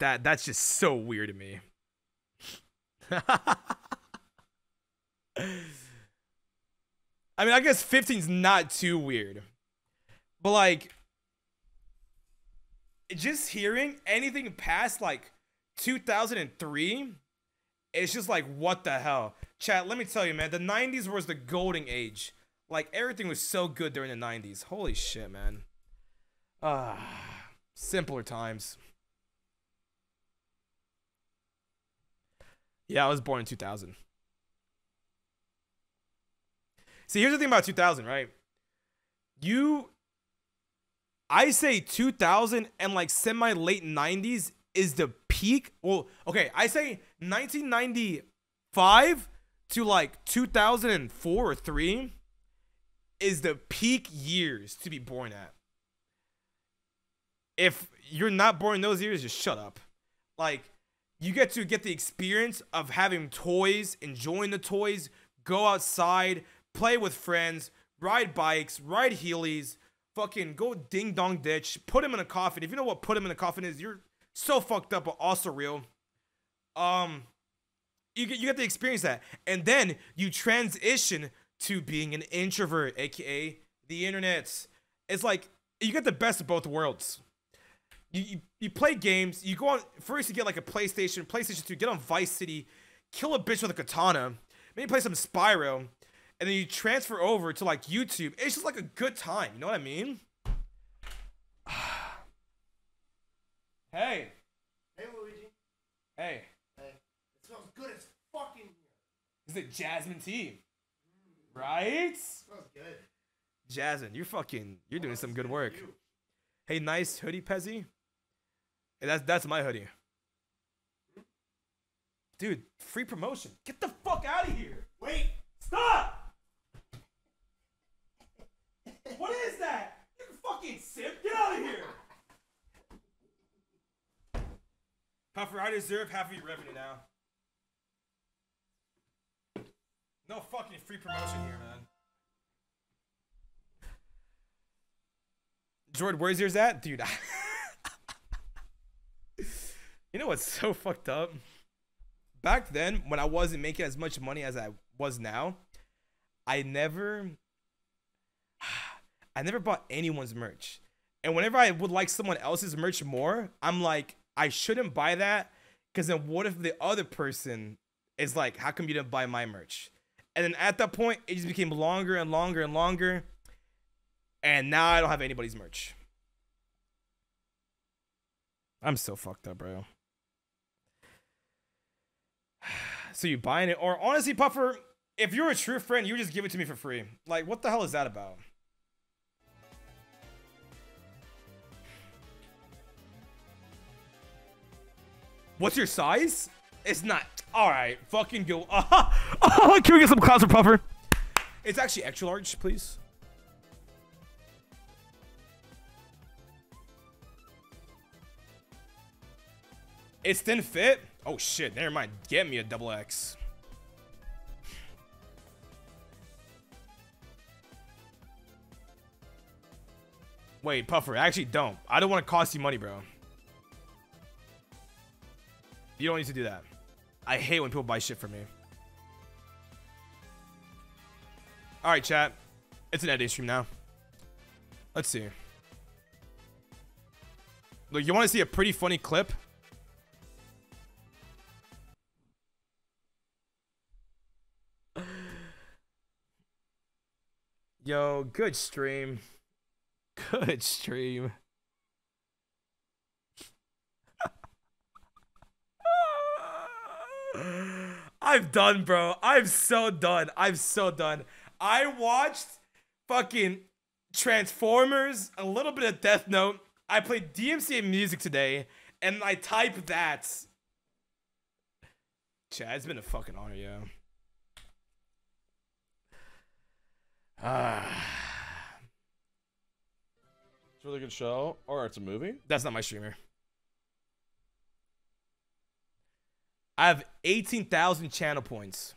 A: That that's just so weird to me. I mean, I guess 15's not too weird. But like just hearing anything past like 2003 it's just like what the hell. Chat, let me tell you, man, the 90s was the golden age. Like everything was so good during the 90s. Holy shit, man. Ah, simpler times. Yeah, I was born in 2000. See, here's the thing about 2000, right? You I say 2000 and like semi late 90s is the peak. Well, okay, I say 1995 to like 2004 or 3 is the peak years to be born at. If you're not born those years, just shut up. Like, you get to get the experience of having toys, enjoying the toys, go outside, play with friends, ride bikes, ride heelys, fucking go ding dong ditch, put him in a coffin. If you know what put him in a coffin is, you're so fucked up, but also real. Um, you get you get to experience that, and then you transition to being an introvert, aka the internet. It's like you get the best of both worlds. You, you, you play games. You go on first. You get like a PlayStation, PlayStation Two. Get on Vice City, kill a bitch with a katana. Maybe play some Spyro, and then you transfer over to like YouTube. It's just like a good time. You know what I mean? hey,
F: Hey, Luigi.
A: hey.
F: Hey. It smells good as fucking here.
A: Is it Jasmine tea? Right?
F: smells good.
A: Jasmine, you're fucking, you're doing oh, some good work. Hey, nice hoodie, Pezzy. That's that's my hoodie. Dude, free promotion. Get the fuck out of here.
F: Wait.
A: Stop! What is that? You fucking simp. Get out of here. Puffer, I deserve half of your revenue now. No fucking free promotion here, man. Jordan, where's yours at? Dude, you know what's so fucked up? Back then, when I wasn't making as much money as I was now, I never I never bought anyone's merch. And whenever I would like someone else's merch more, I'm like, I shouldn't buy that. Cause then what if the other person is like, how come you didn't buy my merch? And then at that point, it just became longer and longer and longer. And now I don't have anybody's merch. I'm so fucked up, bro. So you buying it? Or honestly, Puffer, if you're a true friend, you just give it to me for free. Like, what the hell is that about? What's your size? It's not. All right, fucking go. Oh, can we get some clouds for Puffer? It's actually extra large, please. It's thin fit. Oh shit, never mind. Get me a double X. Wait, Puffer, I actually don't. I don't want to cost you money, bro. You don't need to do that. I hate when people buy shit from me. Alright, chat. It's an editing stream now. Let's see. Look, you want to see a pretty funny clip? Yo, good stream. Good stream. I'm done, bro. I'm so done. I'm so done. I watched fucking Transformers, a little bit of Death Note. I played DMCA music today, and I typed that. Chad, it's been a fucking honor, yo. Ah. Ah.
J: It's a really good show, or it's a movie.
A: That's not my streamer. I have 18,000 channel points.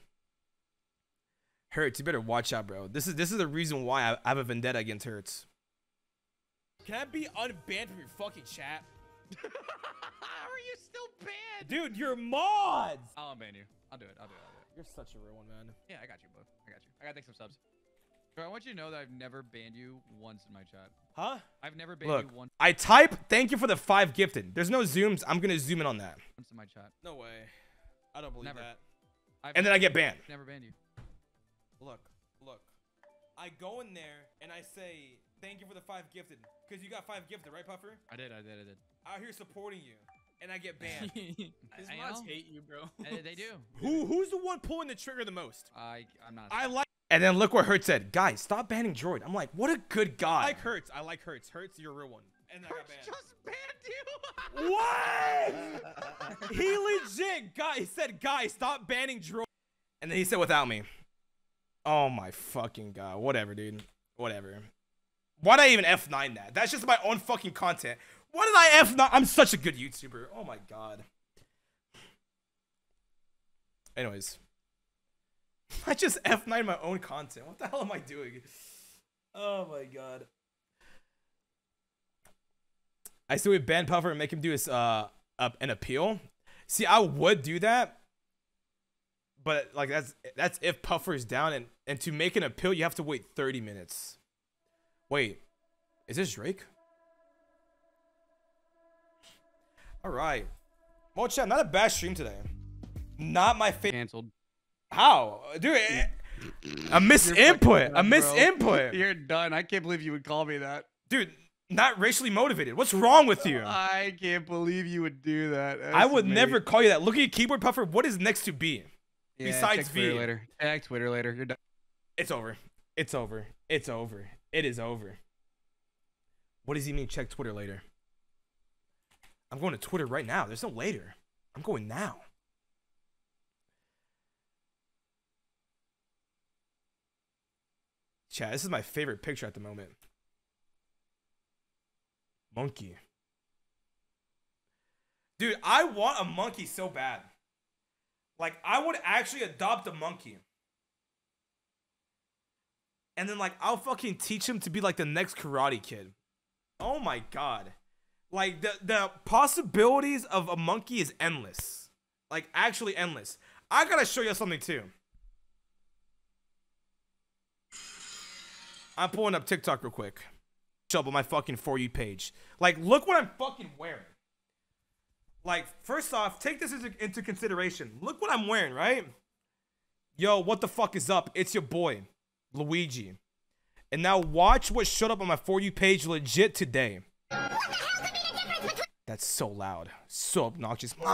A: Hurts, you better watch out, bro. This is this is the reason why I, I have a vendetta against Hurts. Can I be unbanned from your fucking chat?
D: How are you still banned?
A: Dude, you're mods!
D: I'll unban you. I'll do it. I'll do it. I'll do it.
A: You're such a real one, man.
D: Yeah, I got you, bro. I got you. I gotta take some subs. Bro, I want you to know that I've never banned you once in my chat.
A: Huh?
D: I've never banned
A: Look,
D: you once,
A: I type, thank you for the five gifted. There's no zooms. I'm gonna zoom in on that.
D: once in my chat.
A: No way. I don't believe
D: Never.
A: that.
D: I've
A: And then I get banned.
D: Never banned you.
A: Look, look. I go in there and I say, thank you for the five gifted. Because you got five gifted, right, Puffer?
D: I did. I did. I did.
A: Out here supporting you. And I get banned.
K: His
D: I
K: mods
D: know.
K: hate you, bro.
D: Uh, they do.
A: Who who's the one pulling the trigger the most?
D: I I'm not.
A: I like And then look what Hurts said. Guys, stop banning Droid. I'm like, what a good guy. I like Hurts. I like Hurts. Hurts, you're a real one. And then I got banned.
D: just banned you.
A: What? he legit guy he said, guys, stop banning droid. And then he said without me. Oh my fucking god. Whatever, dude. Whatever. Why'd I even F9 that? That's just my own fucking content. Why did I F9? I'm such a good YouTuber. Oh my god. Anyways. I just F9 my own content. What the hell am I doing? Oh my god. I still would ban Puffer and make him do his uh up an appeal. See, I would do that, but like that's that's if Puffer is down, and and to make an appeal, you have to wait 30 minutes. Wait, is this Drake? All right, Mo chat, not a bad stream today. Not my favorite.
D: Cancelled.
A: How, dude? eh, A miss
D: You're
A: input. A
D: done,
A: miss input.
D: You're done. I can't believe you would call me that.
A: Dude, not racially motivated. What's wrong with you?
D: I can't believe you would do that.
A: I would
D: That's
A: never call you that. Look at your keyboard puffer. What is next to B?
D: Yeah,
A: Besides
D: check Twitter
A: V.
D: later. Check Twitter later. You're done.
A: It's over. It's over. It's over. It is over. What does he mean check Twitter later? I'm going to Twitter right now. There's no later. I'm going now. Chat, this is my favorite picture at the moment. Monkey. Dude, I want a monkey so bad. Like, I would actually adopt a monkey. And then, like, I'll fucking teach him to be like the next karate kid. Oh my god. Like, the, the possibilities of a monkey is endless. Like, actually endless. I gotta show you something too. I'm pulling up TikTok real quick. Show up on my fucking For You page. Like, look what I'm fucking wearing. Like, first off, take this into, consideration. Look what I'm wearing, right? Yo, what the fuck is up? It's your boy, Luigi. And now watch what showed up on my For You page legit today. That's so loud. So obnoxious.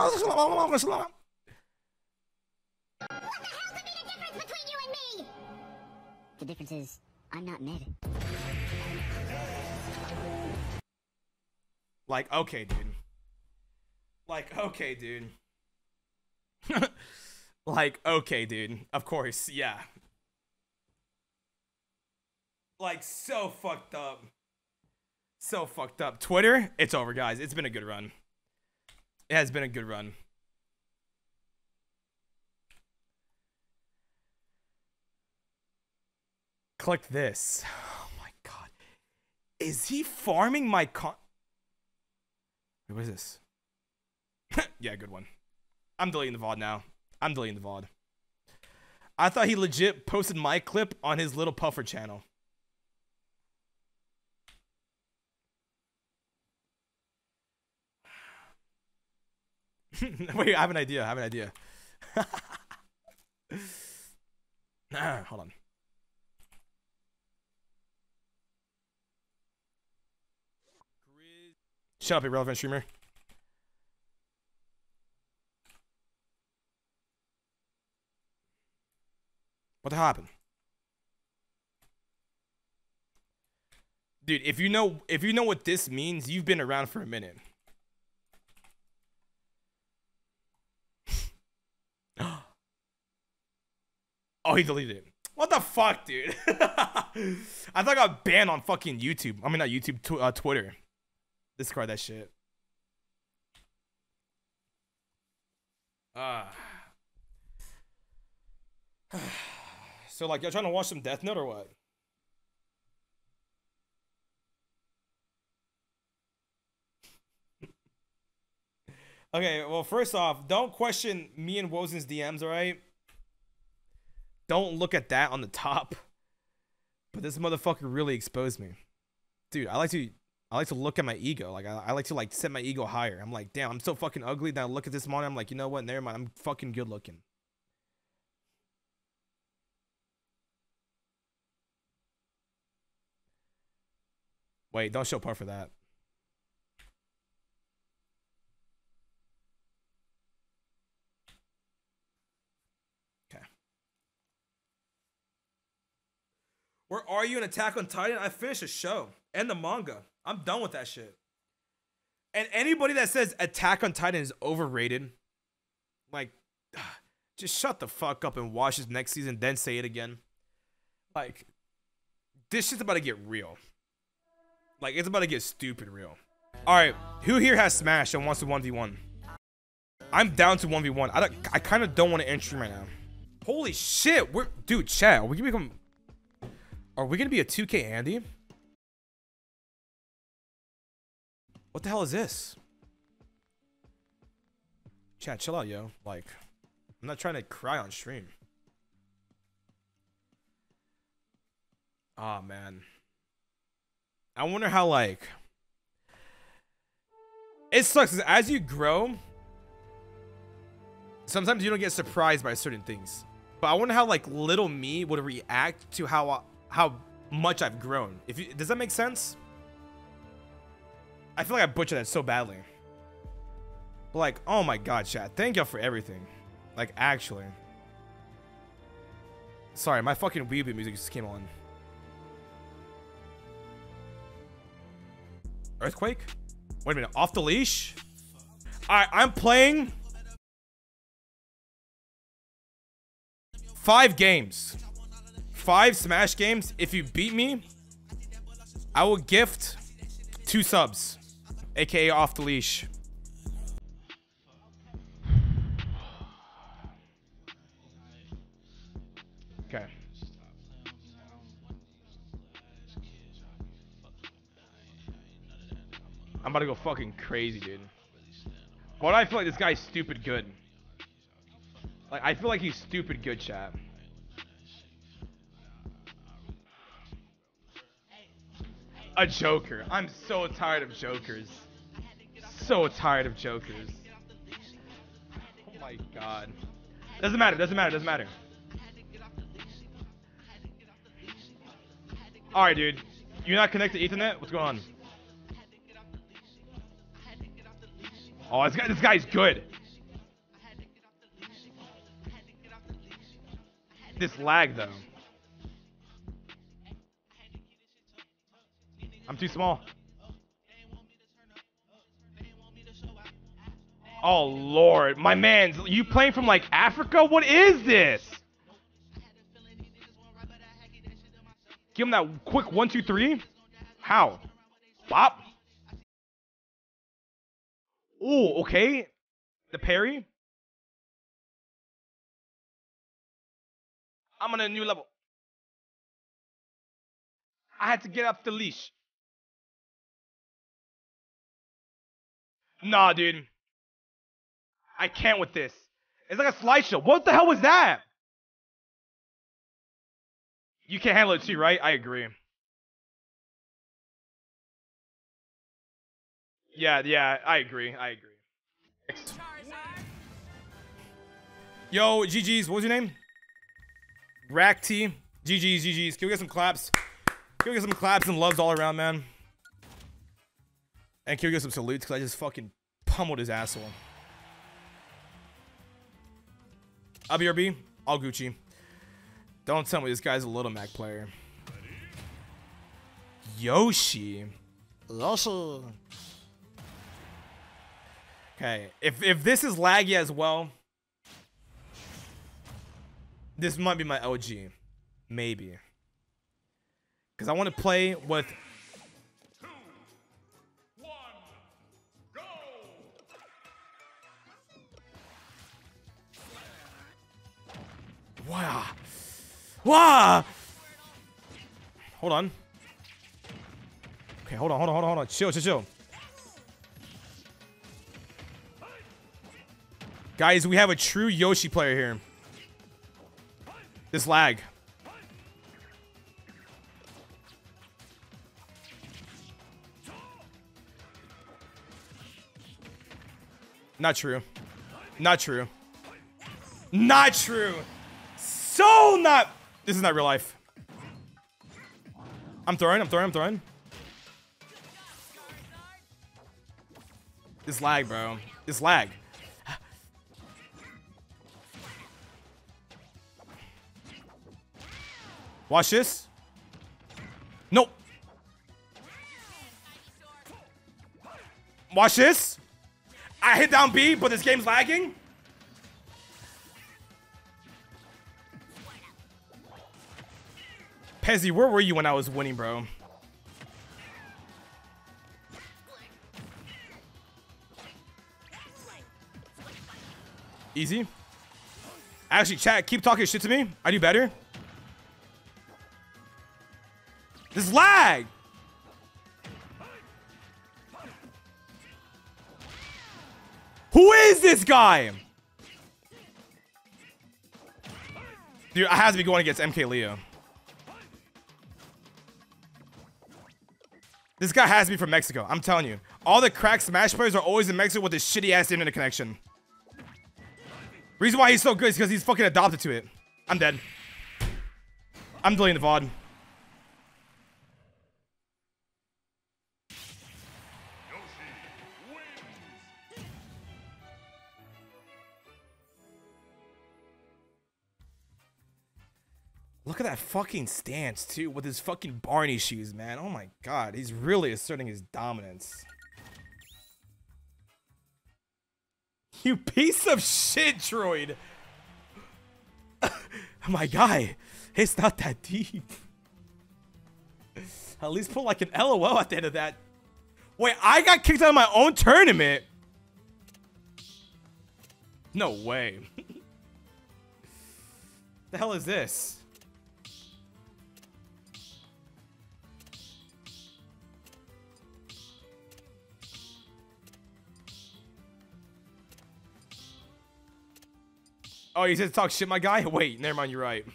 P: What the hell's gonna be the difference between you and me? The difference is, I'm not mid.
A: Like, okay, dude. Like, okay, dude. like, okay, dude. Of course, yeah. Like, so fucked up. So fucked up. Twitter, it's over, guys. It's been a good run. It has been a good run. Click this. Oh my god. Is he farming my con? Wait, what is this? yeah, good one. I'm deleting the VOD now. I'm deleting the VOD. I thought he legit posted my clip on his little puffer channel. Wait, I have an idea. I have an idea. Hold on. Shut up, irrelevant streamer. What the happened? Dude, if you know if you know what this means, you've been around for a minute. oh, he deleted it. What the fuck, dude? I thought I got banned on fucking YouTube. I mean, not YouTube, tw- uh, Twitter. Discard that shit. Ah. Uh. so like y'all trying to watch some Death Note or what? okay, well first off, don't question me and Wozen's DMs, alright? Don't look at that on the top. But this motherfucker really exposed me. Dude, I like to I like to look at my ego. Like I, I like to like set my ego higher. I'm like, damn, I'm so fucking ugly. Then I look at this monitor, I'm like, you know what? Never mind. I'm fucking good looking. Wait, don't show part for that. Okay. Where are you in Attack on Titan? I finished a show and the manga. I'm done with that shit. And anybody that says Attack on Titan is overrated, like, just shut the fuck up and watch this next season, then say it again. Like, this shit's about to get real. Like, it's about to get stupid real. Alright, who here has Smash and wants to 1v1? I'm down to 1v1. I, don't, I kind of don't want to enter right now. Holy shit, we're dude, chat. Are we gonna become? Are we gonna be a 2K Andy? What the hell is this? Chat, chill out, yo. Like, I'm not trying to cry on stream. Oh man. I wonder how like it sucks, as you grow. Sometimes you don't get surprised by certain things, but I wonder how like little me would react to how how much I've grown. If you, does that make sense? I feel like I butchered that so badly. But like, oh my god, chat. Thank y'all for everything. Like, actually. Sorry, my fucking weebie music just came on. Earthquake? Wait a minute, off the leash? Alright, I'm playing five games. Five Smash games. If you beat me, I will gift two subs. AKA off the leash. Okay. I'm about to go fucking crazy, dude. Do I feel like this guy's stupid good? Like, I feel like he's stupid good, chat. A Joker. I'm so tired of Jokers. So tired of Jokers. Oh my god. Doesn't matter, doesn't matter, doesn't matter. Alright, dude. You're not connected to Ethernet? What's going on? Oh, this guy, this guy's good. This lag, though. I'm too small. Oh, Lord. My man, you playing from, like, Africa? What is this? Give him that quick one, two, three. How? Bop. Ooh, okay. The parry. I'm on a new level. I had to get off the leash. Nah, dude. I can't with this. It's like a slideshow. What the hell was that? You can't handle it too, right? I agree. Yeah, yeah, I agree. I agree. Yo, GG's, what was your name? Rack T. GG's, GG's. Can we get some claps? Can we get some claps and loves all around, man? And can we get some salutes? Because I just fucking pummeled his asshole. I'll BRB. All Gucci. Don't tell me this guy's a Little Mac player. Yoshi. Yoshi. Okay, if if this is laggy as well, this might be my OG, maybe. Because I want to play with. Wow. Wow. Hold on. Okay, hold on, hold on, hold on, hold on. Chill, chill, chill. Guys, we have a true Yoshi player here. This lag. Not true. Not true. Not true. So not. This is not real life. I'm throwing, I'm throwing, I'm throwing. This lag, bro. This lag. Watch this. Nope. Watch this. I hit down B, but this game's lagging. Pezzy, where were you when I was winning, bro? Easy. Actually, chat, keep talking shit to me. I do better. This lag. Who is this guy? Dude, I have to be going against MK Leo. This guy has to be from Mexico. I'm telling you. All the crack Smash players are always in Mexico with this shitty ass internet connection. Reason why he's so good is because he's fucking adopted to it. I'm dead. I'm deleting the VOD. Fucking stance, too, with his fucking Barney shoes, man. Oh my god, he's really asserting his dominance. You piece of shit, droid! my guy, it's not that deep. At least put like an LOL at the end of that. Wait, I got kicked out of my own tournament? No way. the hell is this? Oh, you said talk shit, my guy? Wait, never mind, you're right.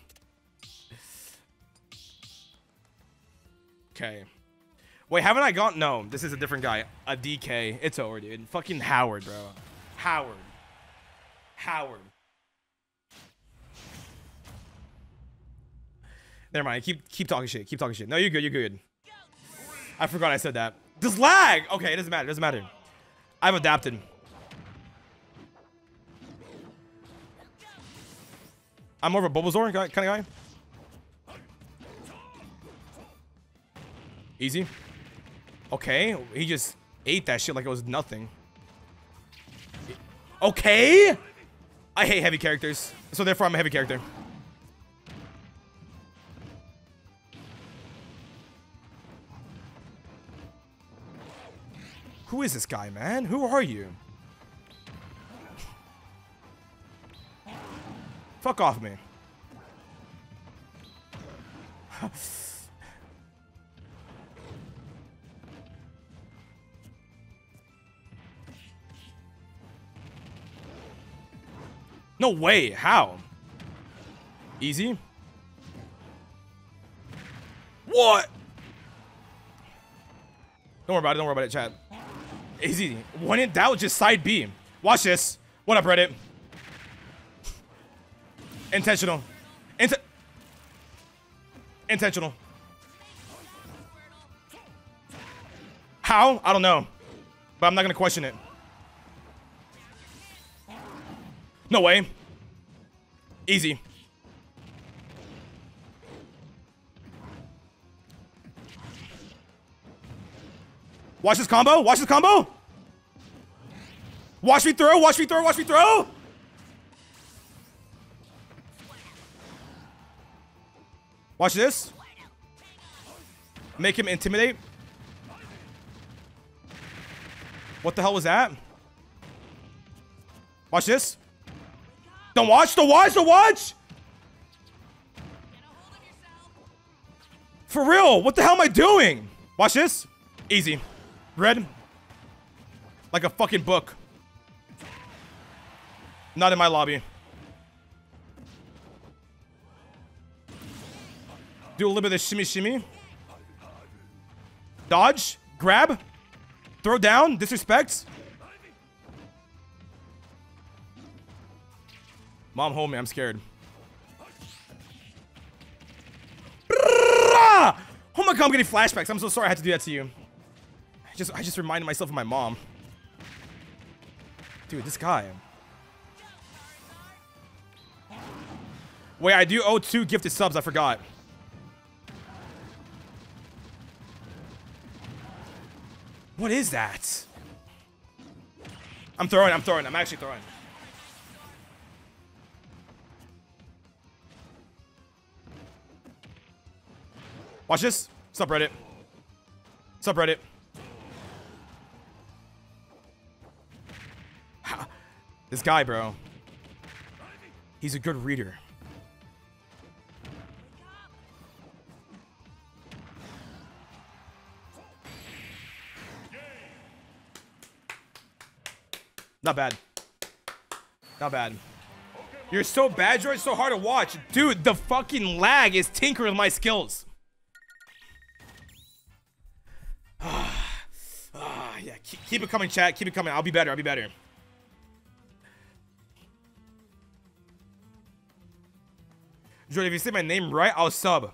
A: Okay. Wait, haven't I gone? No, this is a different guy. A DK. It's over, dude. Fucking Howard, bro. Howard. Howard. Never mind. Keep keep talking shit. Keep talking shit. No, you're good. You're good. I forgot I said that. This lag. Okay, it doesn't matter. It doesn't matter. I've adapted. I'm more of a Bulbasaur kind of guy. Easy. Okay, he just ate that shit like it was nothing. Okay. I hate heavy characters, so therefore I'm a heavy character. Who is this guy, man? Who are you? Fuck off me. no way. How? Easy? What? Don't worry about it. Don't worry about it, chat. Easy. When in doubt, just side B. Watch this. What up, Reddit? Intentional. Int Intentional. How? I don't know. But I'm not going to question it. No way. Easy. Watch this combo. Watch this combo. Watch me throw. Watch me throw. Watch me throw. Watch this. Make him intimidate. What the hell was that? Watch this. Don't watch, don't watch, don't watch! For real, what the hell am I doing? Watch this. Easy. Read. Like a fucking book. Not in my lobby. Do a little bit of shimmy shimmy. Dodge. Grab. Throw down. Disrespect. Mom, hold me. I'm scared. Oh my god, I'm getting flashbacks. I'm so sorry I had to do that to you. I just I just reminded myself of my mom. Dude, this guy. Wait, I do owe two gifted subs. I forgot. What is that? I'm throwing. I'm throwing. I'm actually throwing. Watch this. Subreddit. Subreddit. This guy, bro. He's a good reader. Not bad. Not bad. You're so bad, George. So hard to watch. Dude, the fucking lag is tinkering with my skills. Ah, yeah, keep, keep it coming, chat. Keep it coming. I'll be better. I'll be better. Jordan, if you say my name right, I'll sub.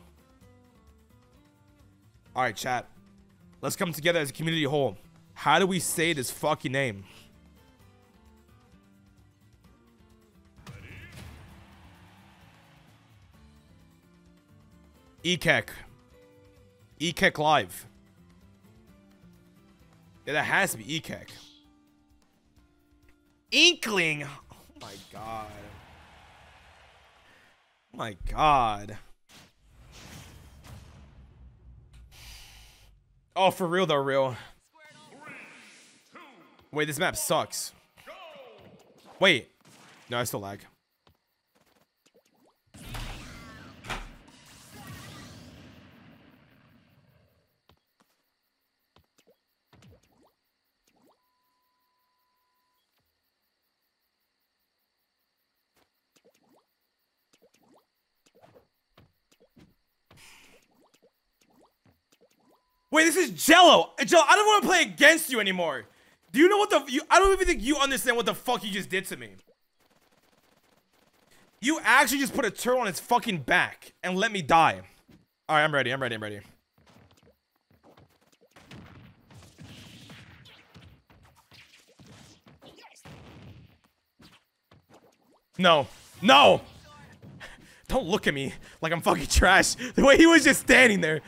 A: All right, chat. Let's come together as a community whole. How do we say this fucking name? EKEK. EKEK Live. Yeah, that has to be EKEK. Inkling. Oh my god. Oh my god. Oh, for real though, real. Wait, this map sucks. Wait. No, I still lag. Wait, this is Jello. Uh, Jello, I don't want to play against you anymore. Do you know what the you, I don't even think you understand what the fuck you just did to me. You actually just put a turtle on its fucking back and let me die. All right, I'm ready. I'm ready. I'm ready. No. No. Don't look at me like I'm fucking trash. The way he was just standing there.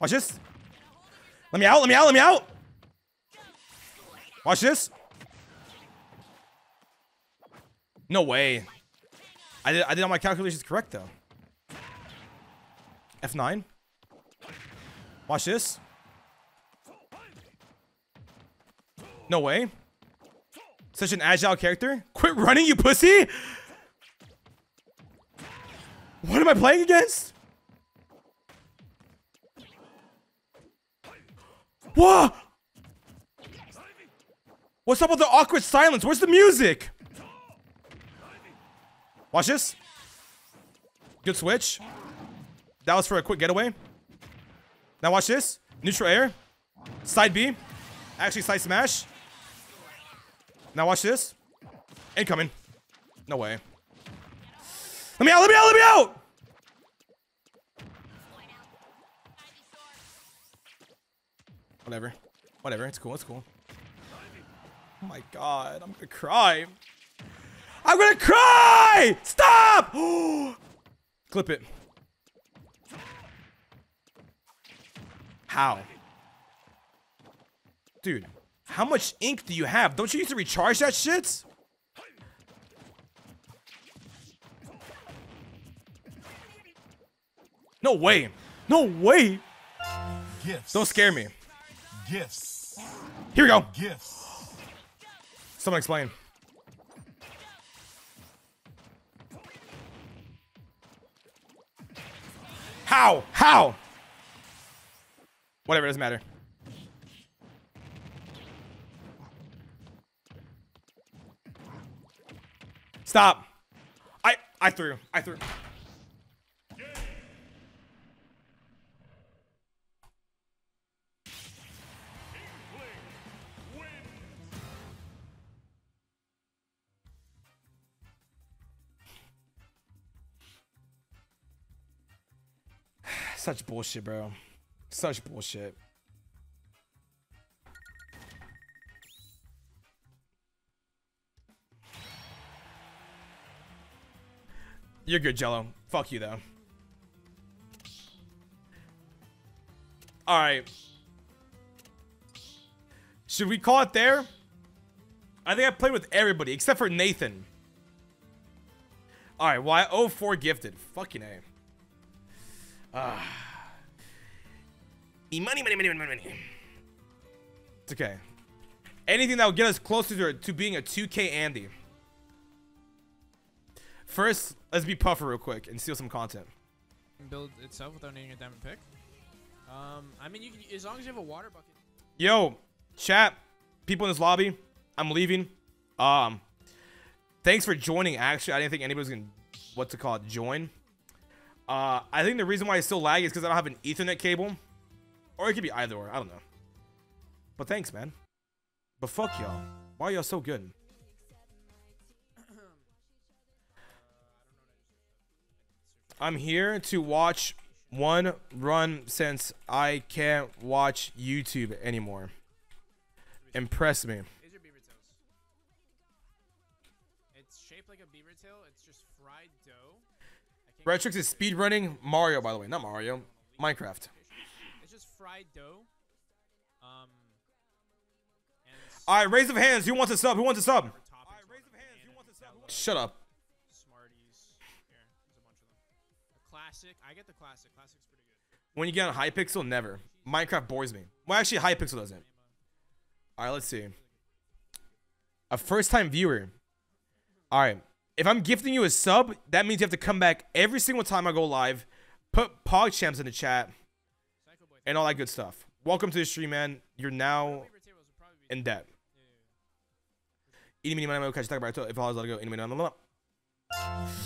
A: Watch this. Let me out, let me out, let me out. Watch this. No way. I did I did all my calculations correct though. F9. Watch this. No way. Such an agile character. Quit running, you pussy! What am I playing against? What? What's up with the awkward silence? Where's the music? Watch this. Good switch. That was for a quick getaway. Now watch this. Neutral air. Side B. Actually side smash. Now watch this. Incoming. No way. Let me out, let me out, let me out! Whatever. Whatever. It's cool. It's cool. Oh my god. I'm gonna cry. I'm gonna cry! Stop! Clip it. How? Dude, how much ink do you have? Don't you need to recharge that shit? No way. No way.
C: Gifts.
A: Don't scare me.
C: Gifts.
A: Here we go.
C: Gifts.
A: Someone explain. How? How? Whatever, It doesn't matter. Stop. I I threw. I threw. Such bullshit, bro. Such bullshit. You're good, Jello. Fuck you, though. All right. Should we call it there? I think I played with everybody except for Nathan. All right, well, I owe oh, four gifted. Fucking A. Ah. E money, money, money, money, money. It's okay. Anything that will get us closer to, to being a 2K Andy. First, let's be Puffer real quick and steal some content.
K: Build itself without needing a diamond pick. Um, I mean, you can, as long as you have a water bucket.
A: Yo, chat, people in this lobby, I'm leaving. Um, thanks for joining. Actually, I didn't think anybody was gonna, what to call it, join. Uh, I think the reason why it's still lagging is because I don't have an Ethernet cable, or it could be either or. I don't know. But thanks, man. But fuck y'all. Why y'all so good? I'm here to watch one run since I can't watch YouTube anymore. Impress me. Retrix is speedrunning Mario, by the way. Not Mario. Minecraft.
K: It's just fried dough. Um,
A: Alright, raise of hands. Who wants a sub? Who wants a sub? Shut up.
K: Smarties. Here, a bunch of them. The classic. I get the classic. Classic's pretty good.
A: When you get on Hypixel, never. Minecraft bores me. Well, actually, Hypixel doesn't. Alright, let's see. A first time viewer. Alright. If I'm gifting you a sub, that means you have to come back every single time I go live. Put PogChamps in the chat. And all that good stuff. Welcome to the stream, man. You're now in debt. Eeny, meeny, miny, moe, catch, talk about. If all is let it go. Eeny, meeny, miny, moe.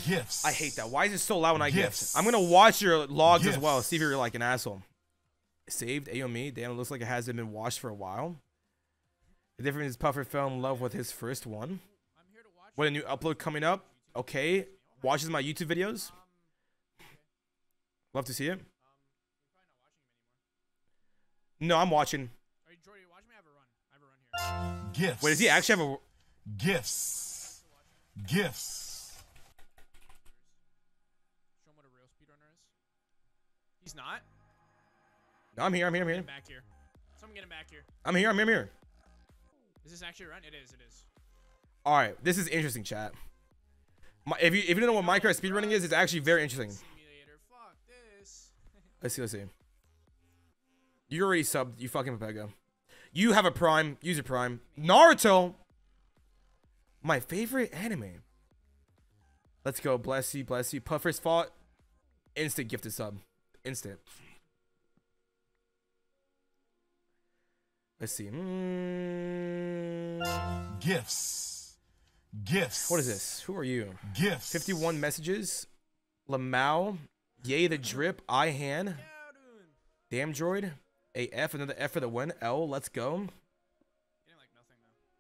Q: Gifts.
A: I hate that. Why is it so loud when I gift? I'm gonna watch your logs as well. See if you're like an asshole. Saved AOME. Damn, it looks like it hasn't been washed for a while. The difference is Puffer fell in love with his first one. What a new upload coming up. Okay. Watches my YouTube videos. Love to see it. No, I'm watching.
K: Alright, Jordy, watch me have a run. I have a run here.
Q: Gifts.
A: Wait, does he actually have a
Q: Gifts. Gifts.
K: Show him what a real speedrunner is. He's not.
A: No, I'm here, I'm here, I'm here.
K: Get him back here. Someone get him back here.
A: I'm here, I'm here, I'm here.
K: Is this actually a run? It is. It is.
A: Alright, this is interesting, chat. My, if you if you don't know what Minecraft speedrunning is, it's actually very interesting.
K: Simulator.
A: Let's see, let's see. You already subbed, you fucking Pepega. You have a prime, use your prime. Naruto! My favorite anime. Let's go, bless you, bless you. Puffer's fought. Instant gifted sub. Instant. Let's see. Mm,
Q: Gifts. Gifts.
A: what is this? Who are you?
Q: Gifts.
A: 51 messages. Lamau. Yay the drip. I Han. Damn droid. A F, another F for the win. L, let's go.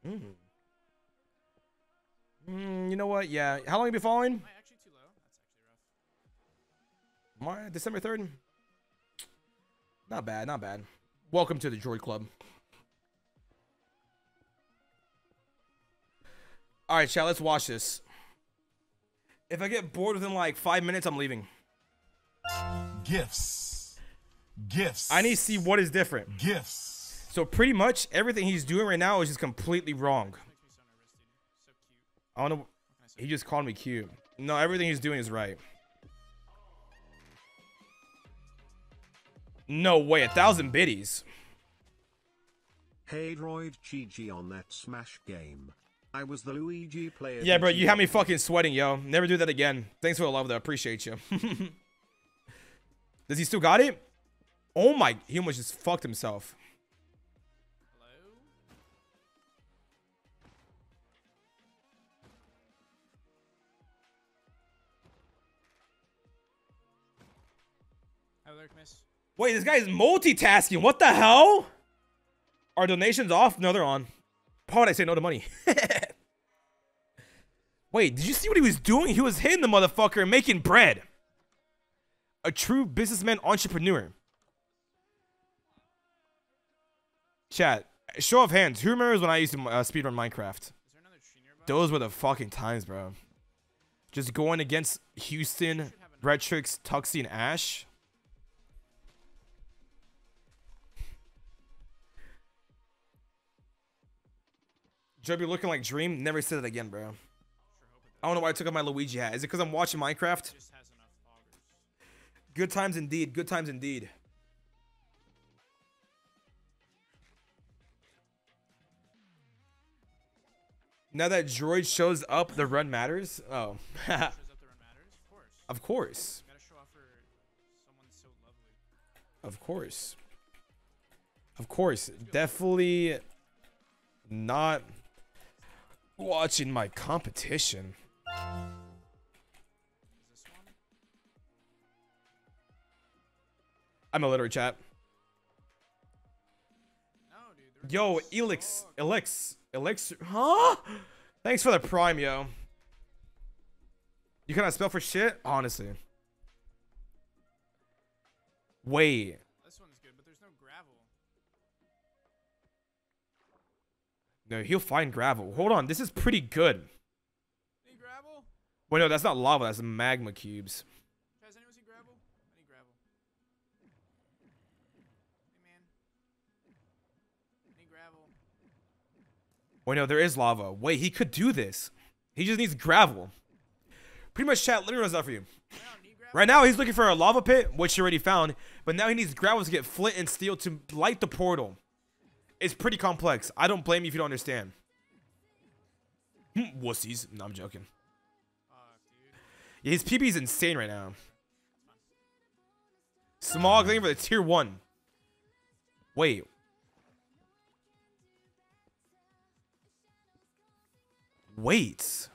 A: Mm. Mm, you know what? Yeah. How long have you been following?
K: Am I actually too low? That's actually rough.
A: Mar- December 3rd. Not bad, not bad. Welcome to the Droid Club. Alright, chat, let's watch this. If I get bored within like five minutes, I'm leaving.
Q: Gifts. Gifts.
A: I need to see what is different.
Q: Gifts.
A: So pretty much everything he's doing right now is just completely wrong. I don't know. He just called me cute. No, everything he's doing is right. No way, a thousand biddies.
B: Hey droid GG on that Smash game. I was the Luigi player.
A: Yeah, bro, you had me fucking sweating, yo. Never do that again. Thanks for the love, though. Appreciate you. Does he still got it? Oh my, he almost just fucked himself.
K: Hello? Hello, miss.
A: Wait, this guy is multitasking. What the hell? Are donations off? No, they're on. Why would I say no to money? Wait, did you see what he was doing? He was hitting the motherfucker and making bread. A true businessman entrepreneur. Chat, show of hands. Who remembers when I used to uh, speedrun Minecraft? Those were the fucking times, bro. Just going against Houston, Retrix, Tuxie, and Ash. Joe be looking like Dream. Never said it again, bro. I don't know why I took off my Luigi hat. Is it because I'm watching Minecraft? Good times indeed. Good times indeed. Now that droid shows up, the run matters. Oh, of course. Of course. Of course. Definitely not watching my competition. I'm illiterate, chat. Yo, Elix, Elix, Elix, huh? Thanks for the prime, yo. You cannot spell for shit? Honestly. Wait.
K: This one's good, but there's no gravel.
A: No, he'll find gravel. Hold on, this is pretty good. Wait, no, that's not lava. That's magma cubes.
K: Guys, anyone see gravel? I need gravel. Hey, man. I need gravel.
A: Wait, no, there is lava. Wait, he could do this. He just needs gravel. Pretty much chat literally does that for you. Right now, he's looking for a lava pit, which he already found. But now he needs gravel to get flint and steel to light the portal. It's pretty complex. I don't blame you if you don't understand. Hmm, Wussies. No, I'm joking. Yeah, his PB is insane right now. Small thing for the tier one. Wait. Wait.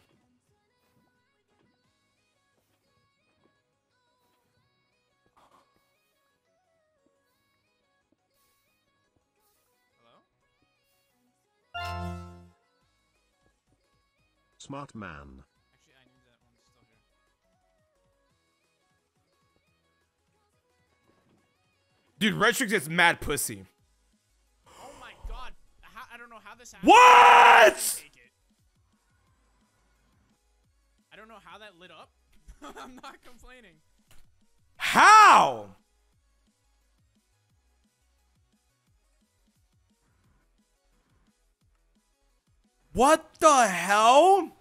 B: Smart man.
A: Dude, Retrix is mad pussy.
K: Oh my god. How, I don't know how this happened.
A: What?
K: I don't know how that lit up. I'm not complaining.
A: How? What the hell?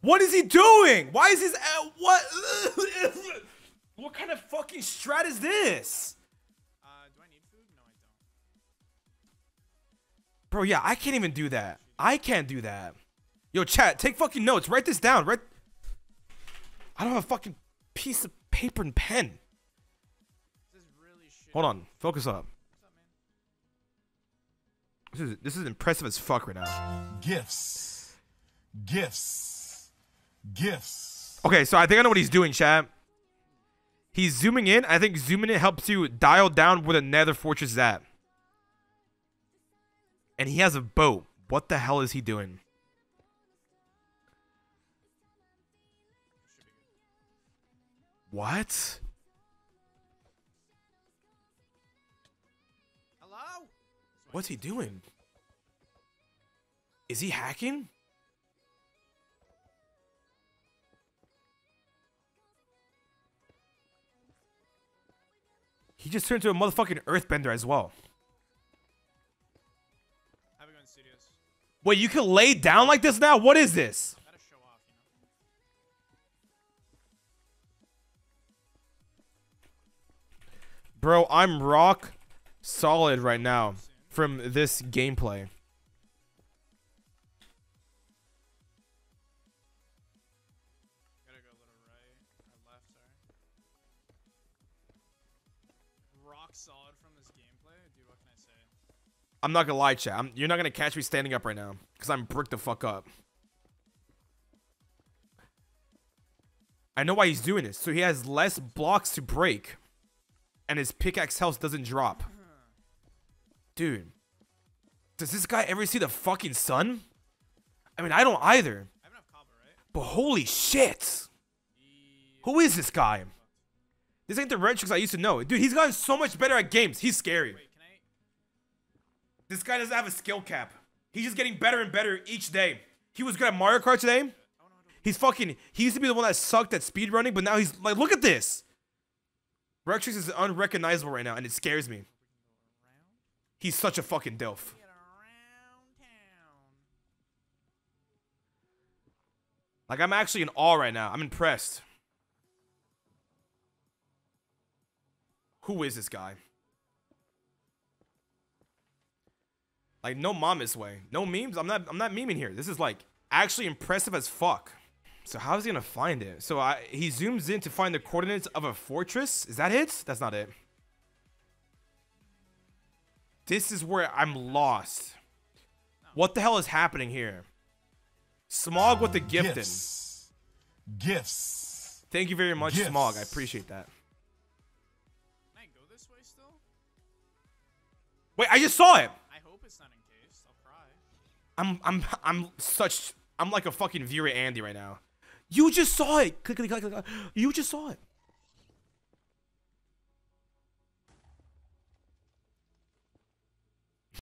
A: What is he doing? Why is his uh, what? what kind of fucking strat is this? Bro, yeah, I can't even do that. I can't do that. Yo, chat, take fucking notes. Write this down. Write. I don't have a fucking piece of paper and pen. Really Hold on. Focus up. This is this is impressive as fuck right now.
C: Gifts. Gifts. Gifts.
A: Okay, so I think I know what he's doing, chat. He's zooming in. I think zooming in helps you dial down where the nether fortress is at. And he has a boat. What the hell is he doing? What?
K: Hello?
A: What's he doing? Is he hacking? He just turned into a motherfucking earthbender as well. Wait, you can lay down like this now? What is this? Bro, I'm rock solid right now from this gameplay. I'm not gonna lie, chat. I'm, you're not gonna catch me standing up right now because I'm bricked the fuck up. I know why he's doing this. So he has less blocks to break. and his pickaxe health doesn't drop. Dude, does this guy ever see the fucking sun? I mean, I don't either. But holy shit. Who is this guy? This ain't the Retrix I used to know. Dude, he's gotten so much better at games. He's scary. This guy doesn't have a skill cap. He's just getting better and better each day. He was good at Mario Kart today. He's fucking. He used to be the one that sucked at speedrunning, but now he's like, look at this. Retrix is unrecognizable right now, and it scares me. He's such a fucking dilf. Like, I'm actually in awe right now. I'm impressed. Who is this guy? Like, no mama's way. No memes. I'm not I'm not memeing here. This is like actually impressive as fuck. So how is he gonna find it? So I, he zooms in to find the coordinates of a fortress. Is that it? That's not it. This is where I'm lost. What the hell is happening here? Smog with the um, gifting.
C: Gifts. Gifts.
A: Thank you very much,
C: Gifts.
A: Smog. I appreciate that.
K: Can I go this way still?
A: Wait, I just saw it. I'm I'm I'm such I'm like a fucking Vera Andy right now. You just saw it. Click, click, click, click. You just saw it.